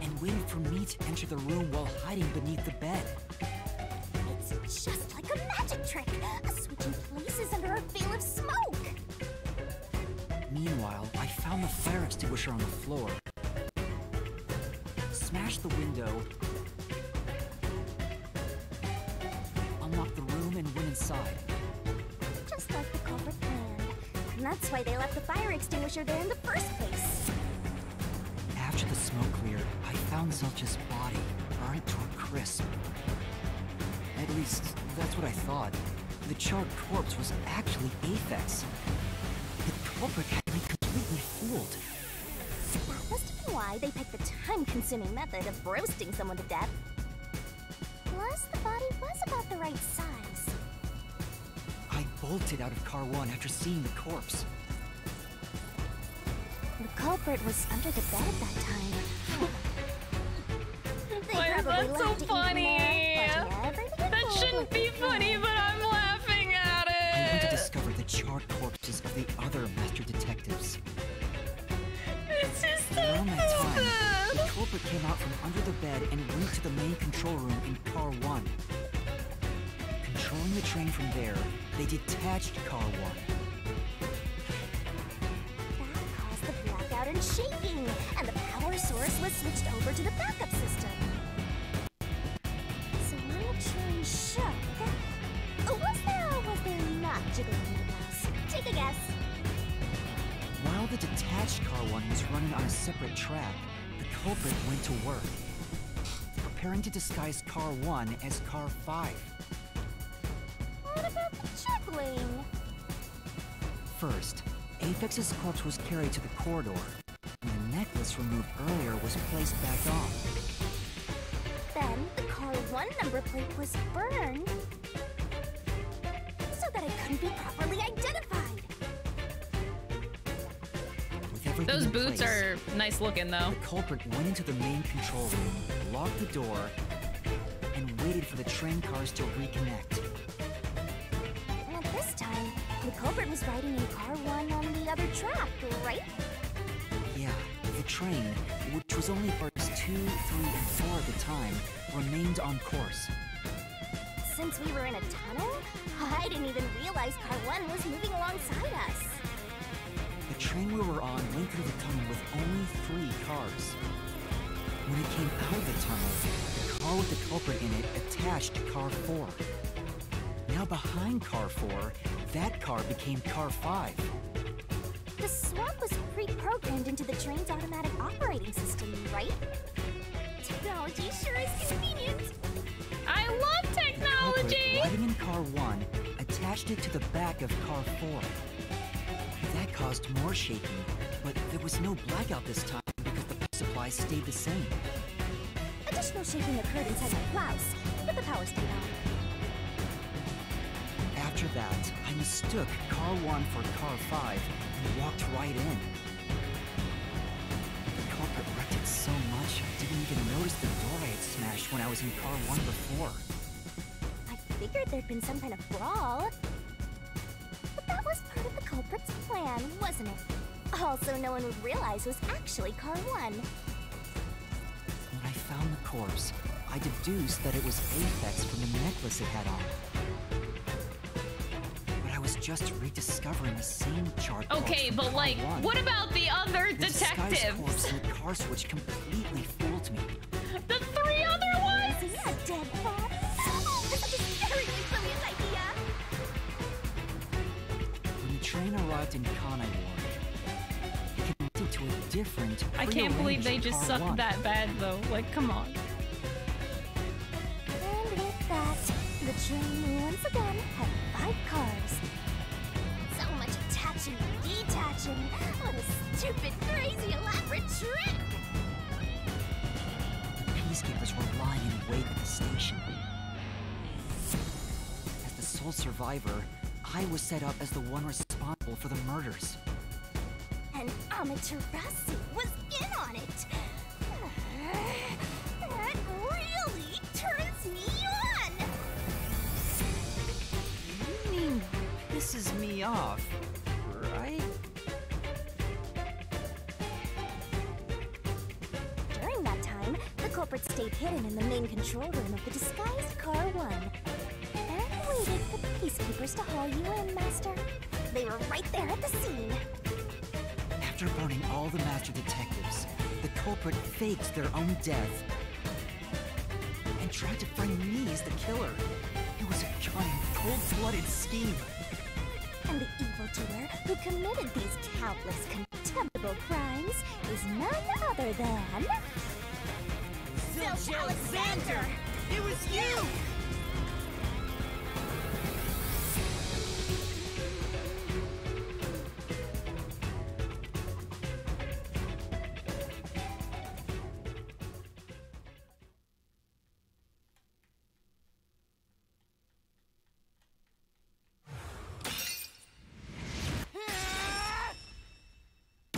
and waited for me to enter the room while hiding beneath the bed. It's just like a magic trick, a switching places under a veil of smoke. Meanwhile, I found the fire extinguisher on the floor, Smash the window, unlocked the room, and went inside. Just like the culprit planned. And that's why they left the fire extinguisher there in the first place. After the smoke cleared, I found Zilch's body, burnt to a crisp. At least, that's what I thought. The charred corpse was actually Aphex. The culprit had me completely fooled. That must have been why they picked the time-consuming method of roasting someone to death. Plus, the body was about the right size. I bolted out of Car 1 after seeing the corpse. The culprit was under the bed at that time. They Why is that so left it even funny? Shouldn't be funny, but I'm laughing at it! I went to discover the charred corpses of the other master detectives. This is so Around that time, the culprit came out from under the bed and went to the main control room in Car 1. Controlling the train from there, they detached Car 1. That caused the blackout and shaking, and the power source was switched over to the backup system. The train shook, was there or was there not jiggling wheels? Take a guess. While the detached Car 1 was running on a separate track, the culprit went to work, preparing to disguise Car 1 as Car 5. What about the jiggling? First, Aphex's corpse was carried to the corridor, and the necklace removed earlier was placed back on. Then the car one number plate was burned so that it couldn't be properly identified. Those boots place, are nice looking, though. The culprit went into the main control room, locked the door, and waited for the train cars to reconnect. And at this time, the culprit was riding in car one on the other track, right? Yeah, the train, which was only cars 2, 3, and 4 at the time, remained on course. Since we were in a tunnel, I didn't even realize car one was moving alongside us. The train we were on went through the tunnel with only three cars. When it came out of the tunnel, the car with the culprit in it attached to car 4. Now behind car 4, that car became car 5. The swamp was pre-programmed into the train's automatic operating system, right? Technology sure is convenient. I love technology. riding in car 1, attached it to the back of car 4. That caused more shaking, but there was no blackout this time because the power supply stayed the same. Additional shaking occurred inside my blouse, but the power stayed on. After that, I mistook car 1 for car 5 and walked right in. The culprit wrecked it so much I didn't even notice the door I had smashed when I was in car 1 before. I figured there'd been some kind of brawl. But that was part of the culprit's plan, wasn't it? Also, no one would realize it was actually car one. When I found the corpse, I deduced that it was Aphex from the necklace it had on. But I was just rediscovering the same chart. Okay, but like, what about the other the disguised corpse detectives? the car switch completely fooled me. The three other ones? Isn't that dead body? Oh, this is a very brilliant idea! When the train arrived in Kanai Ward, it connected to a different. I can't believe they just sucked one. that bad though. Like, come on. And with that, the train once again had five cars. Detaching. What a stupid, crazy, elaborate trick! The peacekeepers were lying in wait at the station. As the sole survivor, I was set up as the one responsible for the murders. And Amaterasu was in on it! That really turns me on! You mean pisses me off, culprit stayed hidden in the main control room of the disguised Car 1. And waited for the peacekeepers to haul you in, Master. They were right there at the scene. After burning all the Master Detectives, the culprit faked their own death and tried to frame me as the killer. It was a cunning, cold-blooded scheme. And the evildoer who committed these countless contemptible crimes is none other than... Zilch Alexander! It was you!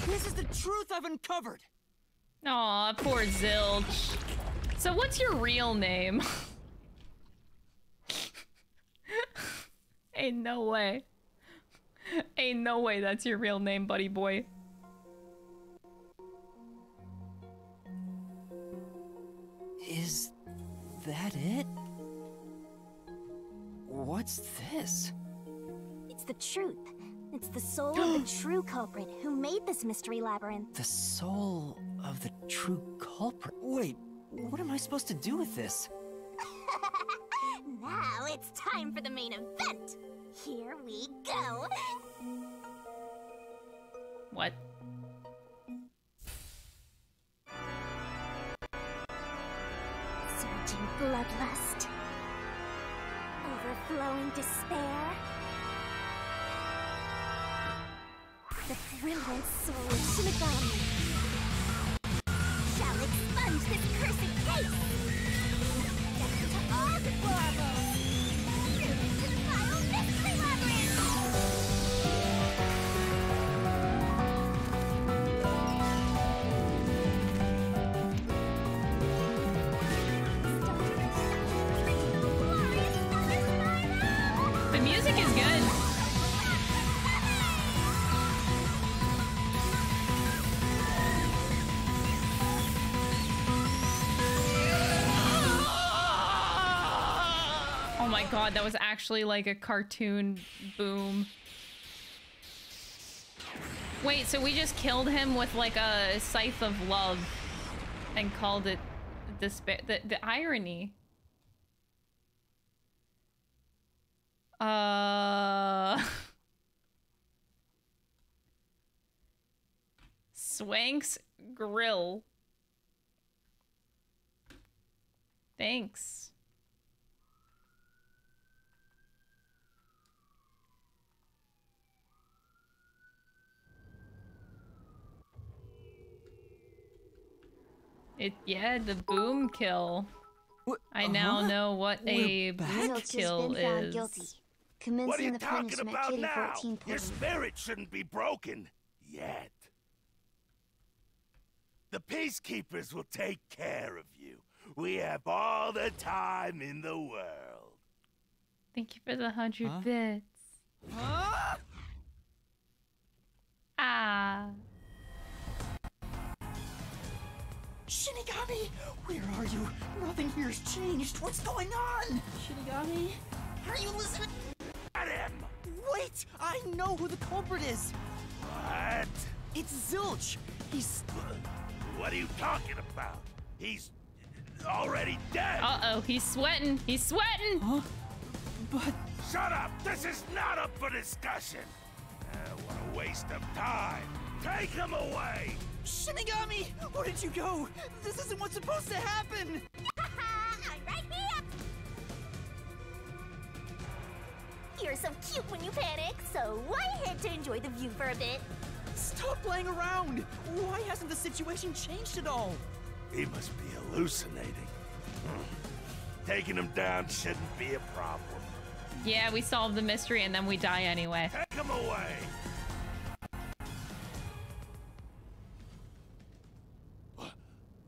This is the truth I've uncovered! Aw, poor Zilch. So what's your real name? Ain't no way. Ain't no way that's your real name, buddy boy. Is that it? What's this? It's the truth. It's the soul of the true culprit who made this mystery labyrinth. The soul of the true culprit. Wait, what am I supposed to do with this? now it's time for the main event. Here we go. What? Surging bloodlust. Overflowing despair. The brilliant soul of Shinigami god, that was actually like a cartoon boom. Wait, so we just killed him with like a scythe of love and called it despair. The, the irony. Uh. Swanks Grill. Thanks. It yeah, the boom kill. I now huh? know what a boom has kill been found is. guilty. What are Commencing you the talking punishment about Kitty now? Your spirit shouldn't be broken yet. The peacekeepers will take care of you. We have all the time in the world. Thank you for the hundred Huh? bits. Ah. Shinigami! Where are you? Nothing here's changed. What's going on? Shinigami? Are you listening? At him! Wait! I know who the culprit is! What? It's Zilch! He's. What are you talking about? He's already dead. Uh-oh, he's sweating. He's sweating. Huh? But Shut up! This is not up for discussion. Uh, what a waste of time. Take him away. Shinigami! Where did you go? This isn't what's supposed to happen! I'm right here! You're so cute when you panic, so I had to enjoy the view for a bit. Stop playing around! Why hasn't the situation changed at all? He must be hallucinating. Taking him down shouldn't be a problem. Yeah, we solve the mystery and then we die anyway. Take him away.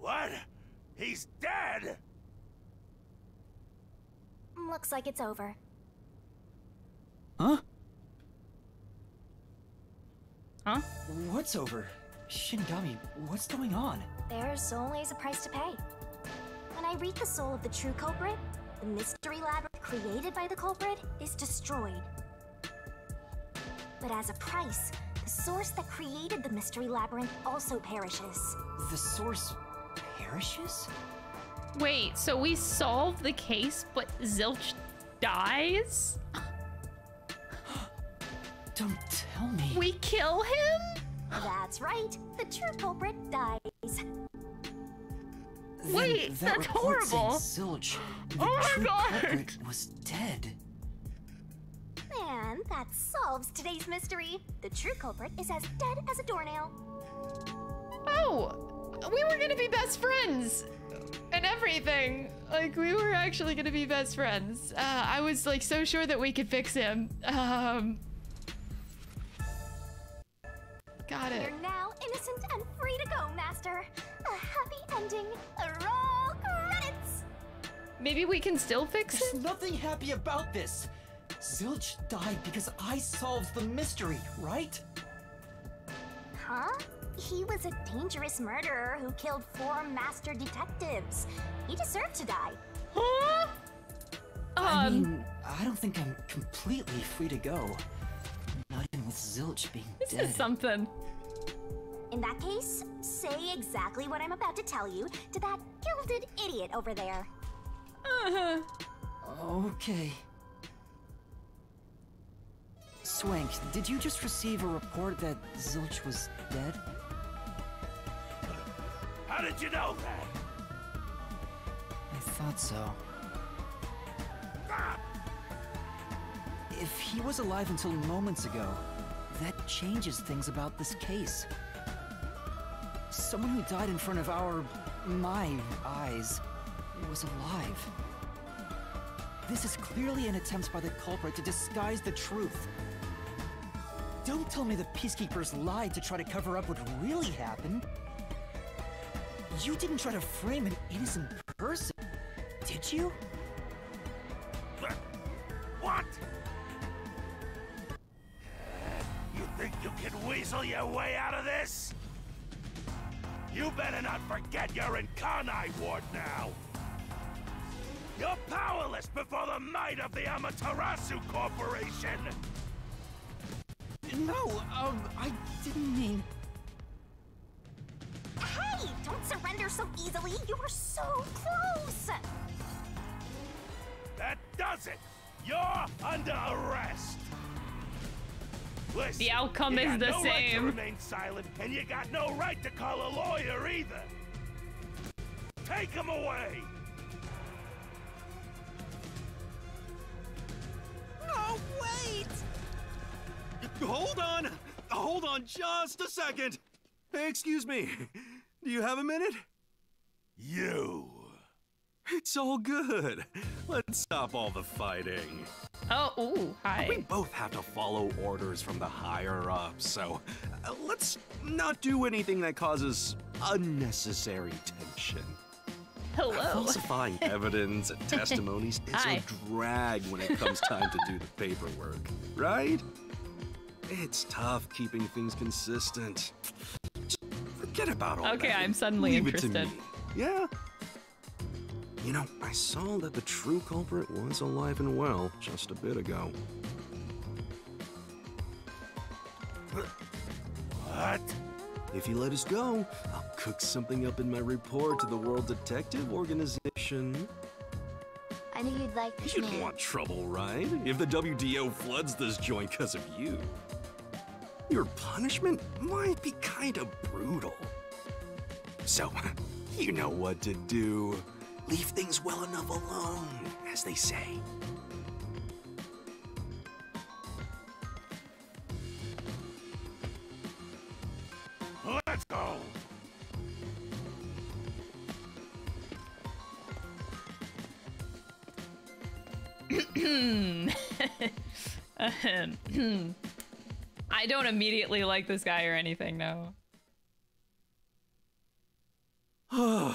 What? He's dead? Looks like it's over. Huh? Huh? What's over? Shinigami? what's going on? There's always a price to pay. When I read the soul of the true culprit, the mystery labyrinth created by the culprit is destroyed. But as a price, the source that created the mystery labyrinth also perishes. The source perishes? Wait, so we solve the case, but Zilch dies? Don't tell me. We kill him? That's right. The true culprit dies. Then Wait, that that's report saying horrible. Zilch, oh the Oh my true God. culprit, was dead. And that solves today's mystery. The true culprit is as dead as a doornail. Oh, we were gonna be best friends and everything. Like we were actually gonna be best friends. Uh, I was like so sure that we could fix him. Um, got it. You're now innocent and free to go, Master. A happy ending. Roll credits. Maybe we can still fix There's it. nothing happy about this. Zilch died because I solved the mystery, right? Huh? He was a dangerous murderer who killed four master detectives. He deserved to die. Huh? I Um, mean, I don't think I'm completely free to go. Not even with Zilch being this dead. is something. In that case, say exactly what I'm about to tell you to that gilded idiot over there. Uh-huh. Okay. Swank, did you just receive a report that Zilch was dead? How did you know that? I thought so. If he was alive until moments ago, that changes things about this case. Someone who died in front of our... my eyes was alive. This is clearly an attempt by the culprit to disguise the truth. Don't tell me the Peacekeepers lied to try to cover up what really happened. You didn't try to frame an innocent person, did you? What? You think you can weasel your way out of this? You better not forget you're in Kanai Ward now. You're powerless before the might of the Amaterasu Corporation. No, um, I didn't mean... Hey! Don't surrender so easily! You were so close! That does it. You're under arrest. Listen, The outcome you is got the no Right to remain silent, and you got no right to call a lawyer either. Take him away. No, wait! Hold on! Hold on just a second! Excuse me. Do you have a minute? You. It's all good. Let's stop all the fighting. Oh, ooh, hi. We both have to follow orders from the higher ups, so uh, let's not do anything that causes unnecessary tension. Hello. Falsifying evidence and testimonies is Hi. a drag when it comes time to do the paperwork, right? It's tough keeping things consistent. Just forget about all Okay, that I'm suddenly leave It to interested. me. Yeah. You know, I saw that the true culprit was alive and well just a bit ago. What? If you let us go, I'll cook something up in my report to the World Detective Organization. I knew you'd like You this shouldn't want trouble, right? If the WDO floods this joint because of you. Your punishment might be kind of brutal. So, you know what to do. Leave things well enough alone, as they say. Let's go. Ahem. I don't immediately like this guy or anything, no.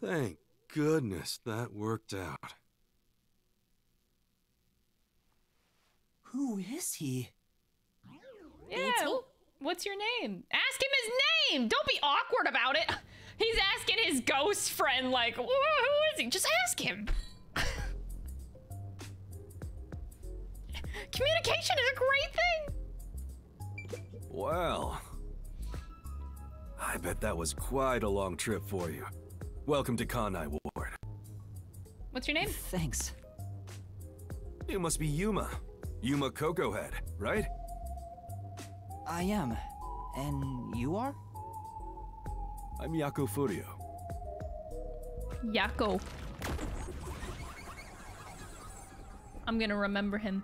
Thank goodness that worked out. Who is he? Yeah, what's your name? Ask him his name! Don't be awkward about it! He's asking his ghost friend, like, who is he? Just ask him! Communication is a great thing. Well, I bet that was quite a long trip for you. Welcome to Kanai Ward. What's your name? Thanks. You must be Yuma. Yuma Kokohead, right? I am. And you are? I'm Yako Furio. Yako. I'm gonna remember him.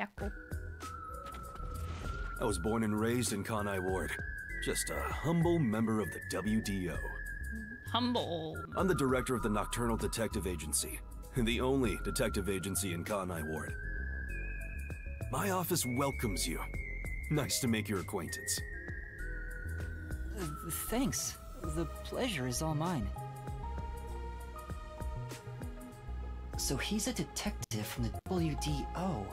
Yako. I was born and raised in Kanai Ward. Just a humble member of the WDO. Humble. I'm the director of the Nocturnal Detective Agency, the only detective agency in Kanai Ward. My office welcomes you. Nice to make your acquaintance. Uh, thanks. The pleasure is all mine. So he's a detective from the WDO.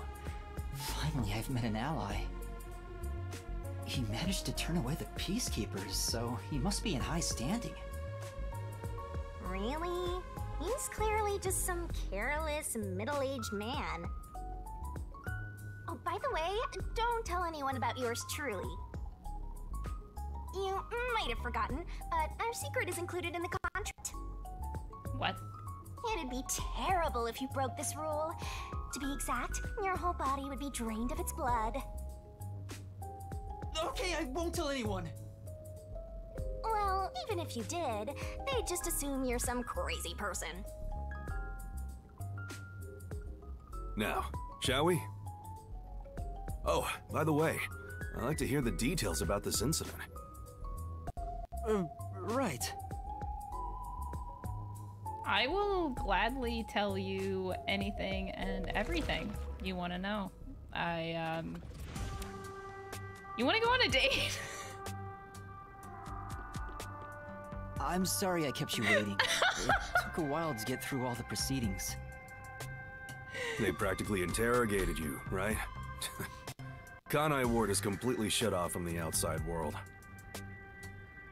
Finally, I've met an ally. He managed to turn away the Peacekeepers, so he must be in high standing. Really? He's clearly just some careless, middle-aged man. Oh, by the way, don't tell anyone about yours truly. You might have forgotten, but our secret is included in the contract. What? It'd be terrible if you broke this rule. To be exact, your whole body would be drained of its blood. Okay, I won't tell anyone. Well, even if you did, they'd just assume you're some crazy person. Now, shall we? Oh, by the way, I'd like to hear the details about this incident. Uh, right. I will gladly tell you anything and everything you want to know. I, um... You want to go on a date? I'm sorry I kept you waiting. it took a while to get through all the proceedings. They practically interrogated you, right? Kanai Ward is completely shut off from the outside world.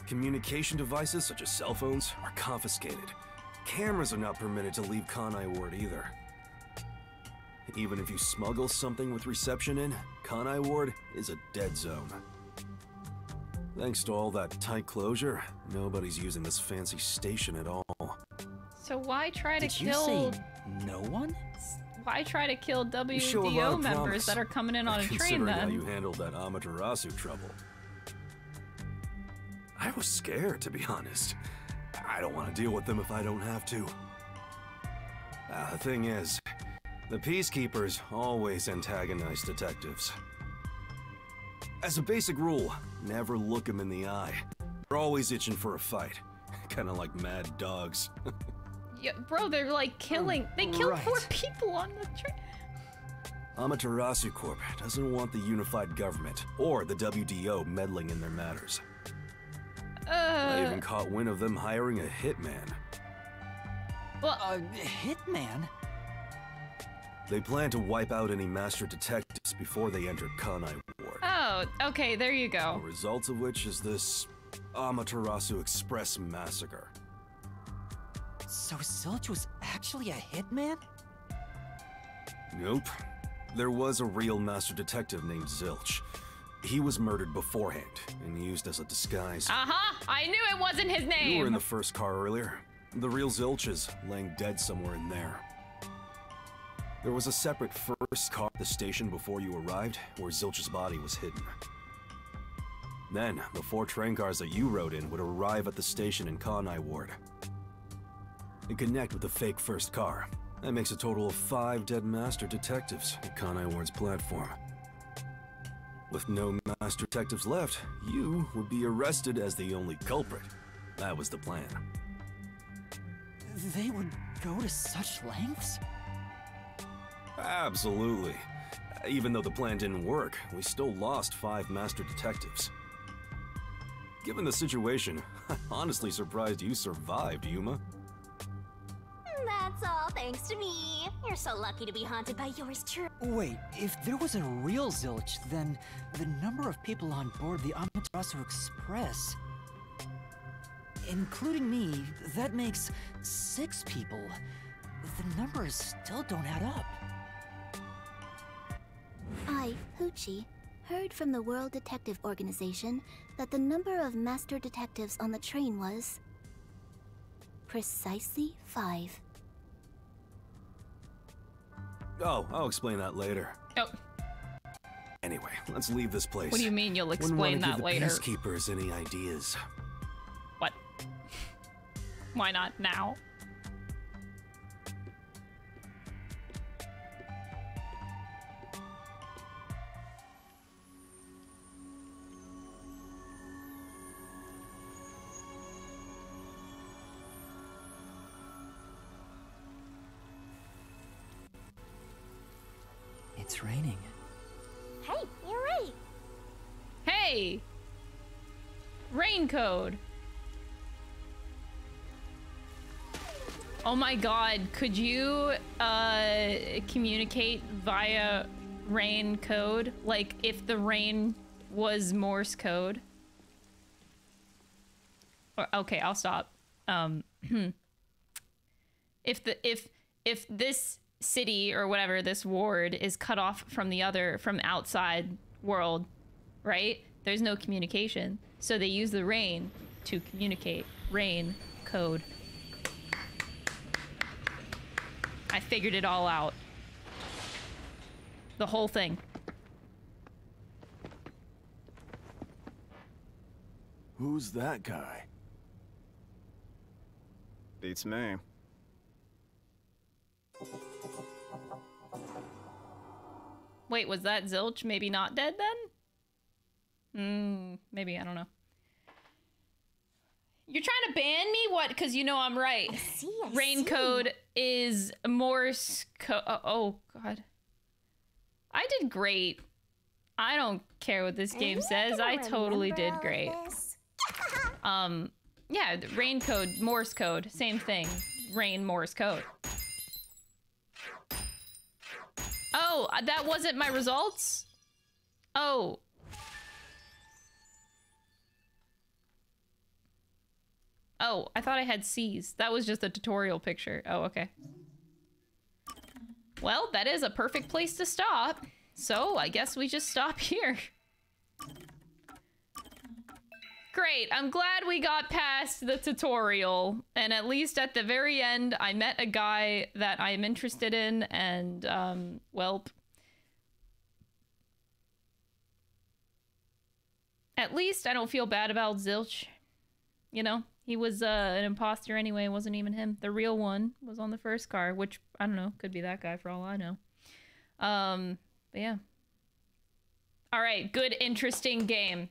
Communication devices, such as cell phones, are confiscated. Cameras are not permitted to leave Kanai Ward either. Even if you smuggle something with reception in, Kanai Ward is a dead zone. Thanks to all that tight closure, nobody's using this fancy station at all. So why try to Did you kill... say no one? Why try to kill You show a lot WDO of members promise, that are coming in on a train considering how you handled that Amaterasu trouble. I was scared, to be honest. I don't want to deal with them if I don't have to. Uh, the thing is, the Peacekeepers always antagonize detectives. As a basic rule, never look them in the eye. They're always itching for a fight. Kinda like mad dogs. Yeah, bro, they're like killing. They killed right. four people on the train. Amaterasu Corp doesn't want the unified government or the WDO meddling in their matters. I Uh, even caught wind of them hiring a hitman. well, a hitman? They plan to wipe out any master detectives before they enter Kanai Ward. oh, okay, there you go. The go. result of which is this Amaterasu Express massacre. So Zilch was actually a hitman? Nope. There was a real master detective named Zilch. He was murdered beforehand and used as a disguise. Uh huh. I knew it wasn't his name. You were in the first car earlier. The real Zilch is laying dead somewhere in there. There was a separate first car at the station before you arrived, where Zilch's body was hidden. Then, the four train cars that you rode in would arrive at the station in Kanai Ward. And connect with the fake first car. That makes a total of five dead master detectives at Kanai Ward's platform. With no master detectives left, you would be arrested as the only culprit. That was the plan. They would go to such lengths? Absolutely. Even though the plan didn't work, we still lost five master detectives. Given the situation, I'm honestly surprised you survived, Yuma. That That's all thanks to me. You're so lucky to be haunted by yours truly. Wait, if there was a real Zilch, then the number of people on board the Amaterasu Express, including me, that makes six people. The numbers still don't add up. I, Hoochie, heard from the World Detective Organization that the number of master detectives on the train was precisely five. Oh, I'll explain that later. Oh. Anyway, let's leave this place. What do you mean you'll explain that give later? The peacekeepers any ideas? What? Why not now? It's raining. Hey, you're right. Hey! Rain code. Oh my god, could you uh communicate via rain code? Like if the rain was Morse code? Or okay, I'll stop. Um if the if if this city or whatever this ward is cut off from the other from outside world right? There's no communication. So they use the rain to communicate. Rain code. I figured it all out. The whole thing. Who's that guy? Beats me. Wait was that zilch maybe not dead then Hmm, maybe i don't know You're trying to ban me? What? Because you know I'm right. I see. I Rain see. code is Morse code. Oh, oh, God. I did great. I don't care what this game says. I totally did great. Um, yeah, rain code, Morse code, same thing. Rain Morse code. Oh, uh, that wasn't my results? Oh. Oh, I thought I had C's. That was just a tutorial picture. Oh, okay. Well, that is a perfect place to stop. So I guess we just stop here. Great, I'm glad we got past the tutorial. And at least at the very end, I met a guy that I'm interested in and, um, well... At least I don't feel bad about Zilch. You know, he was uh, an imposter anyway. It wasn't even him. The real one was on the first car, which, I don't know, could be that guy for all I know. Um, but yeah. All right, good, interesting game.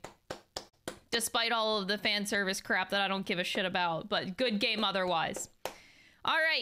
Despite all of the fan service crap that I don't give a shit about, but good game otherwise. All right,